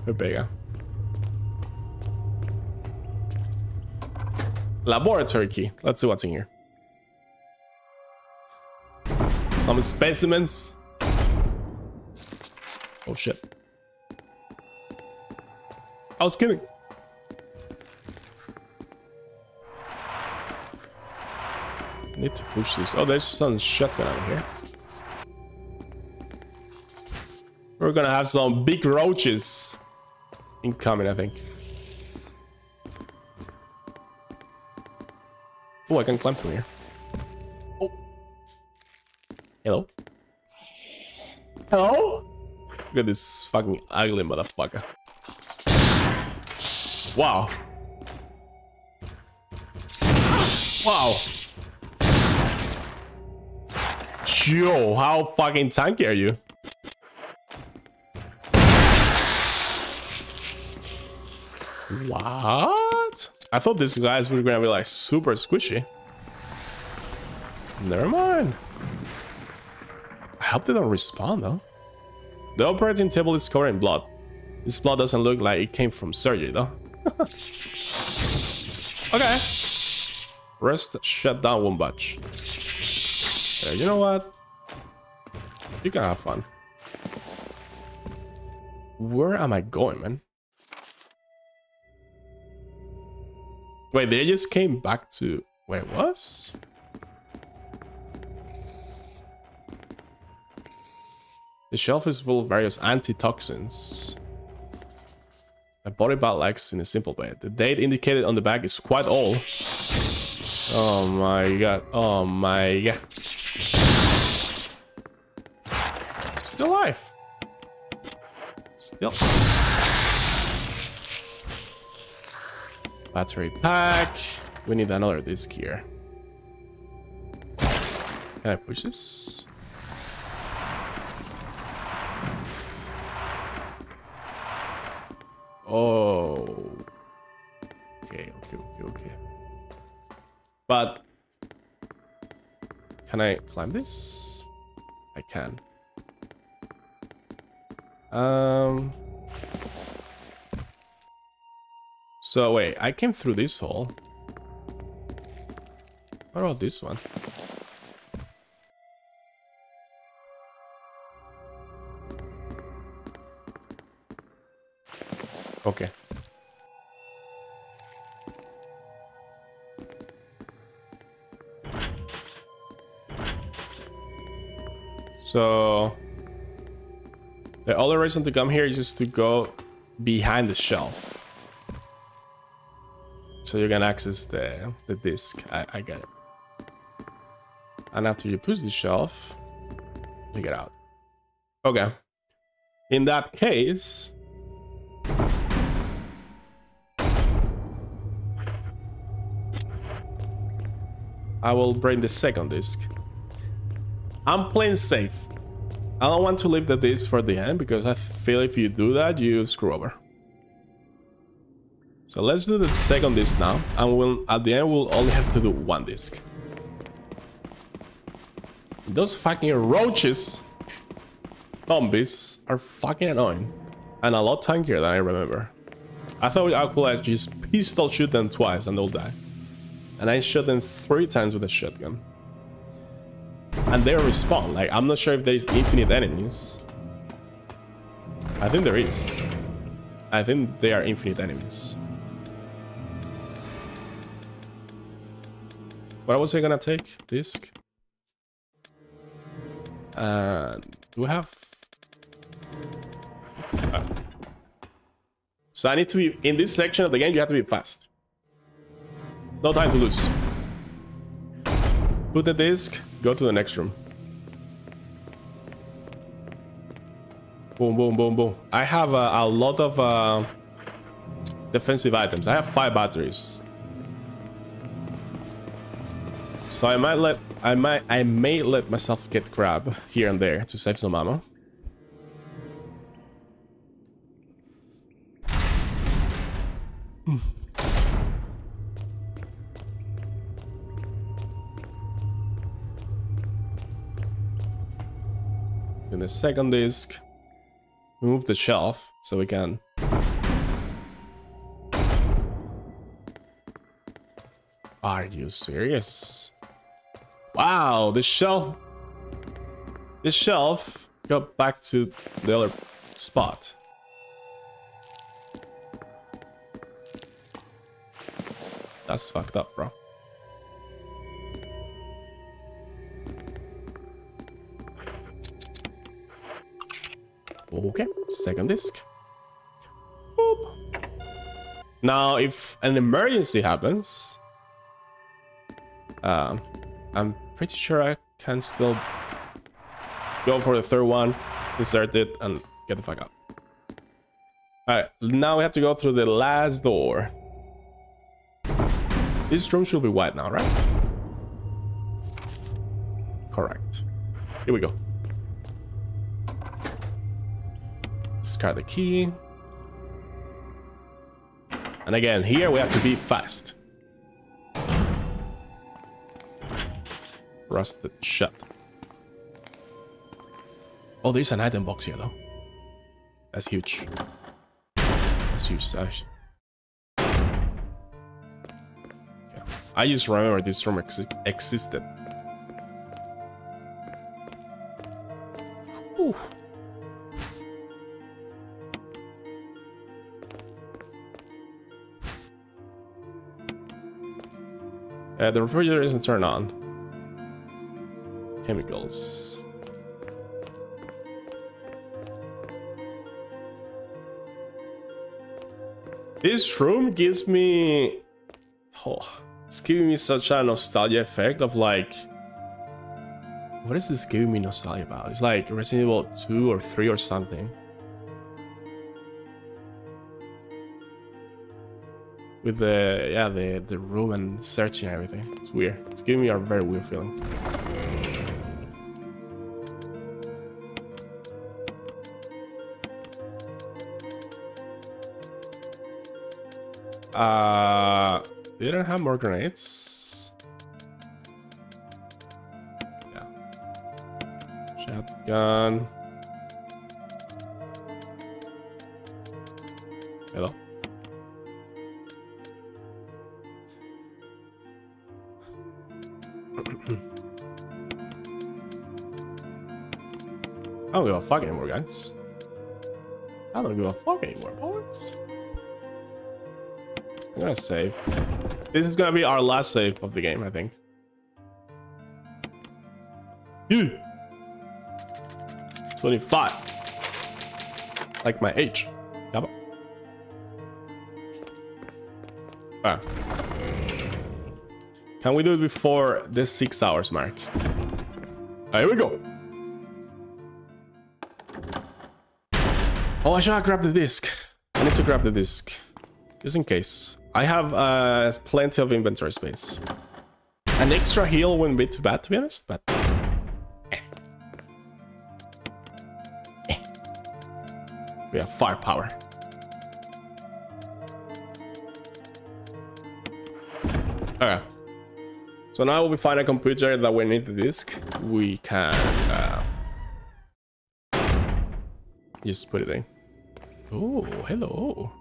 Rebecca. Laboratory key. Let's see what's in here. Some specimens. Oh shit. I was kidding. Need to push this. Oh, there's some shotgun over here. We're gonna have some big roaches incoming, I think. Oh, I can climb from here. Hello? Hello? Look at this fucking ugly motherfucker. Wow. Wow. Yo, how fucking tanky are you? What? I thought these guys were gonna be like super squishy. Never mind. I hope they don't respawn though. The operating table is covered in blood. This blood doesn't look like it came from surgery though. okay. Rest shut down one batch. Yeah, you know what? You can have fun. Where am I going, man? Wait, they just came back to where it was? The shelf is full of various antitoxins. A body bag likes in a simple way. The date indicated on the bag is quite old. Oh my god. Oh my god. Still alive. Still. Battery pack. We need another disc here. Can I push this? Oh. Okay, okay, okay, okay. But can I climb this? I can. Um. So wait, I came through this hole. What about this one? Okay. So the only reason to come here is just to go behind the shelf. So you can access the, the disc. I, I get it. And after you push the shelf, you get out. Okay. In that case, I will bring the second disc. I'm playing safe. I don't want to leave the disc for the end because I feel if you do that, you screw over. So let's do the second disc now, and we'll, at the end we'll only have to do one disc. Those fucking roaches, zombies, are fucking annoying, and a lot tankier than I remember. I thought I could just pistol shoot them twice and they'll die. And I shot them three times with a shotgun. And they respawn. Like, I'm not sure if there is infinite enemies. I think there is. I think they are infinite enemies. What was I gonna take? Disc? Uh, do we have... Uh, so I need to be... In this section of the game, you have to be fast. No time to lose. Put the disc, go to the next room. Boom, boom, boom, boom. I have uh, a lot of uh, defensive items. I have five batteries. So I might let I might I may let myself get grab here and there to save some ammo. In the second disc, move the shelf so we can Are you serious? Wow, this shelf... This shelf got back to the other spot. That's fucked up, bro. Okay, second disc. Boop. Now, if an emergency happens, um, I'm pretty sure I can still go for the third one, insert it, and get the fuck out. Alright, now we have to go through the last door. This room should be white now, right? Correct. Here we go. Discard the key. And again, here we have to be fast. Rusted shut. Oh, there's an item box here though. That's huge. That's huge. That's... Yeah. I just remember this room ex existed. Whew. Uh, the refrigerator isn't turned on. Chemicals. This room gives me... Oh, it's giving me such a nostalgia effect of like... What is this giving me nostalgia about? It's like Resident Evil 2 or 3 or something. With the, yeah, the, the room and searching everything. It's weird. It's giving me a very weird feeling. Uh, didn't have more grenades. Yeah. Shotgun. Don't give a fuck anymore, guys. I don't give a fuck anymore, boys. I'm gonna save. This is gonna be our last save of the game, I think. You. 25. Like my age. Yep. Ah. Can we do it before this six hours mark? Here we go. Oh, I should have grabbed the disc. I need to grab the disc. Just in case. I have uh, plenty of inventory space. An extra heal wouldn't be too bad, to be honest, but... Eh. Eh. We have firepower. Okay. So now we find a computer that we need the disk. We can... Uh, just put it in. Oh, hello.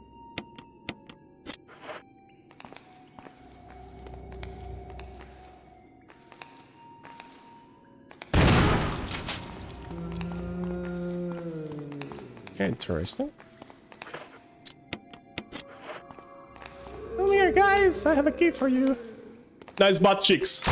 Interesting. Come here, guys. I have a key for you. Nice butt cheeks.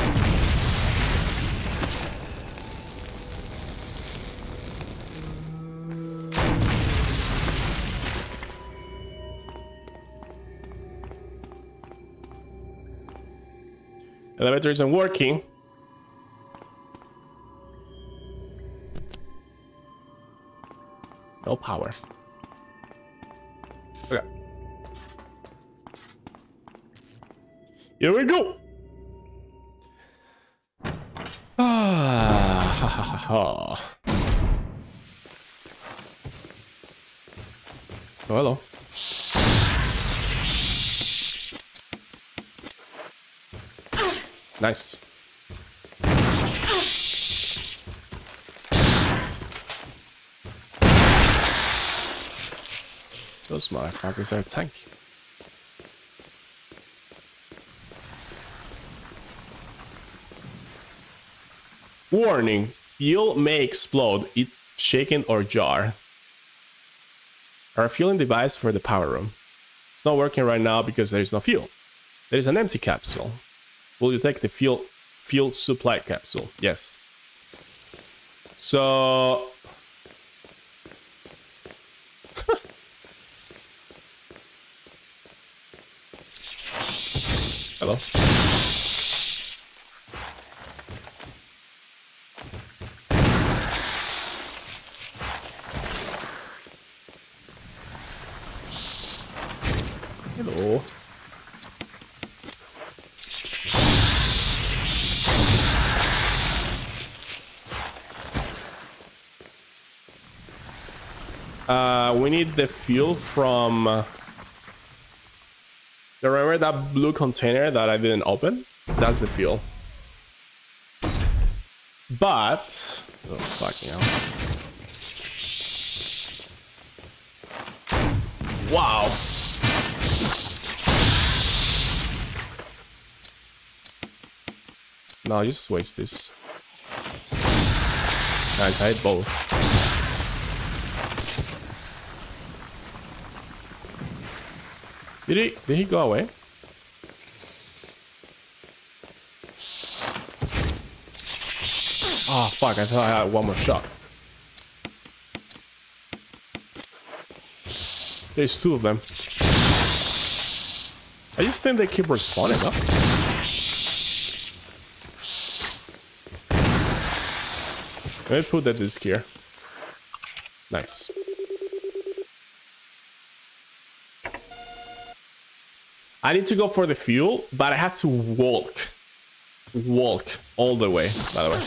Elevator isn't working. No power. Okay. Here we go. Ah, ha, ha, ha, ha. Oh, hello. Nice. Those motherfuckers are tank. Warning. Fuel may explode if shaken or jar. Our fueling device for the power room. It's not working right now because there is no fuel. There is an empty capsule. Will you take the fuel fuel supply capsule? Yes. So Hello. Hello. The fuel from. Uh, remember that blue container that I didn't open? That's the fuel. But oh fucking hell! Wow. No, just waste this. Nice, I hit both. Did he did he go away? Oh fuck, I thought I had one more shot. There's two of them. I just think they keep respawning though. Let me put that disc here. Nice. I need to go for the fuel, but I have to walk. Walk all the way, by the way.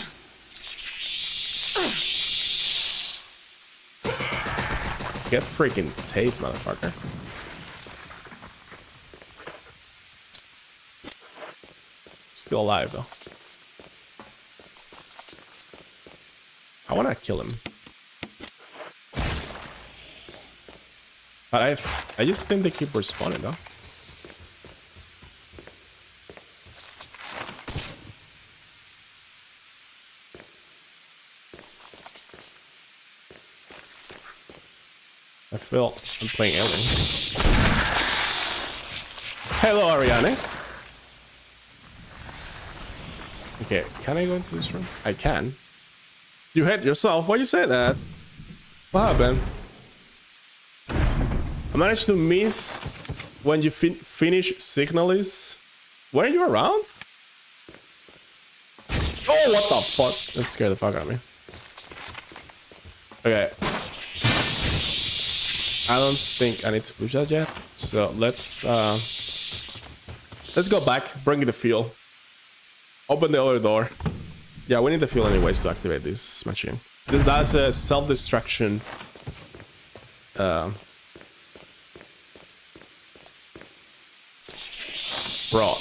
Get freaking taste, motherfucker. Still alive, though. I want to kill him. But I, I just think they keep respawning, though. Feel I'm playing Alien. Hello, Ariane. Okay, can I go into this room? I can. You hit yourself. Why you say that? What happened? I managed to miss when you fin finish Signalis. Were you around? Oh, what the fuck? That scared the fuck out of me. Okay. I don't think I need to push that yet. So let's uh let's go back, bring the fuel. Open the other door. Yeah, we need the fuel anyways to activate this machine. This does a self-destruction. Uh, bro.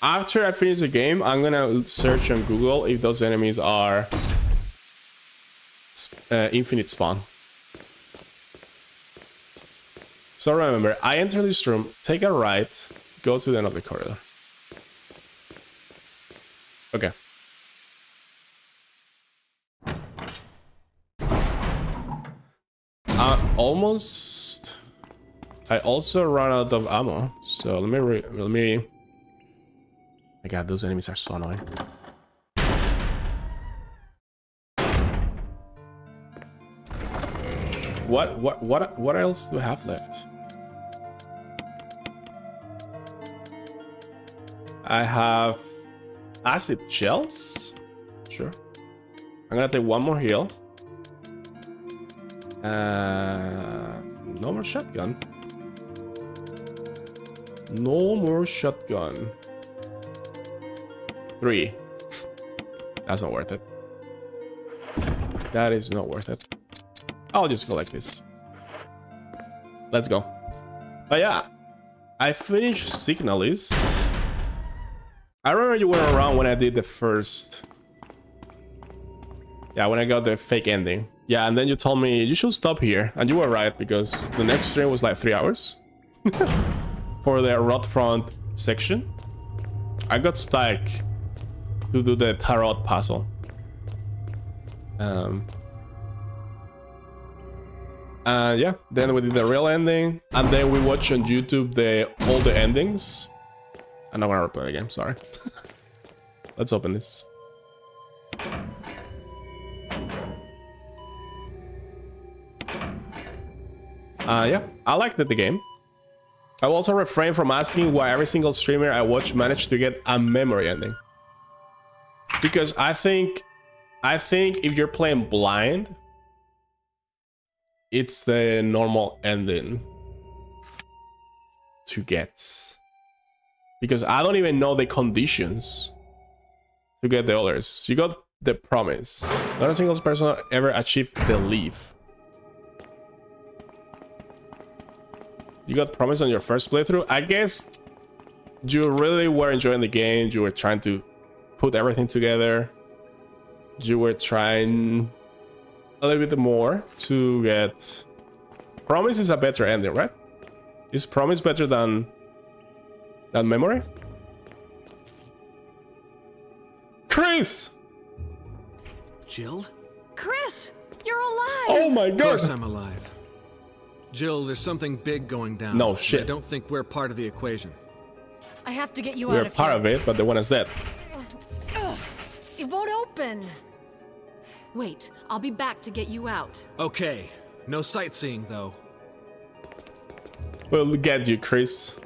After I finish the game, I'm gonna search on Google if those enemies are uh, infinite spawn. So remember, I enter this room, take a right, go to the end of the corridor. Okay. Uh, almost. I also run out of ammo, so let me let me. My God, those enemies are so annoying. What what what what else do I have left? I have acid shells. Sure. I'm gonna take one more heal. Uh, no more shotgun. No more shotgun. Three. That's not worth it. That is not worth it. I'll just go like this. Let's go. But yeah, I finished Signalis. I remember you were around when I did the first... Yeah, when I got the fake ending. Yeah, and then you told me you should stop here. And you were right, because the next stream was like three hours. For the Rotfront section. I got stuck to do the tarot puzzle. Um, uh, yeah, then we did the real ending, and then we watched on YouTube the all the endings. And I'm not gonna replay the game, sorry. Let's open this. Uh, yeah, I liked the game. I will also refrain from asking why every single streamer I watch managed to get a memory ending. Because I think, I think if you're playing blind, it's the normal ending to get because I don't even know the conditions to get the others. You got the promise. Not a single person ever achieved the leaf. You got promise on your first playthrough? I guess you really were enjoying the game. You were trying to put everything together. You were trying a little bit more to get. Promise is a better ending, right? Is Promise better than than Memory? Chris! Jill? Chris, you're alive. Oh my god! Of course! I'm alive. Jill, there's something big going down. No shit. I don't think we're part of the equation. I have to get you out We're of part here. of it, but the one is dead. Ugh, it won't open. Wait, I'll be back to get you out. Okay. No sightseeing, though. We'll get you, Chris.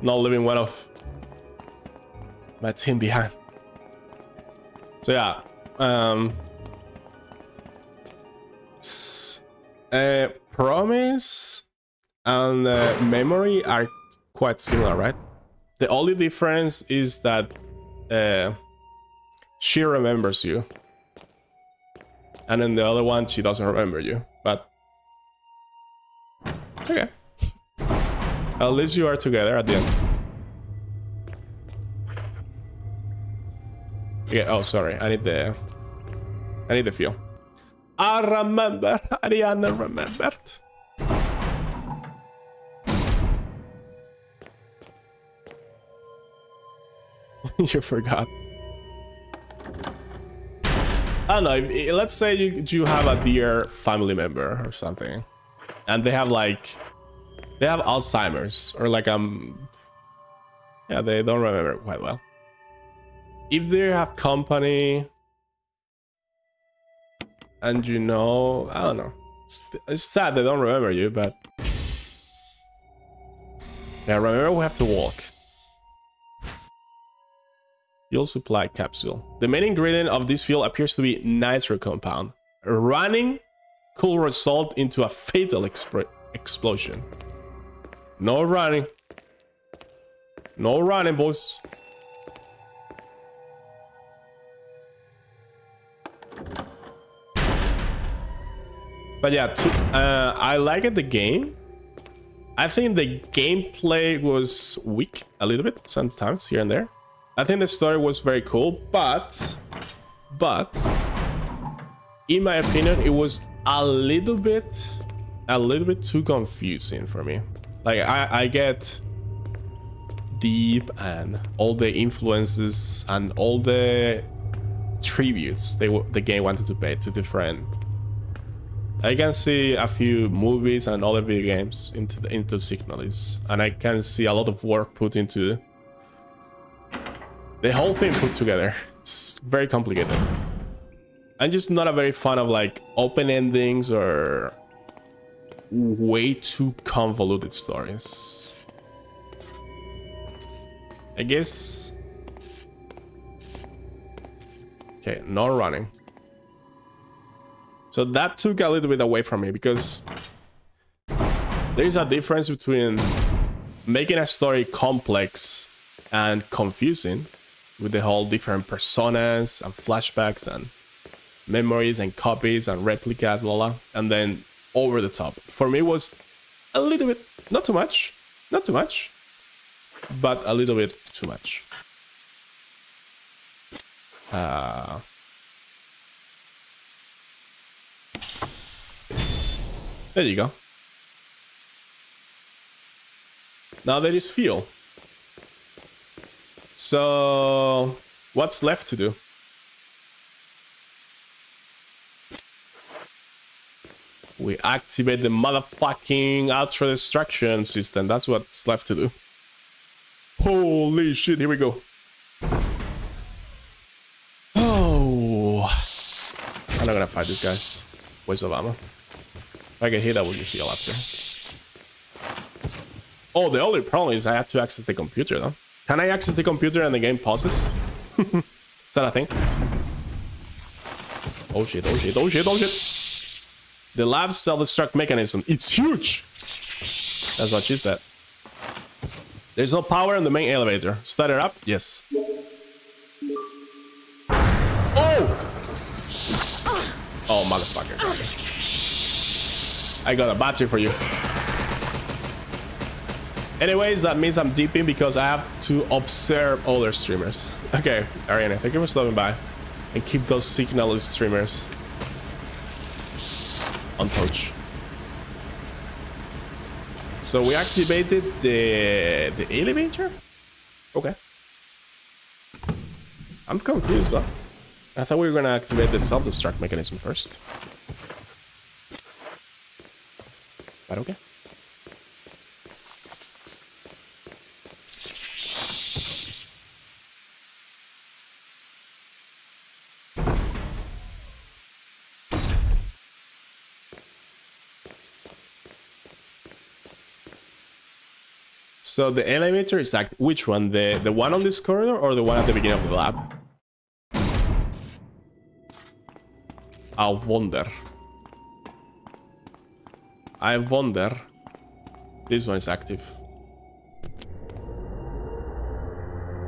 Not leaving one of my team behind. So yeah, um, s- uh, promise and uh, memory are quite similar, right? The only difference is that uh, she remembers you, and then the other one she doesn't remember you. But okay. At least you are together at the end. Yeah, oh sorry, I need the I need the feel. I remember, Ariana remembered. you forgot. I don't know, let's say you, you have a dear family member or something. And they have like they have Alzheimer's or like um yeah they don't remember quite well. If they have company and you know I don't know it's, it's sad they don't remember you but yeah remember we have to walk. Fuel supply capsule. The main ingredient of this fuel appears to be nitro compound. Running could result into a fatal explosion. No running. No running, boys. But yeah, to, uh, I liked the game. I think the gameplay was weak a little bit sometimes here and there. I think the story was very cool, but but in my opinion, it was a little bit a little bit too confusing for me. Like I, I get deep and all the influences and all the tributes they the game wanted to pay to different. I can see a few movies and other video games into the, into Signalis, and I can see a lot of work put into the whole thing put together. It's very complicated. I'm just not a very fan of like open endings or way too convoluted stories. I guess. Okay, no running. So that took a little bit away from me because there's a difference between making a story complex and confusing with the whole different personas and flashbacks and memories and copies and replicas, blah, blah, and then over the top. For me, was a little bit, not too much, not too much, but a little bit too much. Uh, there you go. Now there is fuel. So, what's left to do? We activate the motherfucking ultra destruction system. That's what's left to do. Holy shit, here we go. Oh. I'm not gonna fight these guys. Waste of ammo. If I get hit, I will just heal after. Oh, the only problem is I have to access the computer though. Can I access the computer and the game pauses? is that a thing? Oh shit, oh shit, oh shit, oh shit. The lab self-destruct mechanism. It's huge! That's what she said. There's no power in the main elevator. Start it up? Yes. Oh! Oh, motherfucker. I got a battery for you. Anyways, that means I'm deeping because I have to observe other streamers. Okay, Ariana, thank you for stopping by. And keep those signal streamers on touch. So we activated the the elevator? Okay. I'm confused though. I thought we were gonna activate the self-destruct mechanism first. But okay. So the elevator is act. Which one? The the one on this corridor or the one at the beginning of the lab? I wonder. I wonder. This one is active.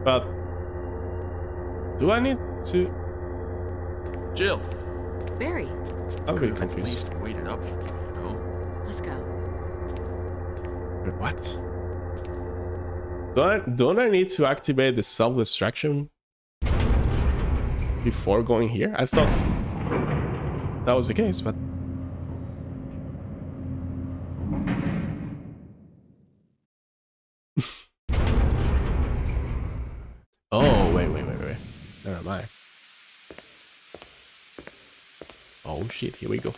But do I need to? Jill, Barry, I'm could really have at confused. least waited up for me, you know? let's go. Wait, what? Don't I, don't I need to activate the self-destruction before going here? I thought that was the case, but oh wait, wait, wait, wait. Never mind. Oh shit! Here we go.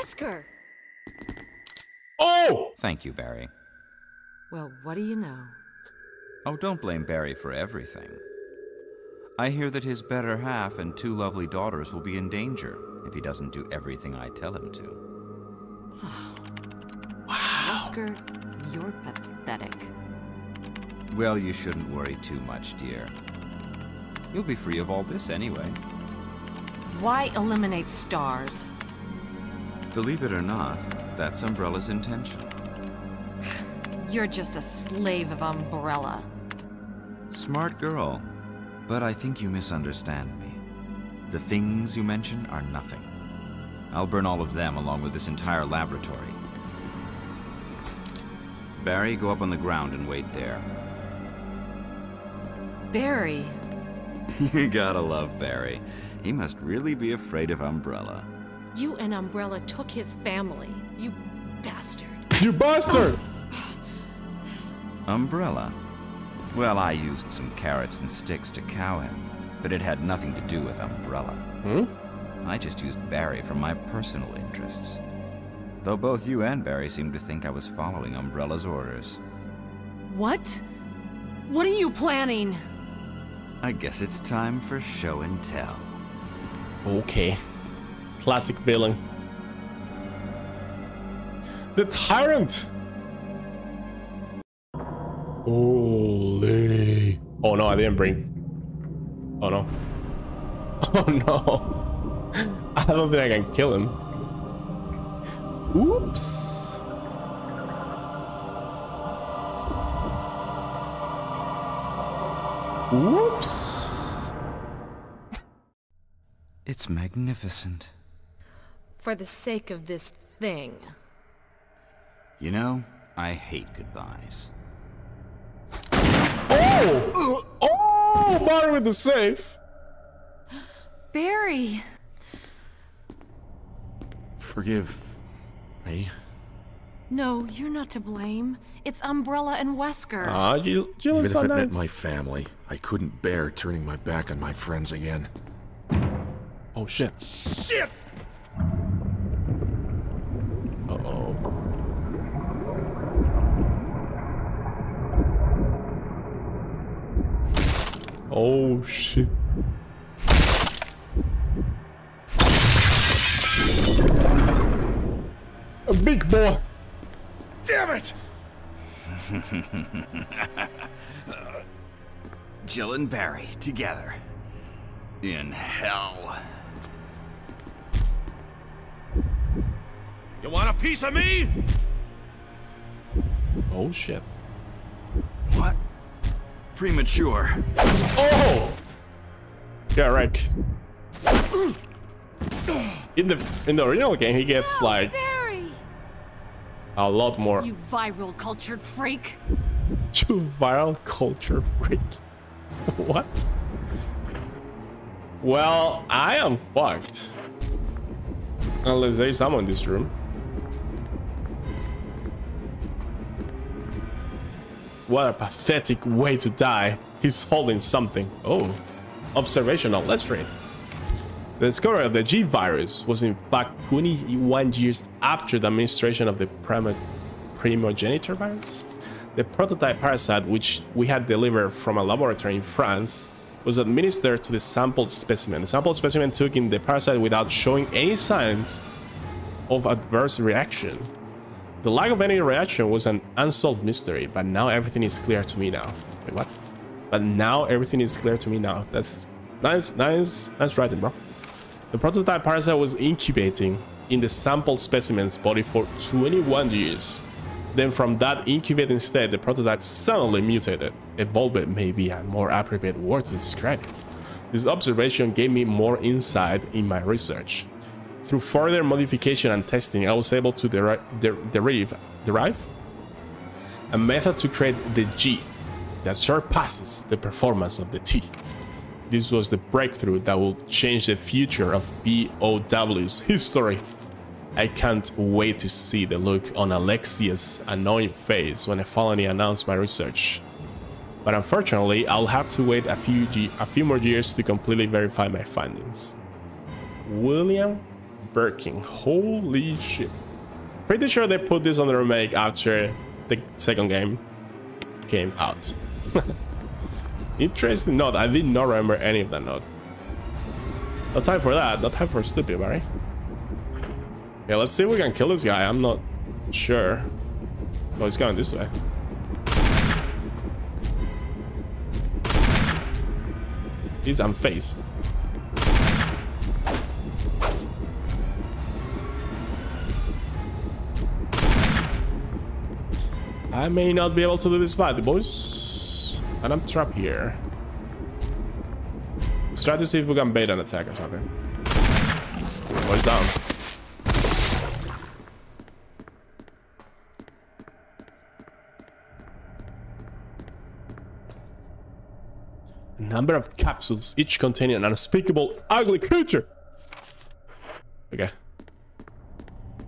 Wesker! Oh! Thank you, Barry. Well, what do you know? Oh, don't blame Barry for everything. I hear that his better half and two lovely daughters will be in danger if he doesn't do everything I tell him to. Wesker, you're pathetic. Well, you shouldn't worry too much, dear. You'll be free of all this anyway. Why eliminate S.T.A.R.S? Believe it or not, that's Umbrella's intention. You're just a slave of Umbrella. Smart girl. But I think you misunderstand me. The things you mention are nothing. I'll burn all of them along with this entire laboratory. Barry, go up on the ground and wait there. Barry, you gotta love Barry. He must really be afraid of Umbrella. You and Umbrella took his family. You bastard. You bastard! Umbrella? Well, I used some carrots and sticks to cow him, but it had nothing to do with Umbrella. Hmm? I just used Barry for my personal interests. Though both you and Barry seem to think I was following Umbrella's orders. What? What are you planning? I guess it's time for show and tell. Okay. Classic villain. The Tyrant! Holy. Oh no, I didn't bring. Oh no. Oh no. I don't think I can kill him. Oops. Whoops. It's magnificent. For the sake of this thing. You know, I hate goodbyes. Oh! Oh! Bottom with the safe. Barry! Forgive me. No, you're not to blame. It's Umbrella and Wesker. Ah, Jill, Jill Even is if so it meant my family, I couldn't bear turning my back on my friends again. Oh shit. Shit! Uh oh. Oh shit. A big boy. Damn it! Jill and Barry together. In hell. You want a piece of me? Oh shit. What? Premature. Oh! Yeah, right. In the in the original game, he gets like Barry! a lot more. You viral cultured freak! You viral culture freak. what? Well, I am fucked. Unless there's someone in this room. What a pathetic way to die. He's holding something. Oh, observational. Let's read. The discovery of the G virus was in fact 21 years after the administration of the primo- primogenitor virus. The prototype parasite, which we had delivered from a laboratory in France, was administered to the sampled specimen. The sampled specimen took in the parasite without showing any signs of adverse reaction. The lack of any reaction was an unsolved mystery, but now everything is clear to me now. Wait, what? But now everything is clear to me now. That's nice, nice, nice writing, bro. The prototype parasite was incubating in the sample specimen's body for 21 years. Then from that incubating state, the prototype suddenly mutated. Evolved may be a more appropriate word to describe it. This observation gave me more insight in my research. Through further modification and testing, I was able to deri der derive, derive a method to create the G that surpasses the performance of the T. This was the breakthrough that will change the future of BOW's history. I can't wait to see the look on Alexia's annoying face when I finally announce my research. But unfortunately, I'll have to wait a few, a few more years to completely verify my findings. William Birkin. Holy shit. Pretty sure they put this on the remake after the second game came out. Interesting note. I did not remember any of that note. No time for that. No time for sleepy, Barry. Yeah, let's see if we can kill this guy. I'm not sure. Oh, he's going this way. He's unfaced. I may not be able to do this fight, boys. And I'm trapped here. Let's try to see if we can bait an attack or something. Boys down. A number of capsules, each containing an unspeakable, ugly creature. Okay.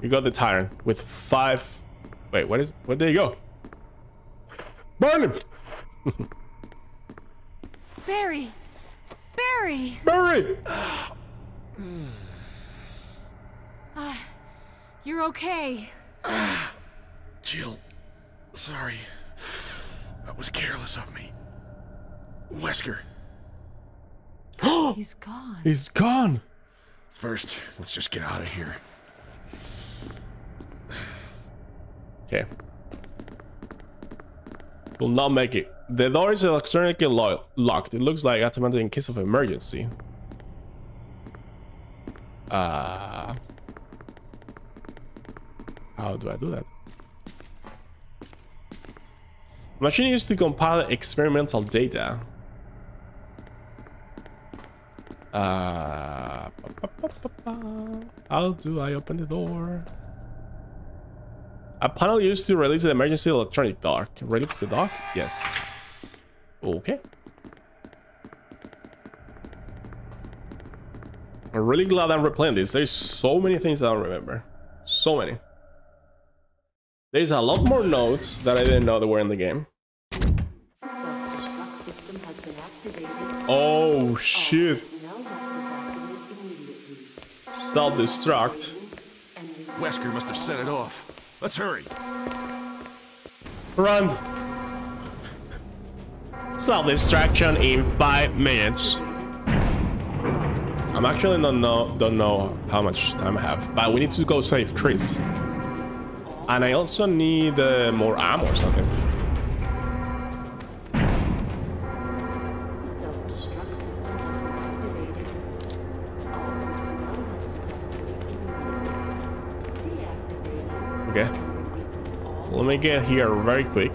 We got the tyrant with five. Wait, what is? Where did he go? Burn him! Barry! Barry! Barry! Uh, you're okay. Jill, sorry. That was careless of me. Wesker, He's gone. He's gone. first, let's just get out of here. Okay. Will not make it. The door is electronically lo locked. It looks like automatic in case of emergency. Uh, how do I do that? Machine used to compile experimental data. Uh, pa- pa- pa. how do I open the door? A panel used to release the emergency electronic dock. Release the dock? Yes. Okay. I'm really glad I'm replaying this. There's so many things I don't remember. So many. There's a lot more notes that I didn't know that were in the game. Oh shit. Self-destruct. Wesker must have set it off. Let's hurry. Run. Self distraction in five minutes. I'm actually not know don't know how much time I have, but we need to go save Chris. And I also need uh, more ammo or something. Get here very quick.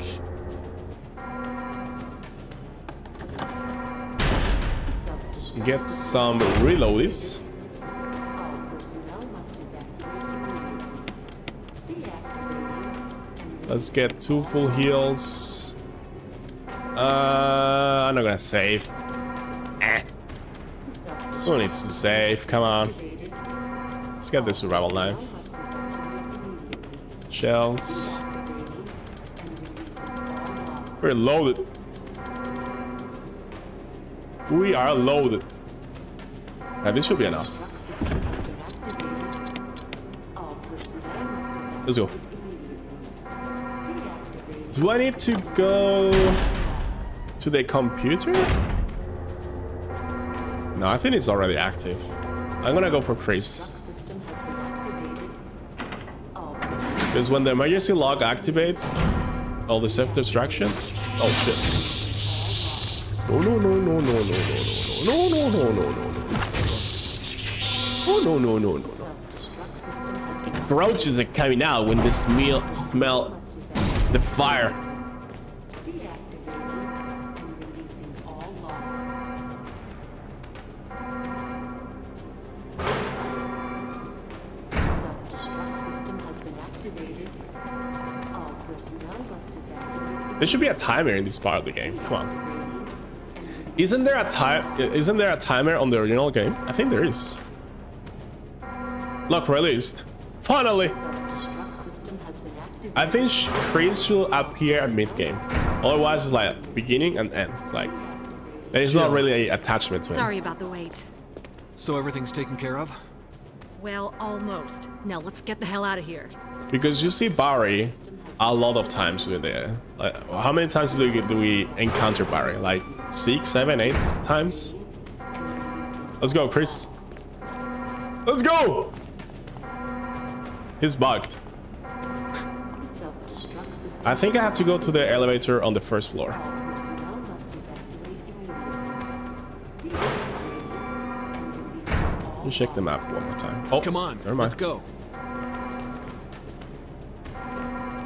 Get some reloads. Let's get two full heals. Uh, I'm not gonna save. Eh. Who needs to save? Come on. Let's get the survival knife. Shells. We're loaded. We are loaded. Yeah, this should be enough. Let's go. Do I need to go to the computer? No, I think it's already active. I'm gonna go for Chris. Because when the emergency log activates, all the self-destruction. Oh shit. No no no no no no no no no no no no no no. Oh no no no no no. Roaches are coming out when they smell smell the fire. There should be a timer in this part of the game. Come on. Isn't there a time? Isn't there a timer on the original game? I think there is. Look, released. Finally. I think sh- Chris should appear at mid game. Otherwise, it's like beginning and end. It's like there is not really a attachment to it. Sorry about the wait. So everything's taken care of? Well, almost. Now let's get the hell out of here. Because you see Barry a lot of times we're there. Like, how many times do we, do we encounter Barry? Like six, seven, eight times? Let's go, Chris. Let's go! He's bugged. I think I have to go to the elevator on the first floor. Let me check the map one more time. Oh, Come on, never mind. let's go.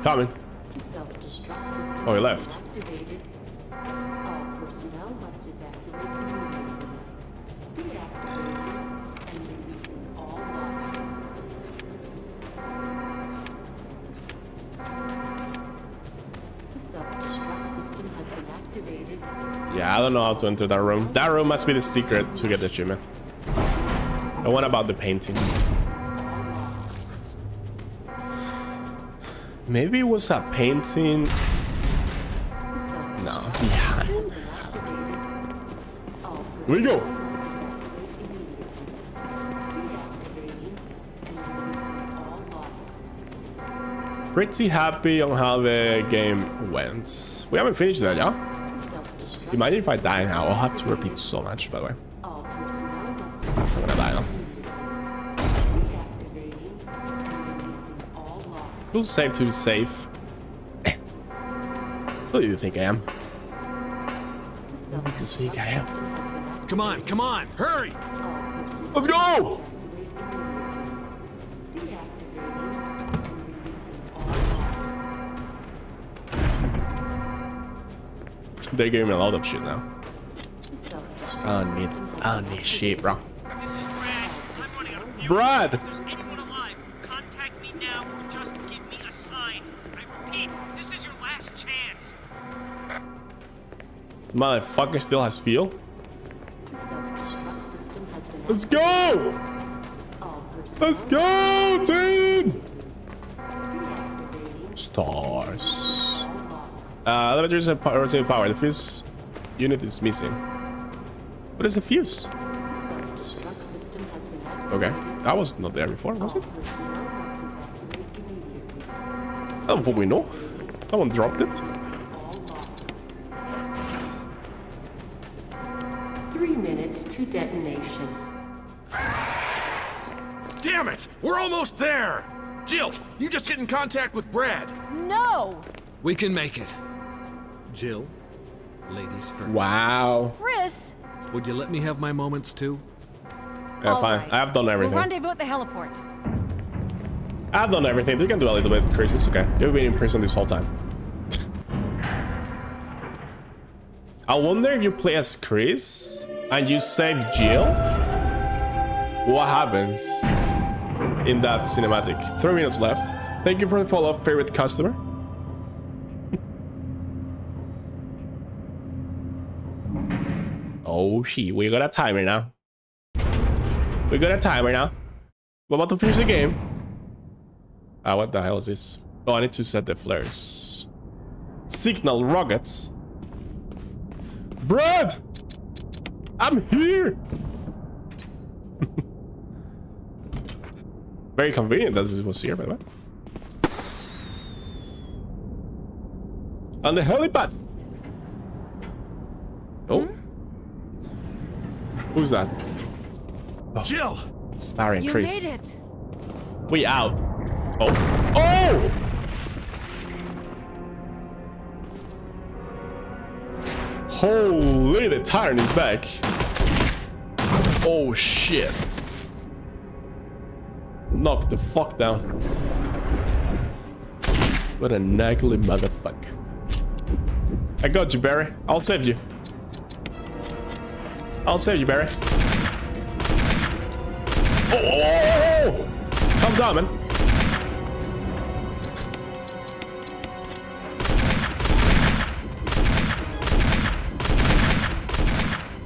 Coming. Oh, he left. Yeah, I don't know how to enter that room. That room must be the secret to get the achievement. And what about the painting? Maybe it was a painting. No, yeah. Here we go. Pretty happy on how the game went. We haven't finished that, yeah? Imagine if I die now. I'll have to repeat so much, by the way. Safe to be safe? Who do you think I am? Who do you think I am? Come on, come on, hurry! Let's go! They gave me a lot of shit now. I don't need, I don't need shit, bro. This is Brad. Motherfucker still has fuel. Let's go! Let's go, team! S.T.A.R.S. Uh, elevators and power, power. The fuse unit is missing. What is a fuse? Okay, that was not there before, was it? I don't think we know. Someone dropped it. Detonation. Damn it! We're almost there! Jill, you just get in contact with Brad. No! We can make it. Jill, ladies first. Wow. Chris! Would you let me have my moments too? Yeah, All fine. right. I have done everything. We'll everything. rendezvous at the heliport. I've done everything. You can do a little bit, Chris. It's okay. You've been in prison this whole time. I wonder if you play as Chris and you save Jill. What happens in that cinematic? Three minutes left. Thank you for the follow up, favorite customer. oh shit, we got a timer now. We got a timer now. We're about to finish the game. Ah, what the hell is this? Oh, I need to set the flares. Signal rockets. Brad! I'm here! Very convenient that this was here, by the way. On the helipad! Oh. Hmm? Who's that? Oh. Jill! Sparring You Chris. made it. We out. Oh. Oh! Holy, the tyrant is back. Oh shit. Knock the fuck down. What a naggly motherfucker. I got you, Barry. I'll save you. I'll save you, Barry. Oh, oh, oh, oh, oh. oh. Calm down, man.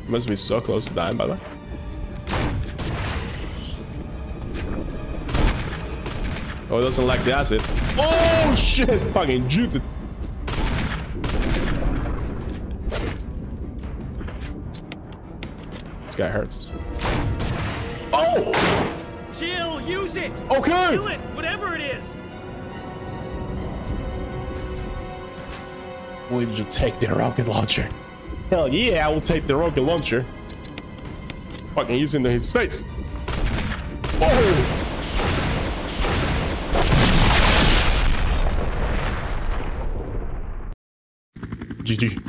Must be so close to dying, by the way. Oh, it doesn't like the acid. Oh, shit! Fucking juked it. This guy hurts. Oh! Jill, use it! Okay! Kill it, whatever it is! Will you take the rocket launcher? Hell yeah, I will take the rocket launcher. Fucking using his face. Oh! GG.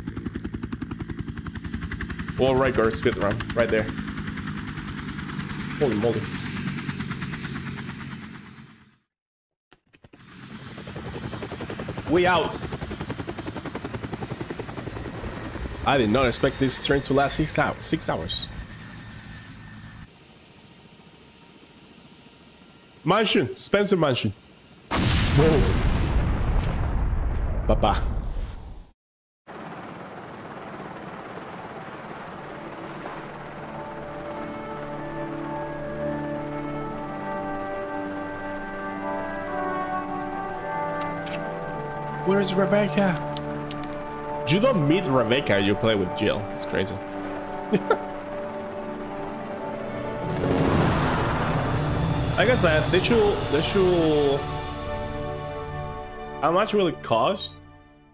All right guard speed run, right there. Holy moly. We out. I did not expect this train to last six hours. Six hours. Mansion, Spencer Mansion. Whoa. Papa. Where's Rebecca? You don't meet Rebecca, you play with Jill. It's crazy. like I said, they should, they should... How much will it cost?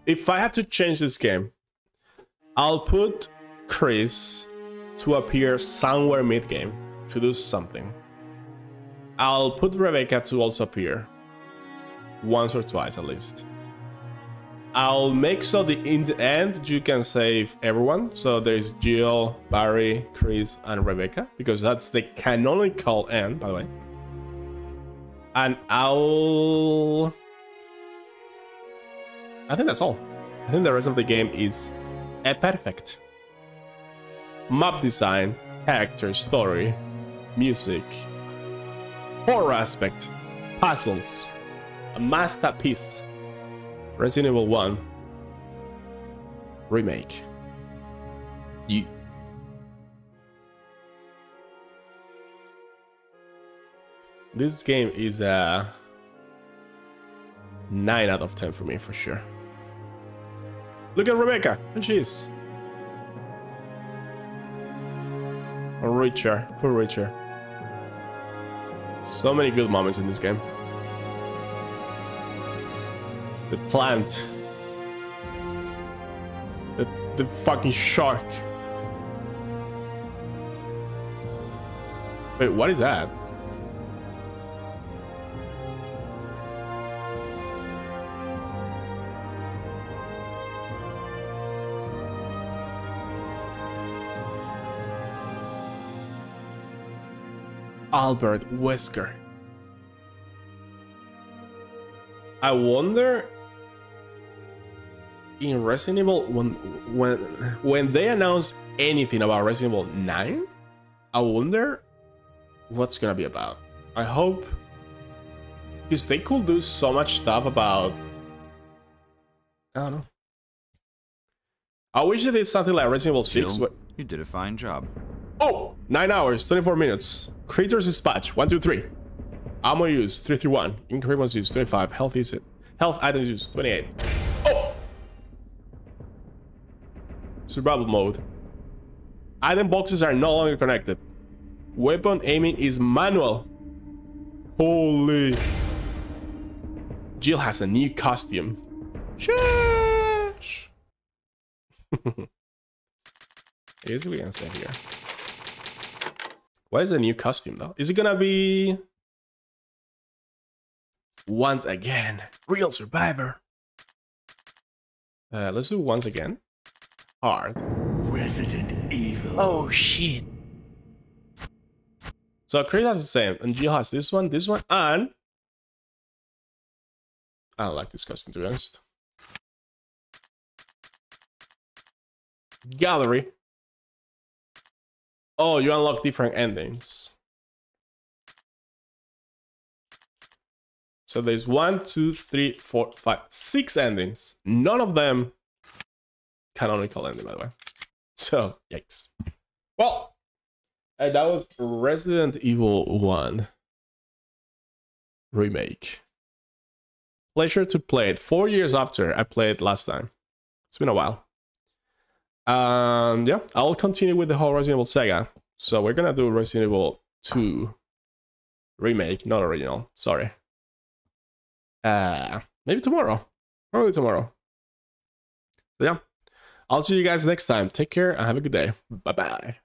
If I had to change this game, I'll put Chris to appear somewhere mid-game to do something. I'll put Rebecca to also appear. Once or twice at least. I'll make so the in the end you can save everyone. So there's Jill, Barry, Chris, and Rebecca because that's the canonical end, by the way. And I'll. I think that's all. I think the rest of the game is a perfect. Map design, character, story, music, horror aspect, puzzles, a masterpiece. Resident Evil 1 remake. You This game is a 9 out of 10 for me for sure. Look at Rebecca. There she is. Richard. Poor Richard. So many good moments in this game. The plant. The, the fucking shark. Wait, what is that? Albert Wesker. I wonder in Resident Evil when when when they announce anything about Resident Evil 9, I wonder what's gonna be about. I hope because they could do so much stuff about I don't know. I wish they did something like Resident Evil 6. Jill, you did a fine job. Oh, 9 hours, 24 minutes. Creators dispatch, 1, 2, 3. Ammo use, 3, 3, 1. Increments use, 25. Health use, it. health items use, 28. Survival mode. Item boxes are no longer connected. Weapon aiming is manual. Holy. Jill has a new costume. Sheesh. I guess we can say here. What is the new costume though? Is it gonna be once again real survivor? Uh, let's do once again. Hard. Resident Evil. Oh shit. So Chris has the same, and Jill has this one, this one, and I don't like this costume to be honest. Gallery. Oh, you unlock different endings. So there's one, two, three, four, five, six endings. None of them canonical ending, by the way. So, yikes. Well, and that was Resident Evil 1 remake. Pleasure to play it. Four years after I played last time. It's been a while. Um, yeah, I'll continue with the whole Resident Evil saga. So we're gonna do Resident Evil 2 remake, not original. Sorry. Uh, maybe tomorrow. Probably tomorrow. Yeah, I'll see you guys next time. Take care and have a good day. Bye bye.